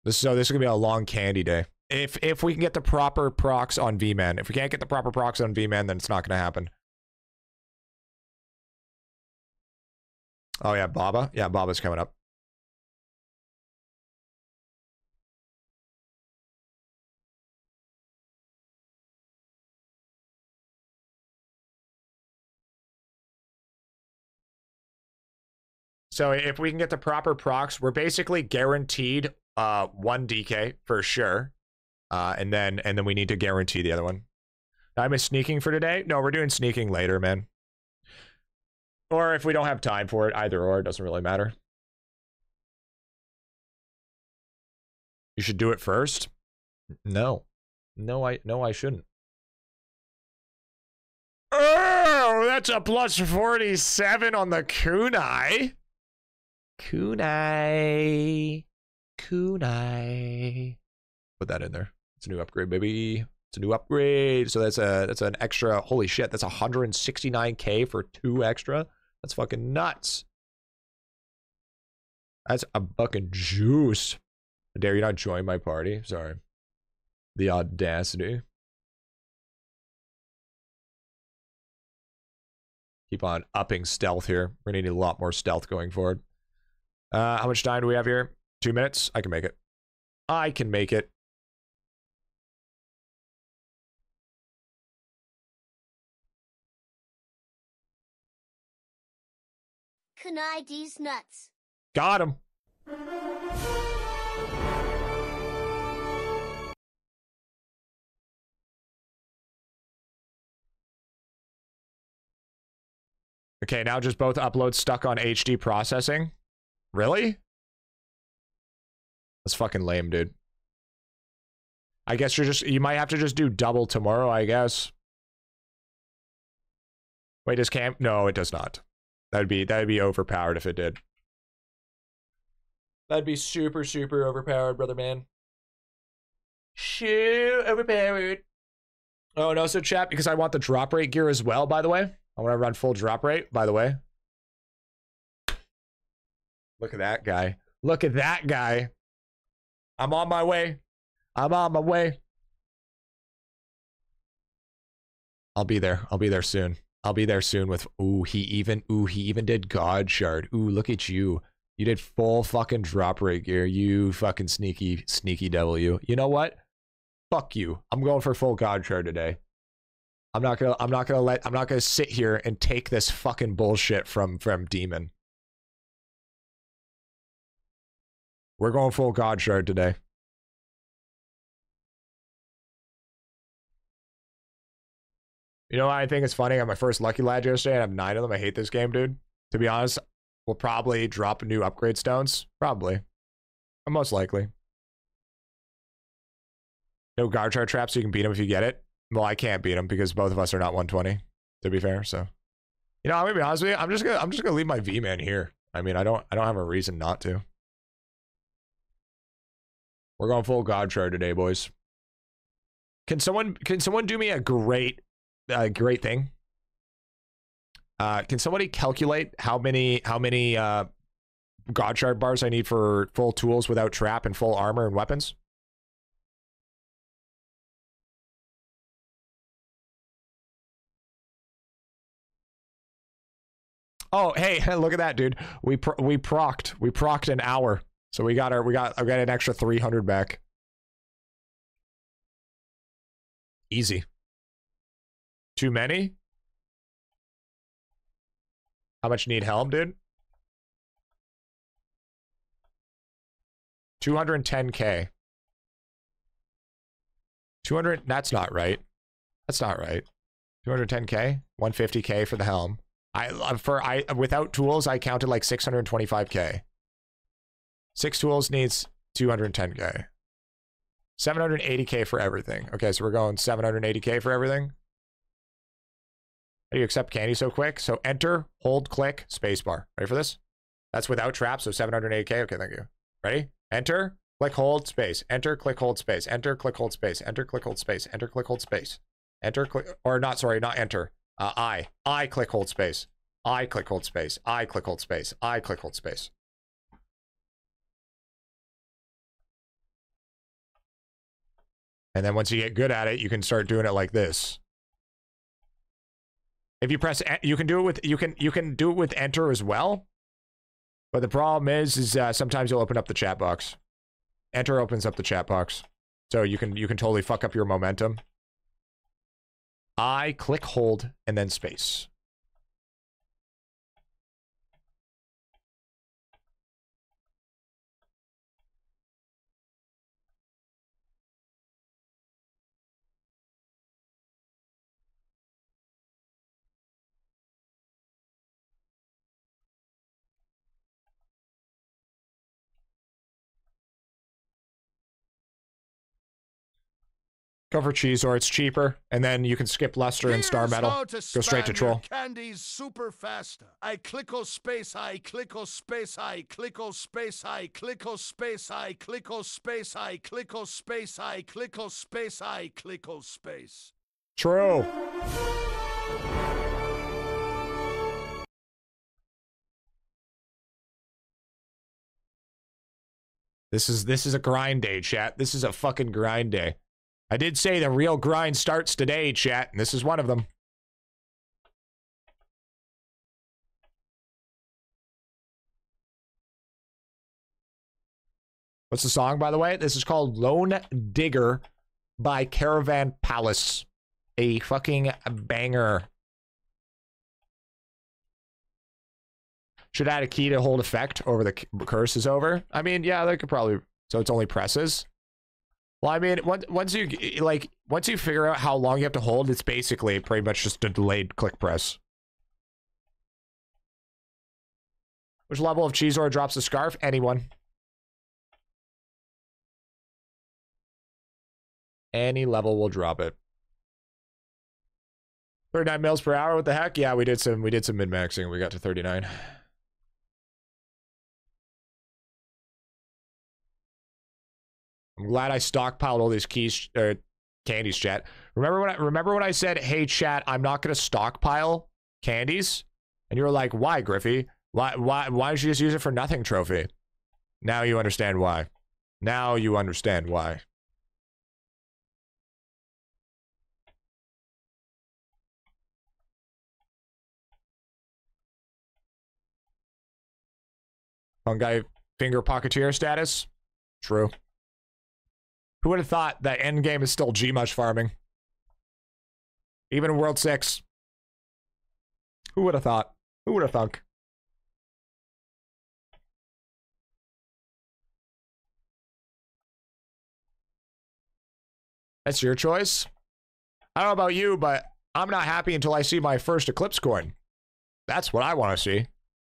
[SPEAKER 1] This so this is gonna be a long candy day. If if we can get the proper procs on V-Man. If we can't get the proper procs on V-Man, then it's not gonna happen. Oh yeah, Baba. Yeah, Baba's coming up. So if we can get the proper procs, we're basically guaranteed uh one DK for sure. Uh and then and then we need to guarantee the other one. I'm a sneaking for today. No, we're doing sneaking later, man. Or if we don't have time for it, either or, it doesn't really matter. You should do it first? No. No, I no I shouldn't. Oh, that's a plus 47 on the kunai. Kunai. Kunai. Put that in there. It's a new upgrade, baby. It's a new upgrade. So that's a that's an extra. Holy shit! That's 169k for two extra. That's fucking nuts. That's a fucking juice. Dare you not join my party? Sorry. The audacity. Keep on upping stealth here. We're gonna need a lot more stealth going forward. Uh, how much time do we have here? Two minutes? I can make it. I can make it.
[SPEAKER 11] Can I these nuts?
[SPEAKER 1] Got him. Okay, now just both uploads stuck on HD processing. Really? That's fucking lame, dude. I guess you're just you might have to just do double tomorrow, I guess. Wait, does camp? no, it does not. That'd be that'd be overpowered if it did. That'd be super, super overpowered, brother man. Shoo overpowered. Oh no, so chat, because I want the drop rate gear as well, by the way. I want to run full drop rate, by the way. Look at that guy. Look at that guy. I'm on my way. I'm on my way. I'll be there. I'll be there soon. I'll be there soon with ooh, he even ooh, he even did God shard. Ooh, look at you. You did full fucking drop rate gear. You fucking sneaky, sneaky you. You know what? Fuck you. I'm going for full God shard today. I'm not gonna I'm not gonna let I'm not gonna sit here and take this fucking bullshit from from Demon. We're going full God shard today. You know, I think it's funny. I got my first Lucky Lad yesterday. I have nine of them. I hate this game, dude. To be honest, we'll probably drop new upgrade stones. Probably. Most likely. No guard chart trap so you can beat him if you get it. Well, I can't beat him because both of us are not 120, to be fair. So, you know, I'm gonna be honest with you. I'm just gonna I'm just gonna leave my V man here. I mean, I don't I don't have a reason not to. We're going full God shard today, boys. Can someone can someone do me a great great thing? Uh, can somebody calculate how many how many uh, God shard bars I need for full tools without trap and full armor and weapons? Oh, hey, look at that, dude. We pro- we procced. We procced an hour. So we got our we got I got an extra 300 back. Easy. Too many? How much need helm, dude? 210k. 200 that's not right. That's not right. 210k, 150k for the helm. I uh, for I without tools I counted like 625k. Six tools needs 210k. 780k for everything. Okay, so we're going 780k for everything. How do you accept candy so quick? So enter, hold, click, spacebar. Ready for this? That's without trap, so 780k. Okay, thank you. Ready? Enter, click, hold, space. Enter, click, hold, space. Enter, click, hold, space. Enter, click, hold, space. Enter, click, hold, space. Enter, click, or not, sorry, not enter. Uh, I. I click, hold, space. I click, hold, space. I click, hold, space. I click, hold, space. And then once you get good at it, you can start doing it like this. If you press, you can do it with you can you can do it with enter as well. But the problem is, is uh, sometimes you'll open up the chat box. Enter opens up the chat box, so you can you can totally fuck up your momentum. I click hold and then space. Go for cheese, or it's cheaper, and then you can skip Lester Here's and Star Metal. Go straight to Troll.
[SPEAKER 7] Candies super faster. I clicko space, I clicko space, I clicko space, I clicko space, I clicko space, I clicko space, I clicko space, I clicko space.
[SPEAKER 1] True. This is this is a grind day, chat. This is a fucking grind day. I did say the real grind starts today, chat, and this is one of them. What's the song, by the way? This is called Lone Digger by Caravan Palace. A fucking banger. should add a key to hold effect over the curse is over. I mean, yeah, they could probably. So it's only presses. Well, I mean, once once you like once you figure out how long you have to hold, it's basically pretty much just a delayed click press. Which level of cheese or drops the scarf? Anyone. Any level will drop it. 39 mils per hour. What the heck? Yeah, we did some we did some min maxing. We got to 39. I'm glad I stockpiled all these keys uh, candies, chat. Remember when I remember when I said, "Hey, chat, I'm not gonna stockpile candies," and you were like, "Why, Griffy? Why why why don't you just use it for nothing trophy?" Now you understand why. Now you understand why. Fungi finger pocketeer status? True. Who would have thought that endgame is still Gmush farming? Even in World 6. Who would have thought? Who would have thunk? That's your choice. I don't know about you, but I'm not happy until I see my first Eclipse coin. That's what I want to see.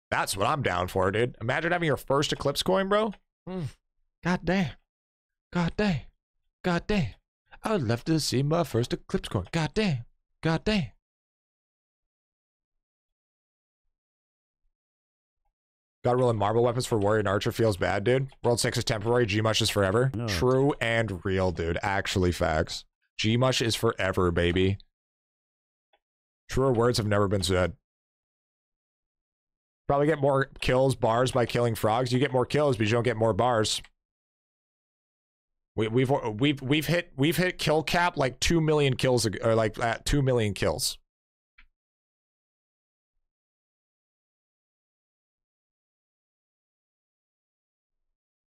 [SPEAKER 1] That's what I'm down for, dude. Imagine having your first Eclipse coin, bro. Mm. God damn. God damn. God damn. I would love to see my first Eclipse coin. God damn. God damn. God rolling marble weapons for warrior and archer feels bad, dude. World 6 is temporary, Gmush is forever. True and real, dude. Actually, facts. Gmush is forever, baby. Truer words have never been said. Probably get more kills, bars by killing frogs. You get more kills, but you don't get more bars. We, we've we've we've hit we've hit kill cap like two million kills or like at two million kills.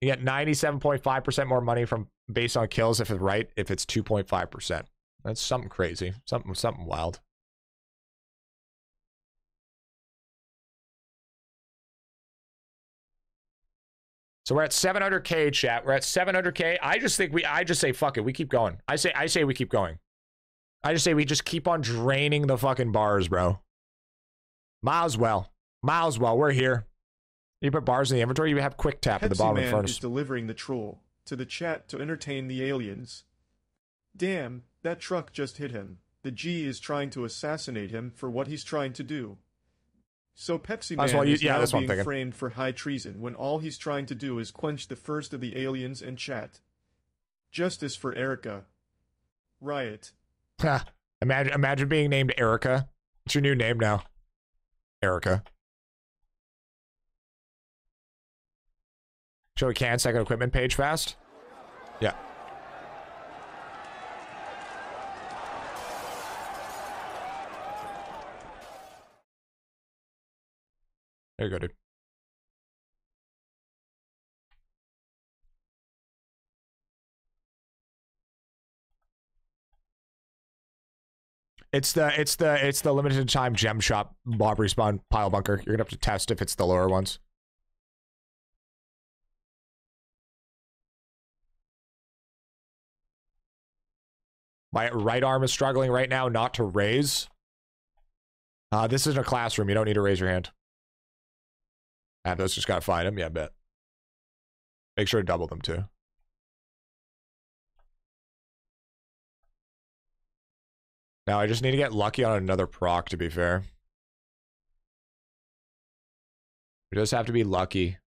[SPEAKER 1] You get ninety seven point five percent more money from based on kills if it's right if it's two point five percent. That's something crazy, something something wild. So we're at 700k chat. We're at 700k. I just think we. I just say fuck it. We keep going. I say. I say we keep going. I just say we just keep on draining the fucking bars, bro. Miles well. Miles well. We're here. You put bars in the inventory. You have quick tap at the
[SPEAKER 8] Pepsi
[SPEAKER 1] bottom of the furnace.
[SPEAKER 8] is delivering the troll to the chat to entertain the aliens. Damn, that truck just hit him. The G is trying to assassinate him for what he's trying to do. So Pepsi
[SPEAKER 1] Might
[SPEAKER 8] Man
[SPEAKER 1] well
[SPEAKER 8] is
[SPEAKER 1] yeah,
[SPEAKER 8] now being framed for high treason when all he's trying to do is quench the first of the aliens and chat. Justice for Erica. Riot.
[SPEAKER 1] Imagine, imagine being named Erica. What's your new name now? Erica. Show a can second equipment page fast. Yeah. There you go, dude. It's the it's the it's the limited time gem shop mob respawn pile bunker. You're gonna have to test if it's the lower ones. My right arm is struggling right now not to raise. Uh, this isn't a classroom. You don't need to raise your hand. Athos just gotta find him. Yeah, I bet. Make sure to double them too. Now I just need to get lucky on another proc to be fair. We just have to be lucky.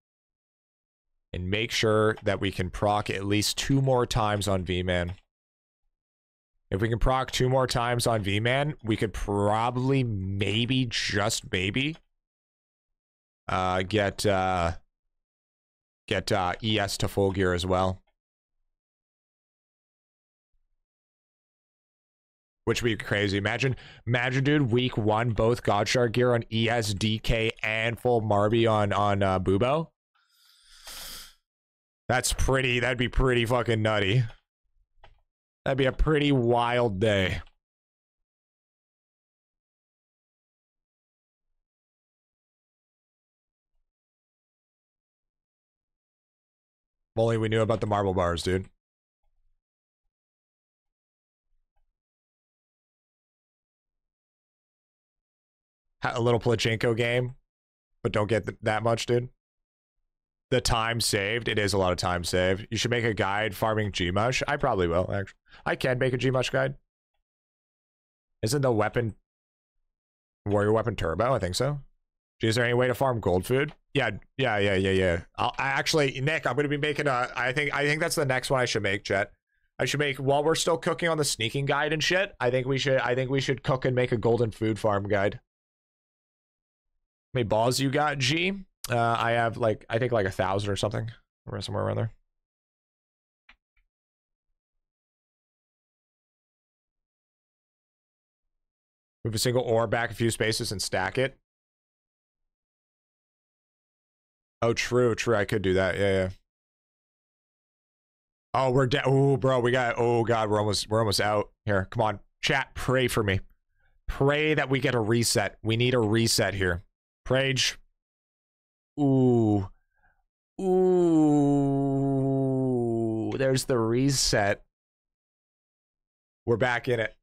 [SPEAKER 1] And make sure that we can proc at least two more times on V-Man. If we can proc two more times on V-Man, we could probably, maybe, just maybe, uh, get uh, get uh, ES to full gear as well. Which would be crazy. Imagine, imagine, dude, week one, both Godshard gear on ES, DK, and full Marby on on uh, Bubo. That's pretty. That'd be pretty fucking nutty. That'd be a pretty wild day. If only we knew about the marble bars, dude. A little Pachinko game, but don't get th- that much, dude. The time saved, it is a lot of time saved. You should make a guide farming Gmush. I probably will, actually. I can make a Gmush guide. Isn't the weapon warrior weapon turbo? I think so. Is there any way to farm gold food? Yeah, yeah, yeah, yeah, yeah. I'll, I actually, Nick, I'm gonna be making a. I think, I think that's the next one I should make, Chet. I should make while we're still cooking on the sneaking guide and shit. I think we should. I think we should cook and make a golden food farm guide. How many balls you got, G? Uh, I have like I think like a thousand or something, or somewhere around there. Move a single ore back a few spaces and stack it. Oh, true, true. I could do that. Yeah, yeah. Oh, we're down. Oh, bro, we got. Oh God, we're almost we're almost out here. Come on, chat. Pray for me. Pray that we get a reset. We need a reset here. Prage. Ooh. Ooh. There's the reset. We're back in it.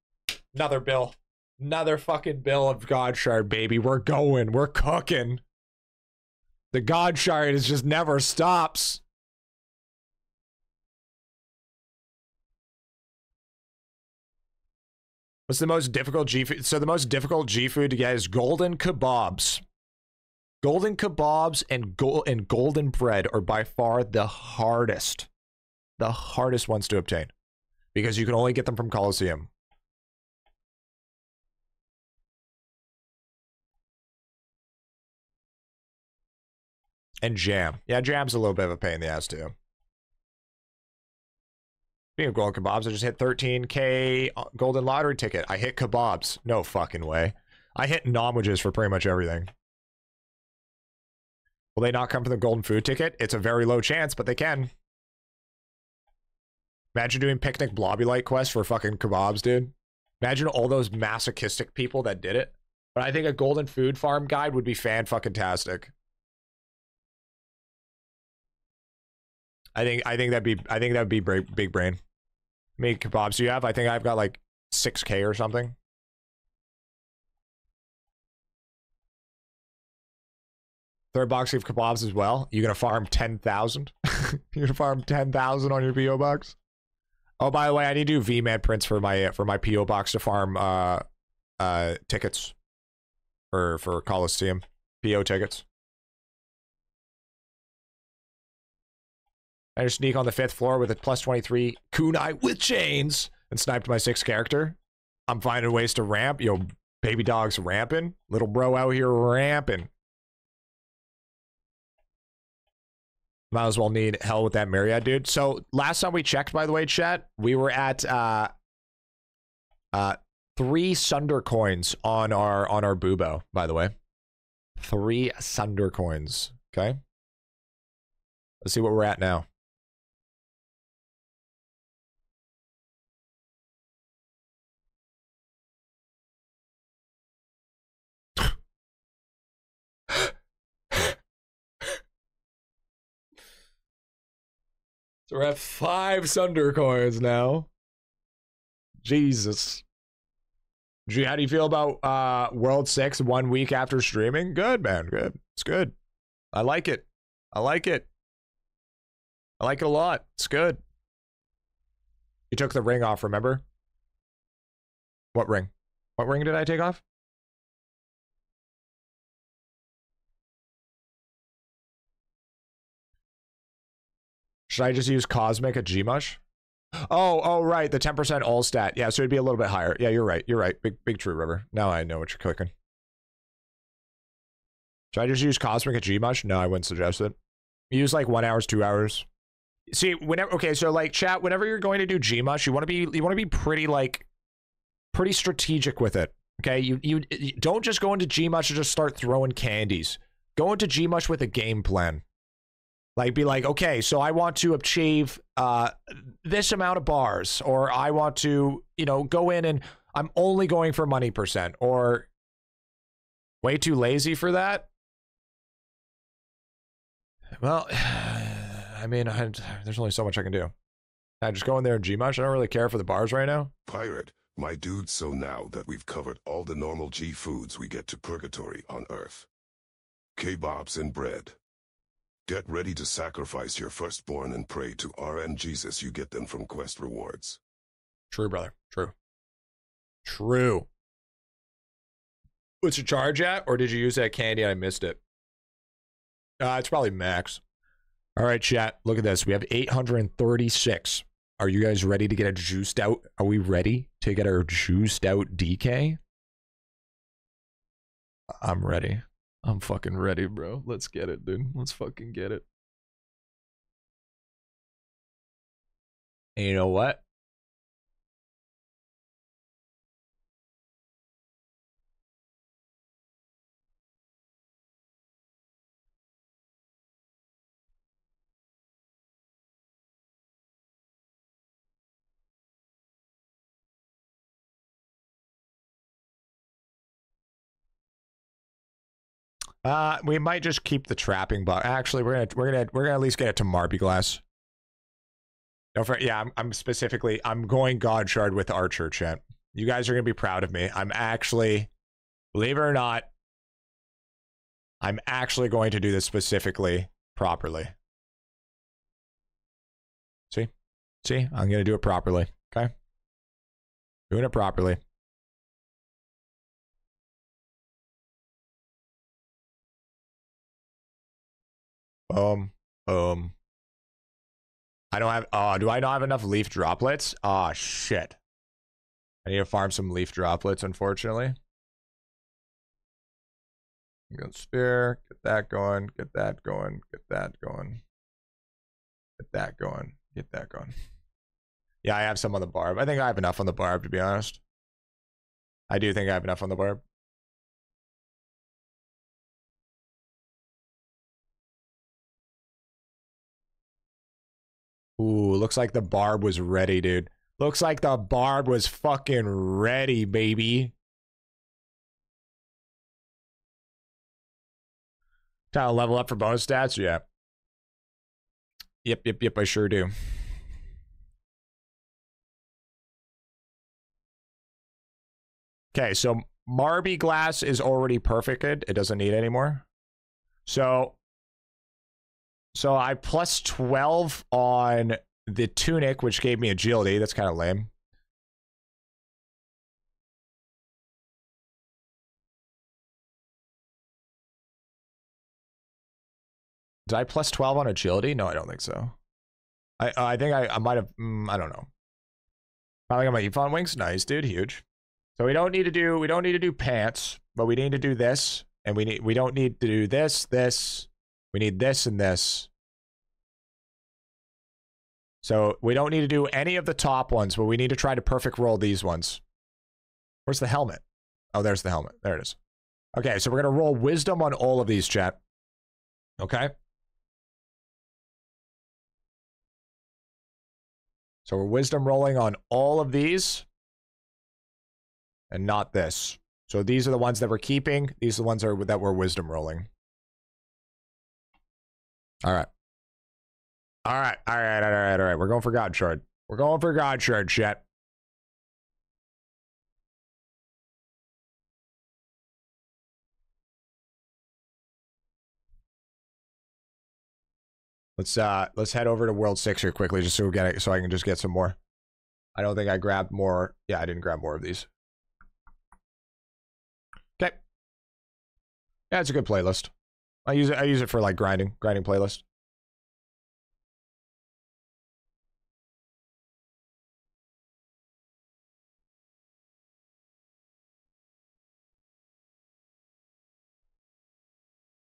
[SPEAKER 1] Another bill. Another fucking bill of God shard, baby. We're going. We're cooking. The Godshard is just never stops. What's the most difficult G food? So the most difficult G food to get is golden kebabs. Golden kebabs and gold and golden bread are by far the hardest, the hardest ones to obtain, because you can only get them from Coliseum. And jam, yeah, jam's a little bit of a pain in the ass too. Speaking of golden kebabs, I just hit 13k uh, golden lottery ticket. I hit kebabs. No fucking way. I hit nomwages for pretty much everything. Will they not come for the golden food ticket? It's a very low chance, but they can. Imagine doing picnic blobby light quest for fucking kebabs, dude. Imagine all those masochistic people that did it. But I think a golden food farm guide would be fan fucking tastic. I think I think that'd be I think that'd be big brain. How many kebabs do you have? I think I've got like six K or something. Third box of kebabs as well. You're gonna farm ten thousand? You're gonna farm ten thousand on your PO box? Oh, by the way, I need to do VMAN prints for my for my PO box to farm uh uh tickets for for Coliseum PO tickets. I just sneak on the fifth floor with a plus 23 kunai with chains and sniped my sixth character. I'm finding ways to ramp. Yo, baby dog's ramping. Little bro out here ramping. Might as well need hell with that Myriad, dude. So last time we checked, by the way, chat, we were at uh uh three Sunder coins on our on our Bubo, by the way. Three Sunder coins. Okay. Let's see what we're at now. We're at five Sunder coins now. Jesus. Gee, how do you feel about uh World 6 one week after streaming? Good, man. Good. It's good. I like it. I like it. I like it a lot. It's good. You took the ring off, remember? What ring? What ring did I take off? Should I just use Cosmic at Gmush? Oh, oh, right. The 10% all stat. Yeah, so it'd be a little bit higher. Yeah, you're right. You're right. Big, big true river. Now I know what you're cooking. Should I just use Cosmic at Gmush? No, I wouldn't suggest it. Use like one hours, two hours. See, whenever okay, so like chat, whenever you're going to do Gmush, you want to be you want to be pretty like pretty strategic with it. Okay, you you, you don't just go into Gmush and just start throwing candies. Go into Gmush with a game plan. Like be like, okay, so I want to achieve uh this amount of bars, or I want to, you know, go in and I'm only going for money percent, or way too lazy for that. Well, I mean, I, there's only so much I can do. I just go in there and Gmush. I don't really care for the bars right now.
[SPEAKER 3] Pirate, my dude, so now that we've covered all the normal G foods we get to purgatory on Earth kebabs and bread. Get ready to sacrifice your firstborn and pray to RN Jesus you get them from quest rewards.
[SPEAKER 1] True, brother. True. True. What's your charge at? Or did you use that candy and I missed it? Uh, it's probably max. All right, chat. Look at this. We have 836. Are you guys ready to get a juiced out? Are we ready to get our juiced out DK? I'm ready. I'm fucking ready, bro. Let's get it, dude. Let's fucking get it. And you know what? Uh, we might just keep the trapping bug. Actually, we're gonna we're gonna we're gonna at least get it to Marbiglass. No, for yeah, I'm I'm specifically I'm going God Shard with Archer chat. You guys are gonna be proud of me. I'm actually, believe it or not, I'm actually going to do this specifically properly. See, see, I'm gonna do it properly. Okay, doing it properly. Um, um. I don't have. Oh, do I not have enough leaf droplets? Ah, oh, shit. I need to farm some leaf droplets, unfortunately. Good spear. Get that going. Get that going. Get that going. Get that going. Get that going. Yeah, I have some on the barb. I think I have enough on the barb, to be honest. I do think I have enough on the barb. Looks like the barb was ready, dude. Looks like the barb was fucking ready, baby. Trying to level up for bonus stats? Yeah. Yep, yep, yep, I sure do. Okay, so Marbiglass is already perfected. It doesn't need anymore. So so I plus 12 on the tunic, which gave me agility. That's kind of lame. Did I plus 12 on agility? No, I don't think so. I I think I, I might have, mm, I don't know. Finally got my Ephon wings. Nice, dude. Huge. So we don't need to do, we don't need to do pants, but we need to do this. And we need, we don't need to do this, this, we need this and this. So we don't need to do any of the top ones, but we need to try to perfect roll these ones. Where's the helmet? Oh, there's the helmet. There it is. Okay, so we're going to roll wisdom on all of these, chat. Okay? So we're wisdom rolling on all of these and not this. So these are the ones that we're keeping. These are the ones that, that we're wisdom rolling. All right. All right. All right. All right. All right. We're going for God Shard. We're going for God Shard, chat. Let's uh let's head over to World Six here quickly, just so we get it, so I can just get some more. I don't think I grabbed more. Yeah, I didn't grab more of these. Okay. Yeah, it's a good playlist. I use it. I use it for like grinding, grinding playlist.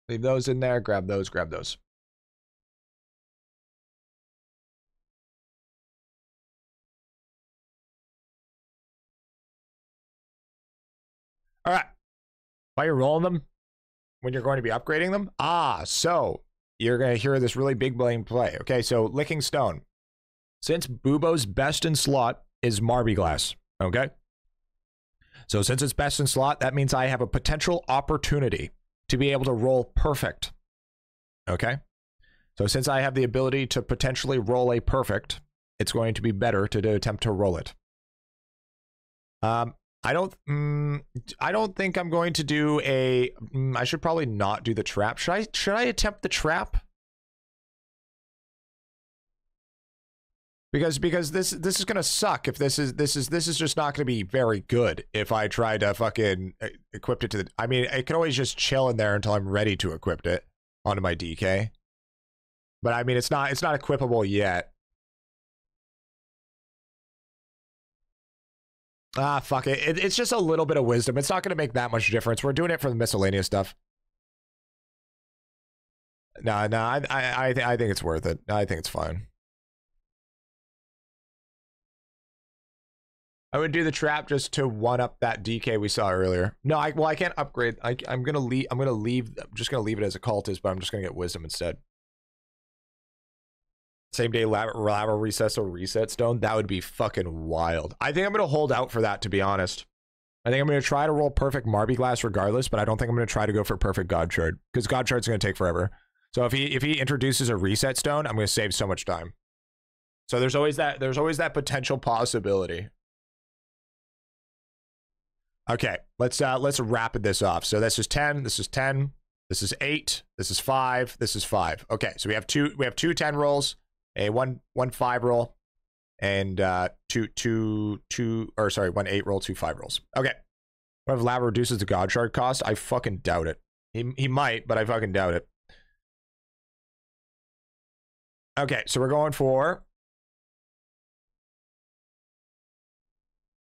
[SPEAKER 1] Leave those in there. Grab those. Grab those. All right. While you're rolling them, when you're going to be upgrading them, ah, so you're going to hear this really big blame play. Okay, so Licking Stone. Since Bubo's best in slot is Marbiglass, okay? So since it's best in slot, that means I have a potential opportunity to be able to roll perfect. Okay? So since I have the ability to potentially roll a perfect, it's going to be better to, attempt to roll it. Um, I don't. Mm, I don't think I'm going to do a. Mm, I should probably not do the trap. Should I? Should I attempt the trap? Because because this this is gonna suck if this is this is this is just not gonna be very good if I try to fucking uh, equip it to the. I mean, I can always just chill in there until I'm ready to equip it onto my DK. But I mean, it's not it's not equipable yet. Ah, fuck it. it. It's just a little bit of wisdom. It's not going to make that much difference. We're doing it for the miscellaneous stuff. No, no, I, I, I, th- I think it's worth it. I think it's fine. I would do the trap just to one up that DK we saw earlier. No, I well I can't upgrade. I, I'm gonna leave. I'm gonna leave. I'm just gonna leave it as a cultist, but I'm just gonna get wisdom instead. Same day lava, lava recess or reset stone. That would be fucking wild. I think I'm gonna hold out for that to be honest. I think I'm gonna try to roll perfect Marbiglass regardless, but I don't think I'm gonna try to go for perfect God shard because God shard's gonna take forever. So if he if he introduces a reset stone, I'm gonna save so much time. So there's always that there's always that potential possibility. Okay, let's uh let's rapid this off. So this is 10, this is 10, this is 8, this is 5, this is 5. Okay, so we have two we have two 10 rolls, a one one 5 roll, and uh two two two or sorry, one 8 roll, two 5 rolls. Okay. What if Lava reduces the God Shard cost? I fucking doubt it. He he might, but I fucking doubt it. Okay, so we're going for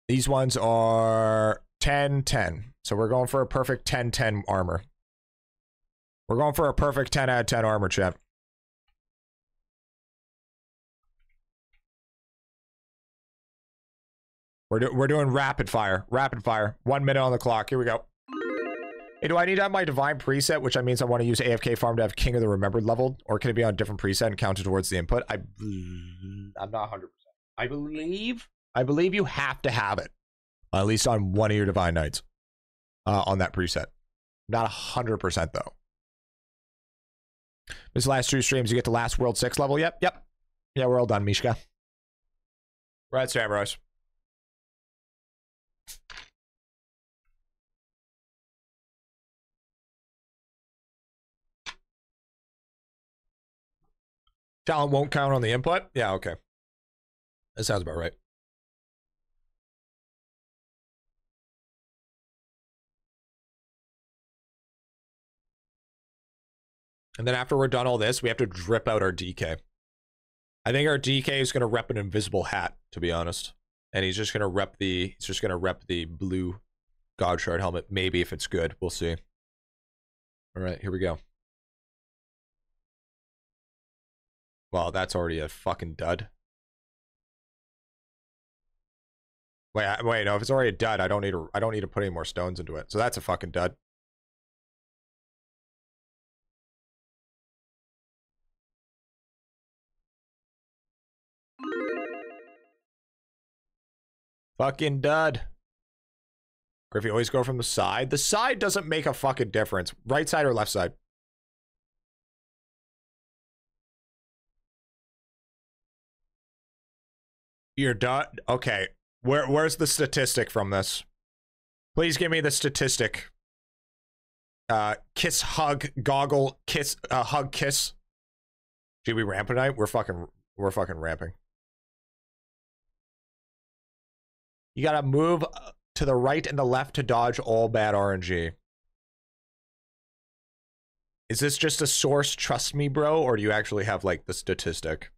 [SPEAKER 1] These ones are 10 10. So we're going for a perfect 10 10 armor. We're going for a perfect 10 out of 10 armor, chat. We're, do- we're doing rapid fire. Rapid fire. One minute on the clock. Here we go. Hey, do I need to have my divine preset, which I means I want to use AFK farm to have King of the Remembered leveled, or can it be on a different preset and counted towards the input? I, I'm not 100%. I believe, I believe you have to have it, at least on one of your divine knights, uh, on that preset. Not 100% though. This last two streams, you get to last World 6 level? Yep, yep. Yeah, we're all done, Mishka. Right, Samurais. Talent won't count on the input? Yeah, okay. That sounds about right. And then after we're done all this, we have to drip out our DK. I think our DK is going to rep an invisible hat, to be honest. And he's just going to rep the he's just going to rep the blue God Shard helmet. Maybe if it's good, we'll see. All right, here we go. Well, that's already a fucking dud. Wait, wait, no. If it's already a dud, I don't need to. I don't need to put any more stones into it. So that's a fucking dud. Fucking dud. Griffy always go from the side. The side doesn't make a fucking difference. Right side or left side. You're done. Okay. Where where's the statistic from this? Please give me the statistic. Uh kiss hug goggle kiss uh hug kiss. Gee, we ramp tonight? We're fucking we're fucking ramping. You gotta move uh, to the right and the left to dodge all bad RNG. Is this just a source, trust me, bro, or do you actually have like the statistic?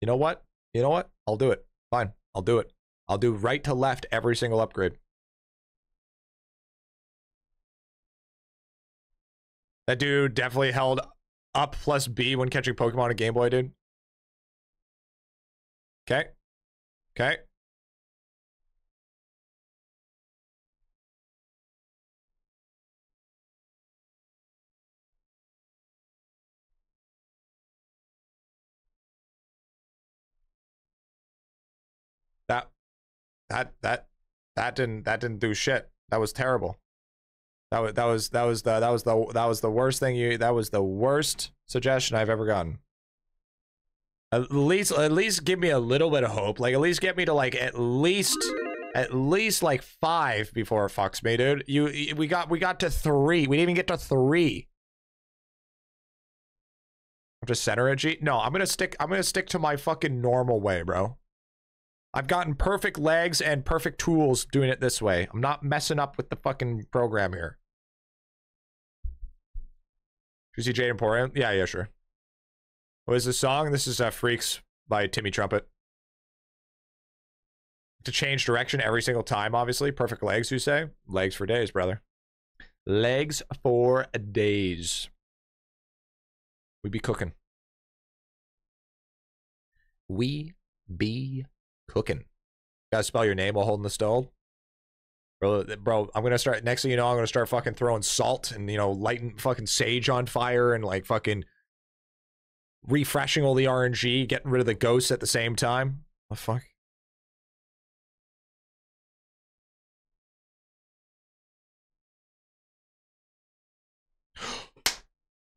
[SPEAKER 1] You know what? You know what? I'll do it. Fine. I'll do it. I'll do right to left every single upgrade. That dude definitely held up plus B when catching Pokemon on Game Boy, dude. Okay. Okay. That that that that didn't that didn't do shit. That was terrible. That was that was that was the that was the that was the worst thing you that was the worst suggestion I've ever gotten. At least at least give me a little bit of hope. Like at least get me to like at least at least like five before it fucks me, dude. You we got we got to three. We didn't even get to three. I'm just center it, G. No, I'm gonna stick. I'm gonna stick to my fucking normal way, bro. I've gotten perfect legs and perfect tools doing it this way. I'm not messing up with the fucking program here. Juicy Jade Emporium? Yeah, yeah, sure. What is the song? This is uh, Freaks by Timmy Trumpet. To change direction every single time, obviously. Perfect legs, you say? Legs for days, brother. Legs for days. We be cooking. We be cooking. Gotta spell your name while holding the stove. Bro, bro, I'm gonna start. Next thing you know, I'm gonna start fucking throwing salt and you know lighting fucking sage on fire and like fucking refreshing all the RNG, getting rid of the ghosts at the same time. The fuck?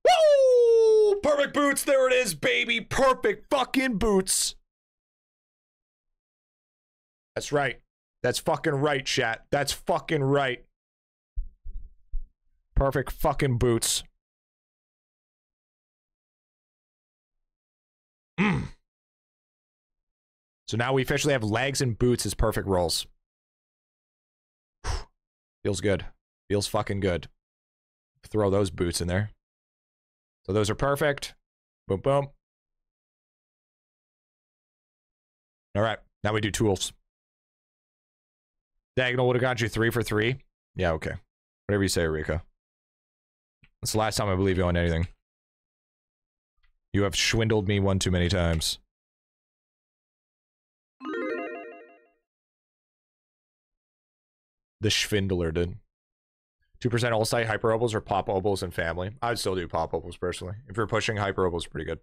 [SPEAKER 1] Woo! Perfect boots. There it is, baby. Perfect fucking boots. That's right. That's fucking right, chat. That's fucking right. Perfect fucking boots. Mm. So now we officially have legs and boots as perfect rolls. Feels good. Feels fucking good. Throw those boots in there. So those are perfect. Boom, boom. All right. Now we do tools. Diagonal would have got you three for three. Yeah, okay. Whatever you say, Rika. That's the last time I believe you on anything. You have swindled me one too many times. The Schwindler did. 2% all site hyper obols or pop and family. I'd still do pop personally. If you're pushing hyper obols, pretty good.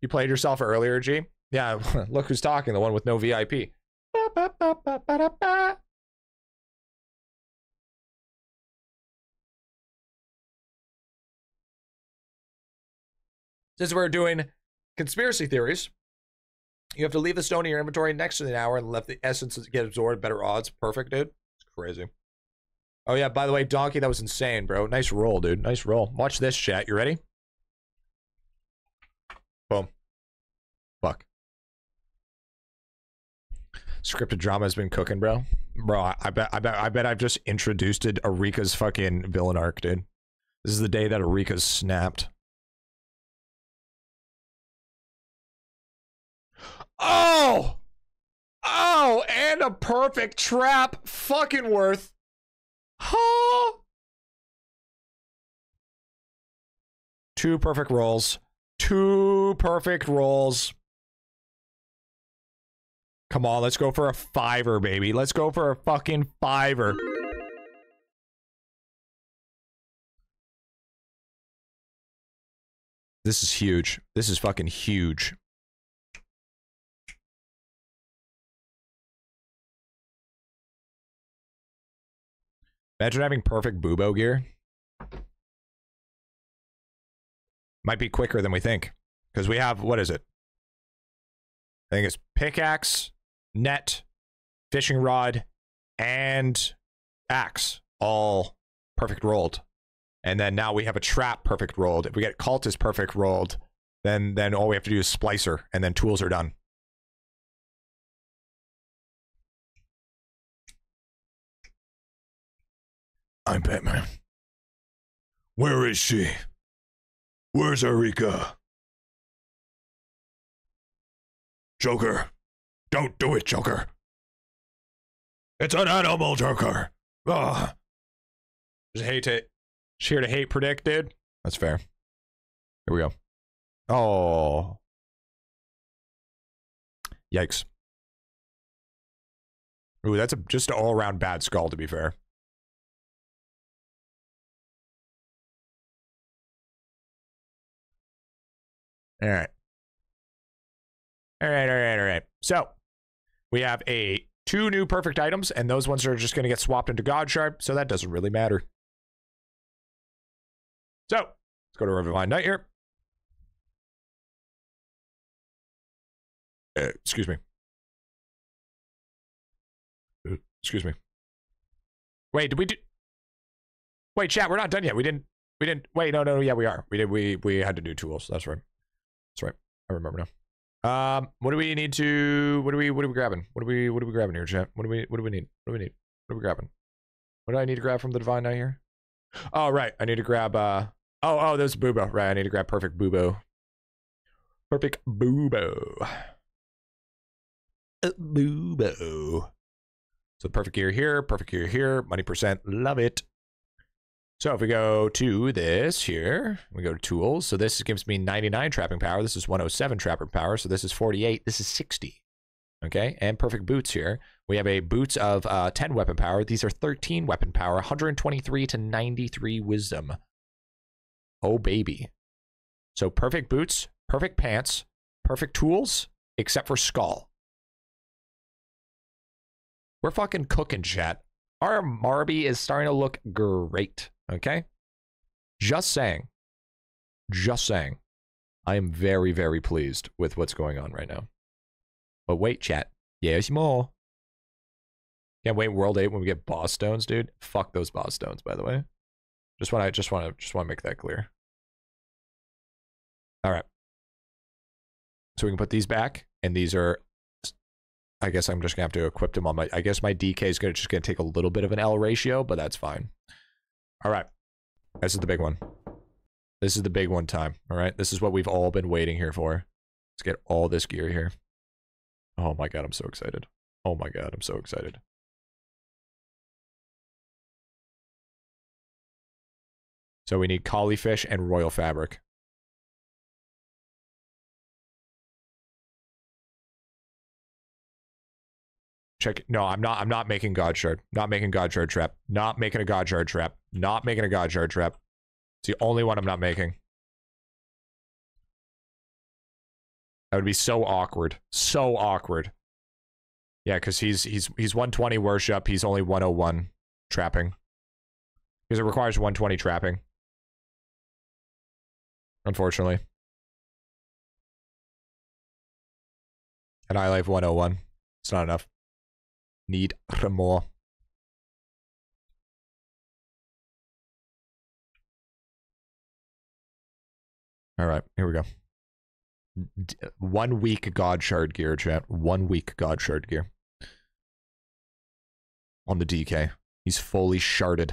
[SPEAKER 1] You played yourself earlier, G? Yeah, look who's talking, the one with no VIP. Since we're doing conspiracy theories, you have to leave the stone in your inventory next to the hour and let the essence get absorbed. Better odds. Perfect, dude. It's crazy. Oh, yeah, by the way, Donkey, that was insane, bro. Nice roll, dude. Nice roll. Watch this, chat. You ready? Boom. Fuck. Scripted drama has been cooking, bro. Bro, I, bet I bet I bet I've just introduced Arika's fucking villain arc, dude. This is the day that Arika's snapped. Oh! Oh, and a perfect trap. Fucking worth. Huh? Two perfect rolls. Two perfect rolls. Come on, let's go for a fiver, baby. Let's go for a fucking fiver. This is huge. This is fucking huge. Imagine having perfect Bubo gear. Might be quicker than we think. Because we have, what is it? I think it's pickaxe, net, fishing rod, and axe. All perfect rolled. And then now we have a trap perfect rolled. If we get cultist perfect rolled, then then all we have to do is splicer, and then tools are done. I'm Batman. Where is she? Where's Erika? Joker. Don't do it, Joker. It's an animal, Joker. Ugh. Just hate it. Just here to hate predict, dude. That's fair. Here we go. Oh. Yikes. Ooh, that's a, just an all around bad skull, to be fair. All right. All right, all right, all right. So we have a two new perfect items, and those ones are just going to get swapped into God Shard, so that doesn't really matter. So let's go to Revivine Knight here. Uh, excuse me. Uh, excuse me. Wait, did we do? Wait, chat, we're not done yet. We didn't. We didn't. Wait, no, no, no. Yeah, we are. We did. We we had to do tools. That's right. That's right. I remember now. Um, what do we need to? What do we? What are we grabbing? What do we? What are we grabbing here, chat? What do we? What do we need? What do we need? What are we grabbing? What do I need to grab from the divine knight here? Oh, right. I need to grab. Uh. Oh, oh, there's Bubo. Right. I need to grab perfect Bubo. Perfect Bubo. Uh, Bubo. So perfect gear here, perfect gear here, money percent, love it. So if we go to this here, we go to tools. So this gives me 99 trapping power. This is 107 trapping power. So this is 48. This is 60. Okay, and perfect boots here. We have a boots of uh, 10 weapon power. These are 13 weapon power, 123 to 93 wisdom. Oh, baby. So perfect boots, perfect pants, perfect tools, except for skull. We're fucking cooking, chat. Our Marby is starting to look great. Okay? Just saying. Just saying. I am very, very pleased with what's going on right now. But wait, chat. There's more. Can't wait World 8 when we get boss stones, dude. Fuck those boss stones, by the way. Just want to just want to just want to make that clear. All right. So we can put these back, and these are I guess I'm just gonna have to equip them on my. I guess my DK is gonna just gonna take a little bit of an L ratio, but that's fine. All right, this is the big one. This is the big one time. All right, this is what we've all been waiting here for. Let's get all this gear here. Oh my god, I'm so excited. Oh my god, I'm so excited. So we need collie fish and royal fabric. Check. No, I'm not. I'm not making God Shard. Not making God Shard trap. Not making a God Shard trap. Not making a God Shard trap. It's the only one I'm not making. That would be so awkward. So awkward. Yeah, because he's he's he's 120 worship. He's only 101 trapping. Because it requires 120 trapping. Unfortunately. And I live 101. It's not enough need more. All right, here we go. D one week God Shard gear, chat. One week God Shard gear. On the DK. He's fully sharded.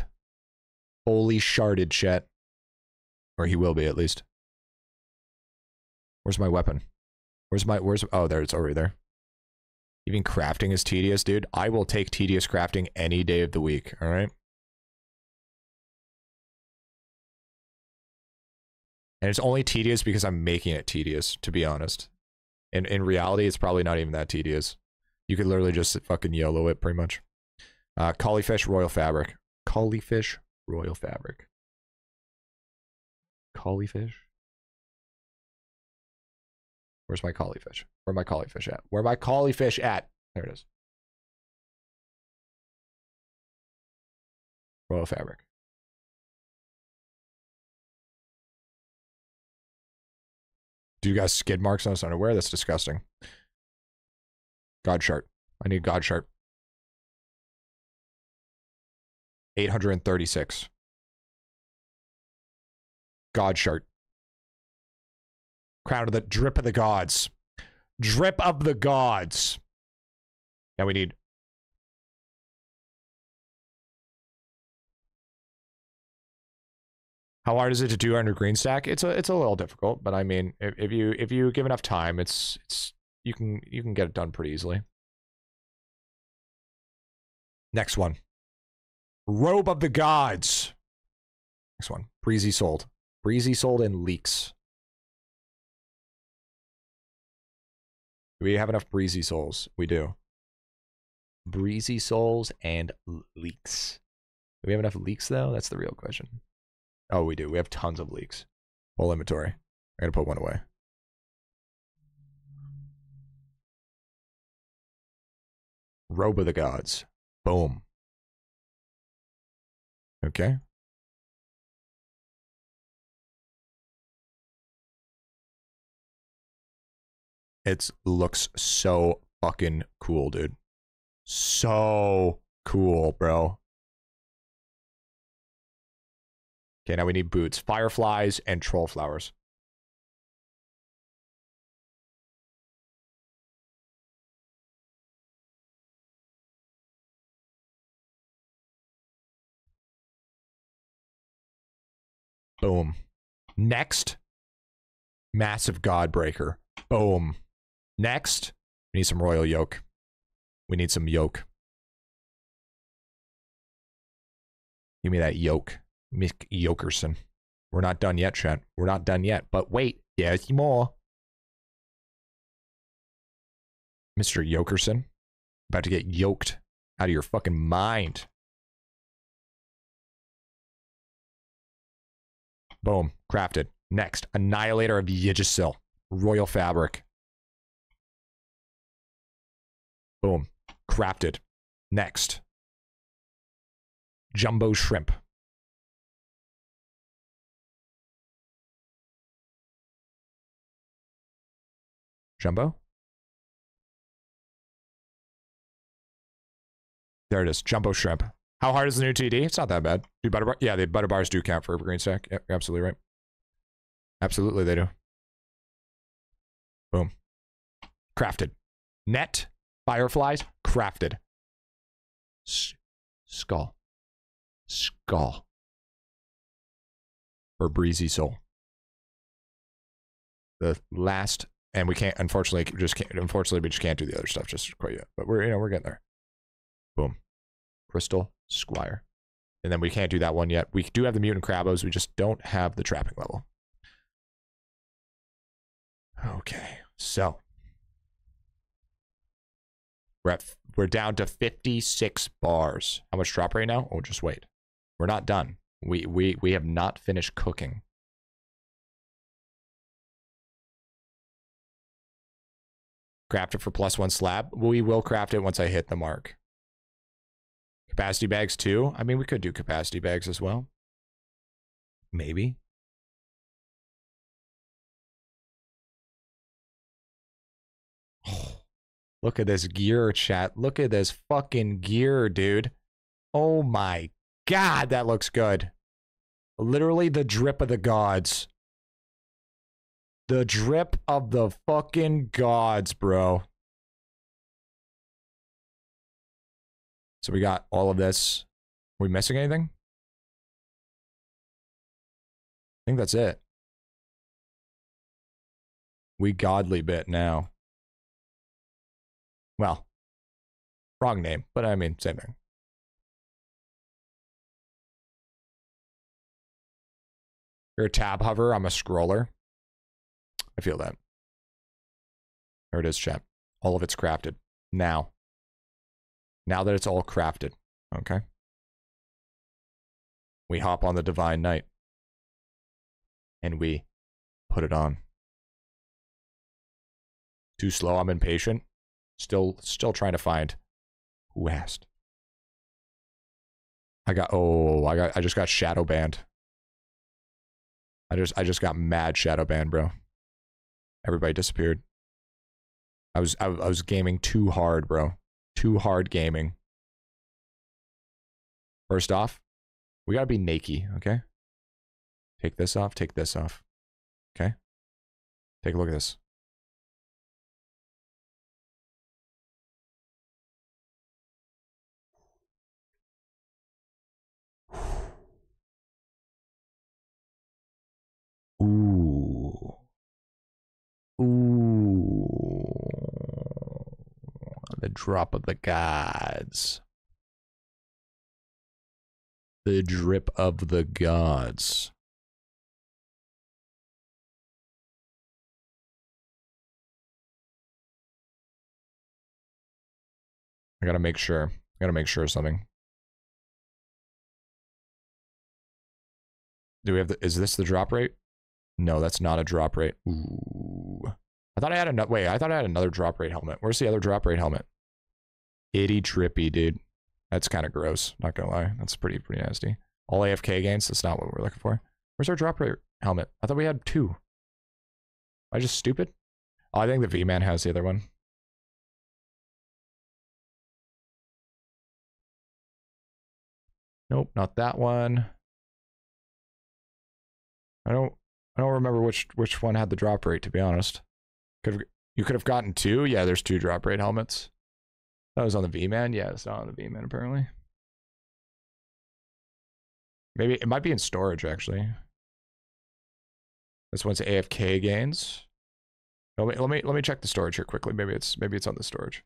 [SPEAKER 1] Fully sharded, chat. Or he will be, at least. Where's my weapon? Where's my, where's, oh, there, it's over there. Even crafting is tedious, dude. I will take tedious crafting any day of the week, all right? And it's only tedious because I'm making it tedious, to be honest. In in reality, it's probably not even that tedious. You could literally just fucking YOLO it pretty much. Uh, Collie-fish Royal Fabric. Collie-fish Royal Fabric. Collie-fish? Where's my collie fish? Where my collie fish at? Where my collie fish at? There it is. Royal fabric. Do you guys skid marks on his underwear? That's disgusting. God Shard. I need God Shard. 836. God Shard. Crown of the drip of the gods. Drip of the gods. Now we need. How hard is it to do under green stack? It's a it's a little difficult, but I mean, if, if you if you give enough time, it's it's you can you can get it done pretty easily. Next one. Robe of the Gods. Next one. Breezy sold. Breezy sold and leaks. We have enough breezy souls? We do. Breezy souls and leaks. Do we have enough leaks though? That's the real question. Oh, we do. We have tons of leaks. Full inventory. I'm gonna put one away. Robe of the Gods. Boom. Okay. It looks so fucking cool, dude. So cool, bro. Okay, now we need boots, fireflies, and troll flowers. Boom. Next, massive god breaker. Boom. Next, we need some royal yoke. We need some yoke. Give me that yoke. Mick Yokerson. We're not done yet, Trent. We're not done yet. But wait, there's more. Mr. Yokerson. About to get yoked out of your fucking mind. Boom. Crafted. Next, Annihilator of Yggdrasil. Royal Fabric. Boom. Crafted. Next. Jumbo Shrimp. Jumbo? There it is. Jumbo Shrimp. How hard is the new TD? It's not that bad. Do butter bar? Yeah, the butter bars do count for green stack. Yep, absolutely right. Absolutely, they do. Boom. Crafted. Net. Fireflies. Crafted. S- skull. Skull. For Breezy Soul. The last, and we can't, unfortunately, just can't, unfortunately, we just can't do the other stuff just quite yet. But we're, you know, we're getting there. Boom. Crystal Squire. And then we can't do that one yet. We do have the mutant crabos. We just don't have the trapping level. Okay. So we're at we're down to 56 bars. How much drop right now? Oh, just wait. We're not done. We we we have not finished cooking. Craft it for plus one slab. We will craft it once I hit the mark. Capacity bags too. I mean, we could do capacity bags as well. Maybe. Look at this gear, chat. Look at this fucking gear, dude. Oh my god, that looks good. Literally the drip of the gods. The drip of the fucking gods, bro. So we got all of this. Are we missing anything? I think that's it. We godly bit now. Well, wrong name, but I mean, same thing. You're a tab hover, I'm a scroller. I feel that. There it is, chat. All of it's crafted. Now. Now that it's all crafted. Okay. We hop on the Divine Knight. And we put it on. Too slow, I'm impatient. Still still trying to find who asked. I got oh, I got I just got shadow banned. I just I just got mad shadow banned, bro. Everybody disappeared. I was I, I was gaming too hard, bro. Too hard gaming. First off, we gotta be naked, okay? Take this off, take this off. Okay? Take a look at this. Ooh. The drop of the gods. The drip of the gods. I gotta make sure. I gotta make sure of something. Do we have the, is this the drop rate? No, that's not a drop rate. Ooh. I thought I had another, wait, I thought I had another drop rate helmet. Where's the other drop rate helmet? itty trippy, dude. That's kind of gross. Not gonna lie. That's pretty pretty nasty. All AFK gains. That's not what we're looking for. Where's our drop rate helmet? I thought we had two. Am I just stupid? Oh, I think the V-Man has the other one. Nope, not that one. I don't I don't remember which which one had the drop rate to be honest. Could you could have gotten two? Yeah, there's two drop rate helmets. That was on the V-Man? Yeah, it's not on the V-Man apparently. Maybe it might be in storage actually. This one's AFK gains. Let me let me let me check the storage here quickly. Maybe it's maybe it's on the storage.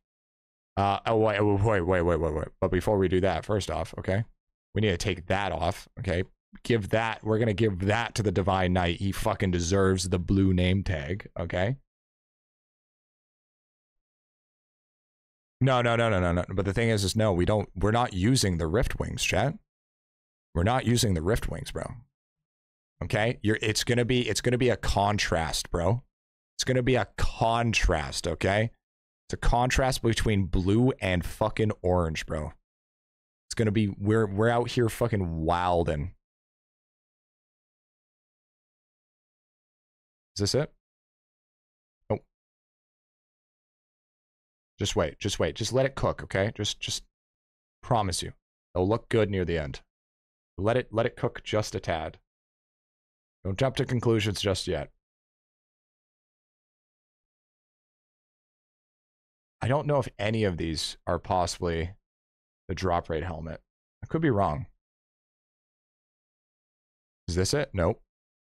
[SPEAKER 1] Uh oh wait wait wait wait wait wait. But before we do that, first off, okay, we need to take that off. Okay, give that. We're gonna give that to the Divine Knight. He fucking deserves the blue name tag. Okay. No no no no no no. But the thing is, is no, we don't. We're not using the Rift Wings, chat. We're not using the Rift Wings, bro. Okay, you're. It's gonna be. It's gonna be a contrast, bro. It's gonna be a contrast. Okay, it's a contrast between blue and fucking orange, bro. It's gonna be. We're we're out here fucking wilding. Is this it? Oh. Just wait. Just wait. Just let it cook. Okay. Just just promise you, it'll look good near the end. Let it let it cook just a tad. Don't jump to conclusions just yet. I don't know if any of these are possibly the drop rate helmet. I could be wrong. Is this it? Nope.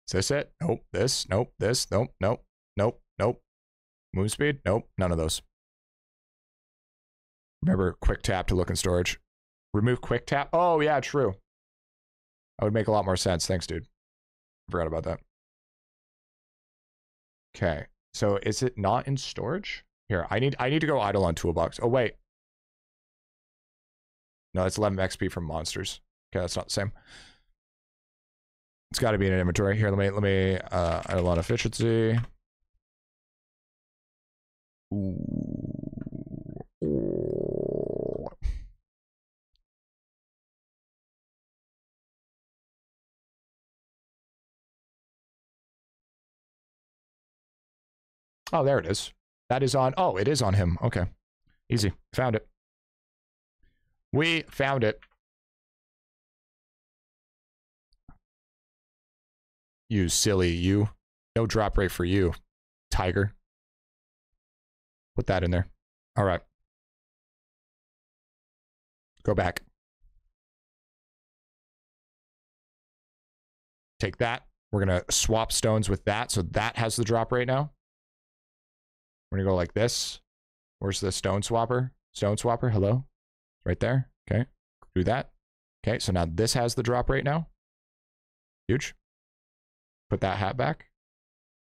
[SPEAKER 1] Is this it? Nope. This? Nope. This? Nope. Nope. Nope. Nope. Move speed? Nope. None of those. Remember, quick tap to look in storage. Remove quick tap? Oh, yeah, true. That would make a lot more sense. Thanks, dude. Forgot about that. Okay. So is it not in storage? Here, I need I need to go IdleOn toolbox. Oh wait. No, it's 11 XP from monsters. Okay, that's not the same. It's got to be in an inventory. Here, let me let me uh add a lot of efficiency. Ooh. Oh, there it is. That is on. Oh, it is on him. Okay. Easy. Found it. We found it. You silly you. No drop rate for you, tiger. Put that in there. All right. Go back. Take that. We're going to swap stones with that. So that has the drop rate now. We're gonna go like this. Where's the stone swapper? Stone swapper, hello? Right there. Okay. Do that. Okay, so now this has the drop rate now. Huge. Put that hat back.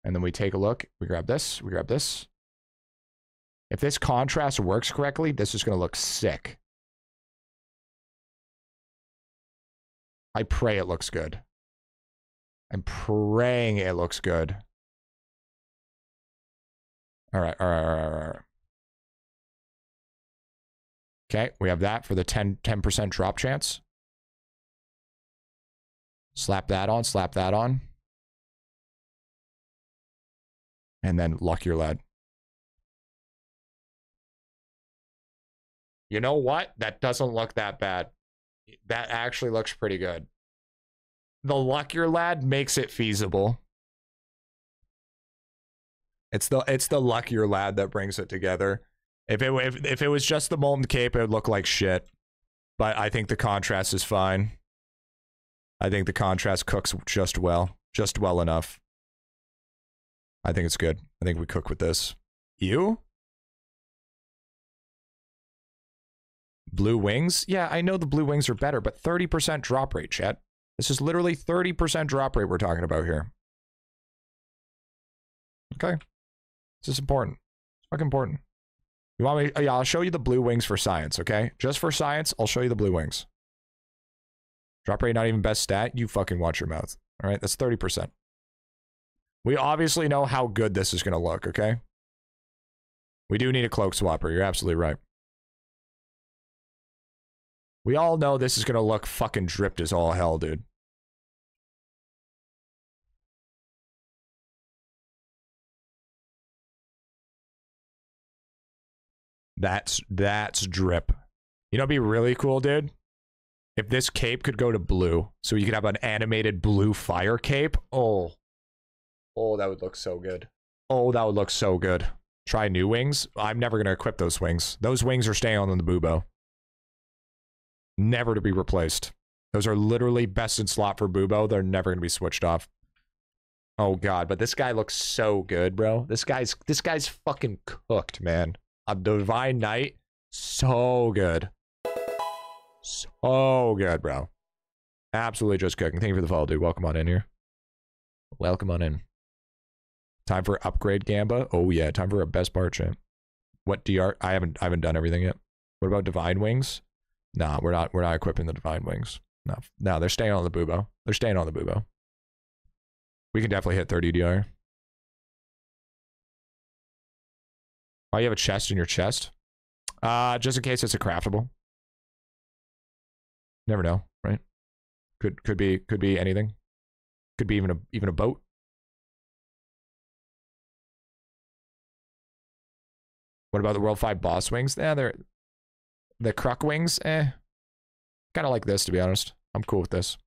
[SPEAKER 1] And then we take a look. We grab this. We grab this. If this contrast works correctly, this is going to look sick. I pray it looks good. I'm praying it looks good. All right, all right, all right, all right. Okay, we have that for the 10, 10% drop chance. Slap that on, slap that on. And then luckier lad. You know what? That doesn't look that bad. That actually looks pretty good. The luckier lad makes it feasible. It's the it's the luckier lad that brings it together. If it if, if it was just the molten cape, it would look like shit. But I think the contrast is fine. I think the contrast cooks just well, just well enough. I think it's good. I think we cook with this. You? Blue wings? Yeah, I know the blue wings are better, but 30% drop rate, chat. This is literally 30% drop rate we're talking about here. Okay. This is important. It's fucking important. You want me? Oh, yeah, I'll show you the blue wings for science, okay? Just for science, I'll show you the blue wings. Drop rate not even best stat. You fucking watch your mouth. All right, that's 30%. We obviously know how good this is going to look, okay? We do need a cloak swapper. You're absolutely right. We all know this is gonna look fucking dripped as all hell, dude. That's that's drip. You know, be really cool, dude. If this cape could go to blue, so you could have an animated blue fire cape. Oh, oh, that would look so good. Oh, that would look so good. Try new wings. I'm never gonna equip those wings. Those wings are staying on the Bubo. Never to be replaced. Those are literally best in slot for Bubo. They're never gonna be switched off. Oh god, but this guy looks so good, bro. This guy's this guy's fucking cooked, man. A Divine Knight, so good. So good, bro. Absolutely just cooking. Thank you for the follow, dude. Welcome on in here. Welcome on in. Time for upgrade Gamba. Oh yeah, time for a best bar champ. What DR? I haven't I haven't done everything yet. What about divine wings? Nah, we're not we're not equipping the divine wings. No, no, they're staying on the bubo. They're staying on the bubo. We can definitely hit 30 DR. Oh, you have a chest in your chest? Uh, just in case it's a craftable. Never know, right? Could could be could be anything. Could be even a even a boat. What about the World 5 boss wings? Yeah, they're the Kruk wings, eh. Kind of like this, to be honest. I'm cool with this.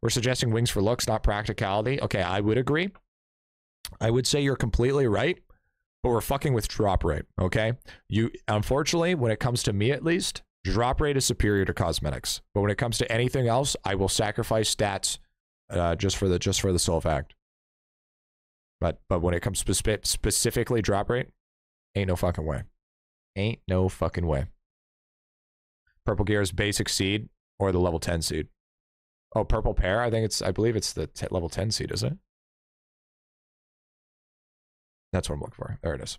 [SPEAKER 1] We're suggesting wings for looks, not practicality. Okay, I would agree. I would say you're completely right, but we're fucking with drop rate, okay? You unfortunately, when it comes to me at least, drop rate is superior to cosmetics. But when it comes to anything else, I will sacrifice stats uh, just for the just for the sole fact. But but when it comes to spe- specifically drop rate, ain't no fucking way. Ain't no fucking way. Purple Gear is basic seed or the level 10 seed. Oh, purple pear. I think it's. I believe it's the t- level 10 seed. Is it? That's what I'm looking for. There it is.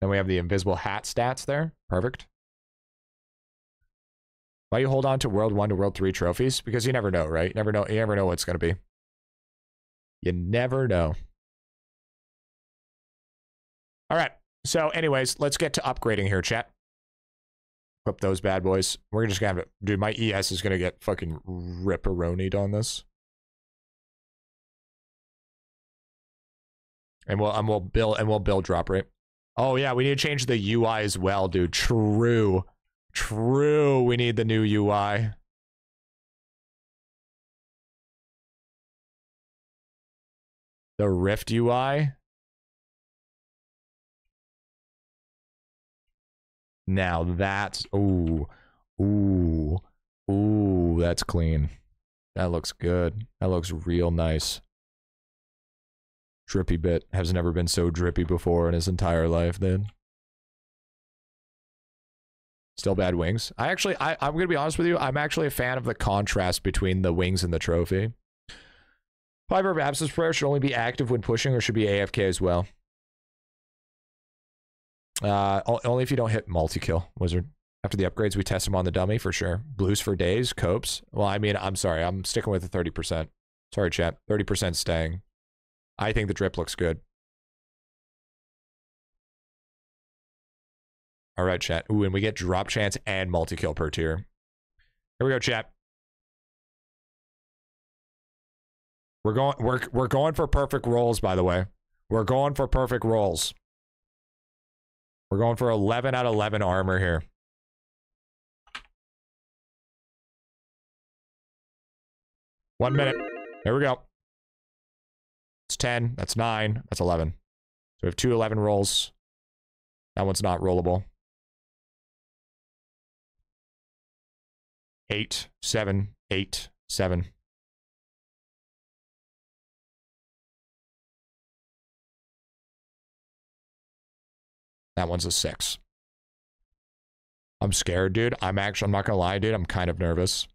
[SPEAKER 1] Then we have the invisible hat stats there. Perfect. Why you hold on to World 1 to World 3 trophies? Because you never know, right? You never know, you never know what's going to be. You never know. All right. So, anyways, let's get to upgrading here, chat. Equip those bad boys. We're just gonna have it. Dude, my ES is gonna get fucking ripperonied on this. And we'll and we'll build and we'll build drop rate. Oh yeah, we need to change the UI as well, dude. True. True. We need the new UI. The Rift UI. Now that's ooh, ooh, ooh, that's clean. That looks good. That looks real nice. Drippy bit has never been so drippy before in his entire life, dude. Still bad wings. I actually, I, I'm gonna be honest with you. I'm actually a fan of the contrast between the wings and the trophy. Fiber of Absence Prayer should only be active when pushing, or should be AFK as well. Uh, only if you don't hit multi kill, wizard. After the upgrades, we test them on the dummy for sure. Blues for days, copes. Well, I mean, I'm sorry, I'm sticking with the thirty percent. Sorry, chat. Thirty percent staying. I think the drip looks good. All right, chat. Ooh, and we get drop chance and multi kill per tier. Here we go, chat. We're going. We're we're going for perfect rolls. By the way, we're going for perfect rolls. We're going for 11 out of 11 armor here. One minute. Here we go. It's 10. That's 9. That's 11. So we have two 11 rolls. That one's not rollable. Eight, seven, eight, seven. That one's a six. I'm scared, dude. I'm actually, I'm not gonna lie, dude. I'm kind of nervous.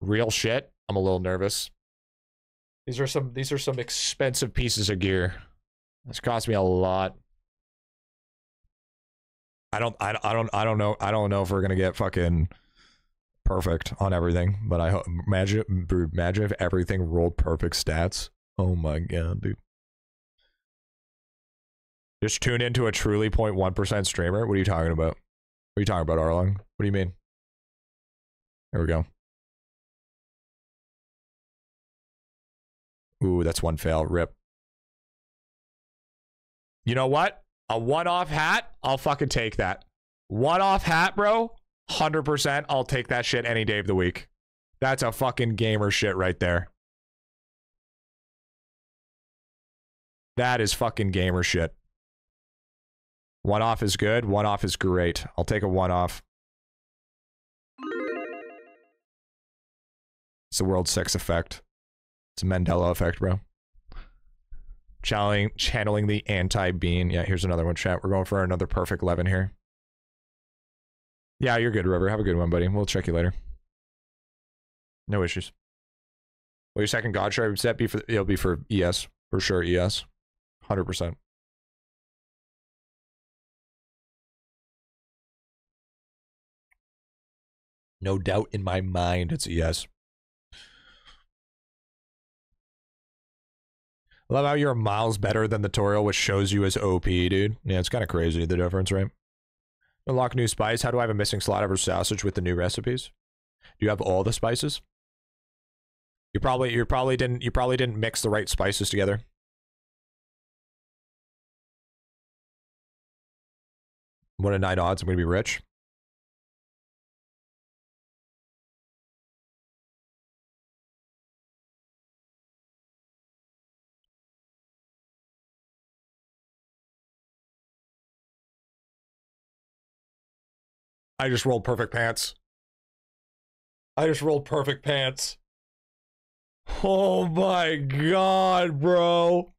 [SPEAKER 1] Real shit. I'm a little nervous. These are some, these are some expensive pieces of gear. This cost me a lot. I don't, I, I don't, I don't know. I don't know if we're gonna get fucking perfect on everything, but I hope. Imagine, imagine if everything rolled perfect stats. Oh my god, dude. Just tune into a truly 0.1% streamer? What are you talking about? What are you talking about, Arlong? What do you mean? There we go. Ooh, that's one fail. Rip. You know what? A one off hat? I'll fucking take that. One off hat, bro? 100%. I'll take that shit any day of the week. That's a fucking gamer shit right there. That is fucking gamer shit. One off is good. One off is great. I'll take a one off. It's the world sex effect. It's a Mandela effect, bro. Channeling, channeling the anti bean. Yeah, here's another one, chat. We're going for another perfect 11 here. Yeah, you're good, River. Have a good one, buddy. We'll check you later. No issues. Will your second God shard set be for? It'll be for ES for sure. ES, hundred percent. No doubt in my mind, it's ES. Love how you're miles better than the tutorial, which shows you as OP, dude. Yeah, it's kind of crazy the difference, right? Unlock new spice. How do I have a missing slot over sausage with the new recipes? Do you have all the spices? You probably you probably didn't you probably didn't mix the right spices together. One in nine odds I'm gonna be rich. I just rolled perfect pants. I just rolled perfect pants. Oh my god, bro.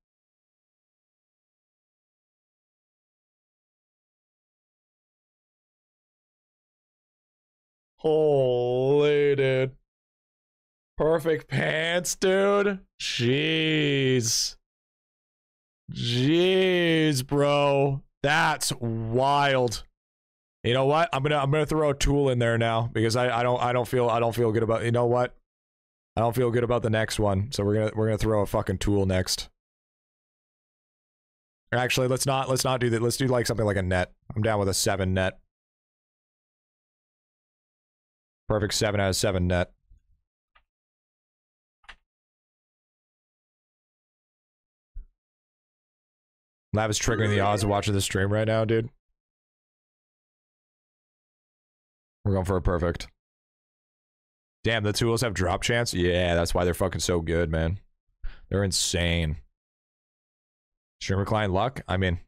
[SPEAKER 1] Holy dude. Perfect pants, dude. Jeez. Jeez, bro. That's wild. You know what? I'm gonna I'm gonna throw a tool in there now because I, I don't I don't feel I don't feel good about you know what? I don't feel good about the next one. So we're gonna we're gonna throw a fucking tool next. Actually, let's not let's not do that. Let's do like something like a net. I'm down with a seven net. Perfect seven out of seven net. Lav is triggering the odds of watching the stream right now, dude. We're going for a perfect. Damn, the tools have drop chance? Yeah, that's why they're fucking so good, man. They're insane. Streamer client luck? I mean,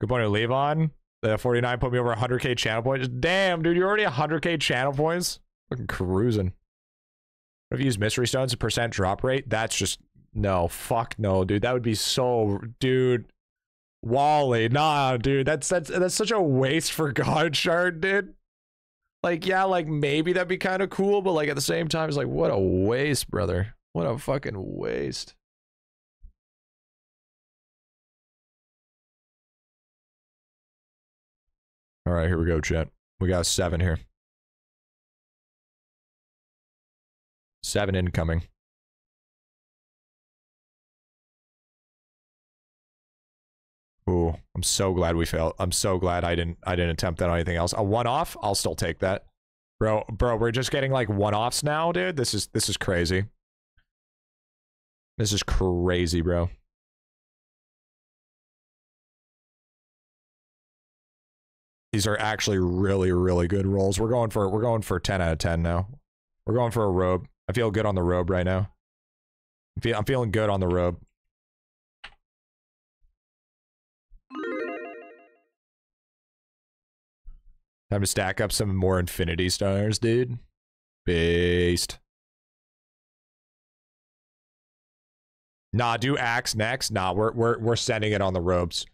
[SPEAKER 1] good point to leave on. The 49 put me over 100k channel points. Damn, dude, you're already 100k channel points? Fucking cruising. If you use mystery stones, a percent drop rate, that's just no, fuck no, dude. That would be so, dude. Wally, nah, dude. That's that's that's such a waste for God shard, dude. Like, yeah, like maybe that'd be kind of cool, but like at the same time, it's like, what a waste, brother. What a fucking waste. All right, here we go, chat. We got seven here. Seven incoming. Ooh, I'm so glad we failed. I'm so glad I didn't I didn't attempt that on anything else. A one off, I'll still take that. Bro, bro, we're just getting like one offs now, dude. This is this is crazy. This is crazy, bro. These are actually really, really good rolls. We're going for we're going for 10 out of 10 now. We're going for a robe. I feel good on the robe right now. I'm, feel, I'm feeling good on the robe. Time to stack up some more infinity stars, dude. Based. Nah, do axe next. Nah, we're we're we're sending it on the ropes.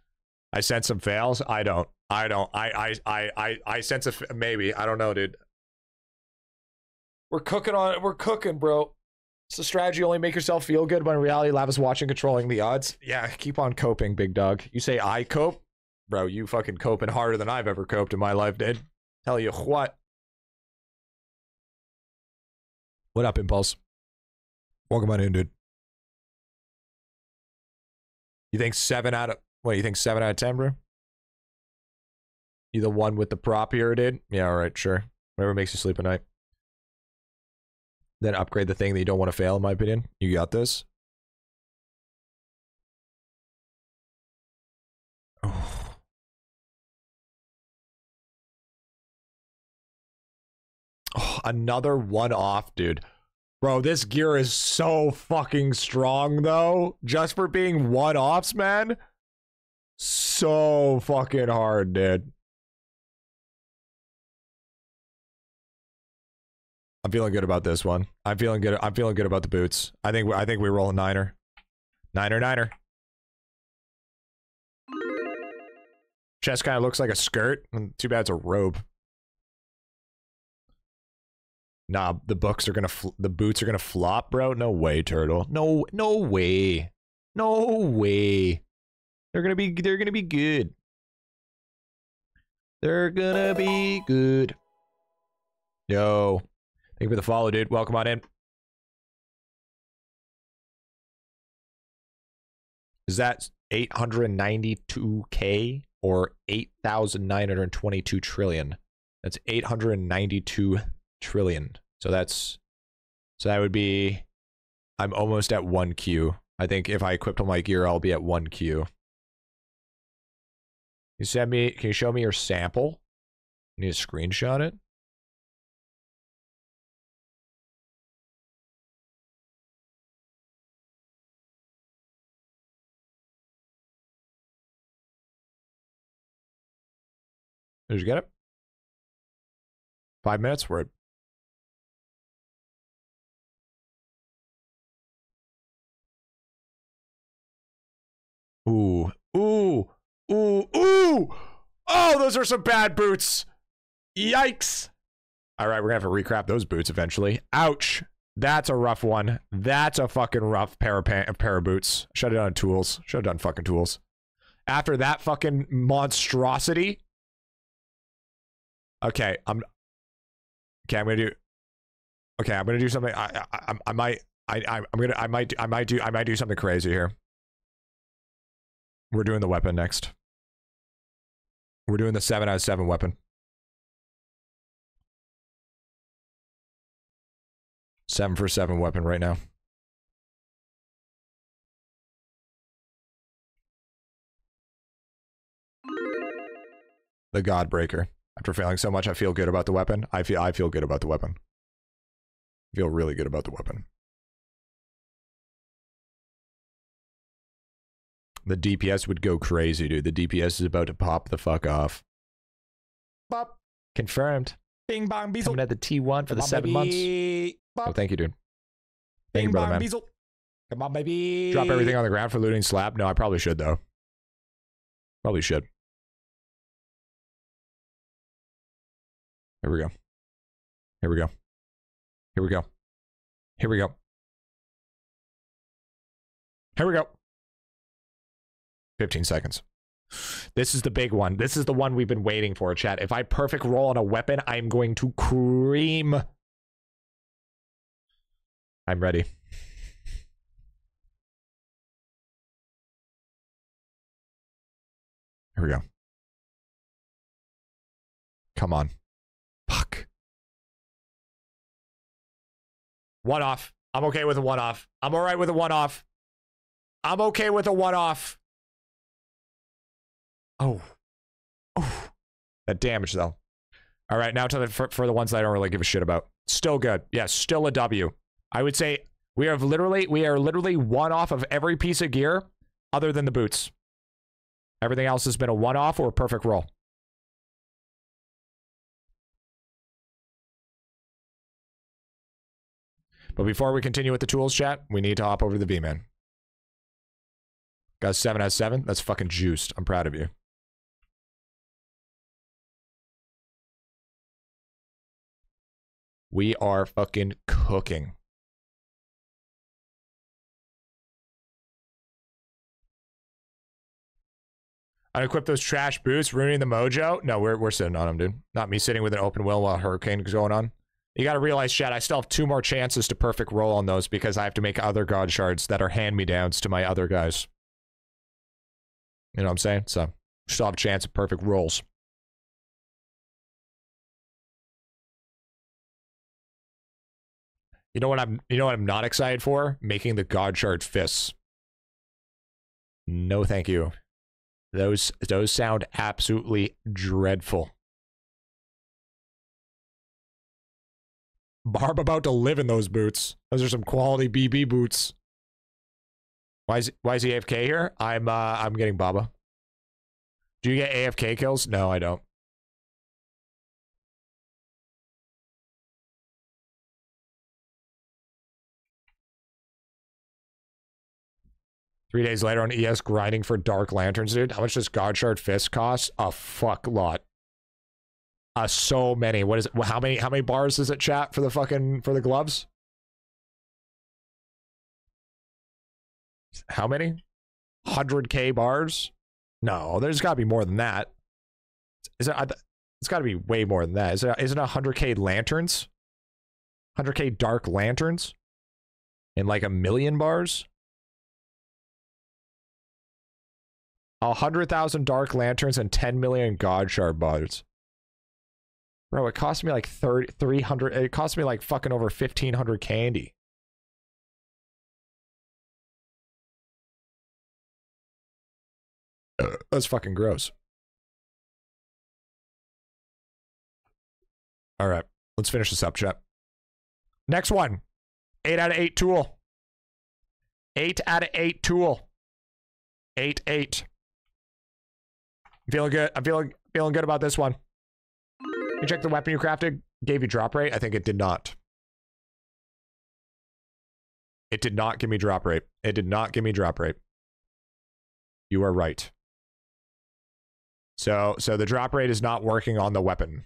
[SPEAKER 1] I sense some fails. I don't. I don't. I I I I I sense a maybe. I don't know, dude. We're cooking on it. We're cooking, bro. It's a strategy only make yourself feel good, but in reality, Lav is watching, controlling the odds. Yeah, keep on coping, big dog. You say I cope, bro. You fucking coping harder than I've ever coped in my life, dude. Tell you what. What up, Impulse? Welcome on in, dude. You think seven out of what? You think seven out of ten, bro? You the one with the prop here, dude? Yeah, all right, sure. Whatever makes you sleep at night. Then upgrade the thing that you don't want to fail, in my opinion. You got this. Oh, another one off, dude. Bro, this gear is so fucking strong, though. Just for being one offs, man. So fucking hard, dude. I'm feeling good about this one. I'm feeling good. I'm feeling good about the boots. I think. I think we roll a niner. Niner, niner. Chest kind of looks like a skirt. Too bad it's a robe. Nah, the books are gonna. The boots are gonna flop, bro. No way, turtle. No, no way. No way. They're gonna be. They're gonna be good. They're gonna be good. Yo, thank you for the follow, dude. Welcome on in. Is that 892k or 8,922 trillion? That's 892 trillion. So that's so that would be I'm almost at 1 Q. I think if I equip my gear, I'll be at 1 Q. You send me can you show me your sample? I need to screenshot it. Did you get it? Five minutes? Word. Ooh, ooh, ooh, ooh! Oh, those are some bad boots. Yikes! All right, we're gonna have to recrap those boots eventually. Ouch! That's a rough one. That's a fucking rough pair of pa- pair of boots. Should have done tools. Should have done fucking tools. After that fucking monstrosity. Okay, I'm. Okay, I'm gonna do. Okay, I'm gonna do something. I I, I, I might. I I- I'm gonna. I might. I might do. I might do something crazy here. We're doing the weapon next. We're doing the seven out of seven weapon. Seven for seven weapon right now. The Godbreaker. After failing so much, I feel good about the weapon. I feel I feel good about the weapon. I feel really good about the weapon. The DPS would go crazy, dude. The DPS is about to pop the fuck off.
[SPEAKER 4] Bop.
[SPEAKER 1] Confirmed.
[SPEAKER 4] Bing bong beezle.
[SPEAKER 1] Coming at the T1 for
[SPEAKER 4] Come
[SPEAKER 1] the
[SPEAKER 4] on,
[SPEAKER 1] seven months.
[SPEAKER 4] baby.
[SPEAKER 1] Oh, thank you, dude. Thank you,
[SPEAKER 4] Bing
[SPEAKER 1] brother,
[SPEAKER 4] bong
[SPEAKER 1] man.
[SPEAKER 4] beezle. Come on, baby.
[SPEAKER 1] Drop everything on the ground for looting slab? No, I probably should, though. Probably should. Here we go. Here we go. Here we go. Here we go. Here we go. 15 seconds. This is the big one. This is the one we've been waiting for, chat. If I perfect roll on a weapon, I'm going to cream. I'm ready. Here we go. Come on. Fuck. One off. I'm okay with a one off. I'm all right with a one off. I'm okay with a one off. Oh. Oh. That damage, though. All right, now to the for, for the ones that I don't really give a shit about. Still good. Yes, still a W. I would say we have literally we are literally one off of every piece of gear other than the boots. Everything else has been a one off or a perfect roll. But before we continue with the tools chat, we need to hop over to the V man. Got a 7 out of 7. That's fucking juiced. I'm proud of you. We are fucking cooking. Unequip those trash boots, ruining the mojo. No, we're we're sitting on them, dude. Not me sitting with an open will while hurricane is going on. You got to realize, Chad, I still have two more chances to perfect roll on those because I have to make other god shards that are hand me downs to my other guys. You know what I'm saying? So still have a chance of perfect rolls. You know what I'm you know what I'm not excited for? Making the God Shard fists. No thank you. Those those sound absolutely dreadful. Barb about to live in those boots. Those are some quality BB boots. Why is why is he AFK here? I'm uh I'm getting Baba. Do you get AFK kills? No, I don't. Three days later on ES grinding for Dark Lanterns, dude. How much does God Shard Fist cost? A fuck lot. Uh, so many. What is it? How many? How many bars is it? Chat for the fucking for the gloves? How many? Hundred k bars? No, there's got to be more than that. Is it? It's got to be way more than that. Is it? Isn't it hundred k lanterns? Hundred k dark lanterns? And like a million bars? A hundred thousand dark lanterns and ten million god shard bars. Bro, it cost me like 30, 300. It cost me like fucking over 1500 candy. Uh, that's fucking gross. All right, let's finish this up, chat. Next one. Eight out of eight tool. Eight out of eight tool. Eight, eight. I'm feeling good. I'm feeling feeling good about this one. You check the weapon you crafted. Gave you drop rate. I think it did not. It did not give me drop rate. It did not give me drop rate. You are right. So so the drop rate is not working on the weapon.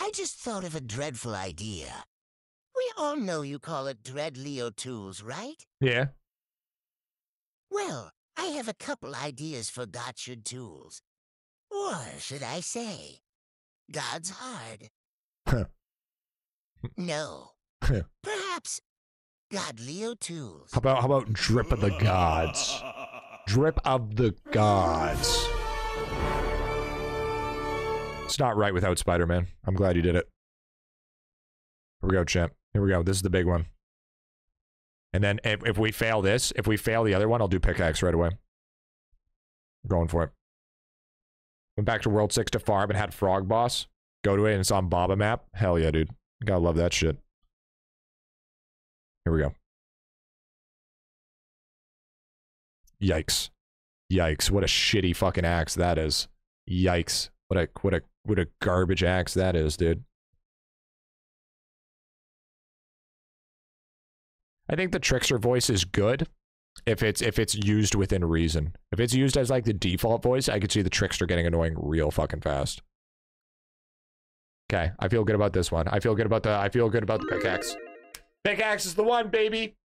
[SPEAKER 14] I just thought of a dreadful idea. We all know you call it Dreadlo Tools, right?
[SPEAKER 1] Yeah.
[SPEAKER 14] Well, I have a couple ideas for Gotchard tools. Or should I say, God's hard. no. Perhaps God Leo tools.
[SPEAKER 1] How about how about drip of the gods? Drip of the gods. It's not right without Spider-Man. I'm glad you did it. Here we go, champ. Here we go. This is the big one. And then if, if we fail this, if we fail the other one, I'll do pickaxe right away. I'm going for it. Went back to World 6 to farm and had Frog Boss. Go to it and it's on Baba map. Hell yeah, dude. Gotta love that shit. Here we go. Yikes. Yikes. What a shitty fucking axe that is. Yikes. What a what a what a garbage axe that is, dude. I think the trickster voice is good if it's if it's used within reason. If it's used as like the default voice, I could see the trickster getting annoying real fucking fast. Okay, I feel good about this one. I feel good about the I feel good about the pickaxe. Pickaxe is the one, baby.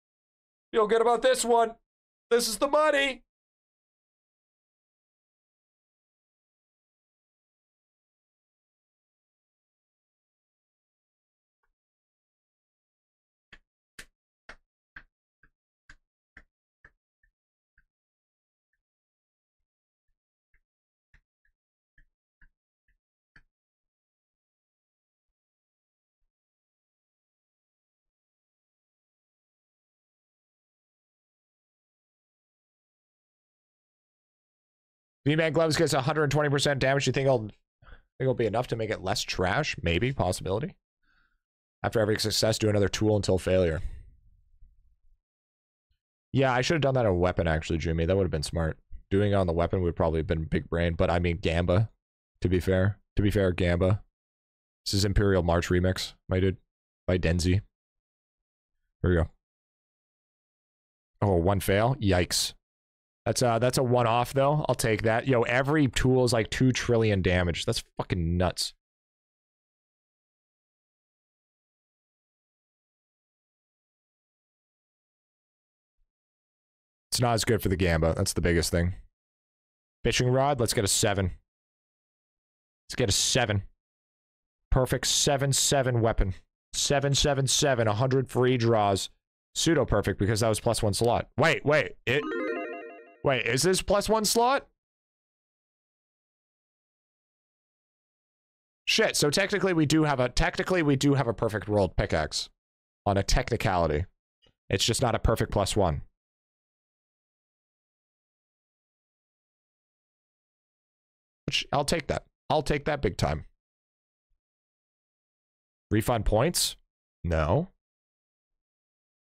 [SPEAKER 1] Feel good about this one. This is the money. V-Man gloves gets 120% damage. You think it'll, think it'll be enough to make it less trash? Maybe, possibility. After every success, do another tool until failure. Yeah, I should have done that on a weapon, actually, Jimmy. That would have been smart. Doing it on the weapon would probably have been big brain, but I mean Gamba, to be fair. To be fair, Gamba. This is Imperial March Remix, my dude, by Denzi. Here we go. Oh, one fail? Yikes. That's uh that's a one off though. I'll take that. Yo, every tool is like two trillion damage. That's fucking nuts. It's not as good for the Gamba. That's the biggest thing. Fishing rod, let's get a seven. Let's get a seven. Perfect seven seven weapon. Seven seven seven. A hundred free draws. Pseudo perfect because that was plus one slot. Wait, wait. It Wait, is this plus one slot? Shit, so technically we do have a technically we do have a perfect world pickaxe. On a technicality. It's just not a perfect plus one. Which I'll take that. I'll take that big time. Refund points? No.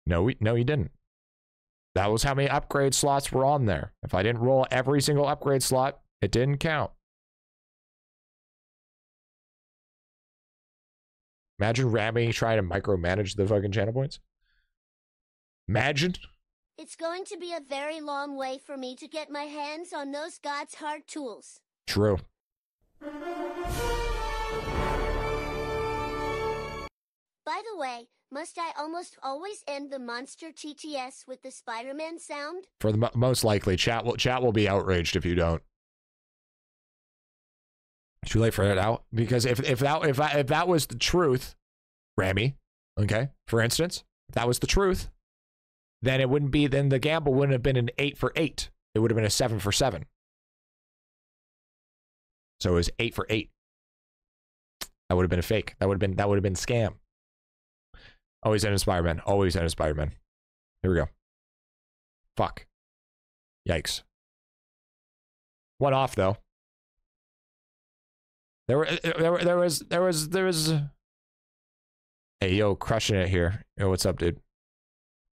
[SPEAKER 1] No, we, no, you didn't. That was how many upgrade slots were on there. If I didn't roll every single upgrade slot, it didn't count. Imagine Rami trying to micromanage the fucking channel points. Imagine.
[SPEAKER 11] It's going to be a very long way for me to get my hands on those God's hard tools.
[SPEAKER 1] True.
[SPEAKER 11] By the way, must I almost always end the monster TTS with the Spider-Man sound?
[SPEAKER 1] For the mo- most likely, chat will chat will be outraged if you don't. Too late for it out because if if that if that, if that was the truth, Rami, okay, for instance, if that was the truth, then it wouldn't be then the gamble wouldn't have been an eight for eight. It would have been a seven for seven. So it was eight for eight. That would have been a fake. That would have been that would have been scam. Always end in Spider-Man. Always end in Spider-Man. Here we go. Fuck. Yikes. One off though. There were there were there was there was there was Hey yo, crushing it here. Yo, what's up, dude?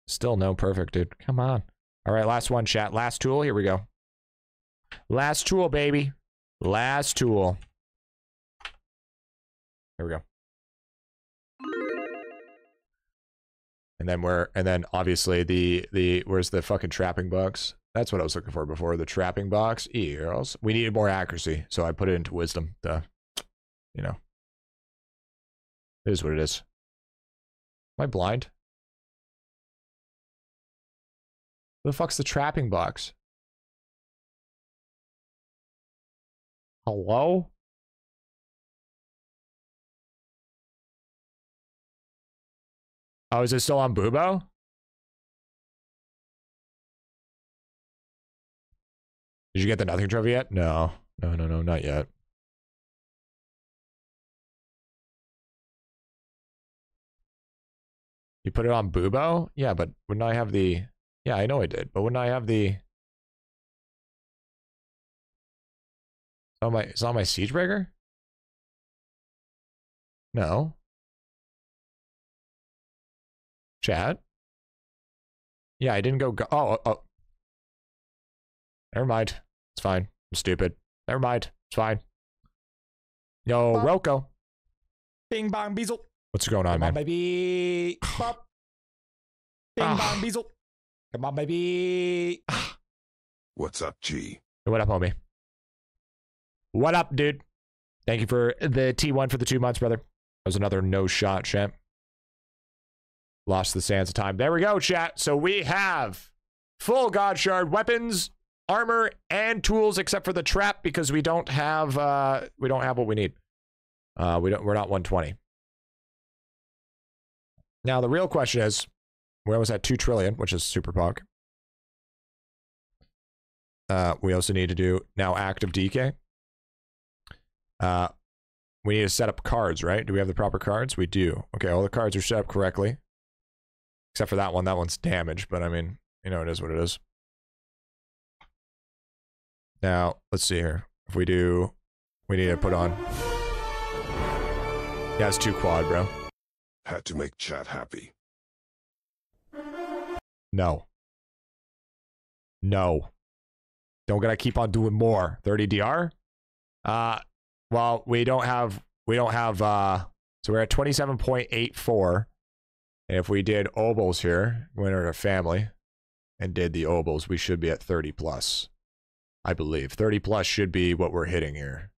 [SPEAKER 1] Still no perfect, dude. Come on. All right, last one, chat. Last tool. Here we go. Last tool, baby. Last tool. Here we go. And then we're and then obviously the the where's the fucking trapping box? That's what I was looking for before. The trapping box. Ears. We needed more accuracy, so I put it into wisdom. The you know. It is what it is. Am I blind? Who the fuck's the trapping box? Hello? Oh, is it still on Bubo? Did you get the nothing trophy yet? No. No, no, no, not yet. You put it on Bubo? Yeah, but wouldn't I have the... Yeah, I know I did, but wouldn't I have the... It's my, it's on my Siegebreaker? No. Chat? Yeah, I didn't go... go oh, oh. Never mind. It's fine. I'm stupid. Never mind. It's fine. Yo, Roko.
[SPEAKER 4] Bing bong beezle.
[SPEAKER 1] What's going on,
[SPEAKER 4] Come
[SPEAKER 1] man?
[SPEAKER 4] on, baby. Bop. Bing
[SPEAKER 1] Ah.
[SPEAKER 4] bong beezle. Come on, baby.
[SPEAKER 3] What's up, G?
[SPEAKER 1] What up, homie? What up, dude? Thank you for the T1 for the two months, brother. That was another no shot, chat. Lost the sands of time. There we go, chat. So we have full God Shard weapons, armor, and tools, except for the trap because we don't have uh we don't have what we need. Uh we don't we're not 120. Now the real question is, we're almost two trillion, which is super pog. Uh, we also need to do now active DK. Uh, we need to set up cards, right? Do we have the proper cards? We do. Okay, all the cards are set up correctly. Except for that one. That one's damaged, but I mean, you know, it is what it is. Now, let's see here. If we do, we need to put on. Yeah, it's two quad, bro.
[SPEAKER 3] Had to make chat happy.
[SPEAKER 1] No. No. Don't gotta keep on doing more. 30 DR? Uh well, we don't have we don't have uh so we're at 27.84. And if we did obols here, went into family and did the obols, we should be at 30 plus. I believe. 30 plus should be what we're hitting here.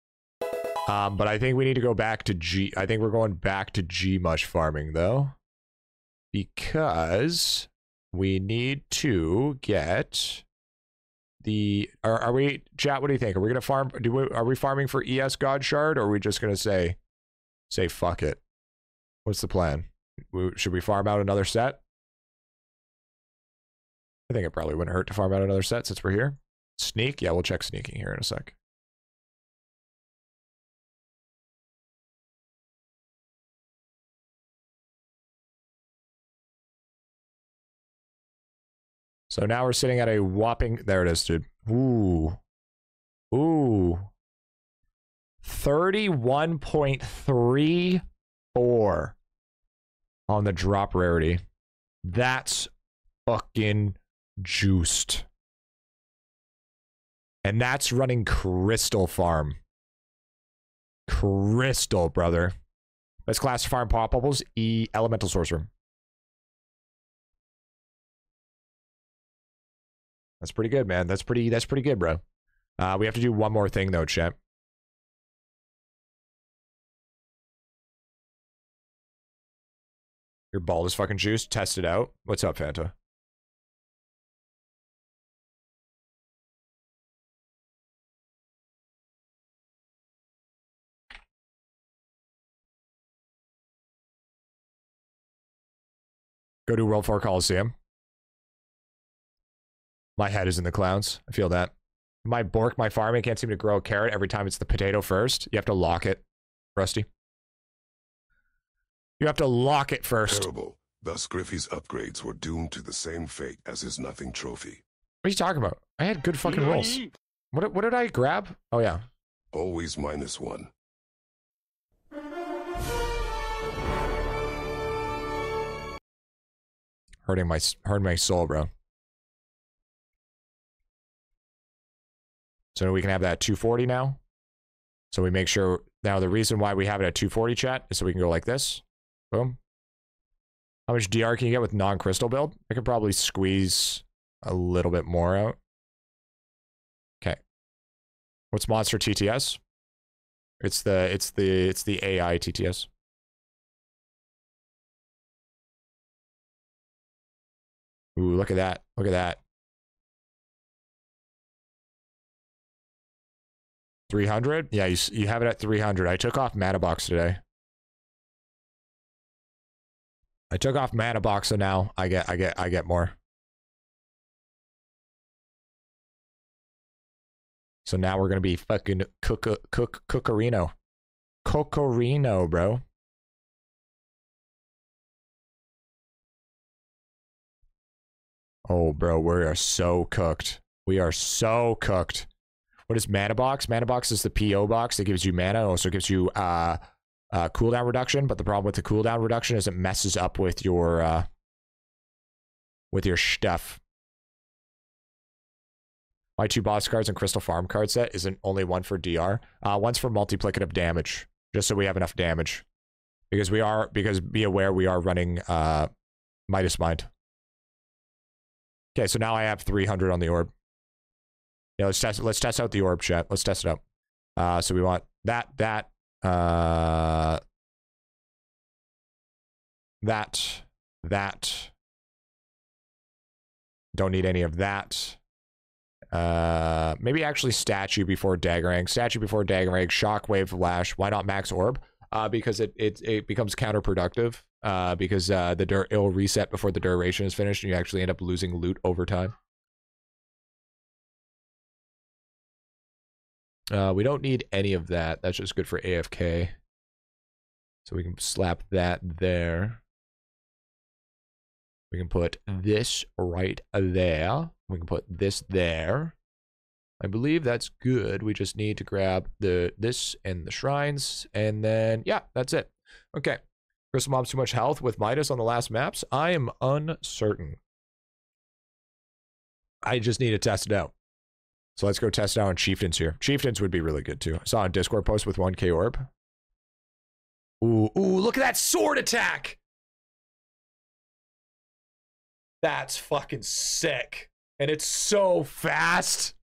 [SPEAKER 1] Um, but I think we need to go back to G I think we're going back to G mush farming though. Because we need to get the are, are we chat what do you think are we gonna farm do we are we farming for es god shard or are we just gonna say say fuck it what's the plan should we farm out another set? I think it probably wouldn't hurt to farm out another set since we're here. Sneak? Yeah, we'll check sneaking here in a sec. So now we're sitting at a whopping... There it is, dude. Ooh. Ooh. 31.34 on the drop rarity. That's fucking juiced. And that's running Crystal Farm. Crystal, brother. Let's class farm pop bubbles. E elemental sorcerer. That's pretty good, man. That's pretty. That's pretty good, bro. Uh, we have to do one more thing though, Chet. Your ball is fucking juice. Test it out. What's up, Fanta? Go to World 4 Coliseum. My head is in the clouds. I feel that. My Bork, my farming can't seem to grow a carrot every time it's the potato first. You have to lock it, Rusty. You have to lock it first.
[SPEAKER 3] Terrible. Thus, Griffy's upgrades were doomed to the same fate as his nothing trophy.
[SPEAKER 1] What are you talking about? I had good fucking rolls. What, what did I grab? Oh, yeah.
[SPEAKER 3] Always minus one.
[SPEAKER 1] Hurting my, hurting my soul, bro. So we can have that at 240 now. So we make sure now the reason why we have it at 240 chat is so we can go like this. Boom. How much DR can you get with non-crystal build? I could probably squeeze a little bit more out. Okay. What's monster TTS? It's the it's the it's the AI TTS. Ooh, look at that. Look at that. 300? Yeah, you, you have it at 300. I took off Mana Box today. I took off Mana Box, so now I get I get I get more. So now we're gonna be fucking cook cook cookerino. Cocorino, bro. Oh, bro, we are so cooked. We are so cooked. What is Mana Box? Mana Box is the PO box that gives you mana. Also gives you uh, uh, cooldown reduction. But the problem with the cooldown reduction is it messes up with your uh, with your stuff. My two boss cards and Crystal Farm card set isn't only one for DR. Uh, one's for multiplicative damage, just so we have enough damage. Because we are, because be aware we are running uh, Midas Mind. Okay, so now I have 300 on the orb. Yeah, let's test. Let's test out the orb chat. Let's test it out. Uh, so we want that, that, uh, that, that. Don't need any of that. Uh, maybe actually statue before daggering, Statue before daggerang. Shockwave lash. Why not max orb? Uh, because it it it becomes counterproductive. Uh, because uh the dur- it'll reset before the duration is finished, and you actually end up losing loot over time. Uh, we don't need any of that. That's just good for AFK. So we can slap that there. We can put this right there. We can put this there. I believe that's good. We just need to grab the this and the shrines. And then, yeah, that's it. Okay. Crystal Mom's too much health with Midas on the last maps. I am uncertain. I just need to test it out. So let's go test out on Chieftains here. Chieftains would be really good too. I saw a Discord post with 1k orb. Ooh, ooh, look at that sword attack! That's fucking sick. And it's so fast.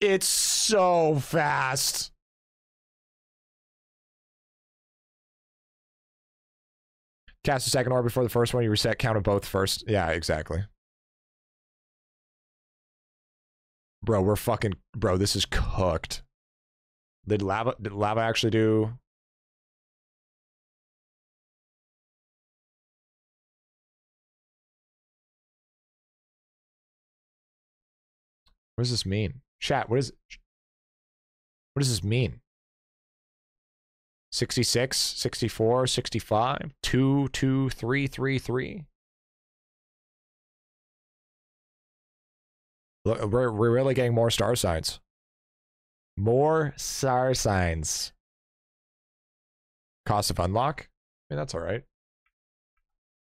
[SPEAKER 1] It's so fast. Cast a second orb before the first one. You reset count of both first. Yeah, exactly. Bro, we're fucking bro, this is cooked. Did lava did lava actually do What does this mean? Chat, what is What does this mean? 66, 64, 65, 2, 2, 3, 3, 3. Look, we're, we're really getting more star signs. More star signs. Cost of unlock? I mean, that's all right.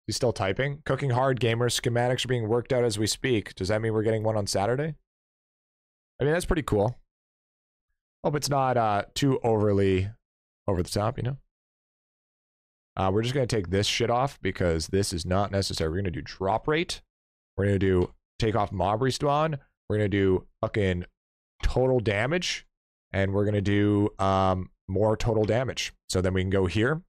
[SPEAKER 1] He's still typing. Cooking hard gamers schematics are being worked out as we speak. Does that mean we're getting one on Saturday? I mean, that's pretty cool. Hope it's not uh, too overly over the top, you know? Uh, we're just going to take this shit off because this is not necessary. We're going to do drop rate. We're going to do take off mob respawn. We're to do fucking total damage. And we're going to do um, more total damage. So then we can go here.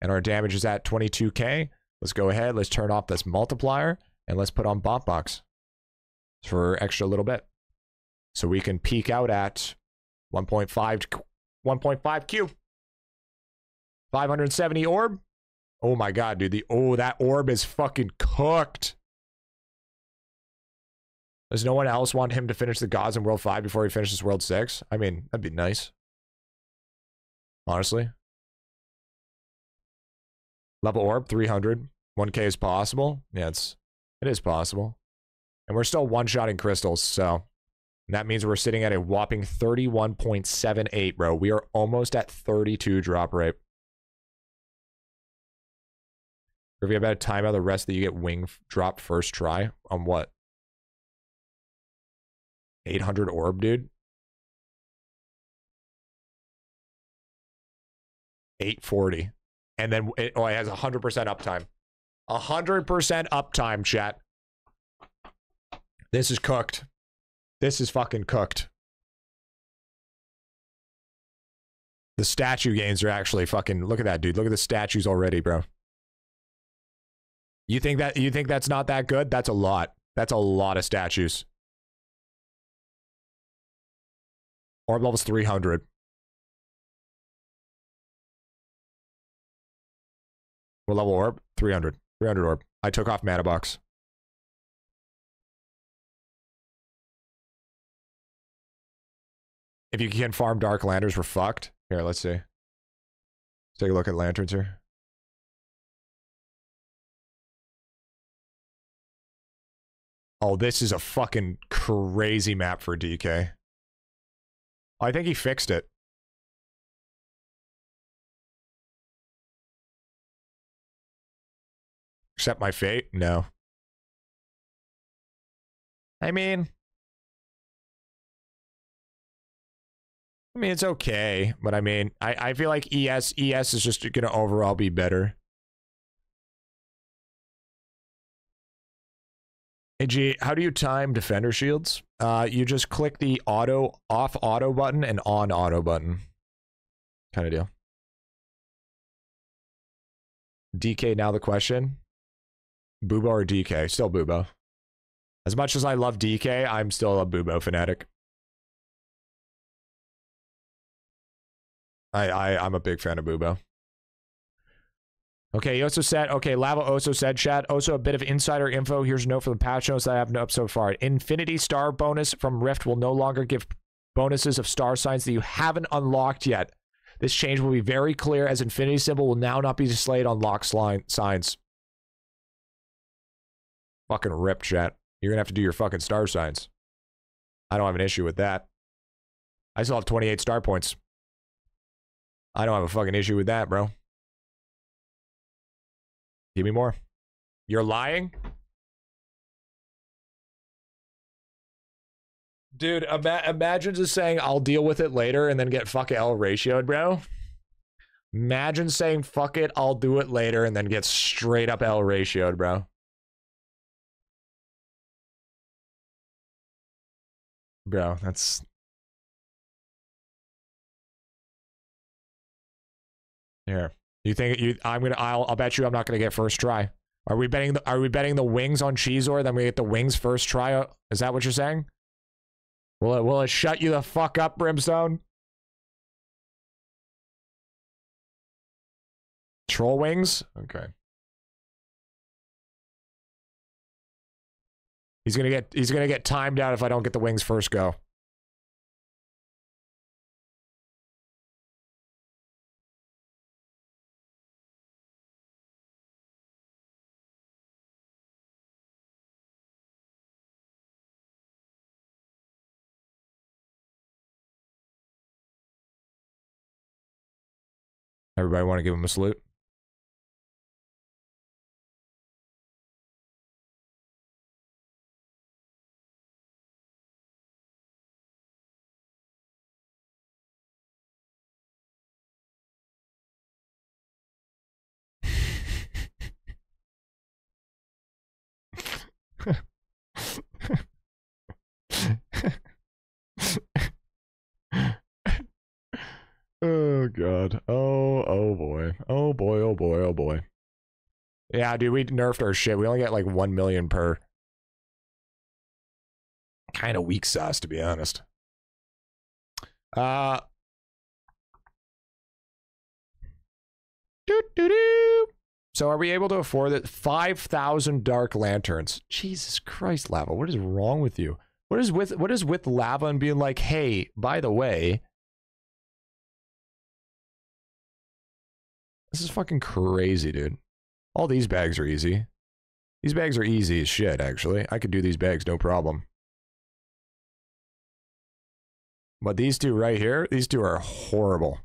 [SPEAKER 1] And our damage is at 22k. Let's go ahead. Let's turn off this multiplier. And let's put on bot box for extra little bit. So we can peak out at 1.5 1.5 Q. 570 orb. Oh my god, dude. The oh, that orb is fucking cooked. Does no one else want him to finish the gods in World 5 before he finishes World 6? I mean, that'd be nice. Honestly. Level orb, 300. 1k is possible. Yeah, it's it is possible. And we're still one-shotting crystals, so that means we're sitting at a whopping 31.78, bro. We are almost at 32 drop rate. If you have a time out the rest that you get wing drop first try on what? 800 orb, dude. 840. And then it, oh, it has 100% uptime. 100% uptime, chat. This is cooked. This is fucking cooked. The statue gains are actually fucking look at that dude. Look at the statues already, bro. You think that you think that's not that good? That's a lot. That's a lot of statues. Orb level's 300. What level orb? 300. 300 orb. I took off mana box. If you can farm dark lanterns, we're fucked. Here, let's see. Let's take a look at lanterns here. Oh, this is a fucking crazy map for DK. I think he fixed it. Accept my fate? No. I mean, I mean, it's okay, but I mean, I, I feel like ES ES is just gonna overall be better. Hey G, how do you time defender shields? Uh, you just click the auto off auto button and on auto button, kind of deal. DK now the question. Bubo or DK? Still Bubo. As much as I love DK, I'm still a Bubo fanatic. I, I I'm a big fan of Bubo. Okay, he also said, okay, Lava also said, chat, also a bit of insider info. Here's a note for the patch notes that I have up so far. Infinity Star bonus from Rift will no longer give bonuses of star signs that you haven't unlocked yet. This change will be very clear as Infinity Symbol will now not be displayed on lock signs. Fucking rip, chat. You're gonna have to do your fucking star signs. I don't have an issue with that. I still have 28 star points. I don't have a fucking issue with that, bro. Give me more. You're lying? Dude, ima- imagine just saying I'll deal with it later and then get fuck L ratioed, bro. Imagine saying fuck it, I'll do it later and then get straight up L ratioed, bro. Bro, that's Here. You think you I'm gonna I'll I'll bet you I'm not gonna get first try. Are we betting the are we betting the wings on cheese or then we get the wings first try? Is that what you're saying? Will it will it shut you the fuck up, Brimstone? Troll wings? Okay. He's gonna get he's gonna get timed out if I don't get the wings first go. Everybody want to give him a salute? Oh god. Oh oh boy. Oh boy. Oh boy. Oh boy. Yeah, dude, we nerfed our shit. We only get like one million per. Kind of weak sauce, to be honest. Uh. Doo, doo, doo. So are we able to afford it? Five thousand dark lanterns. Jesus Christ, lava! What is wrong with you? What is with what is with lava and being like, hey, by the way, This is fucking crazy, dude. All these bags are easy. These bags are easy as shit, actually. I could do these bags, no problem. But these two right here, these two are horrible.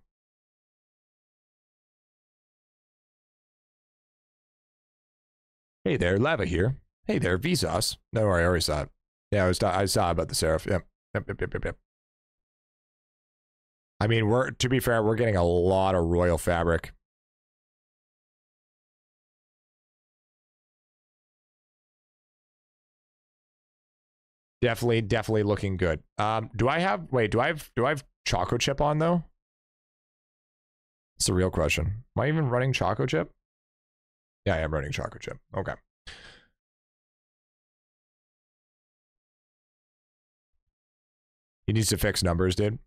[SPEAKER 1] Hey there, Lava here. Hey there, Vsauce. No, I already saw it. Yeah, I was I saw about the Seraph. Yep. Yep, yep, yep, yep, yep. I mean, we're to be fair, we're getting a lot of royal fabric. Definitely, definitely looking good. Um, do I have wait, do I have do I have Choco Chip on though? It's a real question. Am I even running Choco Chip? Yeah, I am running Choco Chip. Okay. He needs to fix numbers, dude.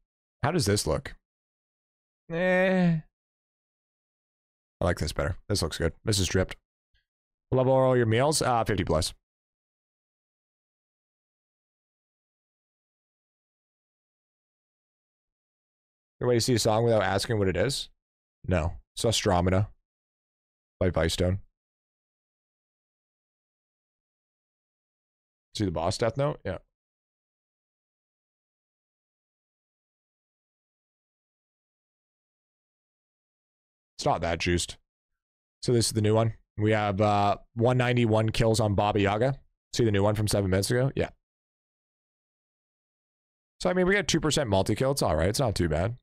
[SPEAKER 1] How does this look? Eh. I like this better. This looks good. This is dripped. Level all your meals? Uh, 50 plus. To see a song without asking what it is? No. Saw Stromina by Vicestone. See the boss death note? Yeah. It's not that juiced. So this is the new one. We have uh 191 kills on Baba Yaga. See the new one from seven minutes ago? Yeah. So I mean we got 2% multi-kill. It's alright. It's not too bad.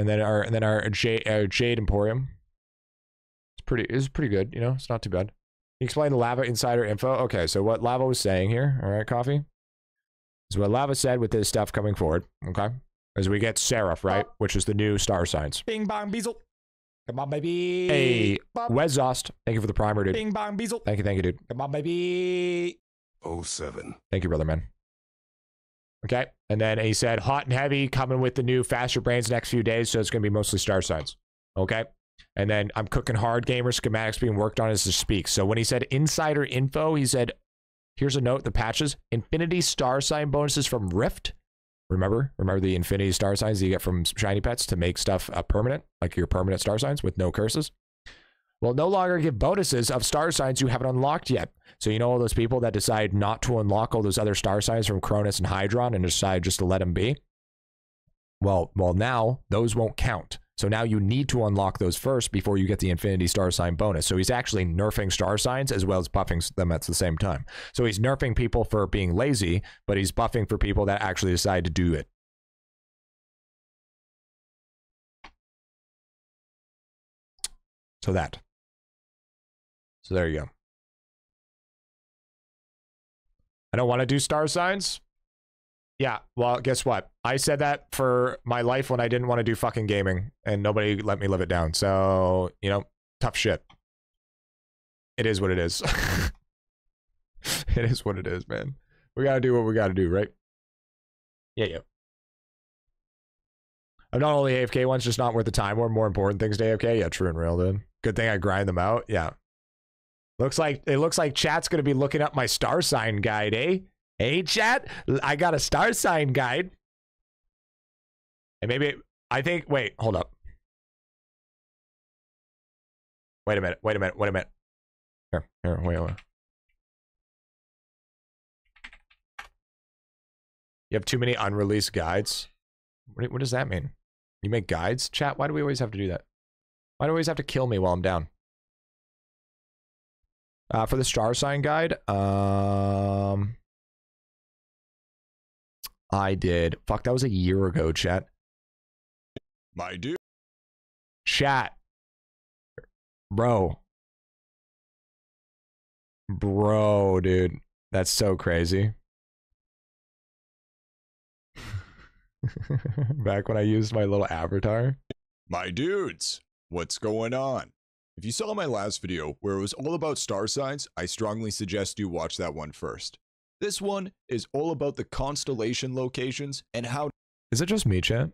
[SPEAKER 1] And then our and then our Jade, our uh, Jade Emporium. It's pretty it's pretty good, you know, it's not too bad. You explain the lava insider info. Okay, so what lava was saying here, all right, coffee? Is what lava said with this stuff coming forward, okay? As we get Seraph, right? Oh. Which is the new star signs.
[SPEAKER 4] Bing bong beezle. Come on, baby.
[SPEAKER 1] Hey,
[SPEAKER 4] Bop.
[SPEAKER 1] Wezost. Thank you for the primer, dude.
[SPEAKER 4] Bing bong beezle.
[SPEAKER 1] Thank you, thank you, dude.
[SPEAKER 4] Come on, baby.
[SPEAKER 3] 07.
[SPEAKER 1] Thank you, brother man. Okay. And then he said hot and heavy coming with the new faster brains next few days, so it's gonna be mostly star signs. Okay. And then I'm cooking hard gamer schematics being worked on as to speak. So when he said insider info, he said, here's a note, the patches, infinity star sign bonuses from Rift. Remember? Remember the infinity star signs you get from shiny pets to make stuff uh, permanent, like your permanent star signs with no curses? Will no longer give bonuses of star signs you haven't unlocked yet. So you know all those people that decide not to unlock all those other star signs from Cronus and Hydron and decide just to let them be? Well, well now those won't count. So now you need to unlock those first before you get the Infinity Star Sign bonus. So he's actually nerfing star signs as well as buffing them at the same time. So he's nerfing people for being lazy, but he's buffing for people that actually decide to do it. So that. So there you go. I don't want to do star signs. Yeah, well, guess what? I said that for my life when I didn't want to do fucking gaming and nobody let me live it down. So, you know, tough shit. It is what it is. it is what it is, man. We got to do what we got to do, right? Yeah, yeah. I'm not only AFK ones, just not worth the time or more important things to AFK. Yeah, true and real, dude. Good thing I grind them out. Yeah. Looks like it looks like chat's gonna be looking up my star sign guide, eh? Hey chat, I got a star sign guide. And maybe I think wait, hold up. Wait a minute, wait a minute, wait a minute. Here, here, wait, wait. You have too many unreleased guides. What, what does that mean? You make guides? Chat, why do we always have to do that? Why do we always have to kill me while I'm down? Uh, for the star sign guide, um, I did. Fuck, that was a year ago, chat.
[SPEAKER 6] My dude.
[SPEAKER 1] Chat. Bro. Bro, dude. That's so crazy. Back when I used my little avatar.
[SPEAKER 6] My dudes, what's going on? If you saw my last video where it was all about star signs, I strongly suggest you watch that one first. This one is all about the constellation locations and how
[SPEAKER 1] Is it just me, chat?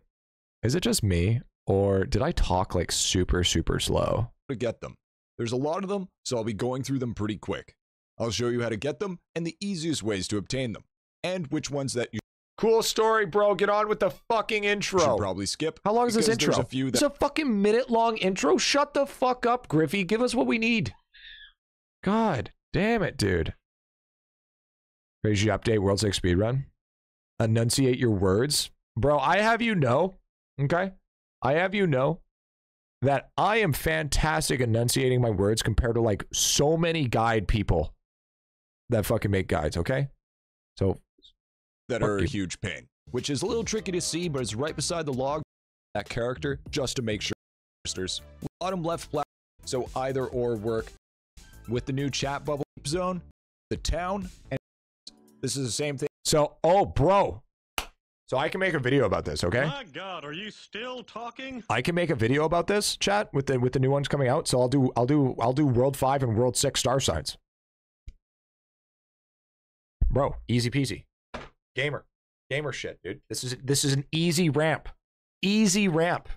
[SPEAKER 1] Is it just me? Or did I talk like super, super slow?
[SPEAKER 6] to get them. There's a lot of them, so I'll be going through them pretty quick. I'll show you how to get them and the easiest ways to obtain them, and which ones that you
[SPEAKER 1] Cool story, bro. Get on with the fucking intro.
[SPEAKER 6] should probably skip.
[SPEAKER 1] How long is this intro?
[SPEAKER 6] A few
[SPEAKER 1] It's a fucking minute long intro. Shut the fuck up, Griffy. Give us what we need. God damn it, dude. Crazy update, World 6 speedrun. Enunciate your words. Bro, I have you know, okay? I have you know that I am fantastic enunciating my words compared to like so many guide people that fucking make guides, okay? So
[SPEAKER 6] that
[SPEAKER 1] Fuck
[SPEAKER 6] are
[SPEAKER 1] you.
[SPEAKER 6] a huge pain, which is a little tricky to see, but it's right beside the log that character just to make sure. Bottom left flat, so either or work with the new chat bubble zone, the town, and this is the same thing.
[SPEAKER 1] So, oh, bro. So I can make a video about this, okay?
[SPEAKER 17] My God, are you still talking?
[SPEAKER 1] I can make a video about this, chat, with the with the new ones coming out. So I'll do I'll do I'll do World 5 and World 6 star signs. Bro, easy peasy. Gamer. Gamer shit, dude. This is this is an easy ramp. Easy ramp.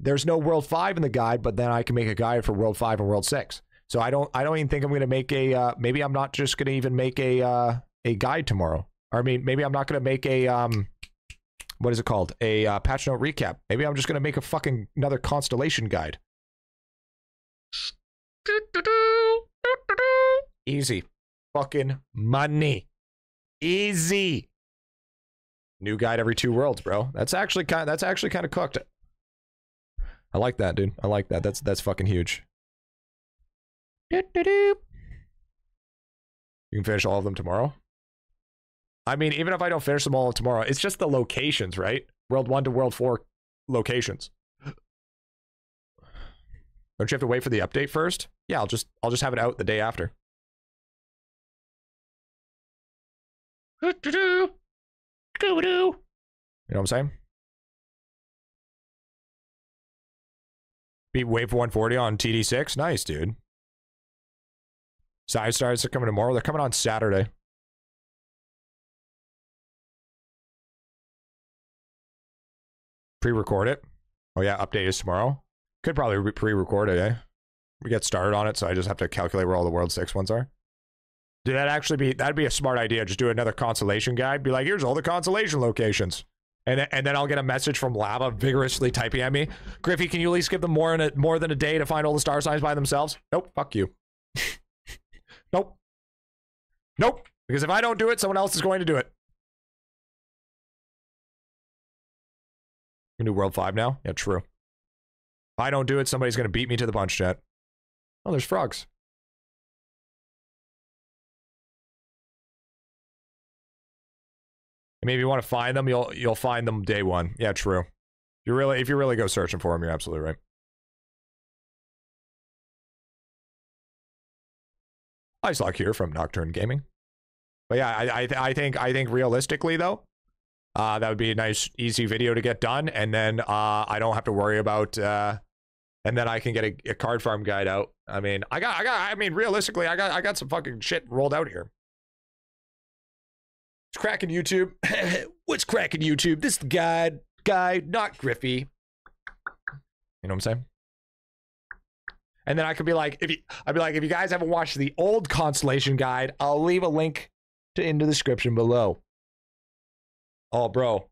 [SPEAKER 1] There's no World 5 in the guide, but then I can make a guide for World 5 and World 6. So I don't I don't even think I'm going to make a uh, maybe I'm not just going to even make a uh, a guide tomorrow. Or I mean, maybe I'm not going to make a um what is it called? A uh, patch note recap. Maybe I'm just going to make a fucking another constellation guide. Easy. Fucking money. Easy. New guide every two worlds, bro. That's actually kind that's actually kind of cooked. I like that, dude. I like that. That's that's fucking huge. You can finish all of them tomorrow. I mean, even if I don't finish them all tomorrow, it's just the locations, right? World 1 to World 4 locations. Don't you have to wait for the update first? Yeah, I'll just I'll just have it out the day after. You know what I'm saying? Beat Wave 140 on TD6. Nice, dude. Side stars are coming tomorrow. They're coming on Saturday. Pre-record it. Oh yeah, update is tomorrow. Could probably pre-record it, eh? We get started on it, so I just have to calculate where all the World Six ones are. Dude, that actually be that'd be a smart idea. Just do another consolation guide. Be like, here's all the consolation locations, and then, and then I'll get a message from Lava vigorously typing at me. Griffy, can you at least give them more in a, more than a day to find all the star signs by themselves? Nope. Fuck you. nope. Nope. Because if I don't do it, someone else is going to do it. You can do World 5 now? Yeah, true. If I don't do it, somebody's going to beat me to the punch, chat. Oh, there's frogs. Maybe you want to find them, you'll you'll find them day one. Yeah, true. You really if you really go searching for them, you're absolutely right. Luck here from Nocturne Gaming. But yeah, I I, th- I think I think realistically though, uh, that would be a nice easy video to get done, and then uh, I don't have to worry about. Uh, and then I can get a, a card farm guide out. I mean, I got I got I mean realistically, I got I got some fucking shit rolled out here. It's cracking YouTube. What's cracking YouTube? This guide, guy, not Griffy. You know what I'm saying? And then I could be like, if you, I'd be like, if you guys haven't watched the old constellation guide, I'll leave a link to in the description below. Oh, bro,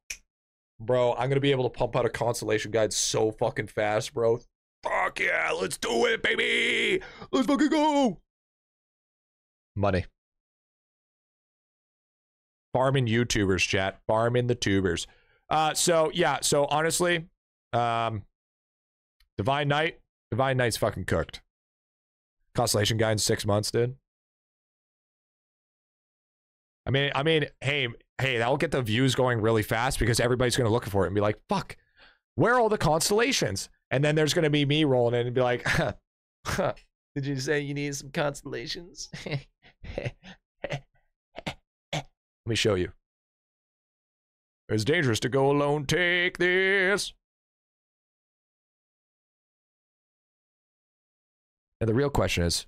[SPEAKER 1] bro, I'm gonna be able to pump out a constellation guide so fucking fast, bro. Fuck yeah, let's do it, baby. Let's fucking go. Money. Farming YouTubers, chat. Farming the tubers. Uh, so yeah, so honestly, um, Divine Knight, Divine Knight's fucking cooked. Constellation guy in six months, dude. I mean, I mean, hey, hey, that'll get the views going really fast because everybody's gonna look for it and be like, "Fuck, where are all the constellations?" And then there's gonna be me rolling in and be like,
[SPEAKER 2] Did you say you need some constellations?
[SPEAKER 1] Let me show you. It's dangerous to go alone. Take this. And the real question is,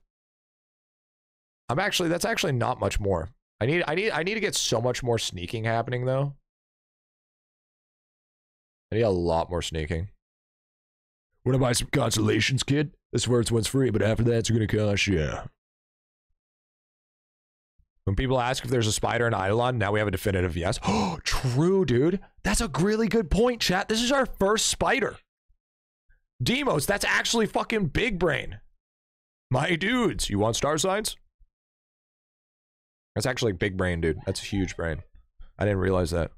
[SPEAKER 1] I'm actually that's actually not much more. I need I need I need to get so much more sneaking happening though. I need a lot more sneaking. Wanna buy some constellations, kid? This first one's free, but after that it's gonna cost you. When people ask if there's a spider in IdleOn, now we have a definitive yes. Oh, true, dude. That's a really good point, chat. This is our first spider. Demos, that's actually fucking big brain. My dudes, you want star signs? That's actually big brain, dude. That's a huge brain. I didn't realize that.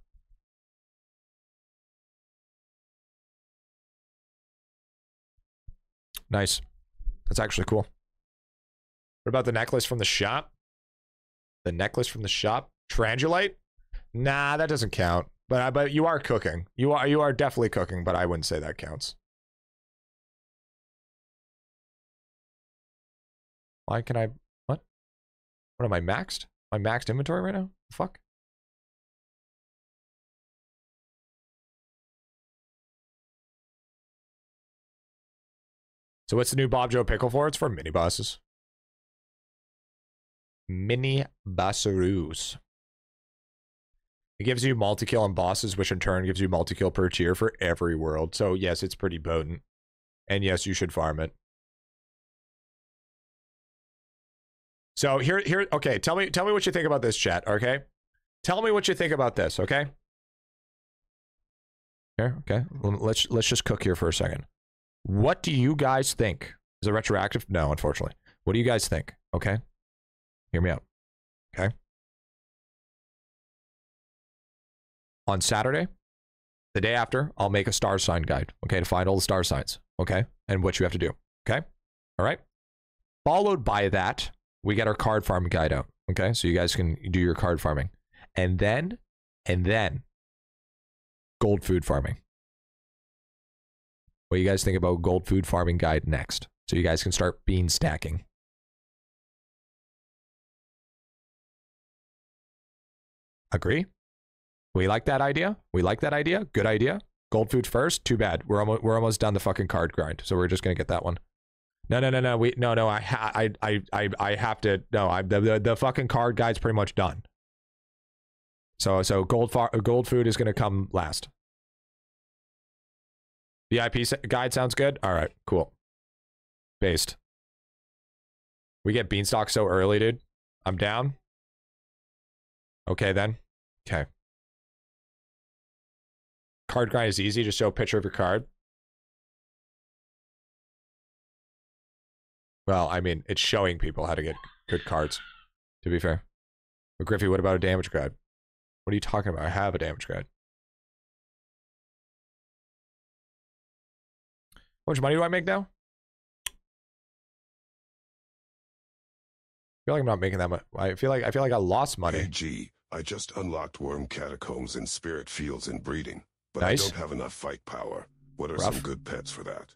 [SPEAKER 1] Nice. That's actually cool. What about the necklace from the shop? The necklace from the shop? Trandulite? Nah, that doesn't count. But I but you are cooking. You are you are definitely cooking, but I wouldn't say that counts. Why can I what? What am I maxed? I maxed inventory right now? The fuck? So what's the new Bob Joe pickle for? It's for mini bosses. Mini bossaroos. It gives you multi-kill on bosses, which in turn gives you multi-kill per tier for every world. So yes, it's pretty potent. And yes, you should farm it. So here, here, okay. Tell me, tell me what you think about this, chat. Okay, tell me what you think about this. Okay. Here, okay. Let's let's just cook here for a second. What do you guys think? Is it retroactive? No, unfortunately. What do you guys think? Okay, hear me out. Okay. On Saturday, the day after, I'll make a star sign guide. Okay, to find all the star signs. Okay, and what you have to do. Okay, all right. Followed by that, we get our card farm guide out. Okay, so you guys can do your card farming, and then, and then, gold food farming. What do you guys think about gold food farming guide next? So you guys can start bean stacking. Agree? We like that idea. We like that idea. Good idea. Gold food first. Too bad. We're almost we're almost done the fucking card grind. So we're just gonna get that one. No, no, no, no. We no, no. I I I I I have to. No, I the, the the fucking card guide's pretty much done. So so gold far, gold food is gonna come last. VIP guide sounds good. All right, cool. Based. We get beanstalk so early, dude. I'm down. Okay then. Okay. Card grind is easy. Just show a picture of your card. Well, I mean, it's showing people how to get good cards, to be fair. But Griffy, what about a damage guide? What are you talking about? I have a damage guide. How much money do I make now? I feel like I'm not making that much. I feel like I feel like I lost money.
[SPEAKER 3] Hey G, I just unlocked worm catacombs and spirit fields and breeding, but
[SPEAKER 1] Nice.
[SPEAKER 3] I don't have enough fight power. What are
[SPEAKER 1] Rough.
[SPEAKER 3] some good pets for that?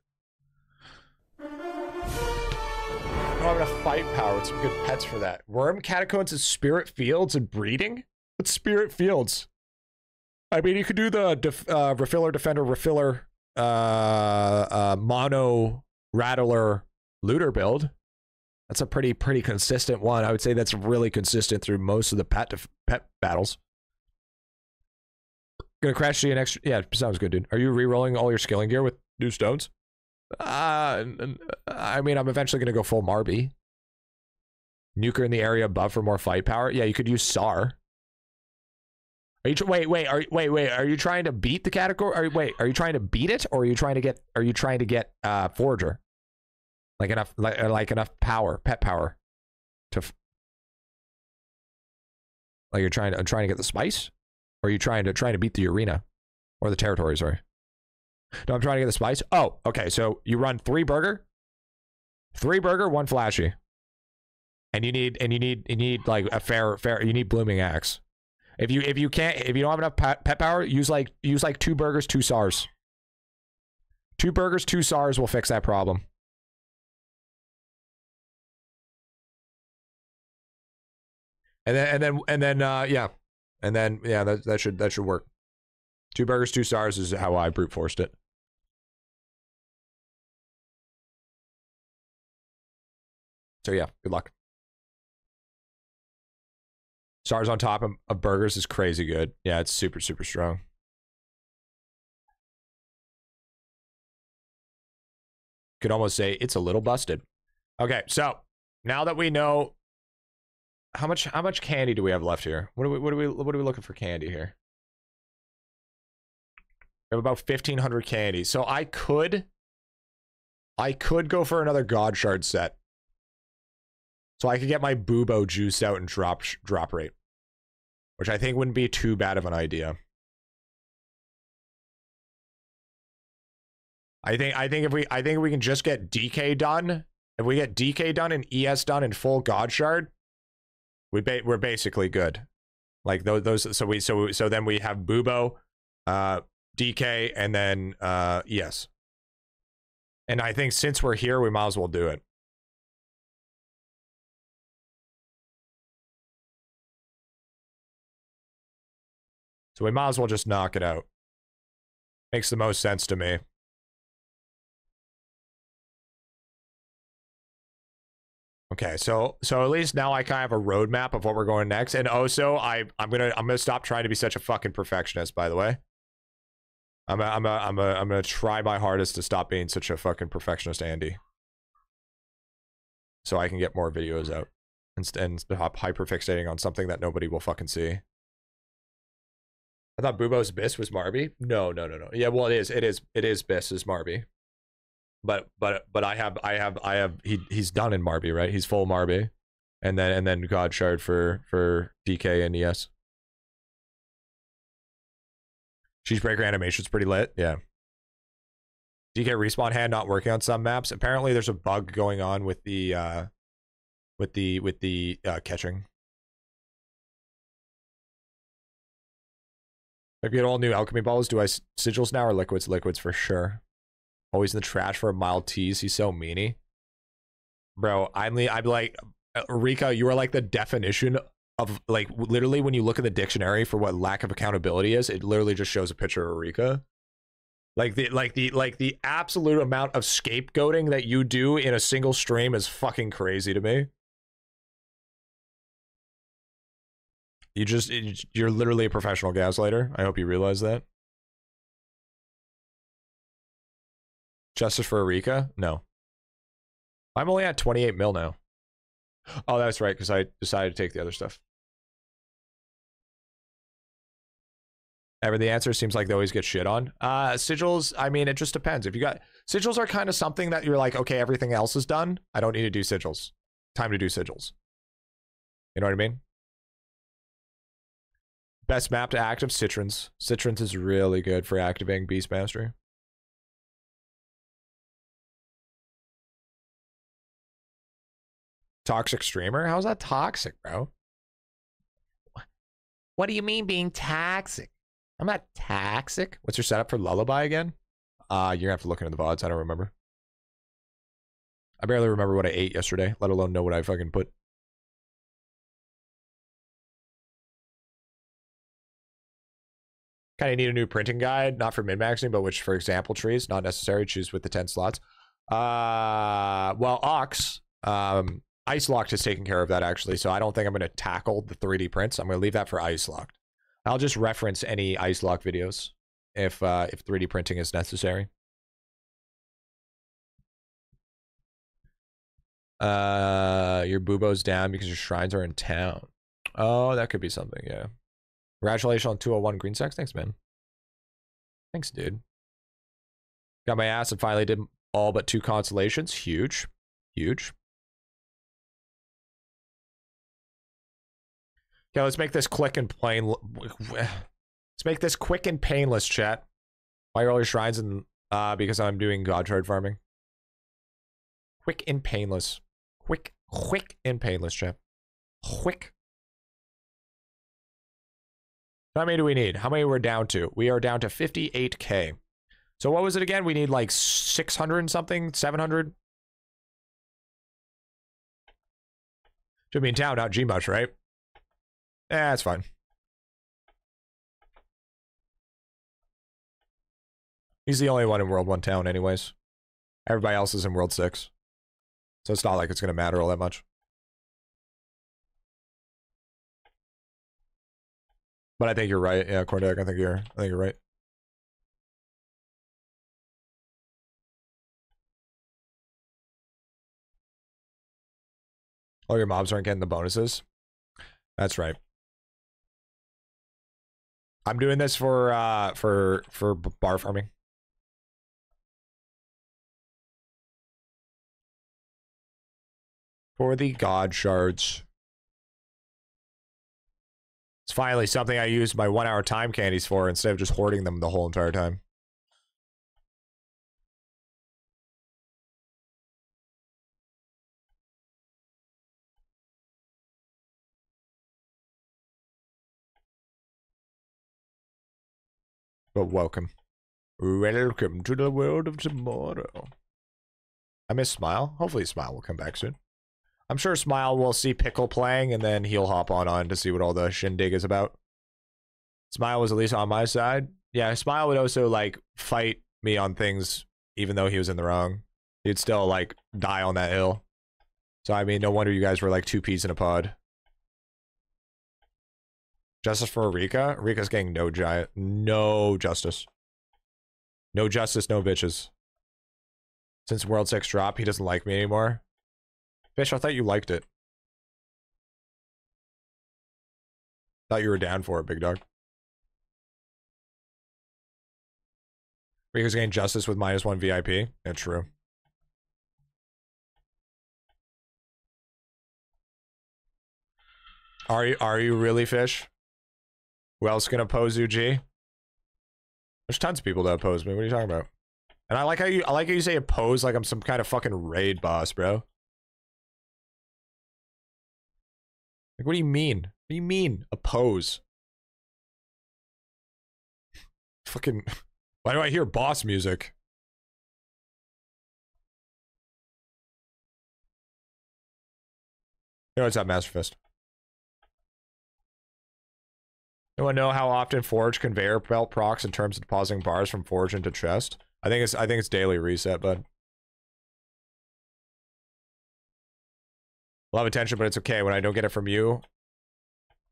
[SPEAKER 1] I don't have enough fight power with some good pets for that. Worm catacombs and spirit fields and breeding? What's spirit fields? I mean, you could do the def- uh, refiller, defender, refiller, uh, uh, mono, rattler, looter build. That's a pretty, pretty consistent one. I would say that's really consistent through most of the pet pet battles. Gonna crash the next. Yeah, sounds good, dude. Are you re-rolling all your skilling gear with new stones? Uh, I mean, I'm eventually to go full Marby. Nuker in the area above for more fight power. Yeah, you could use Tsar. Are you wait, wait, are wait, wait? Are you trying to beat the category? Are you, wait, are you trying to beat it, or are you trying to get? Are you trying to get uh Forager? Like enough, like, uh, like enough power, pet power, to. F- like you're trying to, trying to get the spice, or are you trying to trying to beat the arena? Or the territory, sorry. No, I'm trying to get the spice. Oh, okay. So you run three burger, three burger, one flashy, and you need and you need you need like a fair fair. You need blooming axe. If you if you can't if you don't have enough pet power, use like use like two burgers, two Tsars. Two burgers, two Tsars will fix that problem. And then and then and then uh yeah. And then yeah, that that should that should work. Two burgers, two stars is how I brute forced it. So yeah, good luck. Stars on top of, of burgers is crazy good. Yeah, it's super super strong. Could almost say it's a little busted. Okay, so now that we know how much how much candy do we have left here? What are we what are we what are we looking for candy here? We have about fifteen hundred candy. So I could I could go for another God Shard set. So I could get my Bubo juiced out and drop drop rate. Which I think wouldn't be too bad of an idea. I think I think if we I think we can just get DK done. If we get DK done and ES done in full God Shard, we ba- we're basically good. Like those those so we so so then we have Bubo, uh DK and then uh ES. And I think since we're here, we might as well do it. So we might as well just knock it out. Makes the most sense to me. Okay, so so at least now I kind of have a roadmap of what we're going next. And also, I I'm gonna I'm gonna stop trying to be such a fucking perfectionist. By the way, I'm a, I'm a, I'm a, I'm gonna try my hardest to stop being such a fucking perfectionist, Andy. So I can get more videos out and and stop hyperfixating on something that nobody will fucking see. I thought Bubo's Biss was Marby. No, no, no, no. Yeah, well, it is. It is. It is Biss is Marby. But but but I have I have I have he he's done in Marby right. He's full Marby, and then and then God Shard for for DK and ES. Cheesebreaker animation's pretty lit. Yeah. DK respawn hand not working on some maps. Apparently, there's a bug going on with the uh with the with the uh, catching. If you get all new alchemy balls, do I sigils now or liquids? Liquids for sure. Always in the trash for a mild tease. He's so meany. Bro, I'm I'm like uh, Rika, you are like the definition of like literally when you look in the dictionary for what lack of accountability is, it literally just shows a picture of Rika. Like the like the like the absolute amount of scapegoating that you do in a single stream is fucking crazy to me. You just you're literally a professional gaslighter. I hope you realize that. Justice for Erika? No. I'm only at 28 mil now. Oh, that's right, because I decided to take the other stuff. Ever the answer seems like they always get shit on. Uh sigils, I mean, it just depends. If you got sigils are kind of something that you're like, okay, everything else is done. I don't need to do sigils. Time to do sigils. You know what I mean? Best map to active Citrons. Citrons is really good for activating Beast Mastery. Toxic streamer? How's that toxic, bro? What do you mean being toxic? I'm not toxic. What's your setup for Lullaby again? Uh, you're gonna have to look into the VODs. I don't remember. I barely remember what I ate yesterday, let alone know what I fucking put. Kind of need a new printing guide, not for min-maxing, but which for example trees, not necessary. Choose with the 10 slots. Uh, well, Ox, um, Ice Locked has taken care of that actually, so I don't think I'm going to tackle the 3D prints. I'm going to leave that for Ice Locked. I'll just reference any Ice Lock videos if uh, if 3D printing is necessary. Uh, your bubo's down because your shrines are in town. Oh, that could be something. Yeah. Congratulations on 201 green sacks. Thanks, man. Thanks, dude. Got my ass and finally did all but two constellations. Huge. Huge. Okay, let's make this quick and plain. Let's make this quick and painless, chat. Why are all your shrines and uh because I'm doing god shard farming. Quick and painless. Quick, quick and painless, chap. Quick. How many do we need? How many we're down to? We are down to 58k. So what was it again? We need like 600 and something, 700. Should be in town, not Gmush, right? Eh, that's fine. He's the only one in World 1 town anyways. Everybody else is in World 6. So it's not like it's going to matter all that much. But I think you're right. Yeah, Cordak, I think you're I think you're right. Oh, your mobs aren't getting the bonuses? That's right. I'm doing this for uh for for bar farming. For the god shards. It's finally something I use my one hour time candies for instead of just hoarding them the whole entire time. But welcome. Welcome to the world of tomorrow. I miss Smile. Hopefully Smile will come back soon. I'm sure Smile will see Pickle playing and then he'll hop on on to see what all the shindig is about. Smile was at least on my side. Yeah, Smile would also like fight me on things even though he was in the wrong. He'd still like die on that hill. So I mean, no wonder you guys were like two peas in a pod. Justice for Rika? Rika's getting no giant, no justice. No justice, no bitches. Since World 6 drop, he doesn't like me anymore. Fish, I thought you liked it. Thought you were down for it, big dog. Rika's getting justice with minus one VIP. Yeah, true. Are you are you really fish? Who else can oppose you, G? There's tons of people that oppose me. What are you talking about? And I like how you I like how you say oppose like I'm some kind of fucking raid boss, bro. Like what do you mean? What do you mean oppose? fucking why do I hear boss music? Hey, what's up, Master Fist? Anyone know how often Forge conveyor belt procs in terms of depositing bars from Forge into chest? I think it's I think it's daily reset, bud. Love attention, but it's okay. When I don't get it from you,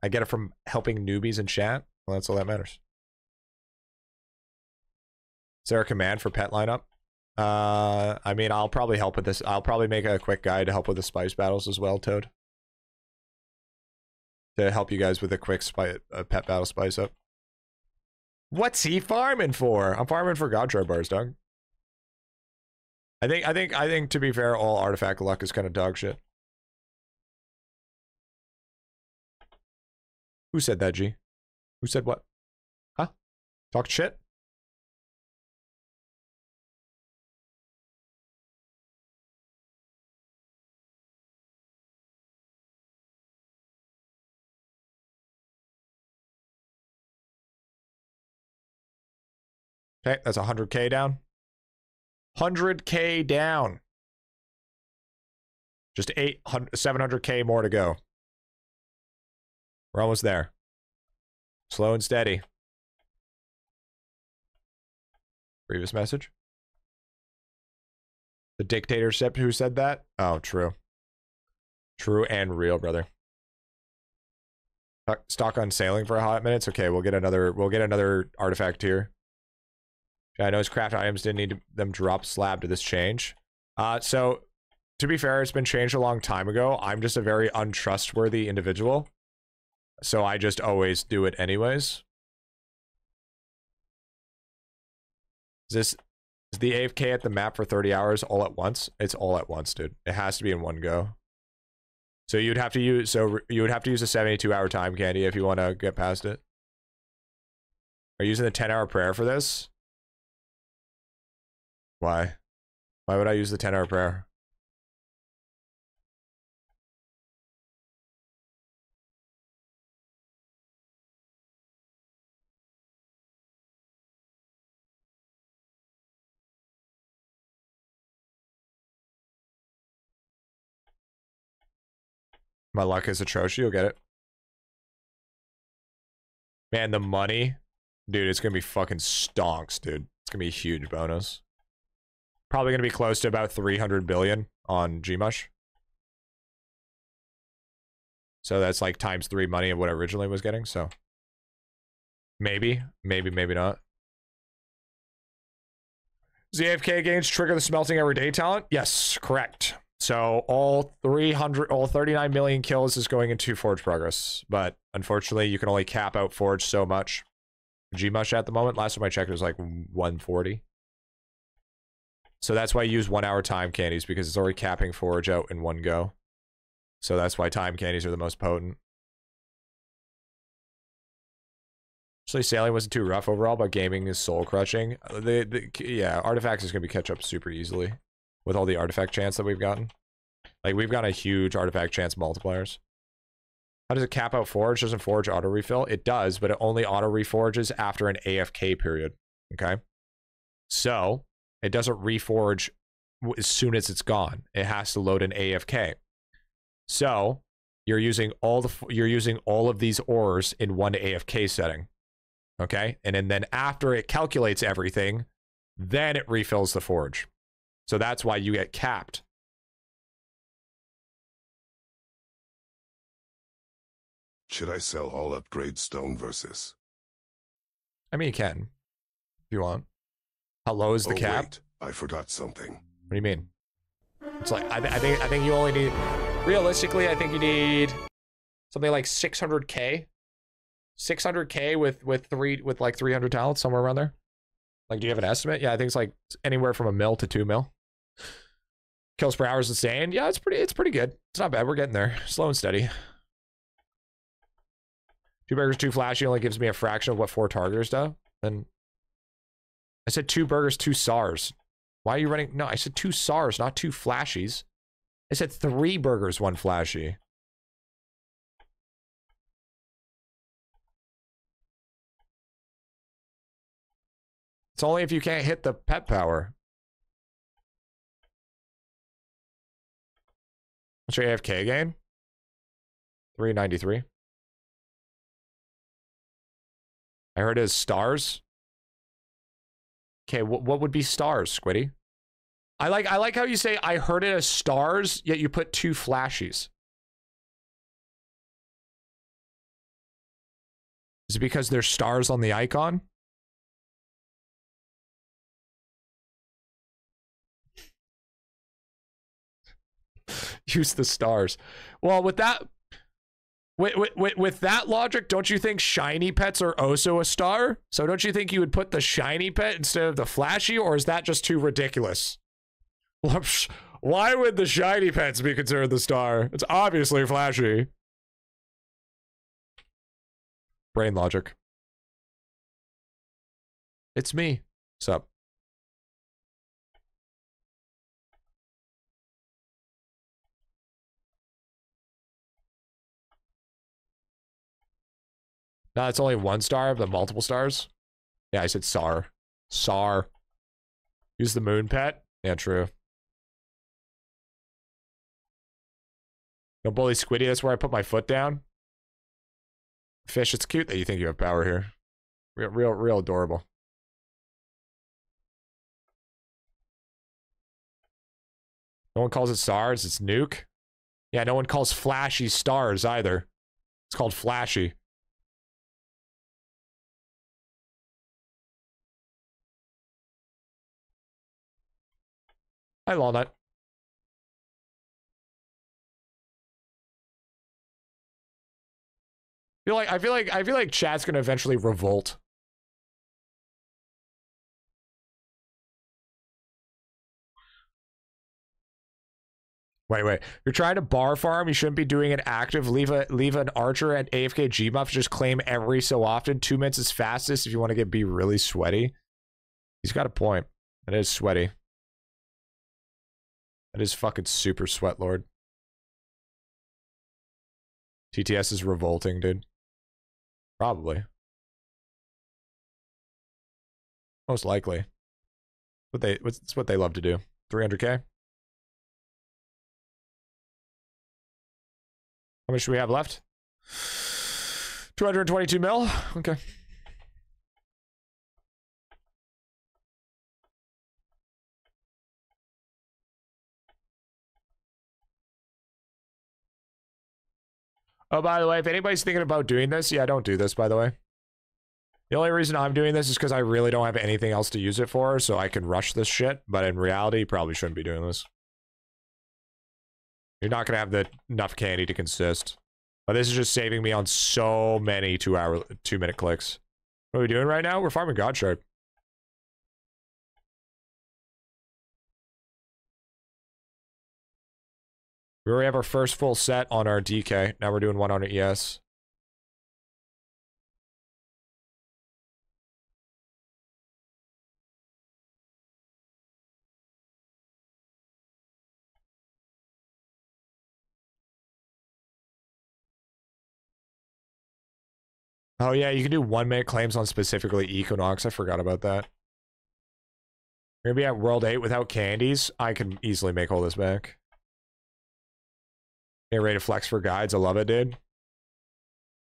[SPEAKER 1] I get it from helping newbies in chat. Well, that's all that matters. Is there a command for pet lineup? Uh, I mean, I'll probably help with this. I'll probably make a quick guide to help with the spice battles as well, Toad. To help you guys with a quick spy, uh, pet battle spice up. What's he farming for? I'm farming for Godshard bars, dog. I think, I think, I think. To be fair, all artifact luck is kind of dog shit. Who said that, G? Who said what? Huh? Talk shit? Okay, that's 100k down. 100k down. Just 800 700k more to go. We're almost there. Slow and steady. Previous message. The dictatorship who said that? Oh, true. True and real, brother. Stock on sailing for a hot minute. Okay, we'll get another we'll get another artifact here. I know his craft items didn't need them drop slab to this change. Uh, so to be fair, it's been changed a long time ago. I'm just a very untrustworthy individual. So I just always do it anyways. Is this is the AFK at the map for 30 hours all at once? It's all at once, dude. It has to be in one go. So you'd have to use so you would have to use a 72 hour time candy if you want to get past it. Are you using the 10 hour prayer for this? Why? Why would I use the 10 hour prayer? My luck is atrocious. You'll get it. Man, the money, dude, it's gonna be fucking stonks, dude. It's gonna be a huge bonus. Probably gonna be close to about 300 billion on Gmush. So that's like times three money of what I originally was getting. So maybe, maybe, maybe not. ZFK gains trigger the smelting every day talent. Yes, correct. So all 300, all 39 million kills is going into Forge progress, but unfortunately, you can only cap out Forge so much. Gmush at the moment, last time I checked, it was like 140. So that's why I use one hour time candies because it's already capping Forge out in one go. So that's why time candies are the most potent. Actually, sailing wasn't too rough overall, but gaming is soul crushing. Uh, The, the yeah, artifacts is gonna be catch up super easily with all the artifact chance that we've gotten. Like we've got a huge artifact chance multipliers. How does it cap out forge? Doesn't forge auto refill? It does, but it only auto reforges after an AFK period. Okay. So it doesn't reforge as soon as it's gone. It has to load an AFK. So you're using all the you're using all of these ores in one AFK setting. Okay. And, and then after it calculates everything, then it refills the forge. So that's why you get capped.
[SPEAKER 3] Should I sell all upgrade stone versus?
[SPEAKER 1] I mean, you can if you want. How low is the
[SPEAKER 3] oh,
[SPEAKER 1] cap?
[SPEAKER 3] Wait, I forgot something.
[SPEAKER 1] What do you mean? It's like I, th- I think I think you only need realistically. I think you need something like 600k, 600k with with three with like 300 talents somewhere around there. Like, do you have an estimate? Yeah, I think it's like anywhere from a mil to two mil. Kills per hour is insane. Yeah, it's pretty. It's pretty good. It's not bad. We're getting there, slow and steady. Two burgers, two flashy only gives me a fraction of what four targeters do. Then I said two burgers, two Tsars. Why are you running? No, I said two Tsars, not two flashies. I said three burgers, one flashy. It's only if you can't hit the pet power. What's your AFK gain? 393. I heard it is stars. Okay, what would be stars, Squiddy? I like I like how you say I heard it as stars, yet you put two flashies. Is it because there's stars on the icon? Use the stars. Well, with that with, with, with, that logic, don't you think shiny pets are also a star? So don't you think you would put the shiny pet instead of the flashy, or is that just too ridiculous? Why would the shiny pets be considered the star? It's obviously flashy. Brain logic. It's me. Sup? No, it's only one star but multiple stars. Yeah, I said Tsar. Tsar. Use the moon pet. Yeah, true. Don't bully Squiddy. That's where I put my foot down. Fish, it's cute that you think you have power here. Real, real, real adorable. No one calls it stars. It's nuke. Yeah, no one calls flashy stars either. It's called flashy. Hi, Walnut. I feel like I feel like I feel like chat's gonna eventually revolt. Wait, wait. You're trying to bar farm. You shouldn't be doing an active. Leave a leave an archer at AFK Gmush. Just claim every so often. Two minutes is fastest if you want to get be really sweaty. He's got a point. It is sweaty. That is fucking super sweat lord. TTS is revolting, dude. Probably. Most likely. What they it's what they love to do. 300k. How much do we have left? 222 mil. Okay. Oh, by the way, if anybody's thinking about doing this, yeah, don't do this, by the way. The only reason I'm doing this is because I really don't have anything else to use it for, so I can rush this shit. But in reality, you probably shouldn't be doing this. You're not going to have the enough candy to consist. But this is just saving me on so many two hour, two minute clicks. What are we doing right now? We're farming God Shard. We already have our first full set on our DK. Now we're doing one on our ES. Oh yeah, you can do one minute claims on specifically Equinox. I forgot about that. We're gonna be at World 8 without candies. I can easily make all this back. Get ready to flex for guides. I love it, dude.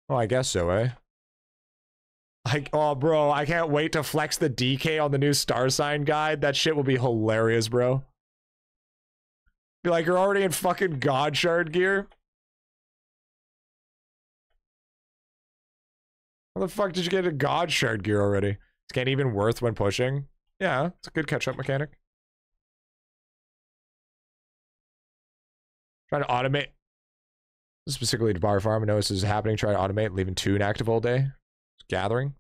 [SPEAKER 1] Oh, I guess so, eh? Like, oh, bro, I can't wait to flex the DK on the new star sign guide. That shit will be hilarious, bro. Be like, you're already in fucking God Shard gear. How the fuck did you get a God Shard gear already? It's can't even worth when pushing. Yeah, it's a good catch-up mechanic. Try to automate. Specifically to bar farm, I know this is happening. Try to automate, leaving two inactive all day. Gathering.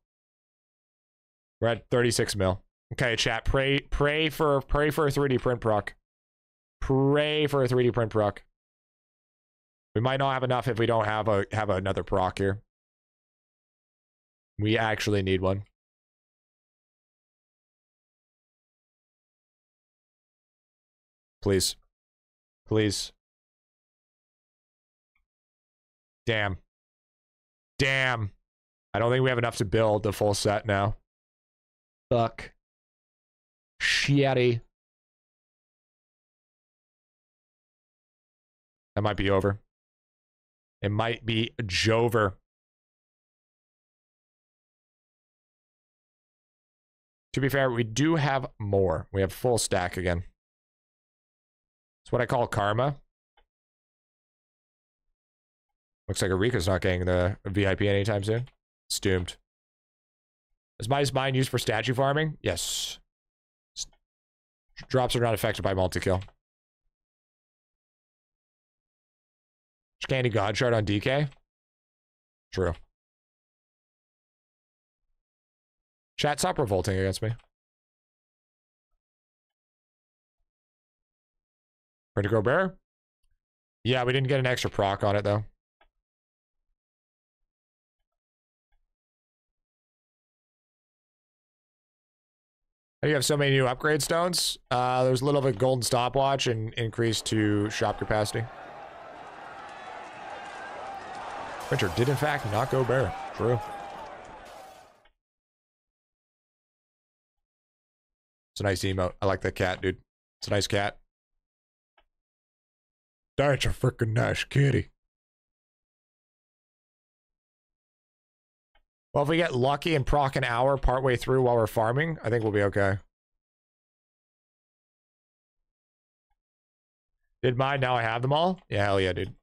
[SPEAKER 1] We're at 36 mil. Okay, chat. Pray, pray for, pray for a 3D print proc. Pray for a 3D print proc. We might not have enough if we don't have a have another proc here. We actually need one. Please. Please. Damn. Damn. I don't think we have enough to build the full set now. Fuck. Shitty. That might be over. It might be Jover. To be fair, we do have more. We have full stack again. It's what I call karma. Looks like Erika's not getting the VIP anytime soon. It's doomed. Is Mice Mine used for statue farming? Yes. Drops are not affected by multi-kill. Candy God Shard on DK? True. Chat, stop revolting against me. Ready to go bear? Yeah, we didn't get an extra proc on it though. You have so many new upgrade stones. Uh, there's a little bit golden stopwatch and increase to shop capacity. Printer did in fact not go bear. True. It's a nice emote. I like that cat, dude. It's a nice cat. That's a freaking nice kitty. Well, if we get lucky and proc an hour partway through while we're farming, I think we'll be okay. Did mine, now I have them all? Yeah, hell yeah, dude.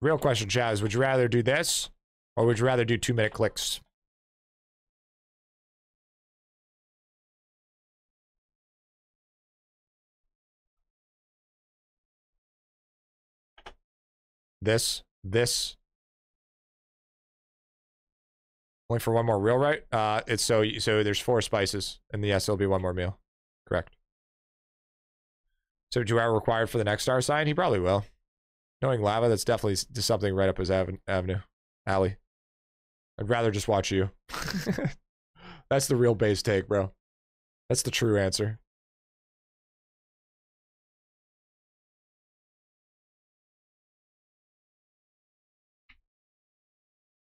[SPEAKER 1] Real question, Chaz. Would you rather do this or would you rather do two minute clicks? This, this. Only for one more real, right? Uh, it's so so there's four spices, and yes, it'll be one more meal. Correct. So do I required for the next star sign? He probably will. Knowing Lava, that's definitely something right up his aven- avenue, alley. I'd rather just watch you. that's the real base take, bro. That's the true answer.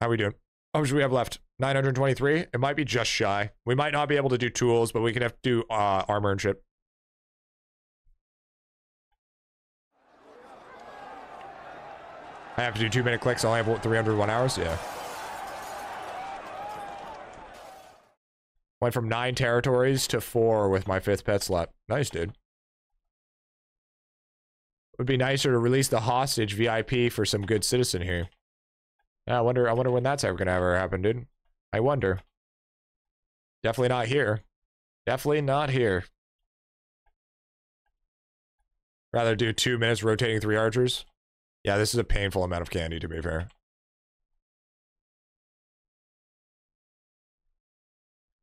[SPEAKER 1] How we doing? How much do we have left? 923? It might be just shy. We might not be able to do tools, but we can have to do uh, armor and shit. I have to do two minute clicks. I only have what, 301 hours? Yeah. Went from nine territories to four with my fifth pet slot. Nice, dude. Would be nicer to release the hostage VIP for some good citizen here. I wonder. I wonder when that's ever gonna ever happen, dude. I wonder. Definitely not here. Definitely not here. Rather do two minutes rotating three archers. Yeah, this is a painful amount of candy, to be fair.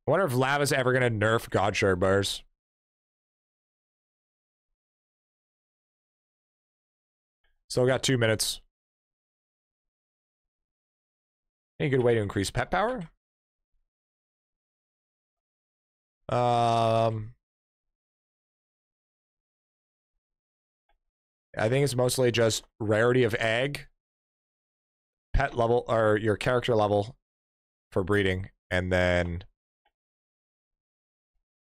[SPEAKER 1] I wonder if Lava's ever gonna nerf God Godshard bars. Still got two minutes. Any good way to increase pet power? Um, I think it's mostly just rarity of egg, pet level, or your character level for breeding, and then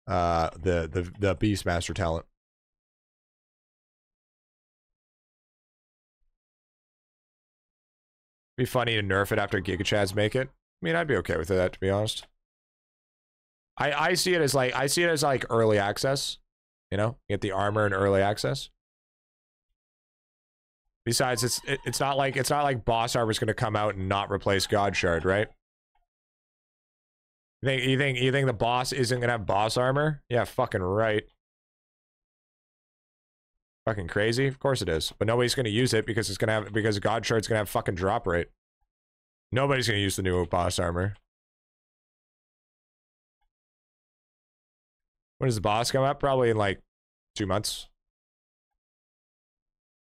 [SPEAKER 1] uh the the the Beastmaster talent. Be funny to nerf it after Giga Chads make it. I mean, I'd be okay with that to be honest. I I see it as like I see it as like early access. You know, get the armor in early access. Besides, it's it, it's not like it's not like boss armor is going to come out and not replace God Shard, right? You think you think you think the boss isn't going to have boss armor? Yeah, fucking right. Fucking crazy. Of course it is, but nobody's to use it because it's to have because God Shard's to have fucking drop rate. Nobody's to use the new boss armor. When does the boss come up? Probably in like two months.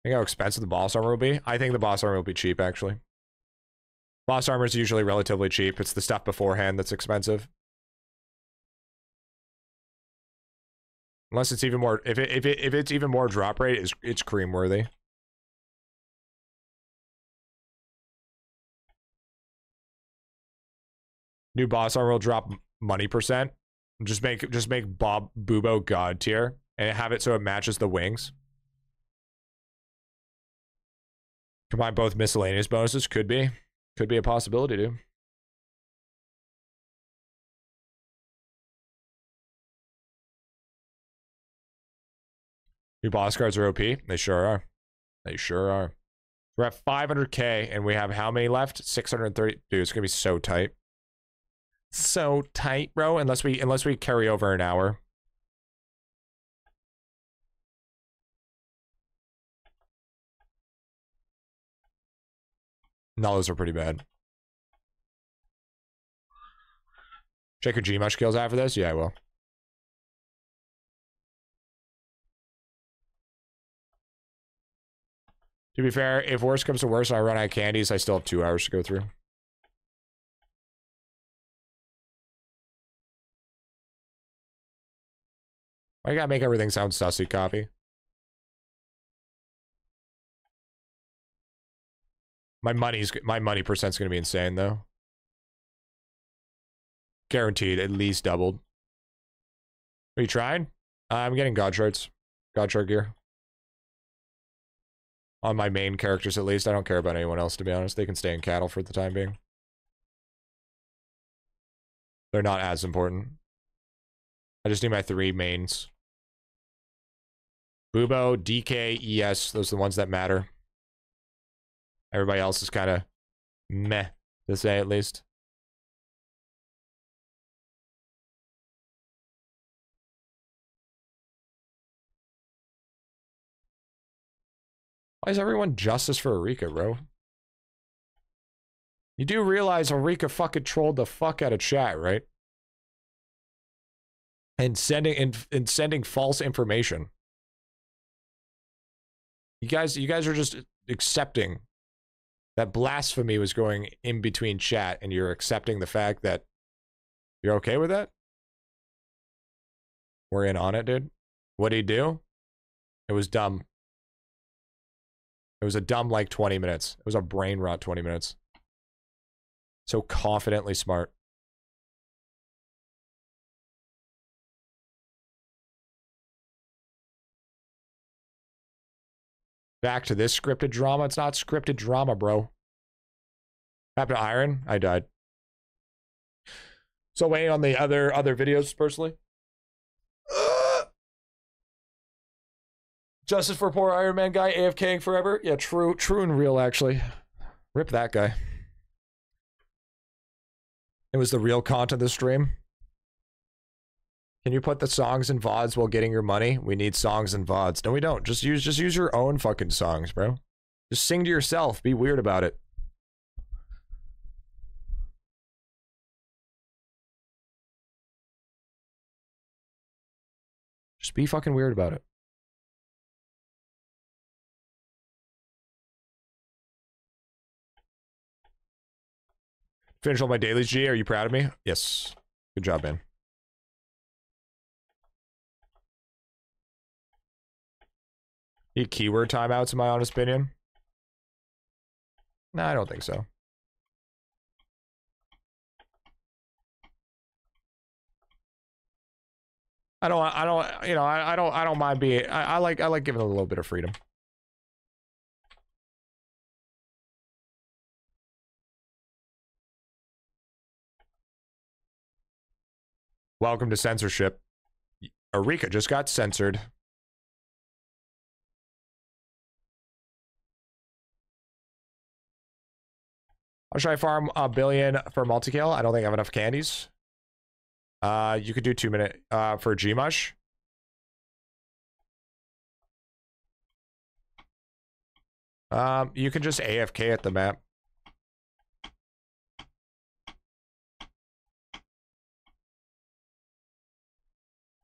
[SPEAKER 1] Think how expensive the boss armor will be? I think the boss armor will be cheap, actually. Boss armor is usually relatively cheap. It's the stuff beforehand that's expensive. Unless it's even more, if it, if it, if it's even more drop rate, it's it's cream worthy. New boss armor will drop money percent. Just make just make Bob Bubo god tier and have it so it matches the wings. Combine both miscellaneous bonuses could be could be a possibility, dude. New boss cards are OP. They sure are. They sure are. We're at 500k and we have how many left? 630. Dude, it's gonna be so tight. So tight, bro. Unless we unless we carry over an hour. No, those are pretty bad. Check your G Gmush kills after this? Yeah, I will. To be fair, if worse comes to worse and I run out of candies, I still have two hours to go through. Why you gotta make everything sound sussy, copy? My money's my money percent's gonna be insane though. Guaranteed, at least doubled. Are you trying? I'm getting God shards. God shard gear. On my main characters at least. I don't care about anyone else to be honest. They can stay in cattle for the time being. They're not as important. I just need my three mains. Bubo, DK, ES, those are the ones that matter. Everybody else is kind of meh, to say at least. Why is everyone justice for Erika, bro? You do realize Erika fucking trolled the fuck out of chat, right? And sending and, and sending false information. You guys, you guys are just accepting that blasphemy was going in between chat and you're accepting the fact that you're okay with that? We're in on it, dude. What'd he do? It was dumb. It was a dumb like 20 minutes. It was a brain rot 20 minutes. So confidently smart. Back to this scripted drama. It's not scripted drama, bro. Happened to Iron? I died. So waiting on the other other videos personally. Justice for poor Iron Man guy, AFKing forever. Yeah, true, true and real actually. Rip that guy. It was the real content of the stream. Can you put the songs in VODs while getting your money? We need songs and VODs. No, we don't. Just use just use your own fucking songs, bro. Just sing to yourself. Be weird about it. Just be fucking weird about it. Finish all my dailies, G. Are you proud of me? Yes. Good job, man. Need keyword timeouts, in my honest opinion. No, I don't think so. I don't. I don't. You know. I, I don't. I don't mind being. I, I like. I like giving a little bit of freedom. Welcome to censorship. Arika just got censored. How should I farm a billion for multi-kill? I don't think I have enough candies. Uh, you could do two minute uh, for Gmush. Um, you can just AFK at the map.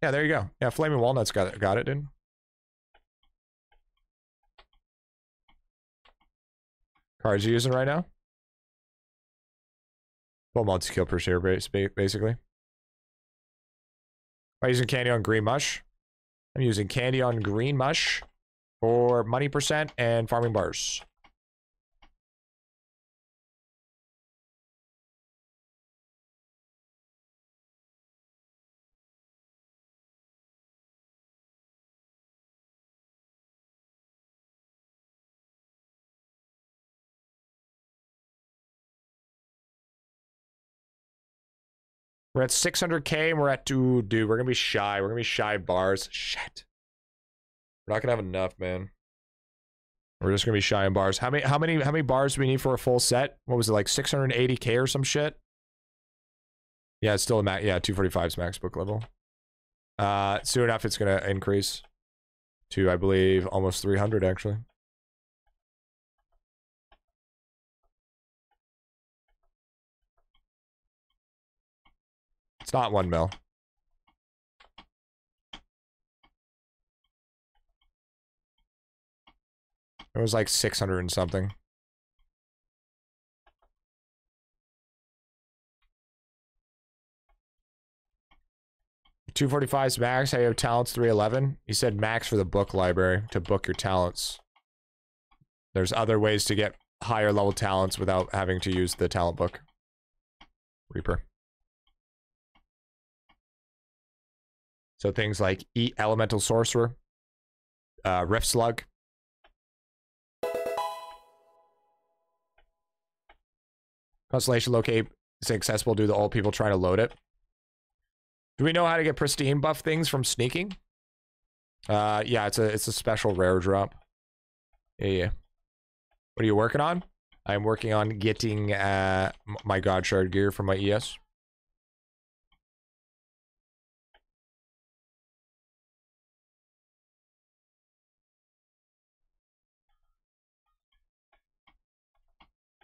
[SPEAKER 1] Yeah, there you go. Yeah, Flaming Walnuts got it, got it, dude. Cards you using right now? Well, multi-kill per share, basically. Am I using candy on green mush? I'm using candy on green mush for money percent and farming bars. We're at 600k and we're at two, dude. We're gonna be shy. We're gonna be shy bars. Shit. We're not gonna have enough, man. We're just gonna be shy in bars. How many? How many? How many bars do we need for a full set? What was it like? 680k or some shit? Yeah, it's still a max. Yeah, 245's max book level. Uh, soon enough, it's gonna increase to, I believe, almost 300 actually. It's not one mil. It was like 600 and something. Two forty five max. I have talents three eleven. He said max for the book library to book your talents. There's other ways to get higher level talents without having to use the talent book. Reaper. So things like Eat Elemental Sorcerer, uh, Rift Slug. Constellation Locate is accessible due to old people trying to load it. Do we know how to get pristine buff things from sneaking? Uh, yeah, it's a it's a special rare drop. Yeah, yeah. What are you working on? I'm working on getting uh my God Shard gear for my ES.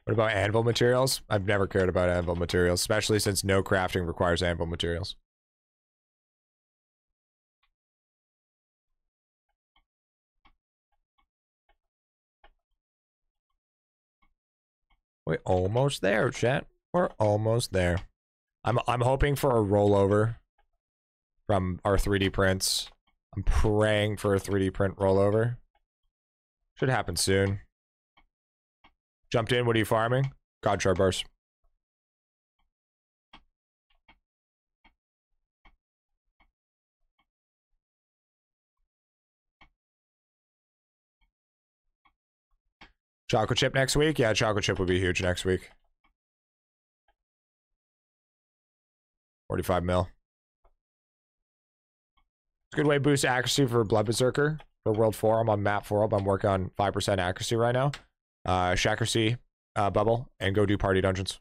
[SPEAKER 1] What about anvil materials? I've never cared about anvil materials, especially since no crafting requires anvil materials. We're almost there, chat. We're almost there. I'm I'm hoping for a rollover from our 3D prints. I'm praying for a 3D print rollover. Should happen soon. Jumped in. What are you farming? God shard bars. Chocolate chip next week? Yeah, chocolate chip would be huge next week. 45 mil. It's a good way to boost accuracy for Blood Berserker. For World 4, I'm on map 4. I'm working on 5% accuracy right now. Uh, Shaquracy, uh, Bubble, and go do Party Dungeons.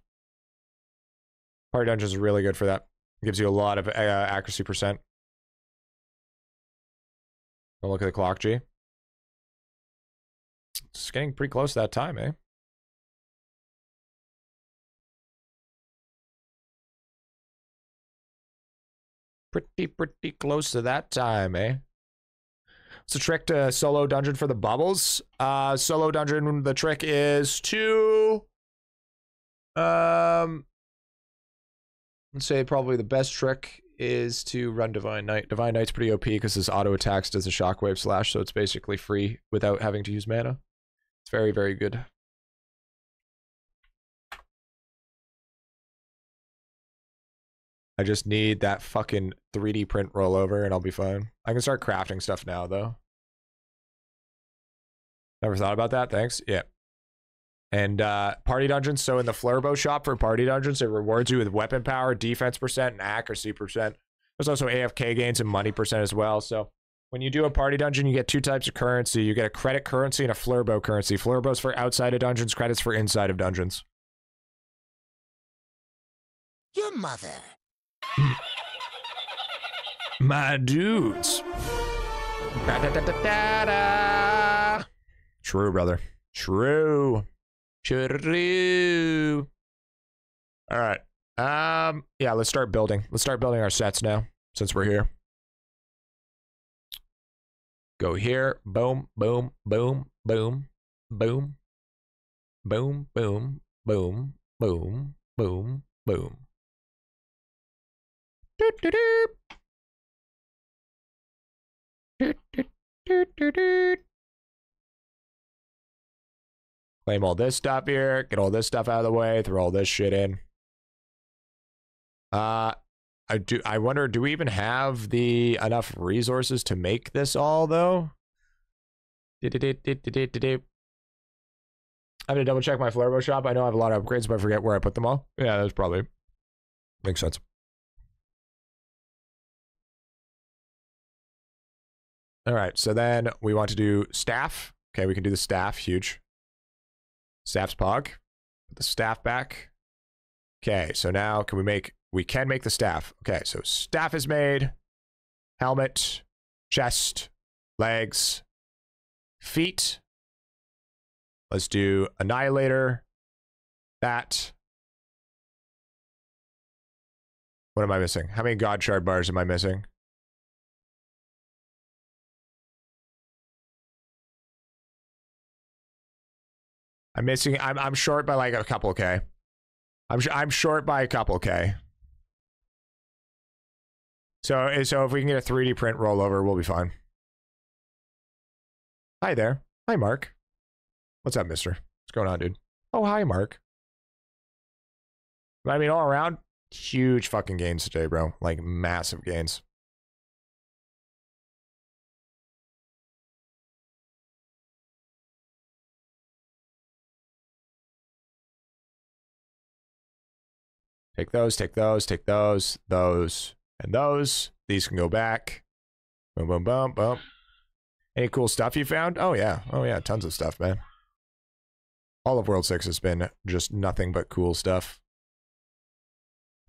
[SPEAKER 1] Party Dungeons is really good for that. gives you a lot of uh, accuracy percent. Don't look at the clock, G. It's getting pretty close to that time, eh? Pretty, pretty close to that time, eh? It's a trick to solo dungeon for the bubbles. Uh, solo dungeon, the trick is to, um, let's say probably the best trick is to run Divine Knight. Divine Knight's pretty OP because his auto attacks does a shockwave slash, so it's basically free without having to use mana. It's very, very good. I just need that fucking 3D print rollover and I'll be fine. I can start crafting stuff now though. Never thought about that. Thanks. Yeah. And uh, party dungeons. So in the Flurbo shop for party dungeons, it rewards you with weapon power, defense percent, and accuracy percent. There's also AFK gains and money percent as well. So when you do a party dungeon, you get two types of currency. You get a credit currency and a Flurbo currency. Flurbo's for outside of dungeons, credits for inside of dungeons.
[SPEAKER 14] Your mother.
[SPEAKER 1] My dudes. Da-da-da-da-da-da. True, brother. True. True. All right. Um. Yeah. Let's start building. Let's start building our sets now, since we're here. Go here. Boom. Boom. Boom. Boom. Boom. Boom. Boom. Boom. Boom. Boom. Boom. Doot, doot, doot. Doot, doot, doot, doot, doot. Claim all this stuff here, get all this stuff out of the way, throw all this shit in. Uh I do I wonder do we even have the enough resources to make this all though? I'm gonna double check my Flurbo shop. I know I have a lot of upgrades, but I forget where I put them all. Yeah, that's probably makes sense. All right, so then we want to do staff. Okay, we can do the staff, huge. Staff's pog. Put the staff back. Okay, so now can we make, we can make the staff. Okay, so staff is made. Helmet, chest, legs, feet. Let's do annihilator, that. What am I missing? How many god shard bars am I missing? I'm missing. I'm I'm short by like a couple k. I'm sh- I'm short by a couple k. So so if we can get a 3D print rollover, we'll be fine. Hi there. Hi Mark. What's up, Mister? What's going on, dude? Oh hi, Mark. I mean, all around, huge fucking gains today, bro. Like massive gains. Take those, take those, take those, those, and those. These can go back. Boom, boom, boom, boom. Any cool stuff you found? Oh, yeah. Oh, yeah. Tons of stuff, man. All of World 6 has been just nothing but cool stuff.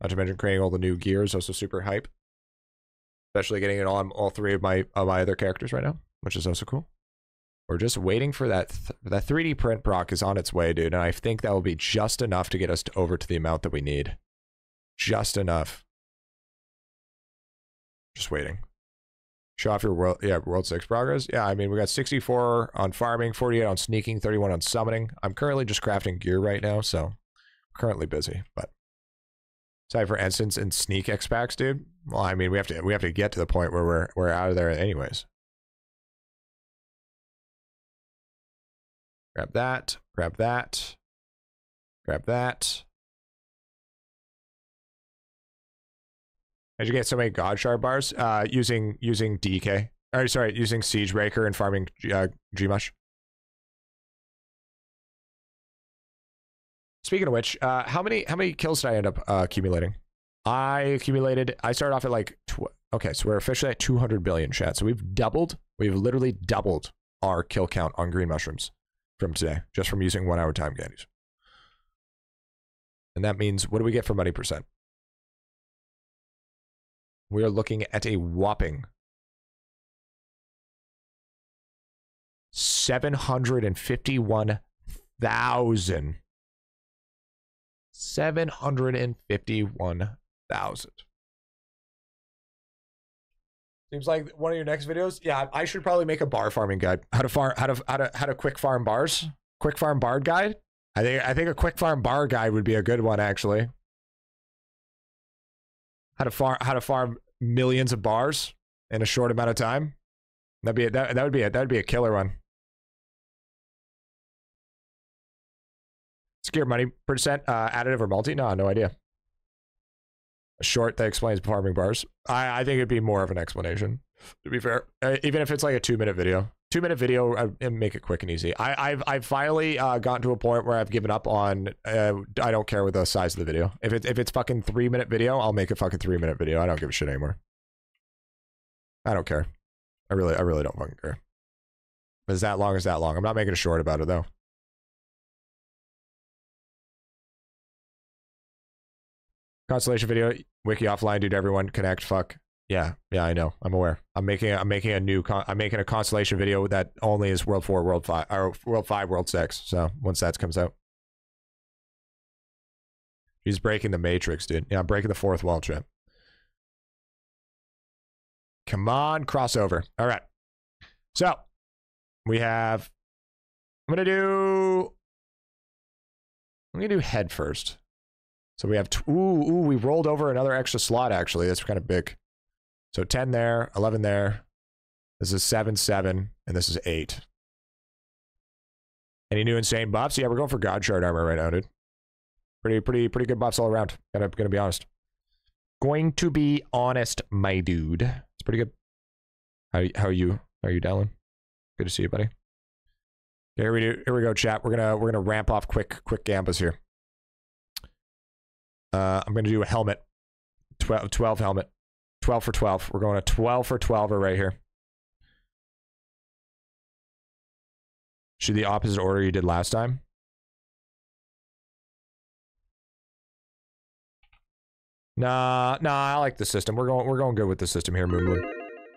[SPEAKER 1] Not to mention creating all the new gears, also super hype. Especially getting it on all three of my of my other characters right now, which is also cool. We're just waiting for that th- that 3D print proc is on its way, dude, and I think that will be just enough to get us to, over to the amount that we need. Just enough. Just waiting. Show off your world, yeah, world six progress. Yeah, I mean, we got 64 on farming, 48 on sneaking, 31 on summoning. I'm currently just crafting gear right now, so currently busy. But sorry for instance and sneak X packs, dude. Well, I mean, we have to we have to get to the point where we're we're out of there anyways. Grab that. Grab that. Grab that. How'd you get so many God Shard bars? Uh, using using DK. Or sorry, using Siege Breaker and farming uh, Gmush. Speaking of which, uh, how many how many kills did I end up uh, accumulating? I accumulated. I started off at like okay, so we're officially at 200 billion chat. So we've doubled. We've literally doubled our kill count on green mushrooms from today, just from using one hour time candies. And that means what do we get for money percent? We are looking at a whopping 751,000. 751,000. Seems like one of your next videos. Yeah, I should probably make a bar farming guide. How to farm how to how to how to quick farm bars. Quick farm bard guide. I think I think a quick farm bar guide would be a good one actually. How to farm how to farm millions of bars in a short amount of time. That'd be a, that, that would be a, that would be a killer one. Secure money percent uh, additive or multi? No, no idea. A short that explains farming bars. I, I think it'd be more of an explanation. To be fair, uh, even if it's like a two minute video, two minute video, uh, and make it quick and easy. I, I've I've finally uh, gotten to a point where I've given up on. Uh, I don't care with the size of the video. If it's if it's fucking three minute video, I'll make a fucking three minute video. I don't give a shit anymore. I don't care. I really I really don't fucking care. It's that long as that long. I'm not making a short about it though. Constellation video, wiki offline, dude. Everyone connect. Fuck. Yeah, yeah, I know. I'm aware. I'm making. I'm making a new. Con- I'm making a constellation video that only is World Four, World Five, or World Five, World Six. So once that comes out, she's breaking the matrix, dude. Yeah, I'm breaking the fourth wall, trip. Come on, crossover. All right. So we have. I'm gonna do. I'm gonna do head first. So we have, t- ooh, ooh, we rolled over another extra slot actually. That's kind of big. So 10 there, 11 there. This is 7, 7, and this is 8. Any new insane buffs? Yeah, we're going for God Shard armor right now, dude. Pretty, pretty, pretty good buffs all around. Gotta, gonna be honest. Going to be honest, my dude. It's pretty good. How, how are you? How are you, Dallin? Good to see you, buddy. Okay, here we do. Here we go, chat. We're gonna we're gonna ramp off quick quick gambas here. Uh, I'm going to do a helmet. 12, 12 helmet. 12 for 12. We're going to 12 for 12 right here. Should the opposite order you did last time? Nah, nah, I like the system. We're going we're going good with the system here, Moonblue.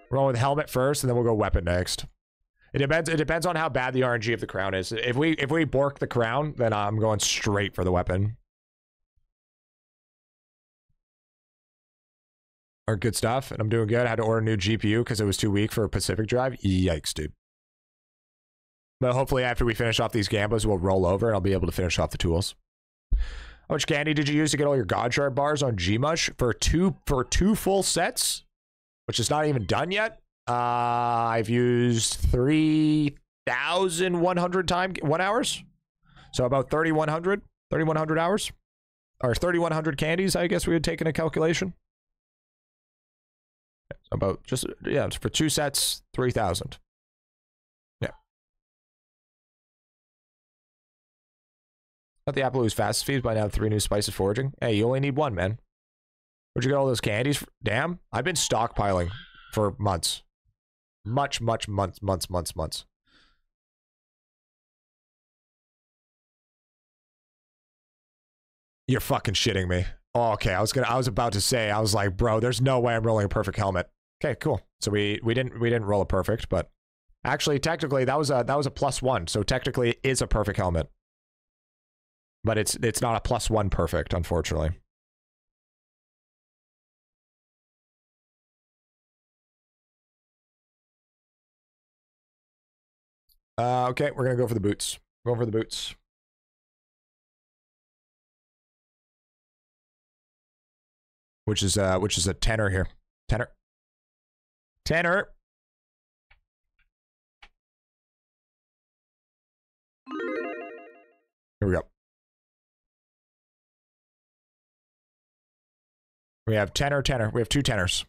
[SPEAKER 1] We're going with helmet first, and then we'll go weapon next. It depends. It depends on how bad the RNG of the crown is. If we if we bork the crown, then I'm going straight for the weapon. Are good stuff, and I'm doing good. I had to order a new GPU because it was too weak for a Pacific Drive. Yikes, dude. But hopefully, after we finish off these gambas, we'll roll over and I'll be able to finish off the tools. How much candy did you use to get all your God Shard bars on Gmush for two for two full sets, which is not even done yet? Uh, I've used three thousand one hundred time one hours, so about 3,100, 3,100 hours, or 3,100 candies. I guess we would take in a calculation. About just yeah, for two sets, three thousand. Yeah. Not the apple who's fast feeds by now three new spices foraging. Hey, you only need one, man. Where'd you get all those candies? For? Damn, I've been stockpiling for months. Much, much, months, months, months, months. You're fucking shitting me. Oh, okay. I was gonna. I was about to say. I was like, bro, there's no way I'm rolling a perfect helmet. Okay, cool. So we we didn't we didn't roll a perfect, but actually, technically, that was a that was a plus one. So technically, it is a perfect helmet, but it's it's not a plus one perfect, unfortunately. Uh, okay, we're gonna go for the boots. Going for the boots. Which is uh which is a tenor here. Tenor. Tenor. Here we go. We have tenor, tenor. We have two tenors.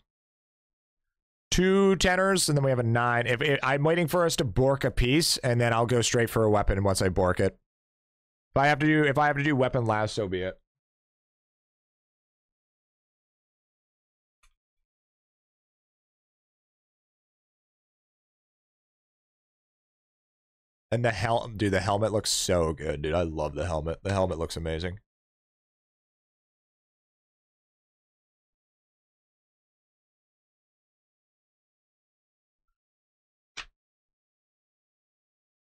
[SPEAKER 1] Two tenors, and then we have a nine. If it, I'm waiting for us to bork a piece, and then I'll go straight for a weapon once I bork it. If I have to do, if I have to do weapon last, so be it. And the hel, dude, the helmet looks so good, dude. I love the helmet. The helmet looks amazing.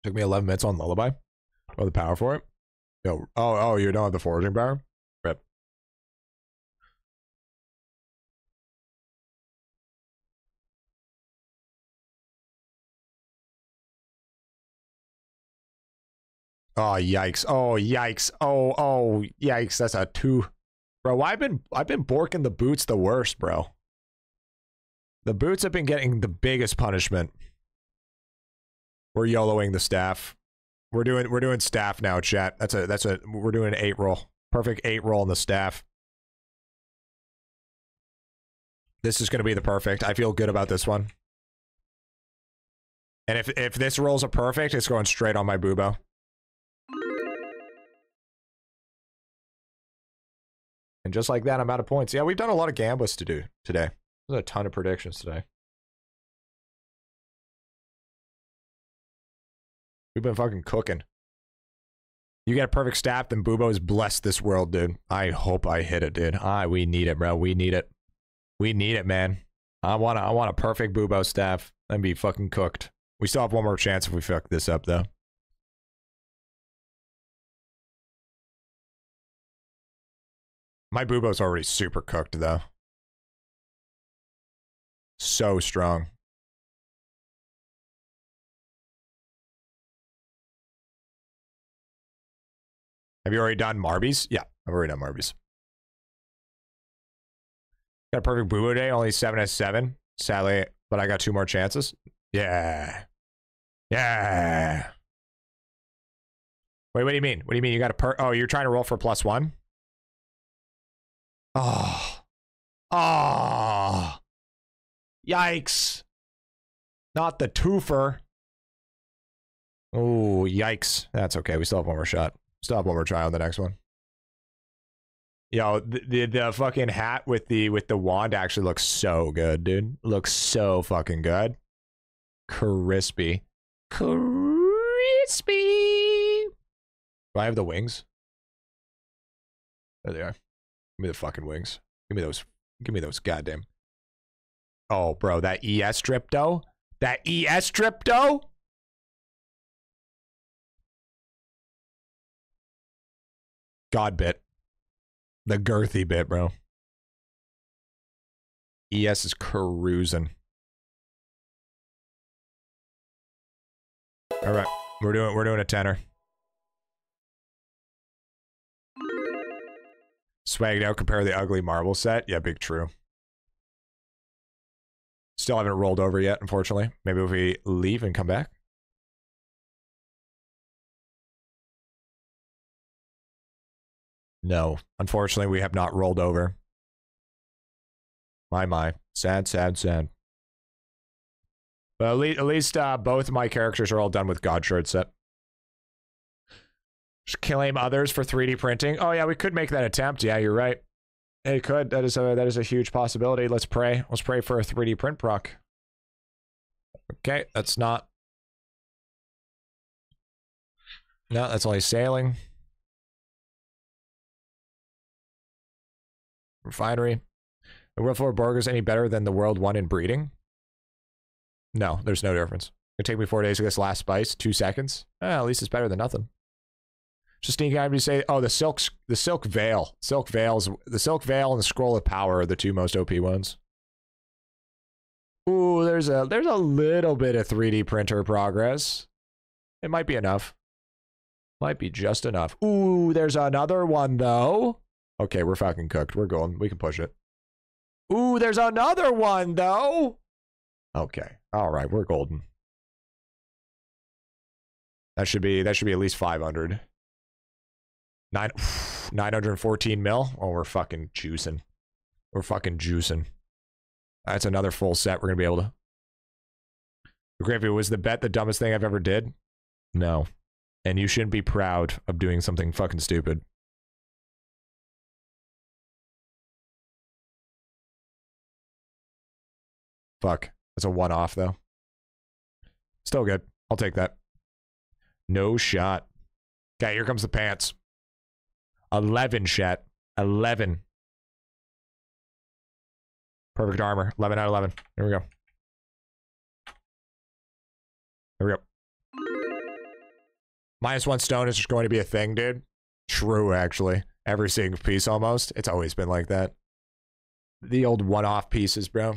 [SPEAKER 1] Took me 11 minutes on Lullaby. Oh, the power for it? Yo, oh, oh, you don't have the foraging power? Oh, yikes. Oh, yikes. Oh, oh, yikes. That's a two. Bro, I've been I've been borking the boots the worst, bro. The boots have been getting the biggest punishment. We're YOLOing the staff. We're doing we're doing staff now, chat. That's a that's a we're doing an eight roll. Perfect eight roll on the staff. This is gonna be the perfect. I feel good about this one. And if if this rolls a perfect, it's going straight on my Bubo. And just like that, I'm out of points. Yeah, we've done a lot of gambas to do today. There's a ton of predictions today. We've been fucking cooking. You get a perfect staff, then Bubo's blessed this world, dude. I hope I hit it, dude. Ah, we need it, bro. We need it. We need it, man. I want a, I want a perfect Bubo staff and be fucking cooked. We still have one more chance if we fuck this up, though. My Bubo's already super cooked, though. So strong. Have you already done Marbies? Yeah, I've already done Marbies. Got a perfect Bubo day, only 7 as 7. Sadly, but I got two more chances. Yeah. Yeah. Wait, what do you mean? What do you mean you got a per- Oh, you're trying to roll for plus one? Oh. Oh. Yikes. Not the twofer. Oh, yikes. That's okay. We still have one more shot. Still have one more try on the next one. Yo, the, the the fucking hat with the with the wand actually looks so good, dude. Looks so fucking good. Crispy. Crispy. Do I have the wings? There they are. Give me the fucking wings. Give me those. Give me those goddamn. Oh, bro, that ES though. That ES though. God bit. The girthy bit, bro. ES is cruising. All right, we're doing we're doing a tenor. Swagged out, compare the ugly marble set. Yeah, big true. Still haven't rolled over yet, unfortunately. Maybe if we leave and come back. No, unfortunately, we have not rolled over. My, my. Sad, sad, sad. But at least, at least uh, both my characters are all done with God Shard set. Claim others for 3D printing. Oh yeah, we could make that attempt. Yeah, you're right. It could. That is a that is a huge possibility. Let's pray. Let's pray for a 3D print proc. Okay, that's not. No, that's only sailing. Refinery. The World 4 burgers any better than the World 1 in breeding? No, there's no difference. It take me four days to get this last spice. Two seconds. Eh, at least it's better than nothing. Just sneaking out to say, oh, the silk, the silk veil, silk veils, the silk veil and the scroll of power are the two most OP ones. Ooh, there's a there's a little bit of 3D printer progress. It might be enough. Might be just enough. Ooh, there's another one though. Okay, we're fucking cooked. We're going. We can push it. Ooh, there's another one though. Okay. All right, we're golden. That should be that should be at least 500. Nine, 914 mil. Oh, we're fucking juicing. We're fucking juicing. That's another full set. We're gonna be able to. Griffey, was the bet the dumbest thing I've ever did? No. And you shouldn't be proud of doing something fucking stupid. Fuck. That's a one off though. Still good. I'll take that. No shot. Okay, here comes the pants. 11 shat. 11. Perfect armor. 11 out of 11. Here we go. Here we go. Minus one stone is just going to be a thing, dude. True, actually. Every single piece almost. It's always been like that. The old one-off pieces, bro.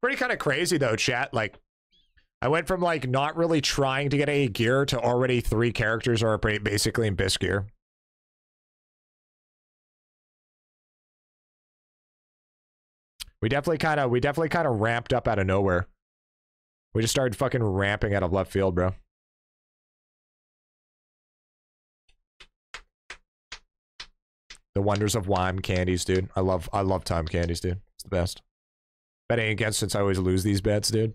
[SPEAKER 1] Pretty kind of crazy though, chat. Like, I went from like not really trying to get any gear to already three characters are ba- basically in bis gear. We definitely kind of we definitely kind of ramped up out of nowhere. We just started fucking ramping out of left field, bro. The wonders of time candies, dude. I love I love time candies, dude. It's the best. Betting against since I always lose these bets, dude.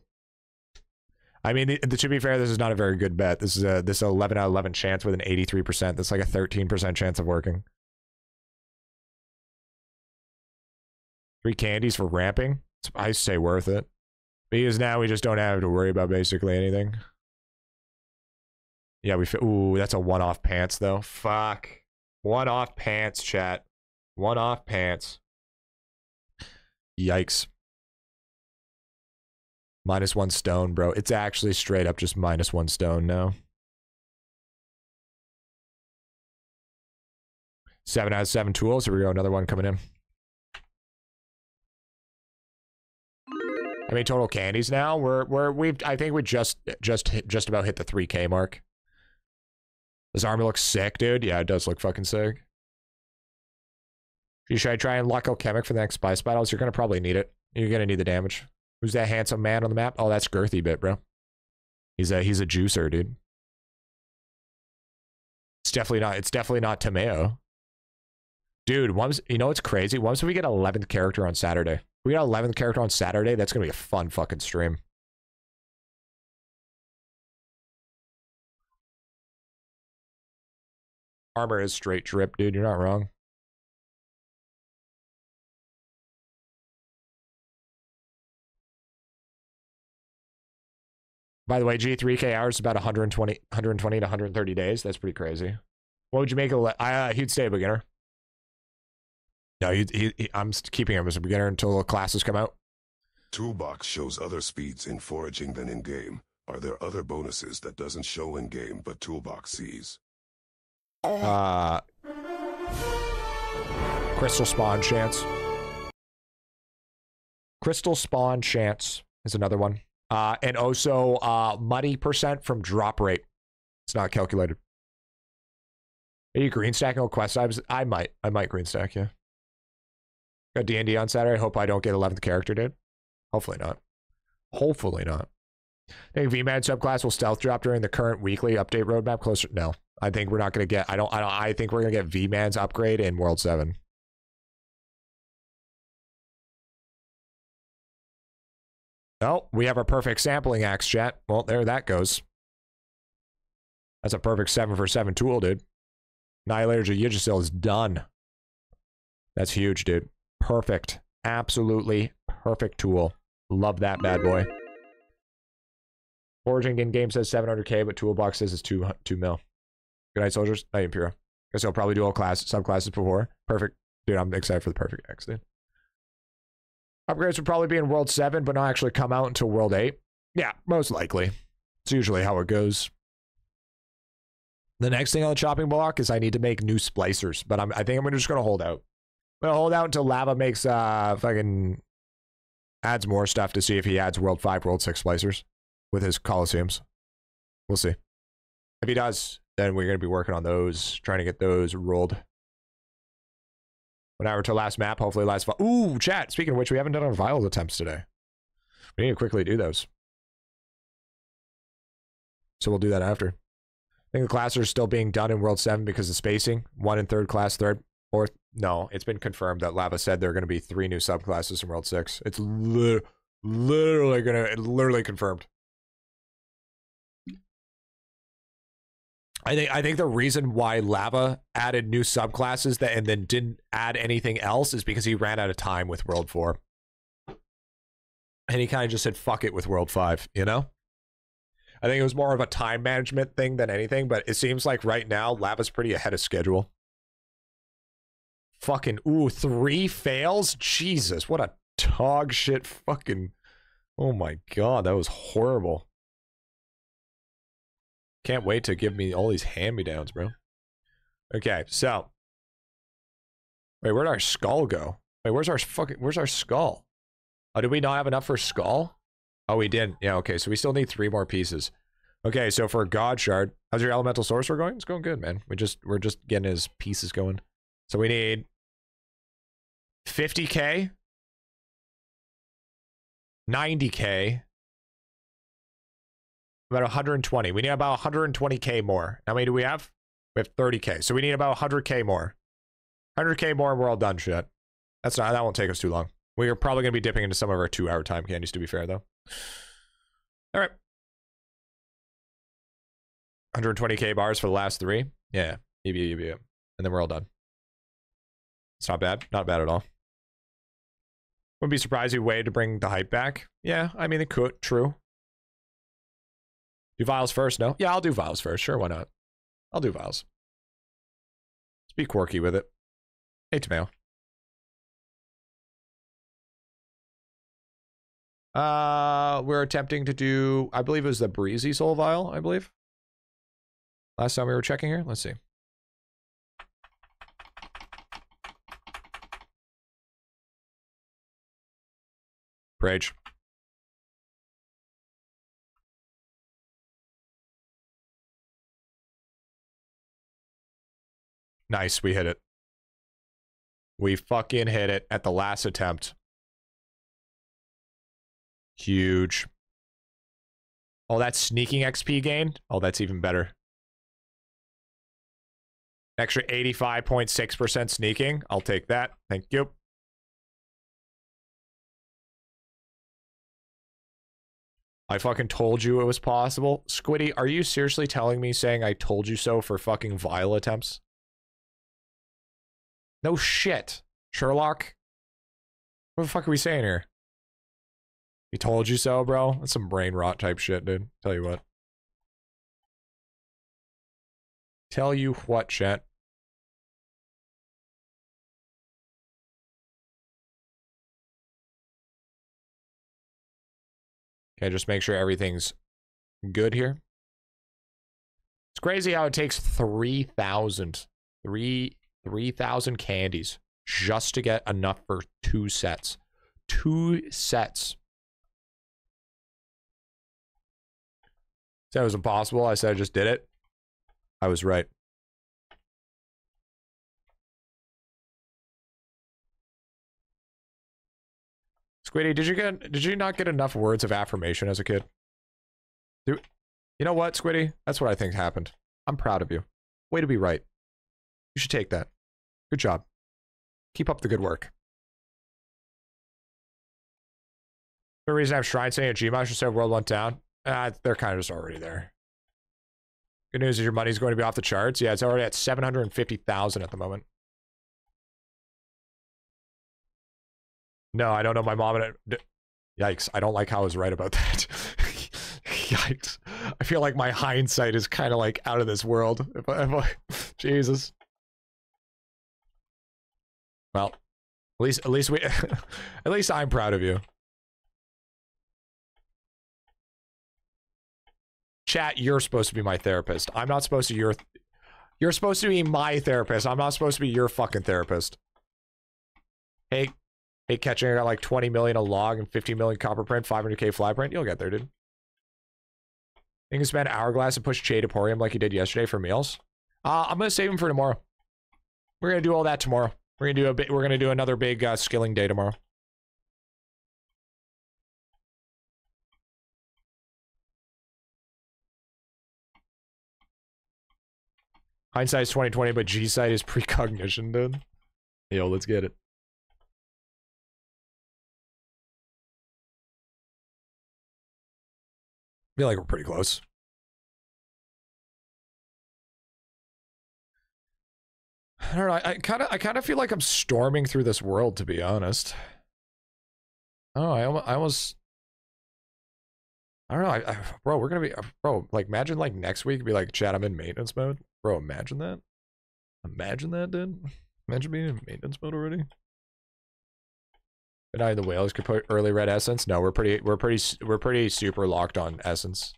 [SPEAKER 1] I mean, to be fair, this is not a very good bet. This is a this is 11 out of 11 chance with an 83%. That's like a 13% chance of working. Three candies for ramping. I say worth it. Because now we just don't have to worry about basically anything. Yeah, we fit. Ooh, that's a one-off pants though. Fuck. One-off pants, chat. One-off pants. Yikes. Minus one stone, bro. It's actually straight up just minus one stone now. Seven out of seven tools. Here we go. Another one coming in. How many total candies now? We're we're we've I think we just just hit, just about hit the 3k mark. This army looks sick, dude. Yeah, it does look fucking sick. Should I try and lock alchemic for the next spice battles? You're gonna probably need it. You're gonna need the damage. Who's that handsome man on the map? Oh, that's Girthy Bit, bro. He's a he's a juicer, dude. It's definitely not. It's definitely not Tomeo. Dude, once you know what's crazy? Once we get 11th character on Saturday, if we got 11th character on Saturday. That's gonna be a fun fucking stream. Armor is straight drip, dude. You're not wrong. By the way, G3K hours is about 120, 120 to 130 days. That's pretty crazy. What would you make of le- uh, he'd stay a beginner. No, he, he, he, I'm keeping him as a beginner until the classes come out.
[SPEAKER 3] Toolbox shows other speeds in foraging than in game. Are there other bonuses that doesn't show in game but Toolbox sees?
[SPEAKER 1] Uh, crystal spawn chance. Crystal spawn chance is another one. Uh, and also uh, money percent from drop rate. It's not calculated. Are you green stacking all quest items? I might. I might green stack, yeah. Got D&D on Saturday. Hope I don't get 11th character, dude. Hopefully not. Hopefully not. Think VMAN subclass will stealth drop during the current weekly update roadmap closer? No. I think we're not going to get, I don't, I don't, I think we're going to get VMAN's upgrade in World 7. Oh, we have our perfect sampling axe, chat. Well, there that goes. That's a perfect 7 for 7 tool, dude. Annihilator of Yggdrasil is done. That's huge, dude. Perfect. Absolutely perfect tool. Love that bad boy. Foraging in game says 700k, but toolbox says it's 2, 2 mil. Good night, soldiers. Night, Imperial. Guess I'll probably do all class subclasses before. Perfect. Dude, I'm excited for the perfect X, dude. Upgrades would probably be in World 7, but not actually come out until World 8. Yeah, most likely. It's usually how it goes. The next thing on the chopping block is I need to make new splicers, but I'm, I think I'm just going to hold out. I'm going to hold out until Lava makes, uh, fucking, adds more stuff to see if he adds World 5, World 6 splicers. with his coliseums. We'll see. If he does, then we're gonna be working on those, trying to get those rolled. One hour to last map, hopefully last. Vi- Ooh, chat. Speaking of which, we haven't done our vials attempts today. We need to quickly do those. So we'll do that after. I think the classes are still being done in World 7 because of spacing. One in third class, third, fourth. No, it's been confirmed that Lava said there are going to be three new subclasses in World 6. It's li- literally going to, literally confirmed. I think I think the reason why Lava added new subclasses that and then didn't add anything else is because he ran out of time with World 4. And he kind of just said fuck it with World 5, you know? I think it was more of a time management thing than anything, but it seems like right now Lava's pretty ahead of schedule. Fucking ooh, three fails? Jesus, what a dog shit fucking Oh my god, that was horrible. Can't wait to give me all these hand-me-downs, bro. Okay, so. Wait, where'd our skull go? Wait, where's our fucking, where's our skull? Oh, did we not have enough for skull? Oh, we didn't. Yeah, okay, so we still need three more pieces. Okay, so for God Shard, how's your elemental sorcerer going? It's going good, man. We just, we're just getting his pieces going. So we need 50k, 90k, about 120. We need about 120k more. How many do we have? We have 30k. So we need about 100k more. 100k more and we're all done shit. That's not that won't take us too long. We are probably gonna be dipping into some of our two hour time candies to be fair though. Alright. 120k bars for the last three. Yeah. EBU, EBU. And then we're all done. It's not bad. Not bad at all. Wouldn't be surprised if waited to bring the hype back. Yeah, I mean it could true. Do vials first? No? Yeah, I'll do vials first. Sure, why not? I'll do vials. Let's be quirky with it. Hey, Tomato. Uh, we're attempting to do, I believe it was the Breezy Soul Vial, I believe. Last time we were checking here. Let's see. Rage. Nice, we hit it. We fucking hit it at the last attempt. Huge. Oh, that sneaking XP gain? Oh, that's even better. Extra 85.6% sneaking. I'll take that. Thank you. I fucking told you it was possible. Squiddy, are you seriously telling me saying I told you so for fucking vial attempts? No shit. Sherlock? What the fuck are we saying here? He told you so, bro? That's some brain rot type shit, dude. Tell you what. Tell you what, chat. Okay, just make sure everything's good here. It's crazy how it takes 3,000. 3 3,000 candies just to get enough for two sets. Two sets. Said it was impossible. I said I just did it. I was right. Squiddy, did you get did you not get enough words of affirmation as a kid? Do, you know what, Squiddy? That's what I think happened. I'm proud of you. Way to be right. You should take that. Good job. Keep up the good work. The reason I have Shrine saying a Gmod instead of World went down, uh, they're kind of just already there. Good news is your money's going to be off the charts. Yeah, it's already at 750,000 at the moment. No, I don't know my mom. And yikes! I don't like how I was right about that. yikes! I feel like my hindsight is kind of like out of this world. If I, if I, Jesus. Well, at least at least we at least I'm proud of you. Chat, you're supposed to be my therapist. I'm not supposed to your You're supposed to be my therapist. I'm not supposed to be your fucking therapist. Hey, hey, catching I got like 20 million a log and 50 million copper print, 500k fly print. You'll get there, dude. You can spend hourglass and push Chadaporium like you did yesterday for meals. Uh, I'm gonna save them for tomorrow. We're gonna do all that tomorrow. We're gonna do a bit. We're gonna do another big uh, skilling day tomorrow. Hindsight's 2020, but G side is precognition, dude. Yo, let's get it. I feel like we're pretty close. I don't know. I kind of, I kind of feel like I'm storming through this world, to be honest. Oh, I almost, I almost, I don't know. I, I, bro, we're gonna be, uh, bro. Like, imagine like next week be like, chat. I'm in maintenance mode, bro. Imagine that. Imagine that, dude. Imagine being in maintenance mode already. But I the whales could put early red essence. No, we're pretty, we're pretty, we're pretty super locked on essence.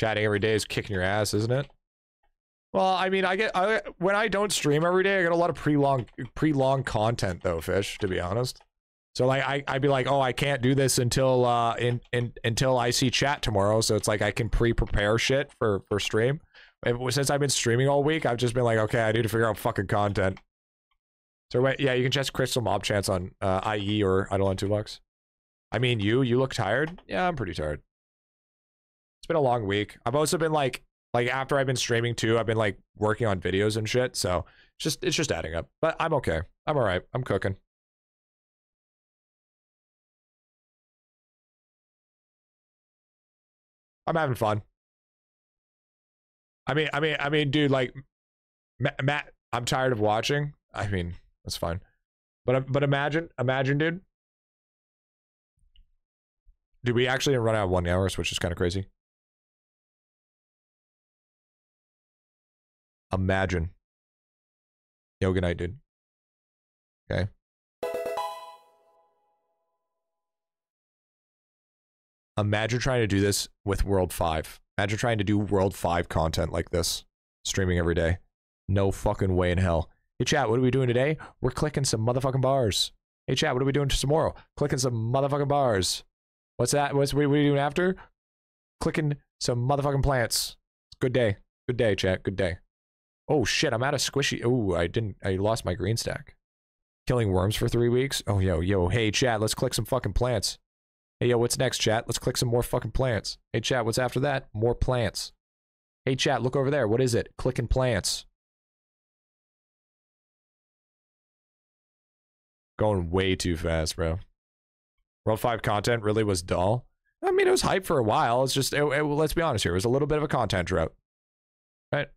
[SPEAKER 1] Chatting every day is kicking your ass, isn't it? Well, I mean, I get I, when I don't stream every day, I get a lot of pre-long pre-long content though, fish. To be honest, so like I I'd be like, oh, I can't do this until uh in, in until I see chat tomorrow. So it's like I can pre-prepare shit for for stream. And since I've been streaming all week, I've just been like, okay, I need to figure out fucking content. So wait, yeah, you can just crystal mob chance on uh, IE or IdleOn toolbox. I mean, you you look tired. Yeah, I'm pretty tired. Been a long week. I've also been like like after I've been streaming too, I've been like working on videos and shit. So it's just it's just adding up. But I'm okay. I'm all right. I'm cooking. I'm having fun. I mean, I mean, I mean, dude, like, Matt, Matt I'm tired of watching. I mean, that's fine. But but imagine, imagine, dude. Dude, we actually run out of one hours, which is kind of crazy. Imagine. Yo, good night, dude. Okay. Imagine trying to do this with World 5. Imagine trying to do World 5 content like this. Streaming every day. No fucking way in hell. Hey, chat, what are we doing today? We're clicking some motherfucking bars. Hey, chat, what are we doing tomorrow? Clicking some motherfucking bars. What's that? What's what are we doing after? Clicking some motherfucking plants. Good day. Good day, chat. Good day. Oh shit, I'm out of squishy. Oh, I didn't. I lost my green stack. Killing worms for three weeks. Oh yo yo. Hey chat, let's click some fucking plants. Hey yo, what's next, chat? Let's click some more fucking plants. Hey chat, what's after that? More plants. Hey chat, look over there. What is it? Clicking plants. Going way too fast, bro. World 5 content really was dull. I mean, it was hype for a while. It's just, it, it, let's be honest here, it was a little bit of a content drought. Right?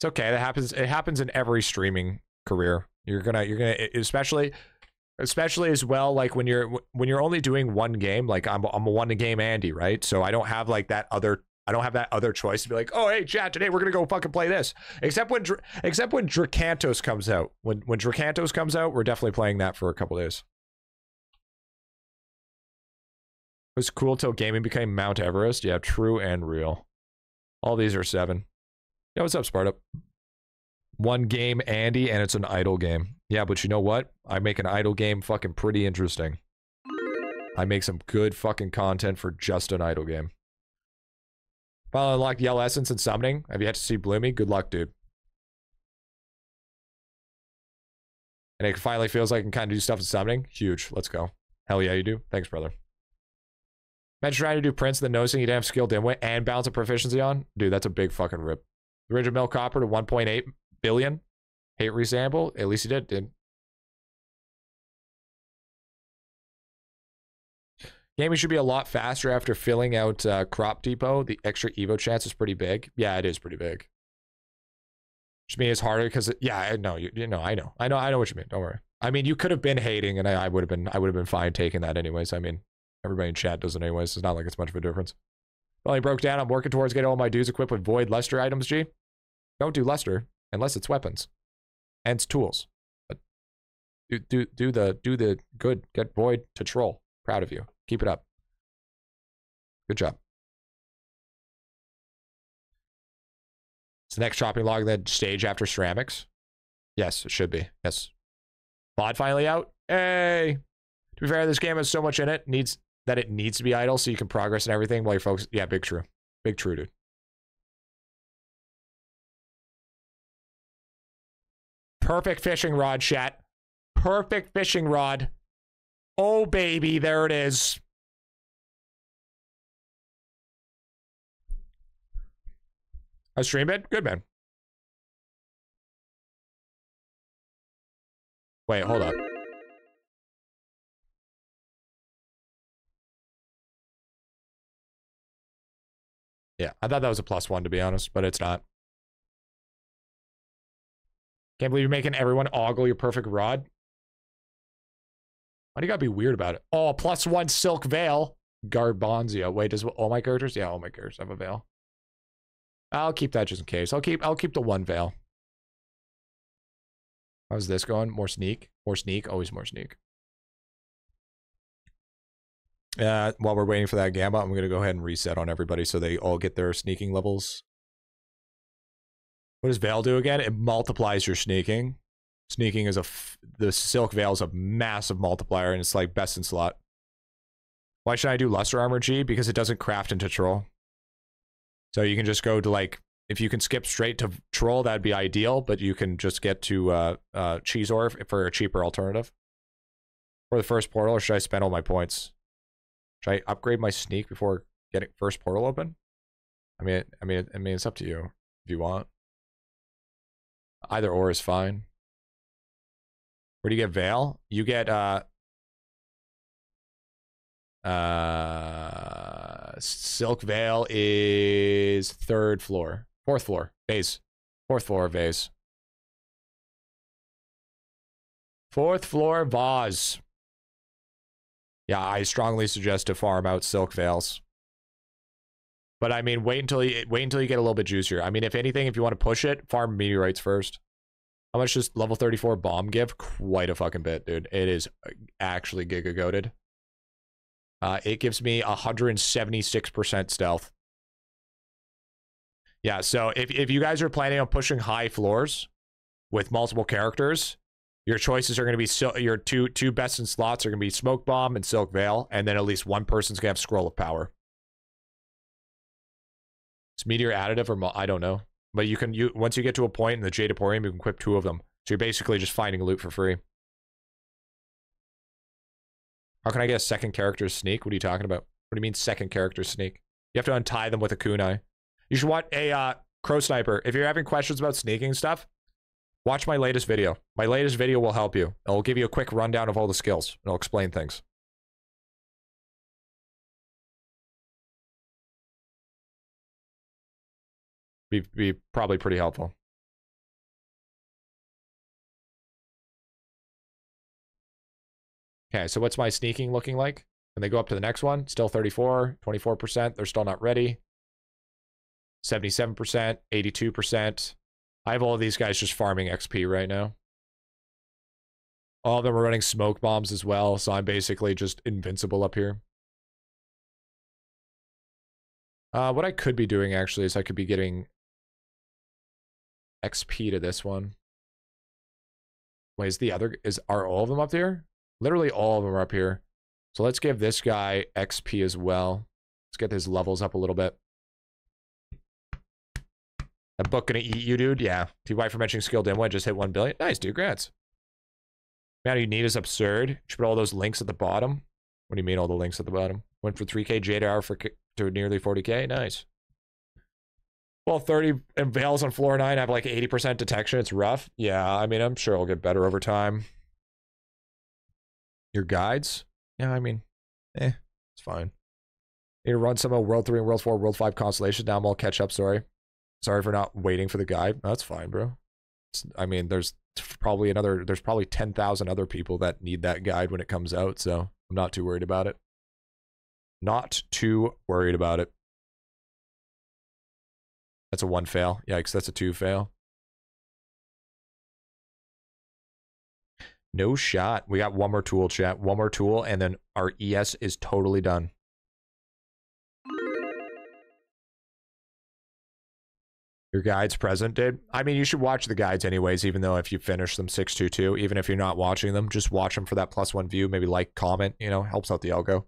[SPEAKER 1] It's okay. That happens. It happens in every streaming career. You're gonna, you're gonna, especially, especially as well. Like when you're when you're only doing one game. Like I'm, I'm a one game Andy, right? So I don't have like that other. I don't have that other choice to be like, oh hey, chat, today we're gonna go fucking play this. Except when, except when Dracantos comes out. When when Dracantos comes out, we're definitely playing that for a couple days. It was cool till gaming became Mount Everest. Yeah, true and real. All these are seven. Yeah, what's up, Sparta? One game, Andy, and it's an idle game. Yeah, but you know what? I make an idle game fucking pretty interesting. I make some good fucking content for just an idle game. Finally unlocked Yell Essence and Summoning. Have you yet to see Bloomy? Good luck, dude. And it finally feels like I can kind of do stuff in Summoning. Huge. Let's go. Hell yeah, you do. Thanks, brother. Imagine trying to do Prince, then noticing you didn't have skill dimwit and balance of proficiency on. Dude, that's a big fucking rip. The original mill copper to 1.8 billion. Hate resample. At least he did, dude. Gaming should be a lot faster after filling out uh, Crop Depot. The extra Evo chance is pretty big. Yeah, it is pretty big. Which means it's harder because, yeah, I know you, you know, I know, I know, I know what you mean. Don't worry. I mean, you could have been hating, and I, I would have been, I would have been fine taking that anyways. I mean, everybody in chat does it anyways. It's not like it's much of a difference. Well, he broke down. I'm working towards getting all my dudes equipped with Void Luster items. G. Don't do Luster unless it's weapons and it's tools. But do do do the do the good. Get Void to troll. Proud of you. Keep it up. Good job. Is the next chopping log the stage after ceramics? Yes, it should be. Yes. Mod finally out. Hey. To be fair, this game has so much in it. Needs that it needs to be idle so you can progress and everything while you're focused. Yeah, big true. Big true, dude. Perfect fishing rod, chat. Perfect fishing rod. Oh, baby, there it is. A stream it? Good, man. Wait, hold up. Yeah, I thought that was a plus one, to be honest, but it's not. Can't believe you're making everyone ogle your perfect rod. Why do you gotta be weird about it? Oh, plus one silk veil. Garbanzio. Wait, does all my characters? Yeah, all my characters have a veil. I'll keep that just in case. I'll keep I'll keep the one veil. How's this going? More sneak? More sneak? Always more sneak. Uh, while we're waiting for that Gamba, I'm going to go ahead and reset on everybody so they all get their sneaking levels. What does Veil do again? It multiplies your sneaking. Sneaking is a the Silk Veil is a massive multiplier, and it's like best in slot. Why should I do Luster Armor G? Because it doesn't craft into Troll. So you can just go to like if you can skip straight to Troll, that'd be ideal. But you can just get to uh, uh, Cheese Orf for a cheaper alternative. For the first portal, or should I spend all my points? Should I upgrade my sneak before getting first portal open? I mean, I mean, I mean, it's up to you if you want. Either or is fine. Where do you get Veil? You get uh uh Silk Veil is third floor. Fourth floor. Vase. Fourth floor vase. Fourth floor vase. Yeah, I strongly suggest to farm out Silk Veils. But I mean, wait until you wait until you get a little bit juicier. I mean, if anything, if you want to push it, farm meteorites first. How much does level 34 bomb give? Quite a fucking bit, dude. It is actually giga goaded. Uh, it gives me 176% stealth. Yeah, so if, if you guys are planning on pushing high floors with multiple characters, your choices are going to be so your two two best in slots are going to be Smoke Bomb and Silk Veil, and then at least one person's going to have Scroll of Power. It's Meteor additive or I don't know, but you can you once you get to a point in the Jade Emporium, you can equip two of them. So you're basically just finding loot for free. How can I get a second character sneak? What are you talking about? What do you mean second character sneak? You have to untie them with a kunai. You should want a uh, crow sniper. If you're having questions about sneaking stuff, watch my latest video. My latest video will help you. It'll give you a quick rundown of all the skills. It'll explain things. Be, be probably pretty helpful. Okay, so what's my sneaking looking like? When they go up to the next one, still 34, 24%. They're still not ready. 77%, 82%. I have all of these guys just farming XP right now. All of them are running smoke bombs as well, so I'm basically just invincible up here. Uh, what I could be doing actually is I could be getting XP to this one. Wait, is the other is are all of them up there? Literally all of them are up here. So let's give this guy XP as well. Let's get his levels up a little bit. That book gonna eat you, dude? Yeah. TY for mentioning skill demo. Just hit 1 billion. Nice, dude. Grants. Man, you need is absurd. You should put all those links at the bottom. What do you mean all the links at the bottom? Went for 3k JDR for to nearly 40k. Nice. Well, 30 and Veils on floor 9 I have like 80% detection. It's rough. Yeah, I mean, I'm sure it'll get better over time. Your guides? Yeah, I mean, eh, it's fine. Need to run some of World 3 and World 4, World 5 constellations. Now I'm all catch up, sorry. Sorry for not waiting for the guide. That's fine, bro. It's, I mean, there's probably another, there's probably 10,000 other people that need that guide when it comes out, so I'm not too worried about it. Not too worried about it. That's a one fail. Yikes, that's a two fail. No shot. We got one more tool, chat. One more tool, and then our ES is totally done. Your guides present, dude. I mean, you should watch the guides anyways, even though if you finish them 622, even if you're not watching them, just watch them for that plus one view. Maybe like, comment, you know, helps out the algo.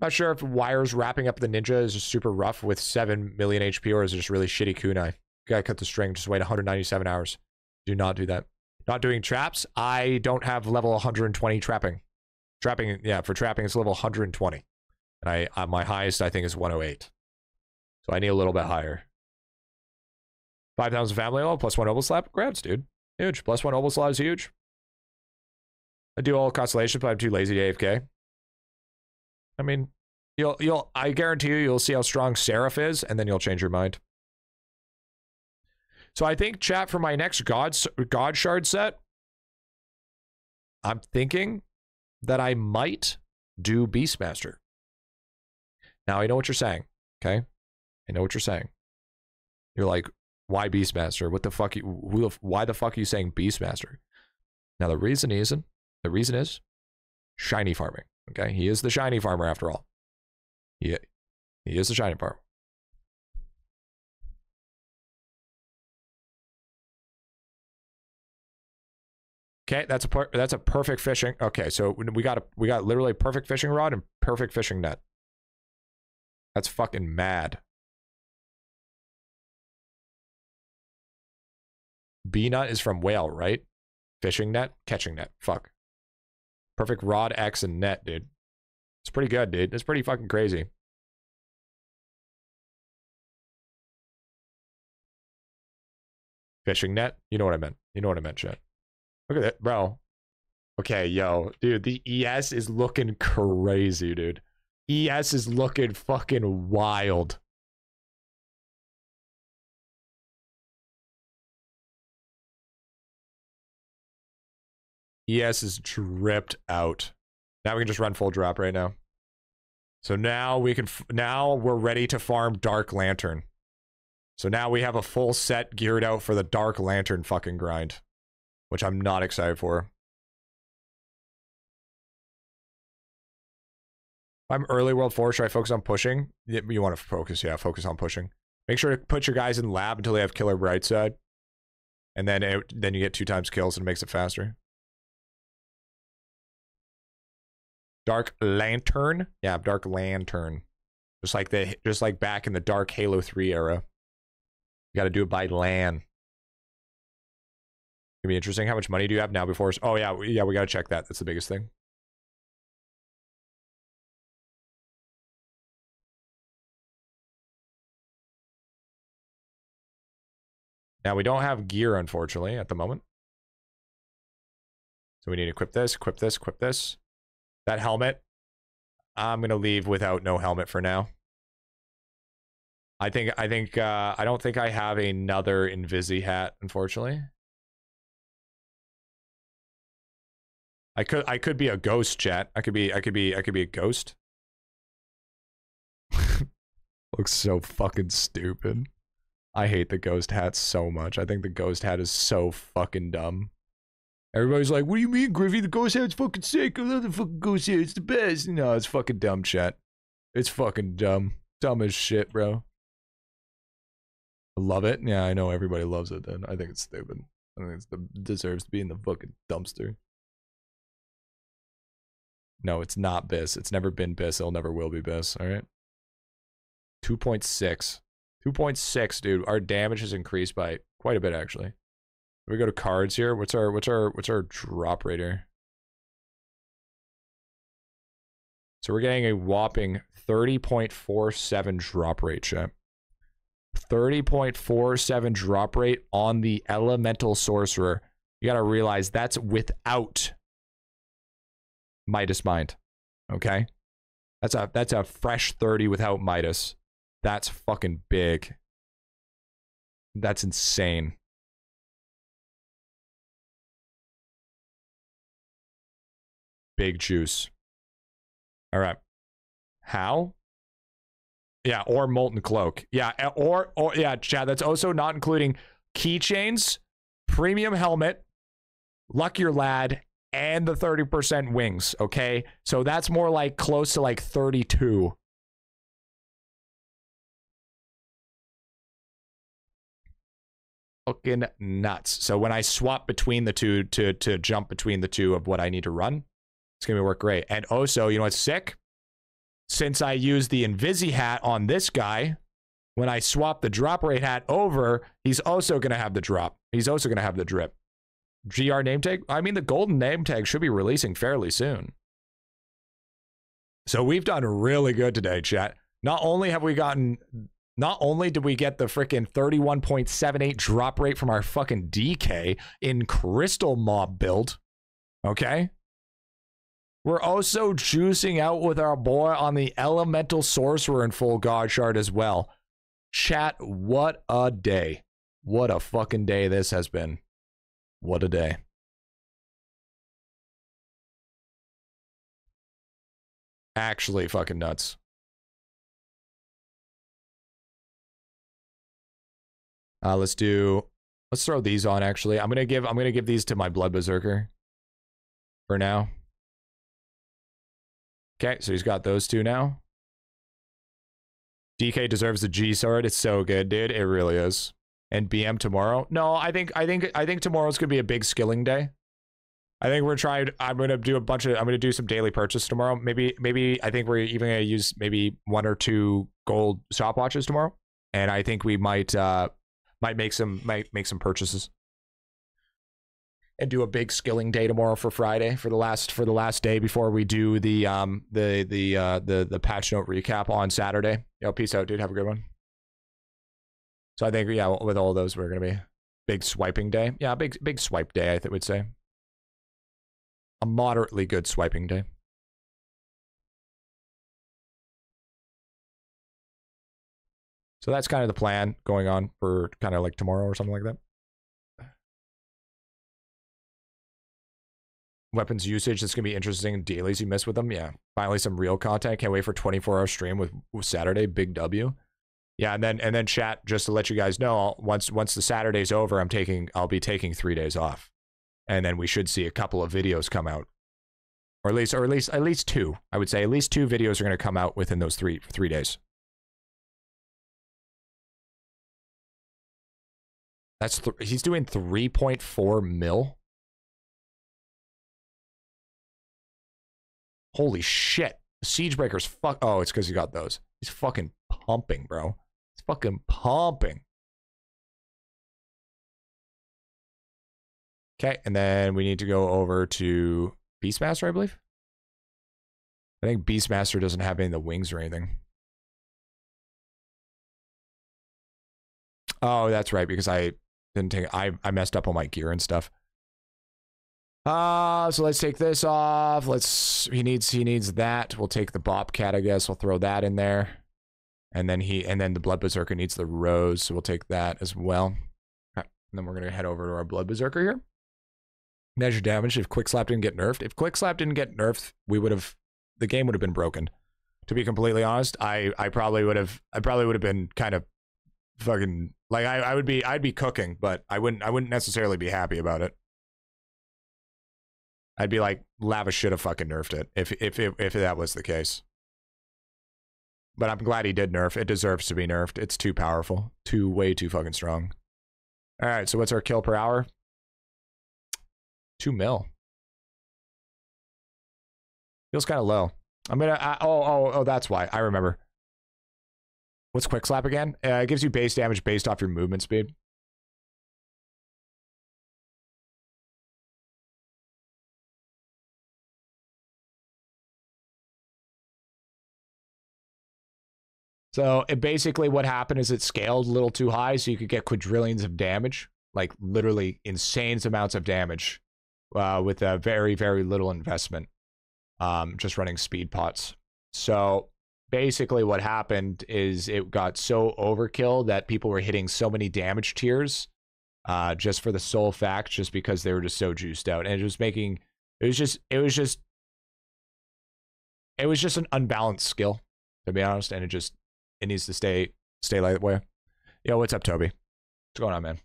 [SPEAKER 1] Not sure if wires wrapping up the ninja is just super rough with 7 million HP or is it just really shitty kunai. You gotta cut the string, just wait 197 hours. Do not do that. Not doing traps. I don't have level 120 trapping. Trapping, yeah, for trapping it's level 120. And I uh, my highest I think is 108. So I need a little bit higher. 5,000 family level plus one Obol slap. Grabs, dude. Huge. Plus one Obol slap is huge. I do all constellations, but I'm too lazy to AFK. I mean, you'll you'll I guarantee you you'll see how strong Seraph is, and then you'll change your mind. So I think chat for my next God God Shard set. I'm thinking that I might do Beastmaster. Now I know what you're saying. Okay, I know what you're saying. You're like, why Beastmaster? What the fuck? You, who, why the fuck are you saying Beastmaster? Now the reason isn't. The reason is shiny farming. Okay, he is the shiny farmer after all. He, he is the shiny farmer. Okay, that's a per- that's a perfect fishing. Okay, so we got a we got literally a perfect fishing rod and perfect fishing net. That's fucking mad. B nut is from whale, right? Fishing net, catching net. Fuck. Perfect rod, X, and net, dude. It's pretty good, dude. It's pretty fucking crazy. Fishing net? You know what I meant. You know what I meant, shit. Look at that, bro. Okay, yo, dude, the ES is looking crazy, dude. ES is looking fucking wild. ES is dripped out. Now we can just run full drop right now. So now we can, now we're ready to farm Dark Lantern. So now we have a full set geared out for the Dark Lantern fucking grind, which I'm not excited for. I'm early world four. Should I focus on pushing? You want to focus, yeah, focus on pushing. Make sure to put your guys in lab until they have killer bright side, and then it, then you get two times kills and it makes it faster. Dark Lantern. Yeah, Dark Lantern. Just like the just like back in the Dark Halo 3 era. You got to do it by LAN. It'd be interesting. How much money do you have now before? Oh yeah, yeah, we got to check that. That's the biggest thing. Now we don't have gear, unfortunately, at the moment. So we need to equip this, equip this, equip this. That helmet, I'm gonna leave without no helmet for now. I think I think uh, I don't think I have another Invisi hat, unfortunately. I could I could be a ghost chat. I could be I could be I could be a ghost. Looks so fucking stupid. I hate the ghost hat so much. I think the ghost hat is so fucking dumb. Everybody's like, what do you mean, Griffy? The ghost head's fucking sick. I love the fucking ghost head. It's the best. No, it's fucking dumb, chat. It's fucking dumb. Dumb as shit, bro. I love it. Yeah, I know everybody loves it then. I think it's stupid. I think it deserves to be in the fucking dumpster. No, it's not Biss. It's never been Biss. It'll never will be Biss. All right. 2.6. 2.6, dude. Our damage has increased by quite a bit, actually. We go to cards here. What's our what's our what's our drop rate here? So we're getting a whopping 30.47 drop rate, chat. 30.47 drop rate on the elemental sorcerer. You got to realize that's without Midas Mind. Okay? That's a that's a fresh 30 without Midas. That's fucking big. That's insane. Big juice. All right. How? Yeah, or molten cloak. Yeah, or or yeah, Chad. That's also not including keychains, premium helmet, luckier lad, and the thirty percent wings. Okay, so that's more like close to like thirty-two. Fucking nuts. So when I swap between the two to to jump between the two of what I need to run, it's gonna work great. And also, you know what's sick? since I used the Invisi hat on this guy, when I swap the drop rate hat over, he's also going to have the drop. He's also going to have the drip. GR name tag? I mean, the golden name tag should be releasing fairly soon. So we've done really good today, chat. Not only have we gotten, not only did we get the freaking 31.78 drop rate from our fucking DK in Crystal Mob build, okay? We're also juicing out with our boy on the Elemental Sorcerer in full God shard as well. Chat, what a day. What a fucking day this has been. What a day. Actually, fucking nuts. Uh, let's do. Let's throw these on. Actually, I'm gonna give. I'm gonna give these to my blood berserker. For now. Okay, so he's got those two now. DK deserves the G sword. It's so good, dude. It really is. And BM tomorrow? No, I think I think I think tomorrow's gonna be a big skilling day. I think we're trying. I'm gonna do a bunch of. I'm gonna do some daily purchase tomorrow. Maybe maybe I think we're even gonna use maybe one or two gold stopwatches tomorrow. And I think we might uh might make some might make some purchases and do a big skilling day tomorrow for Friday for the last for the last day before we do the um the the uh the the patch note recap on Saturday. Yo, peace out, dude. Have a good one. So I think yeah, with all those we're gonna be big swiping day. Yeah, big big swipe day. I th- would say a moderately good swiping day. So that's kind of the plan going on for kind of like tomorrow or something like that. Weapons usage. that's gonna be interesting. Dailies you miss with them. Yeah. Finally some real content. Can't wait for 24 hour stream with, Saturday. Big W. Yeah, and then and then chat just to let you guys know. Once once the Saturday's over, I'm taking I'll be taking three days off, and then we should see a couple of videos come out, or at least or at least at least two. I would say at least two videos are gonna come out within those three three days. That's th- he's doing 3.4 mil. Holy shit. Siegebreaker's fuck. Oh, it's because he got those. He's fucking pumping, bro. He's fucking pumping. Okay, and then we need to go over to Beastmaster, I believe. I think Beastmaster doesn't have any of the wings or anything. Oh, that's right, because I didn't take I I messed up on my gear and stuff. Uh, so let's take this off. Let's he needs he needs that. We'll take the Bobcat, I guess. We'll throw that in there. And then he and then the Blood Berserker needs the rose, so we'll take that as well. Okay. And then we're gonna head over to our Blood Berserker here. Measure damage if Quick Slap didn't get nerfed. If Quick Slap didn't get nerfed, we would have the game would have been broken. To be completely honest, I I probably would have I probably would have been kind of fucking like I, I would be I'd be cooking, but I wouldn't I wouldn't necessarily be happy about it. I'd be like, Lava should have fucking nerfed it if if if, if that was the case. But I'm glad he did nerf. It deserves to be nerfed. It's too powerful. Too way too fucking strong. All right, so what's our kill per hour? Two mil. Feels kind of low. I'm gonna. I, oh, oh, oh. That's why. I remember. What's quick slap again? Uh, it gives you base damage based off your movement speed. So it basically what happened is it scaled a little too high, so you could get quadrillions of damage, like literally insane amounts of damage, uh, with a very very little investment. Um, just running speed pots. So basically, what happened is it got so overkill that people were hitting so many damage tiers, uh, just for the sole fact, just because they were just so juiced out, and it was making it was just it was just it was just an unbalanced skill, to be honest, and it just it needs to stay stay that way. Yo, what's up, Toby? What's going on, man?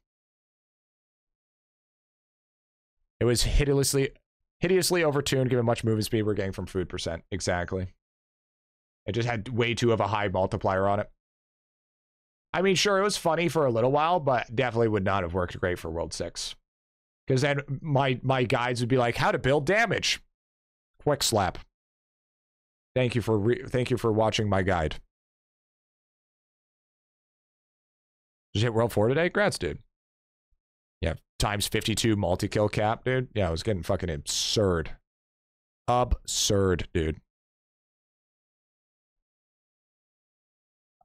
[SPEAKER 1] It was hideously hideously overtuned given much movement speed we're getting from food percent. Exactly. It just had way too of a high multiplier on it. I mean, sure, it was funny for a little while, but definitely would not have worked great for World 6. Because then my my guides would be like, how to build damage. Quick slap. Thank you for re- thank you for watching my guide. Did you hit World 4 today? Grats, dude. Yeah, times 52 multi kill cap, dude. Yeah, it was getting fucking absurd. Absurd, dude.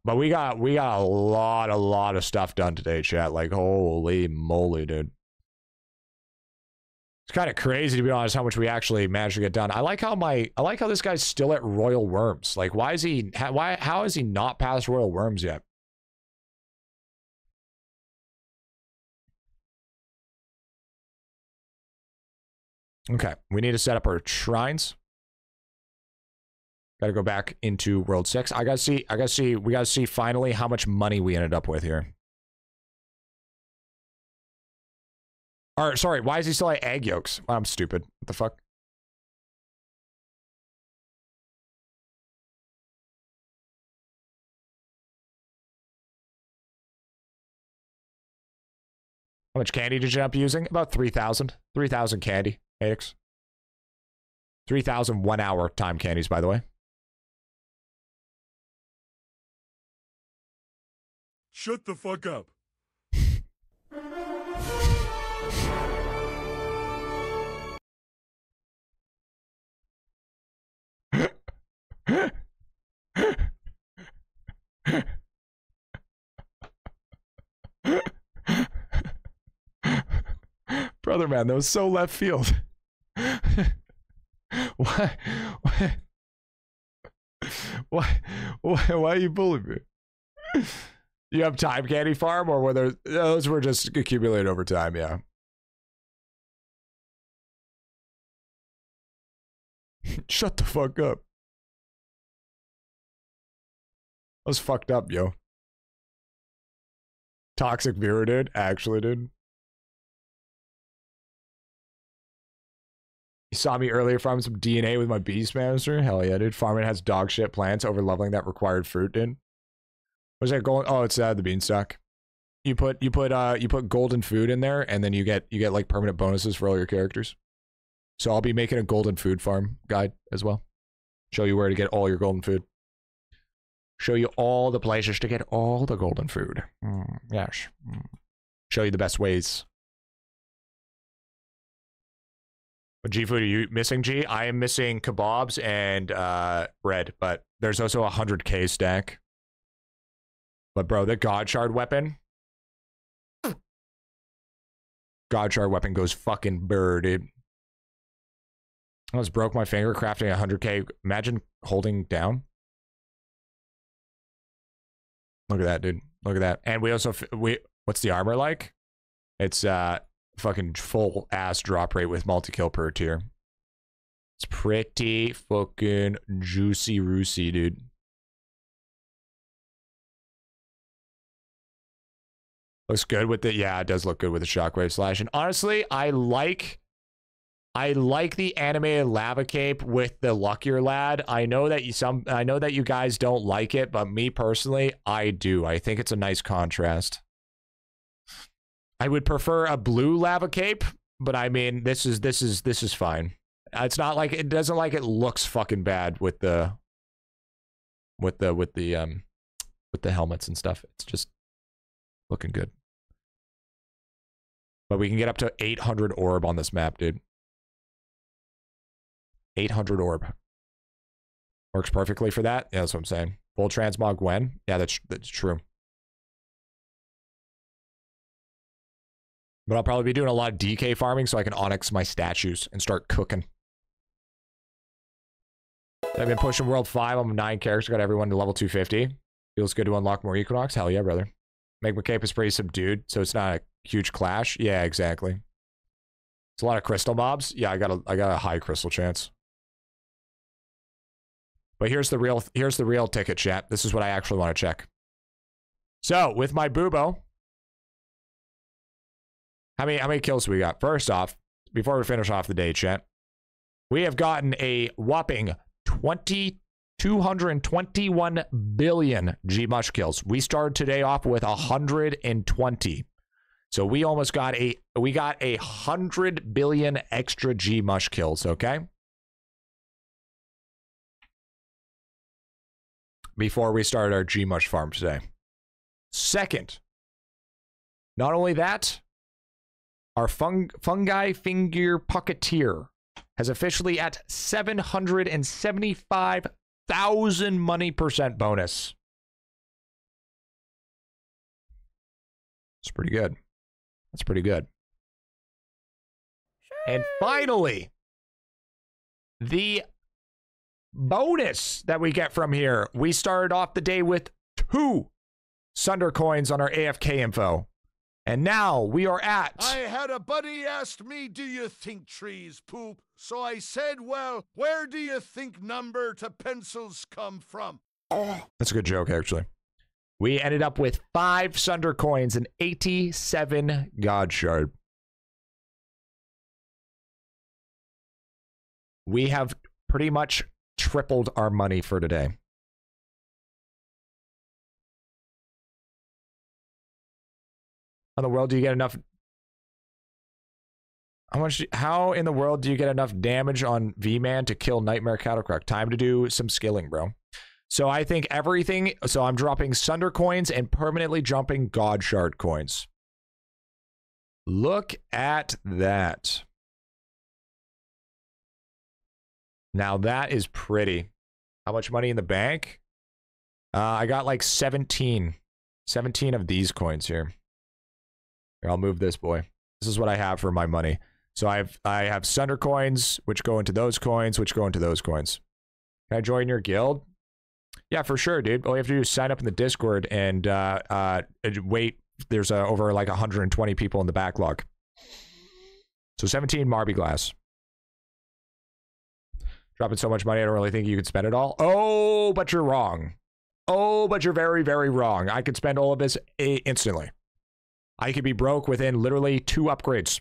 [SPEAKER 1] But we got we got a lot, a lot of stuff done today, chat. Like holy moly, dude. It's kind of crazy to be honest how much we actually managed to get done. I like how my I like how this guy's still at Royal Worms. Like why is he why how is he not past Royal Worms yet? Okay, we need to set up our shrines. Got to go back into World 6. I got to see I got to see we got to see finally how much money we ended up with here. Or sorry, why is he still at egg yolks? I'm stupid. What the fuck? How much candy did you end up using? About 3,000. 3,000 candy, Adix. 3,000 one hour time candies, by the way.
[SPEAKER 15] Shut the fuck up.
[SPEAKER 1] Brother man, that was so left field. Why, why, why, why, why are you bullying me? You have time candy farm, or whether those were just accumulated over time? Yeah. Shut the fuck up. That was fucked up, yo. Toxic viewer, dude. Actually, dude. You saw me earlier farming some DNA with my beast master? Hell yeah, dude. Farming has dog shit plants over leveling that required fruit, dude. What's that going? Oh, it's uh, the beanstalk. You put you put uh you put golden food in there, and then you get you get like permanent bonuses for all your characters. So I'll be making a golden food farm guide as well. Show you where to get all your golden food. Show you all the places to get all the golden food. Mm, yes. Mm. Show you the best ways. G food are you missing, G? I am missing kebabs and uh, bread, but there's also a 100k stack. But bro, the God Shard weapon. God Shard weapon goes fucking bird, dude. I almost broke my finger crafting a 100k. Imagine holding down. Look at that, dude. Look at that. And we also we what's the armor like? It's uh fucking full ass drop rate with multi kill per tier. It's pretty fucking juicy roosy, dude. Looks good with the yeah, it does look good with the shockwave slash. And honestly, I like I like the animated lava cape with the luckier lad. I know that you some I know that you guys don't like it, but me personally, I do. I think it's a nice contrast. I would prefer a blue lava cape, but I mean, this is this is this is fine. It's not like it doesn't like it looks fucking bad with the with the with the um with the helmets and stuff. It's just looking good. But we can get up to 800 orb on this map, dude. 800 orb. Works perfectly for that. Yeah, that's what I'm saying. Full transmog when? Yeah, that's that's true. But I'll probably be doing a lot of DK farming so I can onyx my statues and start cooking. I've been pushing World 5. I'm 9 characters. Got everyone to level 250. Feels good to unlock more Equinox. Hell yeah, brother. Magma Cape is pretty subdued, so it's not a huge clash. Yeah, exactly. It's a lot of crystal mobs. Yeah, I got a I got a high crystal chance. But here's the real here's the real ticket, chat. This is what I actually want to check. So with my Bubo, how many how many kills we got? First off, before we finish off the day, chat, we have gotten a whopping 20 221 billion G mush kills. We started today off with 120. So we almost got a we got a 100 billion extra G mush kills, okay? before we start our Gmush farm today. Second, not only that, our fung- fungi finger pocketeer has officially at 775,000 money percent bonus. It's pretty good. That's pretty good. And finally, the bonus that we get from here. We started off the day with two Sunder coins on our AFK info. And now we are at.
[SPEAKER 7] I had a buddy asked me, Do you think trees poop? So I said, Well, where do you think number to pencils come from?
[SPEAKER 1] Oh that's a good joke, actually. We ended up with five Sunder coins and 87 God Shard. We have pretty much tripled our money for today. In the world do you get enough? How much? How in the world do you get enough damage on V-Man to kill Nightmare Catacroc? Time to do some skilling, bro. So I think everything. So I'm dropping Sunder coins and permanently jumping God Shard coins. Look at that. Now that is pretty. How much money in the bank? Uh, I got like 17. 17 of these coins here. Here, I'll move this boy. This is what I have for my money. So I have I have Sunder coins, which go into those coins, which go into those coins. Can I join your guild? Yeah, for sure, dude. All you have to do is sign up in the Discord and uh, uh, wait. There's uh, over like 120 people in the backlog. So 17 Marbiglass. Dropping so much money, I don't really think you could spend it all. Oh, but you're wrong. Oh, but you're very, very wrong. I could spend all of this instantly. I could be broke within literally two upgrades.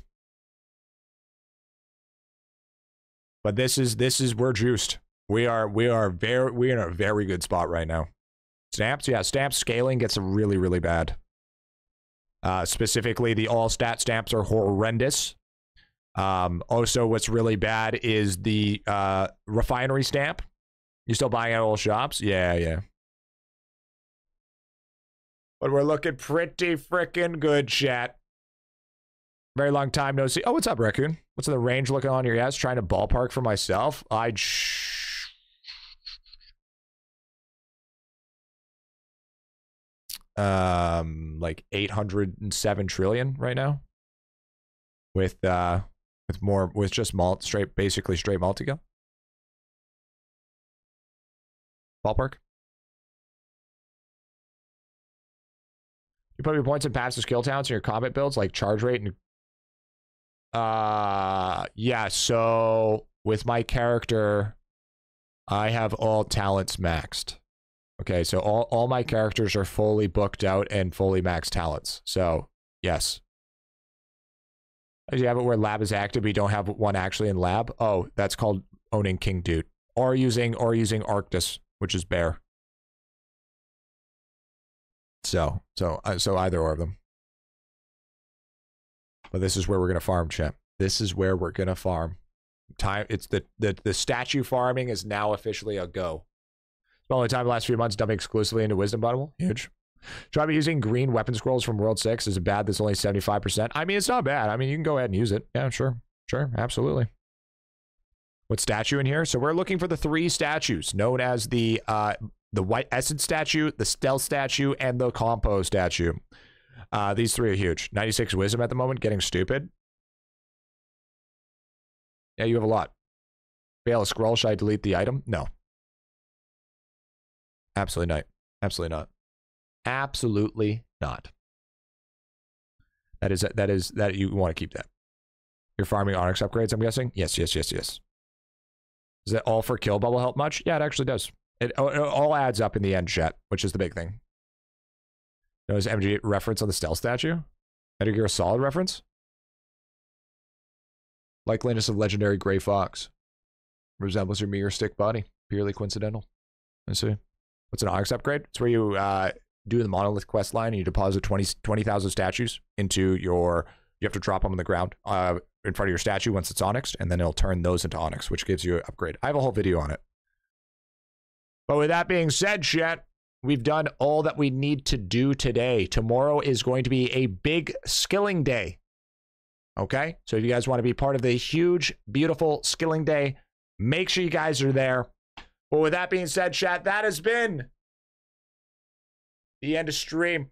[SPEAKER 1] But this is this is we're juiced. We are we are very we're in a very good spot right now. Stamps, yeah, stamp scaling gets really really bad. Uh, specifically, the all stat stamps are horrendous. Um, also, what's really bad is the uh, refinery stamp. You still buying at all shops? Yeah, yeah. But we're looking pretty freaking good, chat. Very long time no see. Oh, what's up, Raccoon? What's the range looking on your ass? Trying to ballpark for myself? I'd. Sh- um, like 807 trillion right now. With, uh, with more, with just malt, straight, basically straight multi-go. Ballpark. You put your points in passive skill talents in your combat builds, like charge rate and. Uh, yeah. So with my character, I have all talents maxed. Okay, so all all my characters are fully booked out and fully maxed talents. So yes. You have it where lab is active, but you don't have one actually in lab? Oh, that's called owning King Doot, or using or using Arctis, which is bear. So, so, uh, so either or of them. But this is where we're gonna farm, champ. This is where we're gonna farm. Time. It's the the the statue farming is now officially a go. Spent only time the last few months dumping exclusively into Wisdom Bottle. Huge. Try be using green weapon scrolls from World Six. Is it bad? That's only seventy five percent. I mean, it's not bad. I mean, you can go ahead and use it. Yeah, sure, sure, absolutely. What statue in here? So we're looking for the three statues known as the uh the white essence statue, the stealth statue, and the compo statue. Uh, these three are huge. 96 wisdom at the moment, getting stupid. Yeah, you have a lot. Fail a scroll. Should I delete the item? No. Absolutely not. Absolutely not. Absolutely not. That is that is that you want to keep that. You're farming Onyx upgrades, I'm guessing? Yes, yes, yes, yes. Is that all for kill bubble help much? Yeah, it actually does. It, it all adds up in the end, chat, which is the big thing. Notice MG reference on the stealth statue? Metal Gear a Solid reference? Likeliness of legendary Gray Fox. Resembles your mirror stick body. Purely coincidental. Let's see. What's an Onyx upgrade? It's where you uh, do the monolith quest line and you deposit 20 20,000 statues into your. You have to drop them on the ground uh, in front of your statue once it's Onyx, and then it'll turn those into Onyx, which gives you an upgrade. I have a whole video on it. But with that being said, chat, we've done all that we need to do today. Tomorrow is going to be a big skilling day. Okay? So if you guys want to be part of the huge, beautiful skilling day, make sure you guys are there. But with that being said, chat, that has been the end of stream.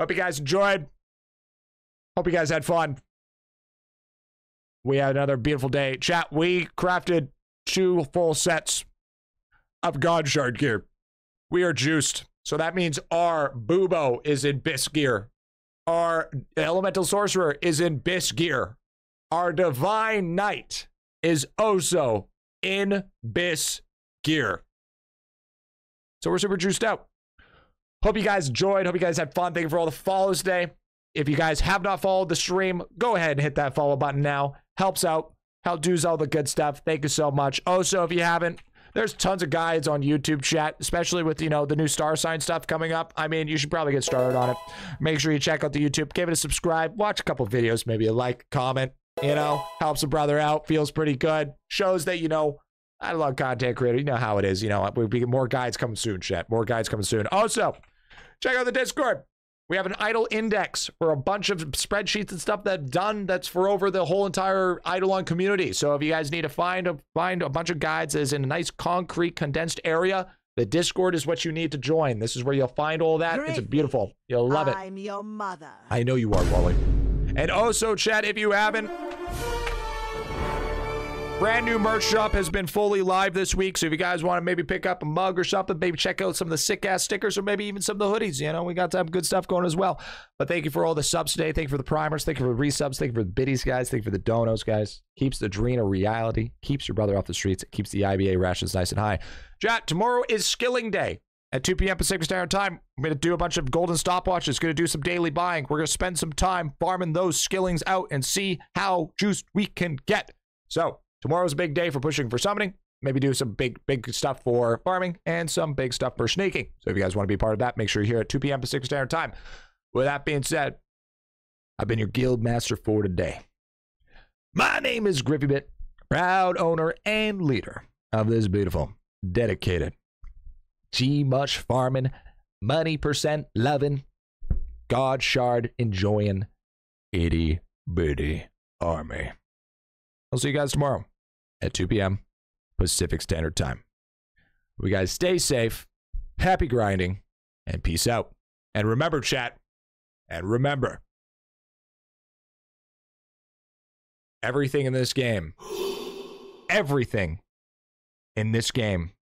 [SPEAKER 1] Hope you guys enjoyed. Hope you guys had fun. We had another beautiful day. Chat, we crafted two full sets of God Shard gear. We are juiced. So that means our Bubo is in Bis gear. Our Elemental Sorcerer is in Bis gear. Our Divine Knight is also in Bis gear. So we're super juiced out. Hope you guys enjoyed. Hope you guys had fun. Thank you for all the follows today. If you guys have not followed the stream, go ahead and hit that follow button now. Helps out. Help do's all the good stuff. Thank you so much. Also, if you haven't, there's tons of guides on YouTube chat, especially with, you know, the new star sign stuff coming up. I mean, you should probably get started on it. Make sure you check out the YouTube, give it a subscribe, watch a couple videos, maybe a like, comment, you know, helps a brother out, feels pretty good. Shows that, you know, I love content creator. You know how it is. You know, we get more guides coming soon, chat. More guides coming soon. Also, check out the Discord. We have an idle index for a bunch of spreadsheets and stuff that's done that's for over the whole entire IdleOn community. So if you guys need to find a find a bunch of guides as in a nice concrete condensed area, the Discord is what you need to join. This is where you'll find all that. It's beautiful. You'll love it.
[SPEAKER 18] I'm your mother.
[SPEAKER 1] I know you are, Wally. And also, chat, if you haven't, brand new merch shop has been fully live this week. So if you guys want to maybe pick up a mug or something, maybe check out some of the sick ass stickers or maybe even some of the hoodies. You know, we got some good stuff going as well. But thank you for all the subs today. Thank you for the primers. Thank you for the resubs. Thank you for the biddies, guys. Thank you for the donos, guys. Keeps the dream a reality. Keeps your brother off the streets. It keeps the IBA rations nice and high. Chat, tomorrow is skilling day. At 2 p.m. Pacific Standard Time, I'm going to do a bunch of golden stopwatches. Going to do some daily buying. We're going to spend some time farming those skillings out and see how juiced we can get. So tomorrow's a big day for pushing for summoning. Maybe do some big, big stuff for farming and some big stuff for sneaking. So if you guys want to be part of that, make sure you're here at 2 p.m. Pacific Standard Time. With that being said, I've been your guild master for today. My name is GriffyBit, proud owner and leader of this beautiful, dedicated, Gmush farming, money percent loving, God shard enjoying, itty bitty army. I'll see you guys tomorrow at 2 p.m. Pacific Standard Time. We guys stay safe, happy grinding, and peace out. And remember, chat, and remember, everything in this game, everything in this game